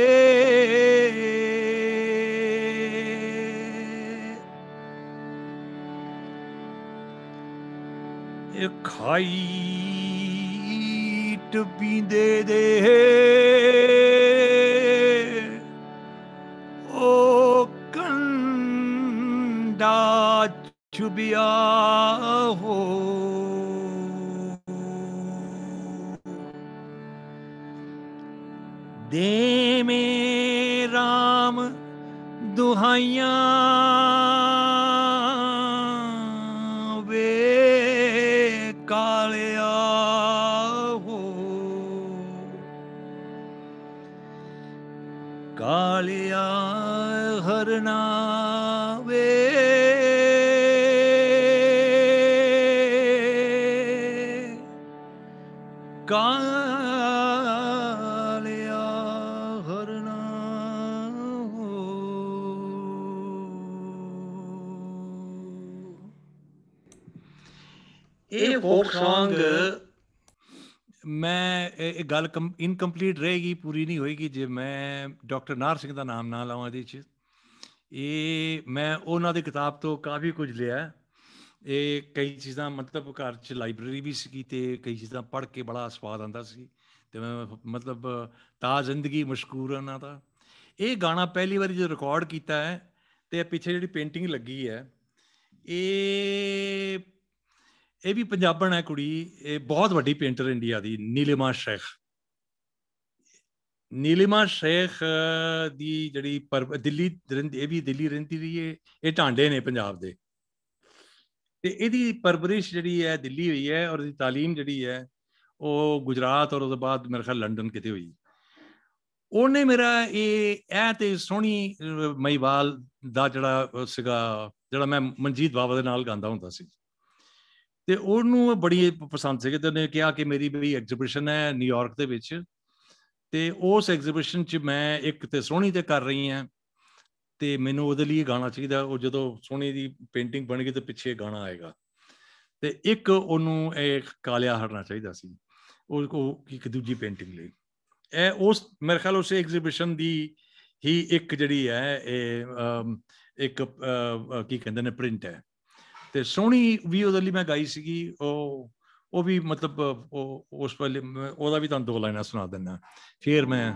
ਇਹ ਖਾਈ ਟਪੀਂਦੇ ਦੇ ਇਨਕੰਪਲੀਟ ਰਹੇਗੀ, ਪੂਰੀ ਨਹੀਂ ਹੋਏਗੀ, ਜੇ ਮੈਂ ਡਾਕਟਰ ਨਾਰ ਸਿੰਘ ਦਾ ਨਾਮ ਨਾ ਲਾਵਾਂ ਇਹਦੇ ਚ। ਇਹ ਮੈਂ ਉਹਨਾਂ ਦੀ ਕਿਤਾਬ ਤੋਂ ਕਾਫੀ ਕੁਝ ਲਿਆ। ਇਹ ਕਈ ਚੀਜ਼ਾਂ, ਮਤਲਬ ਘਰ ਚ ਲਾਇਬ੍ਰੇਰੀ ਵੀ ਸੀ ਤੇ ਕਈ ਚੀਜ਼ਾਂ ਪੜ੍ਹ ਕੇ ਬੜਾ ਸਵਾਦ ਆਂਦਾ ਸੀ। ਤੇ ਮੈਂ ਮਤਲਬ ਤਾ ਜ਼ਿੰਦਗੀ ਮਸ਼ਕੂਰ ਉਹਨਾਂ ਦਾ। ਇਹ ਗਾਣਾ ਪਹਿਲੀ ਵਾਰੀ ਜਦੋਂ ਰਿਕਾਰਡ ਕੀਤਾ ਹੈ, ਤੇ ਪਿੱਛੇ ਜਿਹੜੀ ਪੇਂਟਿੰਗ ਲੱਗੀ ਹੈ, ਇਹ ਇਹ ਵੀ ਪੰਜਾਬਣ ਹੈ ਕੁੜੀ। ਇਹ ਬਹੁਤ ਵੱਡੀ ਪੇਂਟਰ ਇੰਡੀਆ ਦੀ, ਨੀਲਿਮਾ ਸ਼ੇਖ। ਨੀਲਿਮਾ ਸ਼ੇਖ ਅ, ਦੀ ਜਿਹੜੀ ਪਰ ਦਿੱਲੀ ਰਹਿੰਦੀ ਇਹ ਵੀ ਦਿੱਲੀ ਰਹਿੰਦੀ ਰਹੀ ਹੈ ਇਹ ਟਾਂਡੇ ਨੇ ਪੰਜਾਬ ਦੇ ਤੇ ਇਹਦੀ ਪਰਵਰਿਸ਼ ਜਿਹੜੀ ਹੈ ਦਿੱਲੀ ਹੋਈ ਹੈ ਔਰ ਇਹਦੀ تعلیم ਜਿਹੜੀ ਹੈ ਉਹ ਗੁਜਰਾਤ ਔਰ ਉਹਦੇ ਬਾਅਦ ਮੇਰੇ ਖਿਆਲ ਲੰਡਨ ਕਿਤੇ ਹੋਈ ਉਹਨੇ ਮੇਰਾ ਇਹ ਇਹ ਤੇ ਸੋਹਣੀ ਅ, ਮਹੀਵਾਲ ਦਾ ਜਿਹੜਾ ਅ, ਸੀਗਾ ਜਿਹੜਾ ਮੈਂ ਮਨਜੀਤ ਬਾਬਾ ਦੇ ਨਾਲ ਗਾਉਂਦਾ ਹੁੰਦਾ ਸੀ ਤੇ ਉਹਨੂੰ ਇਹ ਬੜੀ ਪਸੰਦ ਸੀ ਤੇ ਉਹਨੇ ਕਿਹਾ ਕਿ ਮੇਰੀ ਵੀ ਐਗਜ਼ੀਬਿਸ਼ਨ ਹੈ ਨਿਊਯਾਰਕ ਦੇ ਵਿੱਚ ਤੇ ਉਸ ਐਗਜ਼ੀਬਿਸ਼ਨ 'ਚ ਮੈਂ ਇੱਕ ਤੇ ਸੋਹਣੀ ਤੇ ਕਰ ਰਹੀ ਹਾਂ ਤੇ ਮੈਨੂੰ ਉਹਦੇ ਲਈ ਗਾਣਾ ਚਾਹੀਦਾ। ਉਹ ਜਦੋਂ ਸੋਹਣੀ ਦੀ ਪੇਂਟਿੰਗ ਬਣ ਗਈ ਤੇ ਪਿੱਛੇ ਗਾਣਾ ਆਏਗਾ। ਤੇ ਇੱਕ ਉਹਨੂੰ ਇਹ ਕਾਲਿਆ ਹਟਣਾ ਚਾਹੀਦਾ ਸੀ। ਉਹ ਉਹ ਇੱਕ ਦੂਜੀ ਪੇਂਟਿੰਗ ਲਈ। ਇਹ ਉਸ, ਮੇਰੇ ਖਿਆਲ ਉਸ ਐਗਜ਼ੀਬਿਸ਼ਨ ਦੀ ਹੀ ਇੱਕ ਜਿਹੜੀ ਹੈ, ਇਹ ਇੱਕ ਕੀ ਕਹਿੰਦੇ ਨੇ ਪ੍ਰਿੰਟ ਹੈ। ਤੇ ਸੋਹਣੀ ਵੀ ਉਹਦੇ ਲਈ ਮੈਂ ਗਾਈ ਸੀਗੀ। ਉਹ ਉਹ ਵੀ ਮਤਲਬ ਉਹ ਉਸ ਵੇਲੇ ਮੈਂ- ਉਹਦਾ ਵੀ ਤੁਹਾਨੂੰ ਦੋ ਲਾਈਨਾਂ ਸੁਣਾ ਦਿੰਦਾ ਫਿਰ ਮੈਂ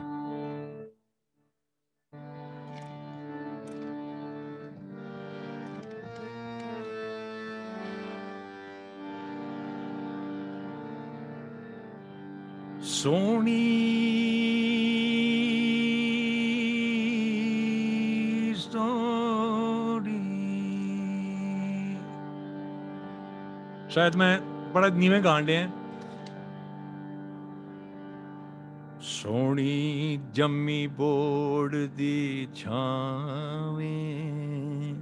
ਸੋਹਣੀ ਸੋਹਣੀ ਸ਼ਾਇਦ ਮੈਂ ਬੜਾ ਨੀਵੇਂ ਗਾਣ ਡਿਆ ਸੋਹਣੀ ਜੰਮੀ ਬੋੜ ਦੀ ਛਾਵੇਂ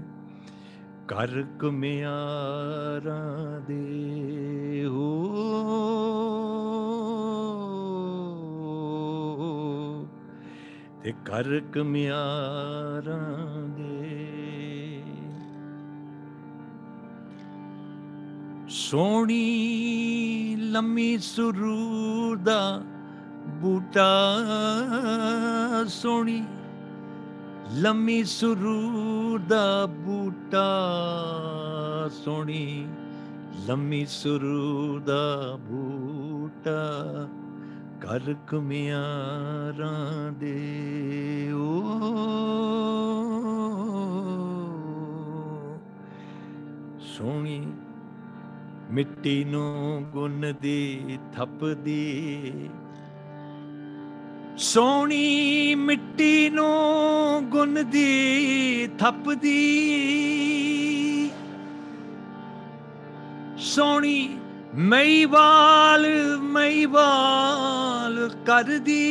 ਕਰ ਕੁਮਿਆਰਾਂ ਦੇ ਹੋ। ਤੇ ਕਰ ਕੁਮਿਆਰਾਂ ਸੋਹਣੀ ਲੰਮੀ ਸਰੂਰ ਦਾ ਬੂਟਾ, ਸੋਹਣੀ ਲੰਮੀ ਸਰੂਰ ਦਾ ਬੂਟਾ, ਸੋਹਣੀ ਲੰਮੀ ਸਰੂਰ ਦਾ ਬੂਟਾ ਕਰ ਕੁਮਿਆਰਾਂ ਦੇ ਓ। ਸੋਹਣੀ ਮਿੱਟੀ ਨੂੰ ਗੁੰਨ ਦੀ ਥੱਪਦੀ ਸੋਹਣੀ ਮਿੱਟੀ ਨੂੰ ਗੁੰਨ ਦੀ ਥੱਪਦੀ ਸੋਹਣੀ ਮਈਵਾਲ ਮਈਵਾਲ ਕਰਦੀ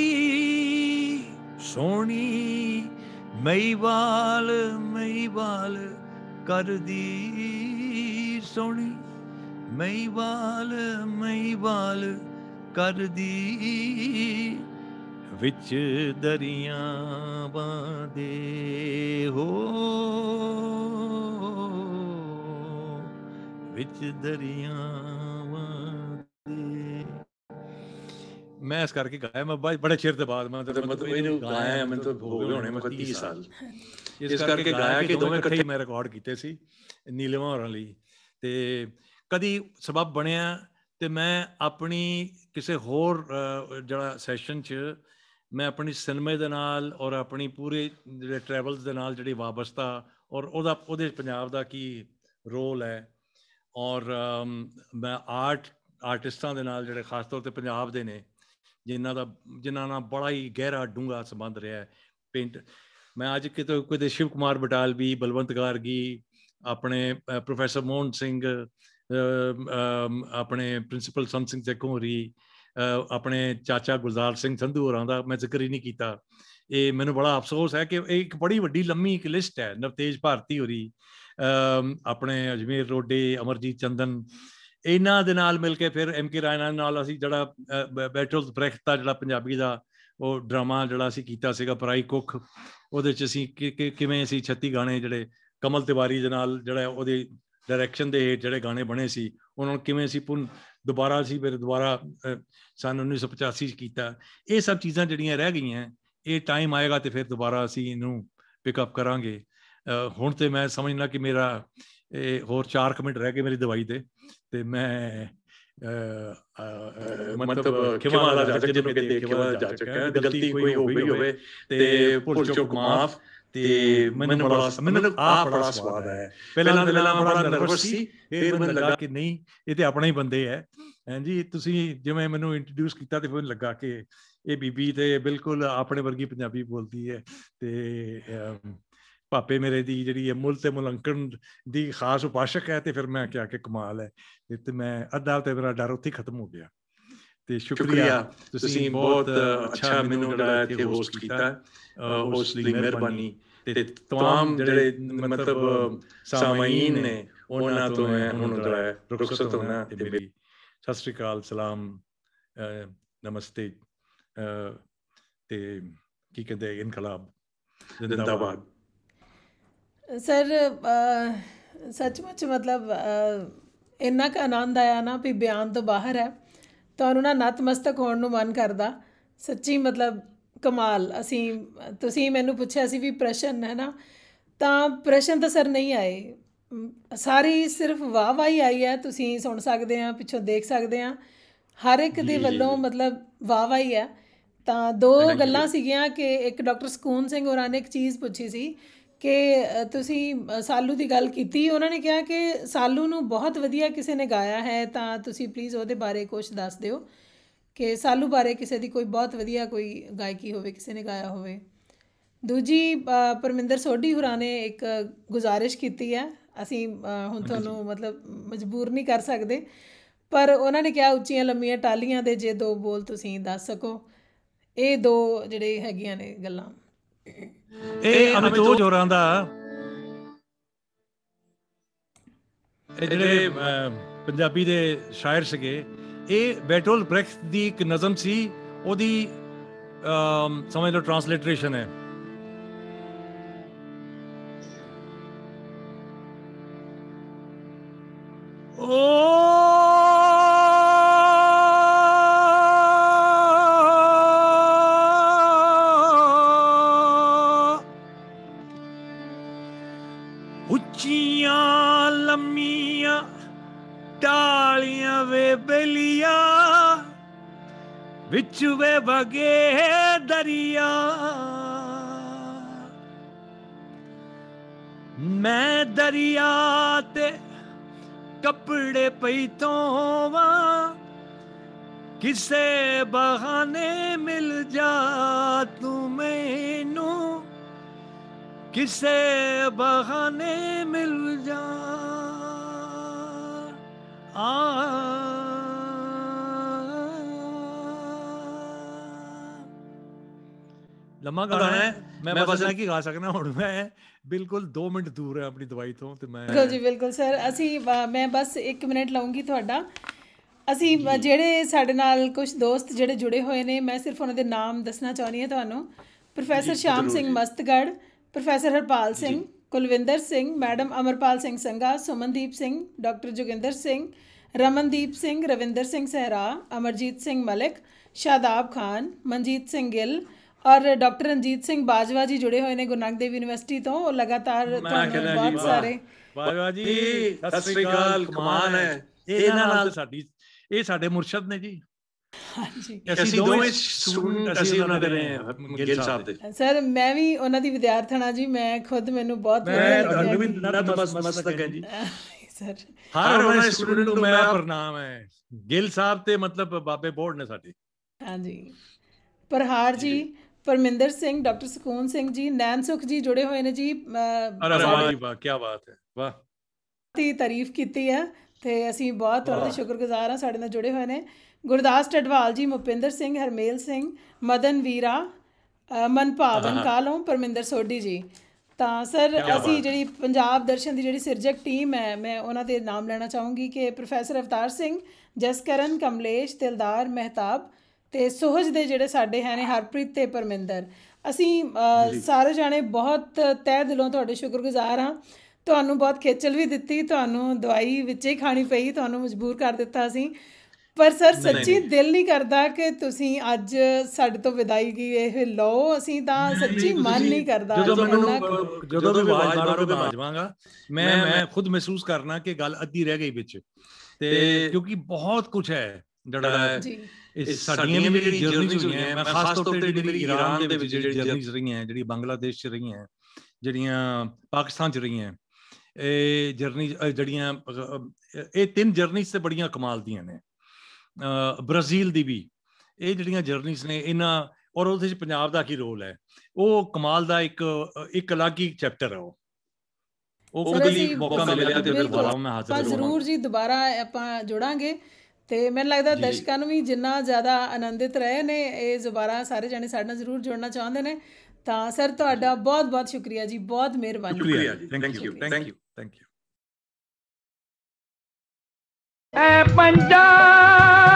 ਸੋਹਣੀ ਮਈਵਾਲ ਮਈਵਾਲ ਕਰਦੀ ਸੋਹਣੀ ਮਈਵਾਲ ਮਈਵਾਲ ਕਰਦੀ ਵਿੱਚ ਦਰਿਆਵਾਂ ਦੇ ਹੋ। ਵਿੱਚ ਦਰਿਆਵਾਂ ਦੇ ਮੈਂ ਇਸ ਕਰਕੇ ਗਾਇਆ ਮੈਂ ਬੜੇ ਚਿਰ ਦੇ ਬਾਅਦ ਮੈਂ ਮਤਲਬ ਇਹਨੂੰ ਗਾਇਆ ਮੈਨੂੰ ਤਾਂ ਹੋ ਗਏ ਹੋਣੇ ਮੈਂ 30 ਸਾਲ। ਇਸ ਕਰਕੇ ਗਾਇਆ ਕਿ ਦੋਵੇਂ ਇਕੱਠੇ ਮੈਂ ਰਿਕਾਰਡ ਕੀਤੇ ਸੀ ਨੀਲਵਾ ਹੋਰਾਂ ਲਈ। ਤੇ ਕਦੀ ਸਬਬ ਬਣਿਆ ਤੇ ਮੈਂ ਆਪਣੀ ਕਿਸੇ ਹੋਰ ਜਿਹੜਾ ਸੈਸ਼ਨ 'ਚ ਮੈਂ ਆਪਣੀ ਸਿਨੇਮੇ ਦੇ ਨਾਲ ਔਰ ਆਪਣੀ ਪੂਰੇ ਜਿਹੜੇ ਟਰੈਵਲਸ ਦੇ ਨਾਲ ਜਿਹੜੀ ਵਾਬਸਤਾ ਔਰ ਉਹਦਾ, ਉਹਦੇ ਪੰਜਾਬ ਦਾ ਕੀ ਰੋਲ ਹੈ ਔਰ ਮੈਂ ਆਰਟ ਆਰਟਿਸਟਾਂ ਦੇ ਨਾਲ ਜਿਹੜੇ ਖਾਸ ਤੌਰ ਤੇ ਪੰਜਾਬ ਦੇ ਨੇ, ਜਿਨ੍ਹਾਂ ਦਾ, ਜਿਨ੍ਹਾਂ ਨਾਲ ਬੜਾ ਹੀ ਗਹਿਰਾ ਡੂੰਘਾ ਸੰਬੰਧ ਰਿਹਾ ਹੈ ਪੇਂਟ ਮੈਂ ਅੱਜ ਕਿਤੇ ਕੋਈ ਸ਼ਿਵ ਕੁਮਾਰ ਬਟਾਲਵੀ, ਬਲਵੰਤ ਗਾਰਗੀ, ਆਪਣੇ ਪ੍ਰੋਫੈਸਰ ਮੋਹਨ ਸਿੰਘ ਆਪਣੇ ਪ੍ਰਿੰਸੀਪਲ ਸੰਤ ਸਿੰਘ ਜਗੋਰੀ ਆਪਣੇ ਚਾਚਾ ਗੁਲਜ਼ਾਰ ਸਿੰਘ ਸੰਧੂ ਹੋਰਾਂ ਦਾ ਮੈਂ ਜ਼ਿਕਰ ਹੀ ਨਹੀਂ ਕੀਤਾ। ਇਹ ਮੈਨੂੰ ਬੜਾ ਅਫਸੋਸ ਹੈ ਕਿ ਇਹ ਇੱਕ ਬੜੀ ਵੱਡੀ, ਲੰਮੀ ਇੱਕ ਲਿਸਟ ਹੈ, ਨਵਤੇਜ ਭਾਰਤੀ ਹੋਰੀ ਆਪਣੇ ਅਜਮੇਰ ਰੋਡੇ, ਅਮਰਜੀਤ ਚੰਦਨ। ਇਹਨਾਂ ਦੇ ਨਾਲ ਮਿਲ ਕੇ ਫਿਰ ਐਮ ਕੇ ਰਾਇਨਾ ਨਾਲ ਅਸੀਂ ਜਿਹੜਾ ਬੈਟਲਸ ਬ੍ਰੈਕਟ ਜਿਹੜਾ ਪੰਜਾਬੀ ਦਾ ਉਹ ਡਰਾਮਾ ਜਿਹੜਾ ਅਸੀਂ ਕੀਤਾ ਸੀਗਾ, ਪਰਾਈ ਕੁੱਖ, ਉਹਦੇ ਚ ਅਸੀਂ ਕਿਵੇਂ ਅਸੀਂ 36 ਗਾਣੇ ਜਿਹੜੇ ਕਮਲ ਤਿਵਾਰੀ ਦੇ ਨਾਲ ਜਿਹੜਾ ਉਹਦੇ ਡਾਇਰੈਕਸ਼ਨ ਦੇ ਜਿਹੜੇ ਗਾਣੇ ਬਣੇ ਸੀ ਉਹਨਾਂ ਨੂੰ ਕਿਵੇਂ ਅਸੀਂ ਪੁਨ ਦੁਬਾਰਾ ਅਸੀਂ ਫਿਰ ਦੁਬਾਰਾ ਸਨ 1985 ਚ ਕੀਤਾ। ਇਹ ਸਭ ਚੀਜ਼ਾਂ ਜਿਹੜੀਆਂ ਰਹਿ ਗਈਆਂ ਇਹ ਟਾਈਮ ਆਏਗਾ ਤੇ ਫਿਰ ਦੁਬਾਰਾ ਅਸੀਂ ਇਹਨੂੰ ਪਿਕ ਅਪ ਕਰਾਂਗੇ। ਹੁਣ ਤੇ ਮੈਂ ਸਮਝਣਾ ਕਿ ਮੇਰਾ ਇਹ ਹੋਰ 4 ਮਿੰਟ ਰਹਿ ਗਏ ਮੇਰੀ ਦਵਾਈ ਦੇ ਤੇ ਮੈਂ ਮਤਲਬ ਖਿਮਾ ਜਾ ਚੱਕ ਜਿਹਨੂੰ ਕਹਿੰਦੇ ਖਿਮਾ ਜਾ ਚੱਕਾ ਗਲਤੀ ਕੋਈ ਹੋ ਗਈ ਹੋਵੇ ਤੇ ਭੁੱਲ ਚੁੱਕ ਮਾਫ। ਤੇ ਮੈਨੂੰ ਬੜਾ ਮੈਨੂੰ ਆ ਬੜਾ ਸਵਾਦ ਆਇਆ। ਪਹਿਲਾਂ ਪਹਿਲਾਂ ਬੜਾ ਨਰਵਸ ਸੀ ਫਿਰ ਮੈਨੂੰ ਲੱਗਾ ਕਿ ਨਹੀਂ ਇਹ ਤੇ ਆਪਣੇ ਹੀ ਬੰਦੇ ਹੈ। ਹਾਂਜੀ ਤੁਸੀਂ ਜਿਵੇਂ ਮੈਨੂੰ ਇੰਟਰੋਡਿਊਸ ਕੀਤਾ ਤੇ ਫਿਰ ਲੱਗਾ ਕਿ ਇਹ ਬੀਬੀ ਤੇ ਬਿਲਕੁਲ ਆਪਣੇ ਵਰਗੀ ਪੰਜਾਬੀ ਬੋਲਦੀ ਹੈ ਤੇ ਪਾਪੇ ਮੇਰੇ ਦੀ ਜਿਹੜੀ ਹੈ ਮੁੱਲ ਤੇ ਮੁਲੰਕਣ ਦੀ ਖਾਸ ਉਪਾਸ਼ਕ ਹੈ ਤੇ ਫਿਰ ਮੈਂ ਕਿਹਾ ਕਿ ਕਮਾਲ ਹੈ। ਤੇ ਮੈਂ ਅੱਧਾ ਤੇ ਮੇਰਾ ਡਰ ਉੱਥੇ ਖਤਮ ਹੋ ਗਿਆ। ਤੇ ਸ਼ੁਕਰੀਆ। ਤੁਸੀਂ ਬਹੁਤ ਅੱਛਾ ਮੈਨੂੰ ਜਿਹੜਾ ਇੱਥੇ ਹੋਸਟ ਕੀਤਾ। ਉਸ ਲਈ ਮਿਹਰਬਾਨੀ ਤੇ ਤਮਾਮ ਜਿਹੜੇ ਮਤਲਬ ਸਾਮਾਈਨ ਨੇ ਉਹਨਾਂ ਤੋਂ ਮੈਂ ਹੁਣ ਜਿਹੜਾ ਰੁਖਸਤ ਹੋਣਾ ਤੇ ਮੇਰੀ ਸਤਿ ਸ੍ਰੀ ਅਕਾਲ ਸਲਾਮ ਨਮਸਤੇ ਤੇ ਕੀ ਕਹਿੰਦੇ ਇਨਕਲਾਬ ਜ਼ਿੰਦਾਬਾਦ। ਸਰ ਸੱਚਮੁੱਚ ਮਤਲਬ ਇੰਨਾ ਕ ਆਨੰਦ ਆਇਆ ਨਾ ਵੀ ਬਿਆਨ ਤੋਂ ਬਾਹਰ ਹੈ। ਤੁਹਾਨੂੰ ਨਾ ਨਤਮਸਤਕ ਹੋਣ ਨੂੰ ਮਨ ਕਰਦਾ। ਸੱਚੀ ਮਤਲਬ ਕਮਾਲ। ਅਸੀਂ ਤੁਸੀਂ ਮੈਨੂੰ ਪੁੱਛਿਆ ਸੀ ਵੀ ਪ੍ਰਸ਼ਨ ਹੈ ਨਾ ਤਾਂ ਪ੍ਰਸ਼ਨ ਤਾਂ ਸਰ ਨਹੀਂ ਆਏ। ਸਾਰੀ ਸਿਰਫ ਵਾਹ ਵਾਹ ਹੀ ਆਈ ਹੈ। ਤੁਸੀਂ ਸੁਣ ਸਕਦੇ ਆ ਪਿੱਛੋਂ ਦੇਖ ਸਕਦੇ ਆ ਹਰ ਇੱਕ ਦੇ ਵੱਲੋਂ ਮਤਲਬ ਵਾਹ ਵਾਹ ਹੀ। ਹੈ ਤਾਂ ਦੋ ਗੱਲਾਂ ਸੀਗੀਆਂ ਕਿ ਇੱਕ ਡਾਕਟਰ ਸਕੂਨ ਸਿੰਘ ਹੋਰਾਂ ਨੇ ਇੱਕ ਚੀਜ਼ ਪੁੱਛੀ ਸੀ ਕਿ ਤੁਸੀਂ ਸਾਲੂ ਦੀ ਗੱਲ ਕੀਤੀ, ਉਹਨਾਂ ਨੇ ਕਿਹਾ ਕਿ ਸਾਲੂ ਨੂੰ ਬਹੁਤ ਵਧੀਆ ਕਿਸੇ ਨੇ ਗਾਇਆ ਹੈ, ਤਾਂ ਤੁਸੀਂ ਪਲੀਜ਼ ਉਹਦੇ ਬਾਰੇ ਕੁਝ ਦੱਸ ਦਿਓ ਕਿ ਸਾਲੂ ਬਾਰੇ ਕਿਸੇ ਦੀ ਕੋਈ ਬਹੁਤ ਵਧੀਆ ਕੋਈ ਗਾਇਕੀ ਹੋਵੇ, ਕਿਸੇ ਨੇ ਗਾਇਆ ਹੋਵੇ। ਦੂਜੀ ਪਰਮਿੰਦਰ ਸੋਢੀ ਹੁਰਾਂ ਨੇ ਇੱਕ ਗੁਜ਼ਾਰਿਸ਼ ਕੀਤੀ ਹੈ, ਅਸੀਂ ਹੁਣ ਤੁਹਾਨੂੰ ਮਤਲਬ ਮਜਬੂਰ ਨਹੀਂ ਕਰ ਸਕਦੇ, ਪਰ ਉਹਨਾਂ ਨੇ ਕਿਹਾ ਉੱਚੀਆਂ ਲੰਮੀਆਂ ਟਾਲੀਆਂ ਦੇ ਜੇ ਦੋ ਬੋਲ ਤੁਸੀਂ ਦੱਸ ਸਕੋ। ਇਹ ਦੋ ਜਿਹੜੇ ਹੈਗੀਆਂ ਨੇ ਗੱਲਾਂ। ਇਹ ਅਮਿਤੋਜ ਹੋਰਾਂ ਦਾ। ਇਹ ਜਿਹੜੇ ਪੰਜਾਬੀ ਦੇ ਸ਼ਾਇਰ ਸੀਗੇ ਇਹ ਬੈਟਲ ਬ੍ਰੈਕਟ ਦੀ ਇੱਕ ਨਜ਼ਮ ਸੀ ਉਹਦੀ ਸਮਝ ਲਓ ਟ੍ਰਾਂਸਲੇਟਰੇਸ਼ਨ ਹੈ। ਵਿੱਚ ਵੇ ਵਗੇ ਦਰਿਆ ਮੈਂ ਦਰਿਆ ਤੇ ਕੱਪੜੇ ਪਈ ਤੋਵਾਂ ਕਿਸੇ ਬਹਾਨੇ ਮਿਲ ਜਾ ਤੂੰ ਮੈਨੂੰ ਕਿਸੇ ਬਹਾਨੇ ਮਿਲ ਜਾ ਆ ਲੰਮਾ ਗਾਣਾ ਹੈ। ਮੈਂ ਬਸ ਇਹ ਕੀ ਗਾ ਸਕਣਾ ਹੁਣ ਮੈਂ। ਬਿਲਕੁਲ 2 ਮਿੰਟ ਦੂਰ ਹੈ ਆਪਣੀ ਦਵਾਈ ਤੋਂ ਤੇ ਮੈਂ ਬਿਲਕੁਲ ਜੀ ਬਿਲਕੁਲ ਸਰ। ਅਸੀਂ ਮੈਂ ਬਸ 1 ਮਿੰਟ ਲਾਉਂਗੀ ਤੁਹਾਡਾ। ਅਸੀਂ ਜਿਹੜੇ ਸਾਡੇ ਨਾਲ ਕੁਝ ਦੋਸਤ ਜਿਹੜੇ ਜੁੜੇ ਹੋਏ ਨੇ ਮੈਂ ਸਿਰਫ ਉਹਨਾਂ ਦੇ ਨਾਮ ਦੱਸਣਾ ਚਾਹੁੰਦੀ ਹਾਂ ਤੁਹਾਨੂੰ। Professor Sham Singh Mastgarh professor Harpal Singh Kulwinder Singh madam Amarpal Singh Sangha Sumandeep Singh doctor Joginder Singh Ramandeep Singh Ravinder Singh Sehra Amarjit Singh Malik Shadab Khan Manjit Singh Gill ਔਰ doctor Ranjit Singh Bajwa ਜੀ ਜੁੜੇ ਹੋਏ ਨੇ Guru Nanak Dev university ਤੋਂ ਉਹ ਲਗਾਤਾਰ ਤੁਹਾਨੂੰ ਬਹੁਤ। ਸਾਰੇ। ਬਾਜਵਾ ਜੀ ਸਤਿ ਸ੍ਰੀ ਅਕਾਲ, ਕਮਾਲ ਹੈ। ਇਹਨਾਂ ਨਾਲ ਸਾਡੀ ਇਹ ਸਾਡੇ ਮੁਰਸ਼ਦ ਨੇ ਜੀ। ਹਾਂਜੀ। ਅਸੀਂ ਦੋਵੇਂ ਸਟੂਡੈਂਟ ਅਸੀਂ ਉਹਨਾਂ ਦੇ ਰਹੇ ਹਾਂ ਗਿੱਲ ਸਾਹਿਬ ਦੇ। ਸਰ ਮੈਂ ਵੀ ਉਹਨਾਂ ਦੀ ਵਿਦਿਆਰਥਣ ਜੀ ਮੈਂ ਖੁਦ ਮੈਨੂੰ ਬਹੁਤ ਮੈਂ ਤੁਹਾਨੂੰ ਵੀ ਨਤਮਸਤਕ ਹਾਂ ਜੀ। ਸਰ। ਹਰ ਉਹਨਾਂ ਸਟੂਡੈਂਟ ਨੂੰ ਮੇਰਾ ਪ੍ਰਣਾਮ ਹੈ। ਗਿੱਲ ਸਾਹਿਬ ਤੇ ਮਤਲਬ ਬਾਬੇ ਬੋਰਡ ਨੇ ਸਾਡੇ। ਹਾਂਜੀ। ਪ੍ਰਹਾਰ ਜੀ। ਪਰਮਿੰਦਰ ਸਿੰਘ ਡਾਕਟਰ ਸਕੂਨ ਸਿੰਘ ਜੀ ਨੈਨ ਸੁਖ ਜੀ ਜੁੜੇ ਹੋਏ ਨੇ ਜੀ ਅਰੇ ਵਾਹ ਜੀ ਵਾਹ ਕੀ ਬਾਤ ਹੈ ਵਾਹ। ਦੀ ਤਾਰੀਫ ਕੀਤੀ ਹੈ ਤੇ ਅਸੀਂ ਬਹੁਤ ਉਹਨਾਂ ਦੇ ਸ਼ੁਕਰਗੁਜ਼ਾਰ ਹਾਂ ਸਾਡੇ ਨਾਲ ਜੁੜੇ ਹੋਏ ਨੇ। ਗੁਰਦਾਸ ਟਡਵਾਲ ਜੀ ਮੁਪਿੰਦਰ ਸਿੰਘ ਹਰਮੇਲ ਸਿੰਘ ਮਦਨ ਵੀਰਾ ਅ, ਮਨਭਾਵਨ ਕਾਲੋਂ ਪਰਮਿੰਦਰ ਸੋਢੀ ਜੀ। ਤਾਂ ਸਰ ਅਸੀਂ ਜਿਹੜੀ ਪੰਜਾਬ ਦਰਸ਼ਨ ਦੀ ਜਿਹੜੀ ਸਿਰਜਕ ਟੀਮ ਹੈ ਮੈਂ ਉਹਨਾਂ ਦੇ ਨਾਮ ਲੈਣਾ ਚਾਹੂੰਗੀ ਕਿ ਪ੍ਰੋਫੈਸਰ ਅਵਤਾਰ ਸਿੰਘ ਜਸਕਰਨ ਕਮਲੇਸ਼ ਦਿਲਦਾਰ ਮਹਿਤਾਬ ਤੇ ਸੋਹਜ ਦੇ ਜਿਹੜੇ ਸਾਡੇ ਹੈ ਨੇ ਹਰਪ੍ਰੀਤ ਤੇ ਪਰਮਿੰਦਰ। ਅਸੀਂ ਸਾਰੇ ਜਾਣੇ ਬਹੁਤ ਤਹਿ ਦਿਲੋਂ ਤੁਹਾਡੇ ਸ਼ੁਕਰਗੁਜ਼ਾਰ ਹਾਂ। ਤੁਹਾਨੂੰ ਬਹੁਤ ਖੇਚਲ ਵੀ ਦਿੱਤੀ ਤੁਹਾਨੂੰ ਦਵਾਈ ਵਿੱਚੇ ਹੀ ਖਾਣੀ ਪਈ ਤੁਹਾਨੂੰ ਮਜਬੂਰ ਕਰ ਦਿੱਤਾ ਅਸੀਂ। ਪਰ ਸਰ ਸੱਚੀ ਦਿਲ ਨਹੀਂ ਕਰਦਾ ਕਿ ਤੁਸੀਂ ਅੱਜ ਸਾਡੇ ਤੋਂ ਵਿਦਾਇਗੀ ਇਹ ਲਓ। ਅਸੀਂ ਤਾਂ ਸੱਚੀ ਮਨ ਨਹੀਂ ਕਰਦਾ ਜਦੋਂ ਮੈਨੂੰ ਕੁ- ਜਦੋਂ ਵੀ ਆਵਾਜ਼ ਮਾਰੋਗੇ ਮੈਂ ਜਾਵਾਂਗਾ ਮੈਂ ਮੈਂ ਖੁਦ ਮਹਿਸੂਸ ਕਰਨਾ ਕਿ ਗੱਲ ਅੱਧੀ ਰਹਿ ਗਈ ਵਿੱਚ। ਤੇ ਕਿਉਂਕਿ ਬਹੁਤ ਕੁਝ ਹੈ ਜਿਹੜਾ ਜੀ। ਇਹ ਸਾਡੀਆਂ ਵੀ ਜਿਹੜੀ ਜਰਨੀਜ਼ ਹੋਈਆਂ ਮੈਂ ਖਾਸ ਤੌਰ ਤੇ ਜਿਹੜੀ ਈਰਾਨ ਦੇ ਵਿੱਚ ਜਿਹੜੀ ਜਰਨੀਜ਼ ਰਹੀਆਂ ਜਿਹੜੀ ਬੰਗਲਾਦੇਸ਼ ਚ ਰਹੀਆਂ ਜਿਹੜੀਆਂ ਪਾਕਿਸਤਾਨ ਚ ਰਹੀਆਂ ਇਹ ਜਰਨੀ ਜਿਹੜੀਆਂ ਇਹ ਤਿੰਨ ਜਰਨੀਜ਼ ਤੇ ਬੜੀਆਂ ਕਮਾਲ ਦੀਆਂ ਨੇ। ਬ੍ਰਾਜ਼ੀਲ ਦੀ ਵੀ ਇਹ ਜਿਹੜੀਆਂ ਜਰਨੀਜ਼ ਨੇ ਇਹਨਾਂ ਔਰ ਉਹਦੇ ਵਿੱਚ ਪੰਜਾਬ ਦਾ ਕੀ ਰੋਲ ਹੈ? ਉਹ ਕਮਾਲ ਦਾ ਇੱਕ ਇੱਕ ਅਲੱਗ ਹੀ ਚੈਪਟਰ ਹੈ ਉਹ। ਉਹ ਲਈ ਮੌਕਾ ਮਿਲਿਆ ਤੇ ਬਿਲਕੁਲ, ਬਿਲਕੁਲ ਮੈਂ ਹਾਜ਼ਰ ਜ਼ਰੂਰ ਜੀ ਦੁਬਾਰਾ ਆਪਾਂ ਜੁੜਾਂਗੇ। ਤੇ ਮੈਨੂੰ ਲੱਗਦਾ। ਦਰਸ਼ਕਾਂ ਨੂੰ ਵੀ ਜਿੰਨਾ ਜ਼ਿਆਦਾ ਆਨੰਦਿਤ ਰਹੇ ਨੇ ਇਹ ਦੁਬਾਰਾ ਸਾਰੇ ਜਾਣੇ ਸਾਡੇ ਨਾਲ ਜ਼ਰੂਰ ਜੁੜਨਾ ਚਾਹੁੰਦੇ ਨੇ। ਤਾਂ ਸਰ ਤੁਹਾਡਾ ਬਹੁਤ ਬਹੁਤ ਸ਼ੁਕਰੀਆ ਜੀ ਬਹੁਤ ਮਿਹਰਬਾਨੀ। ਸ਼ੁਕਰੀਆ ਜੀ, thank you thank you thank you ਐ ਪੰਜਾਬ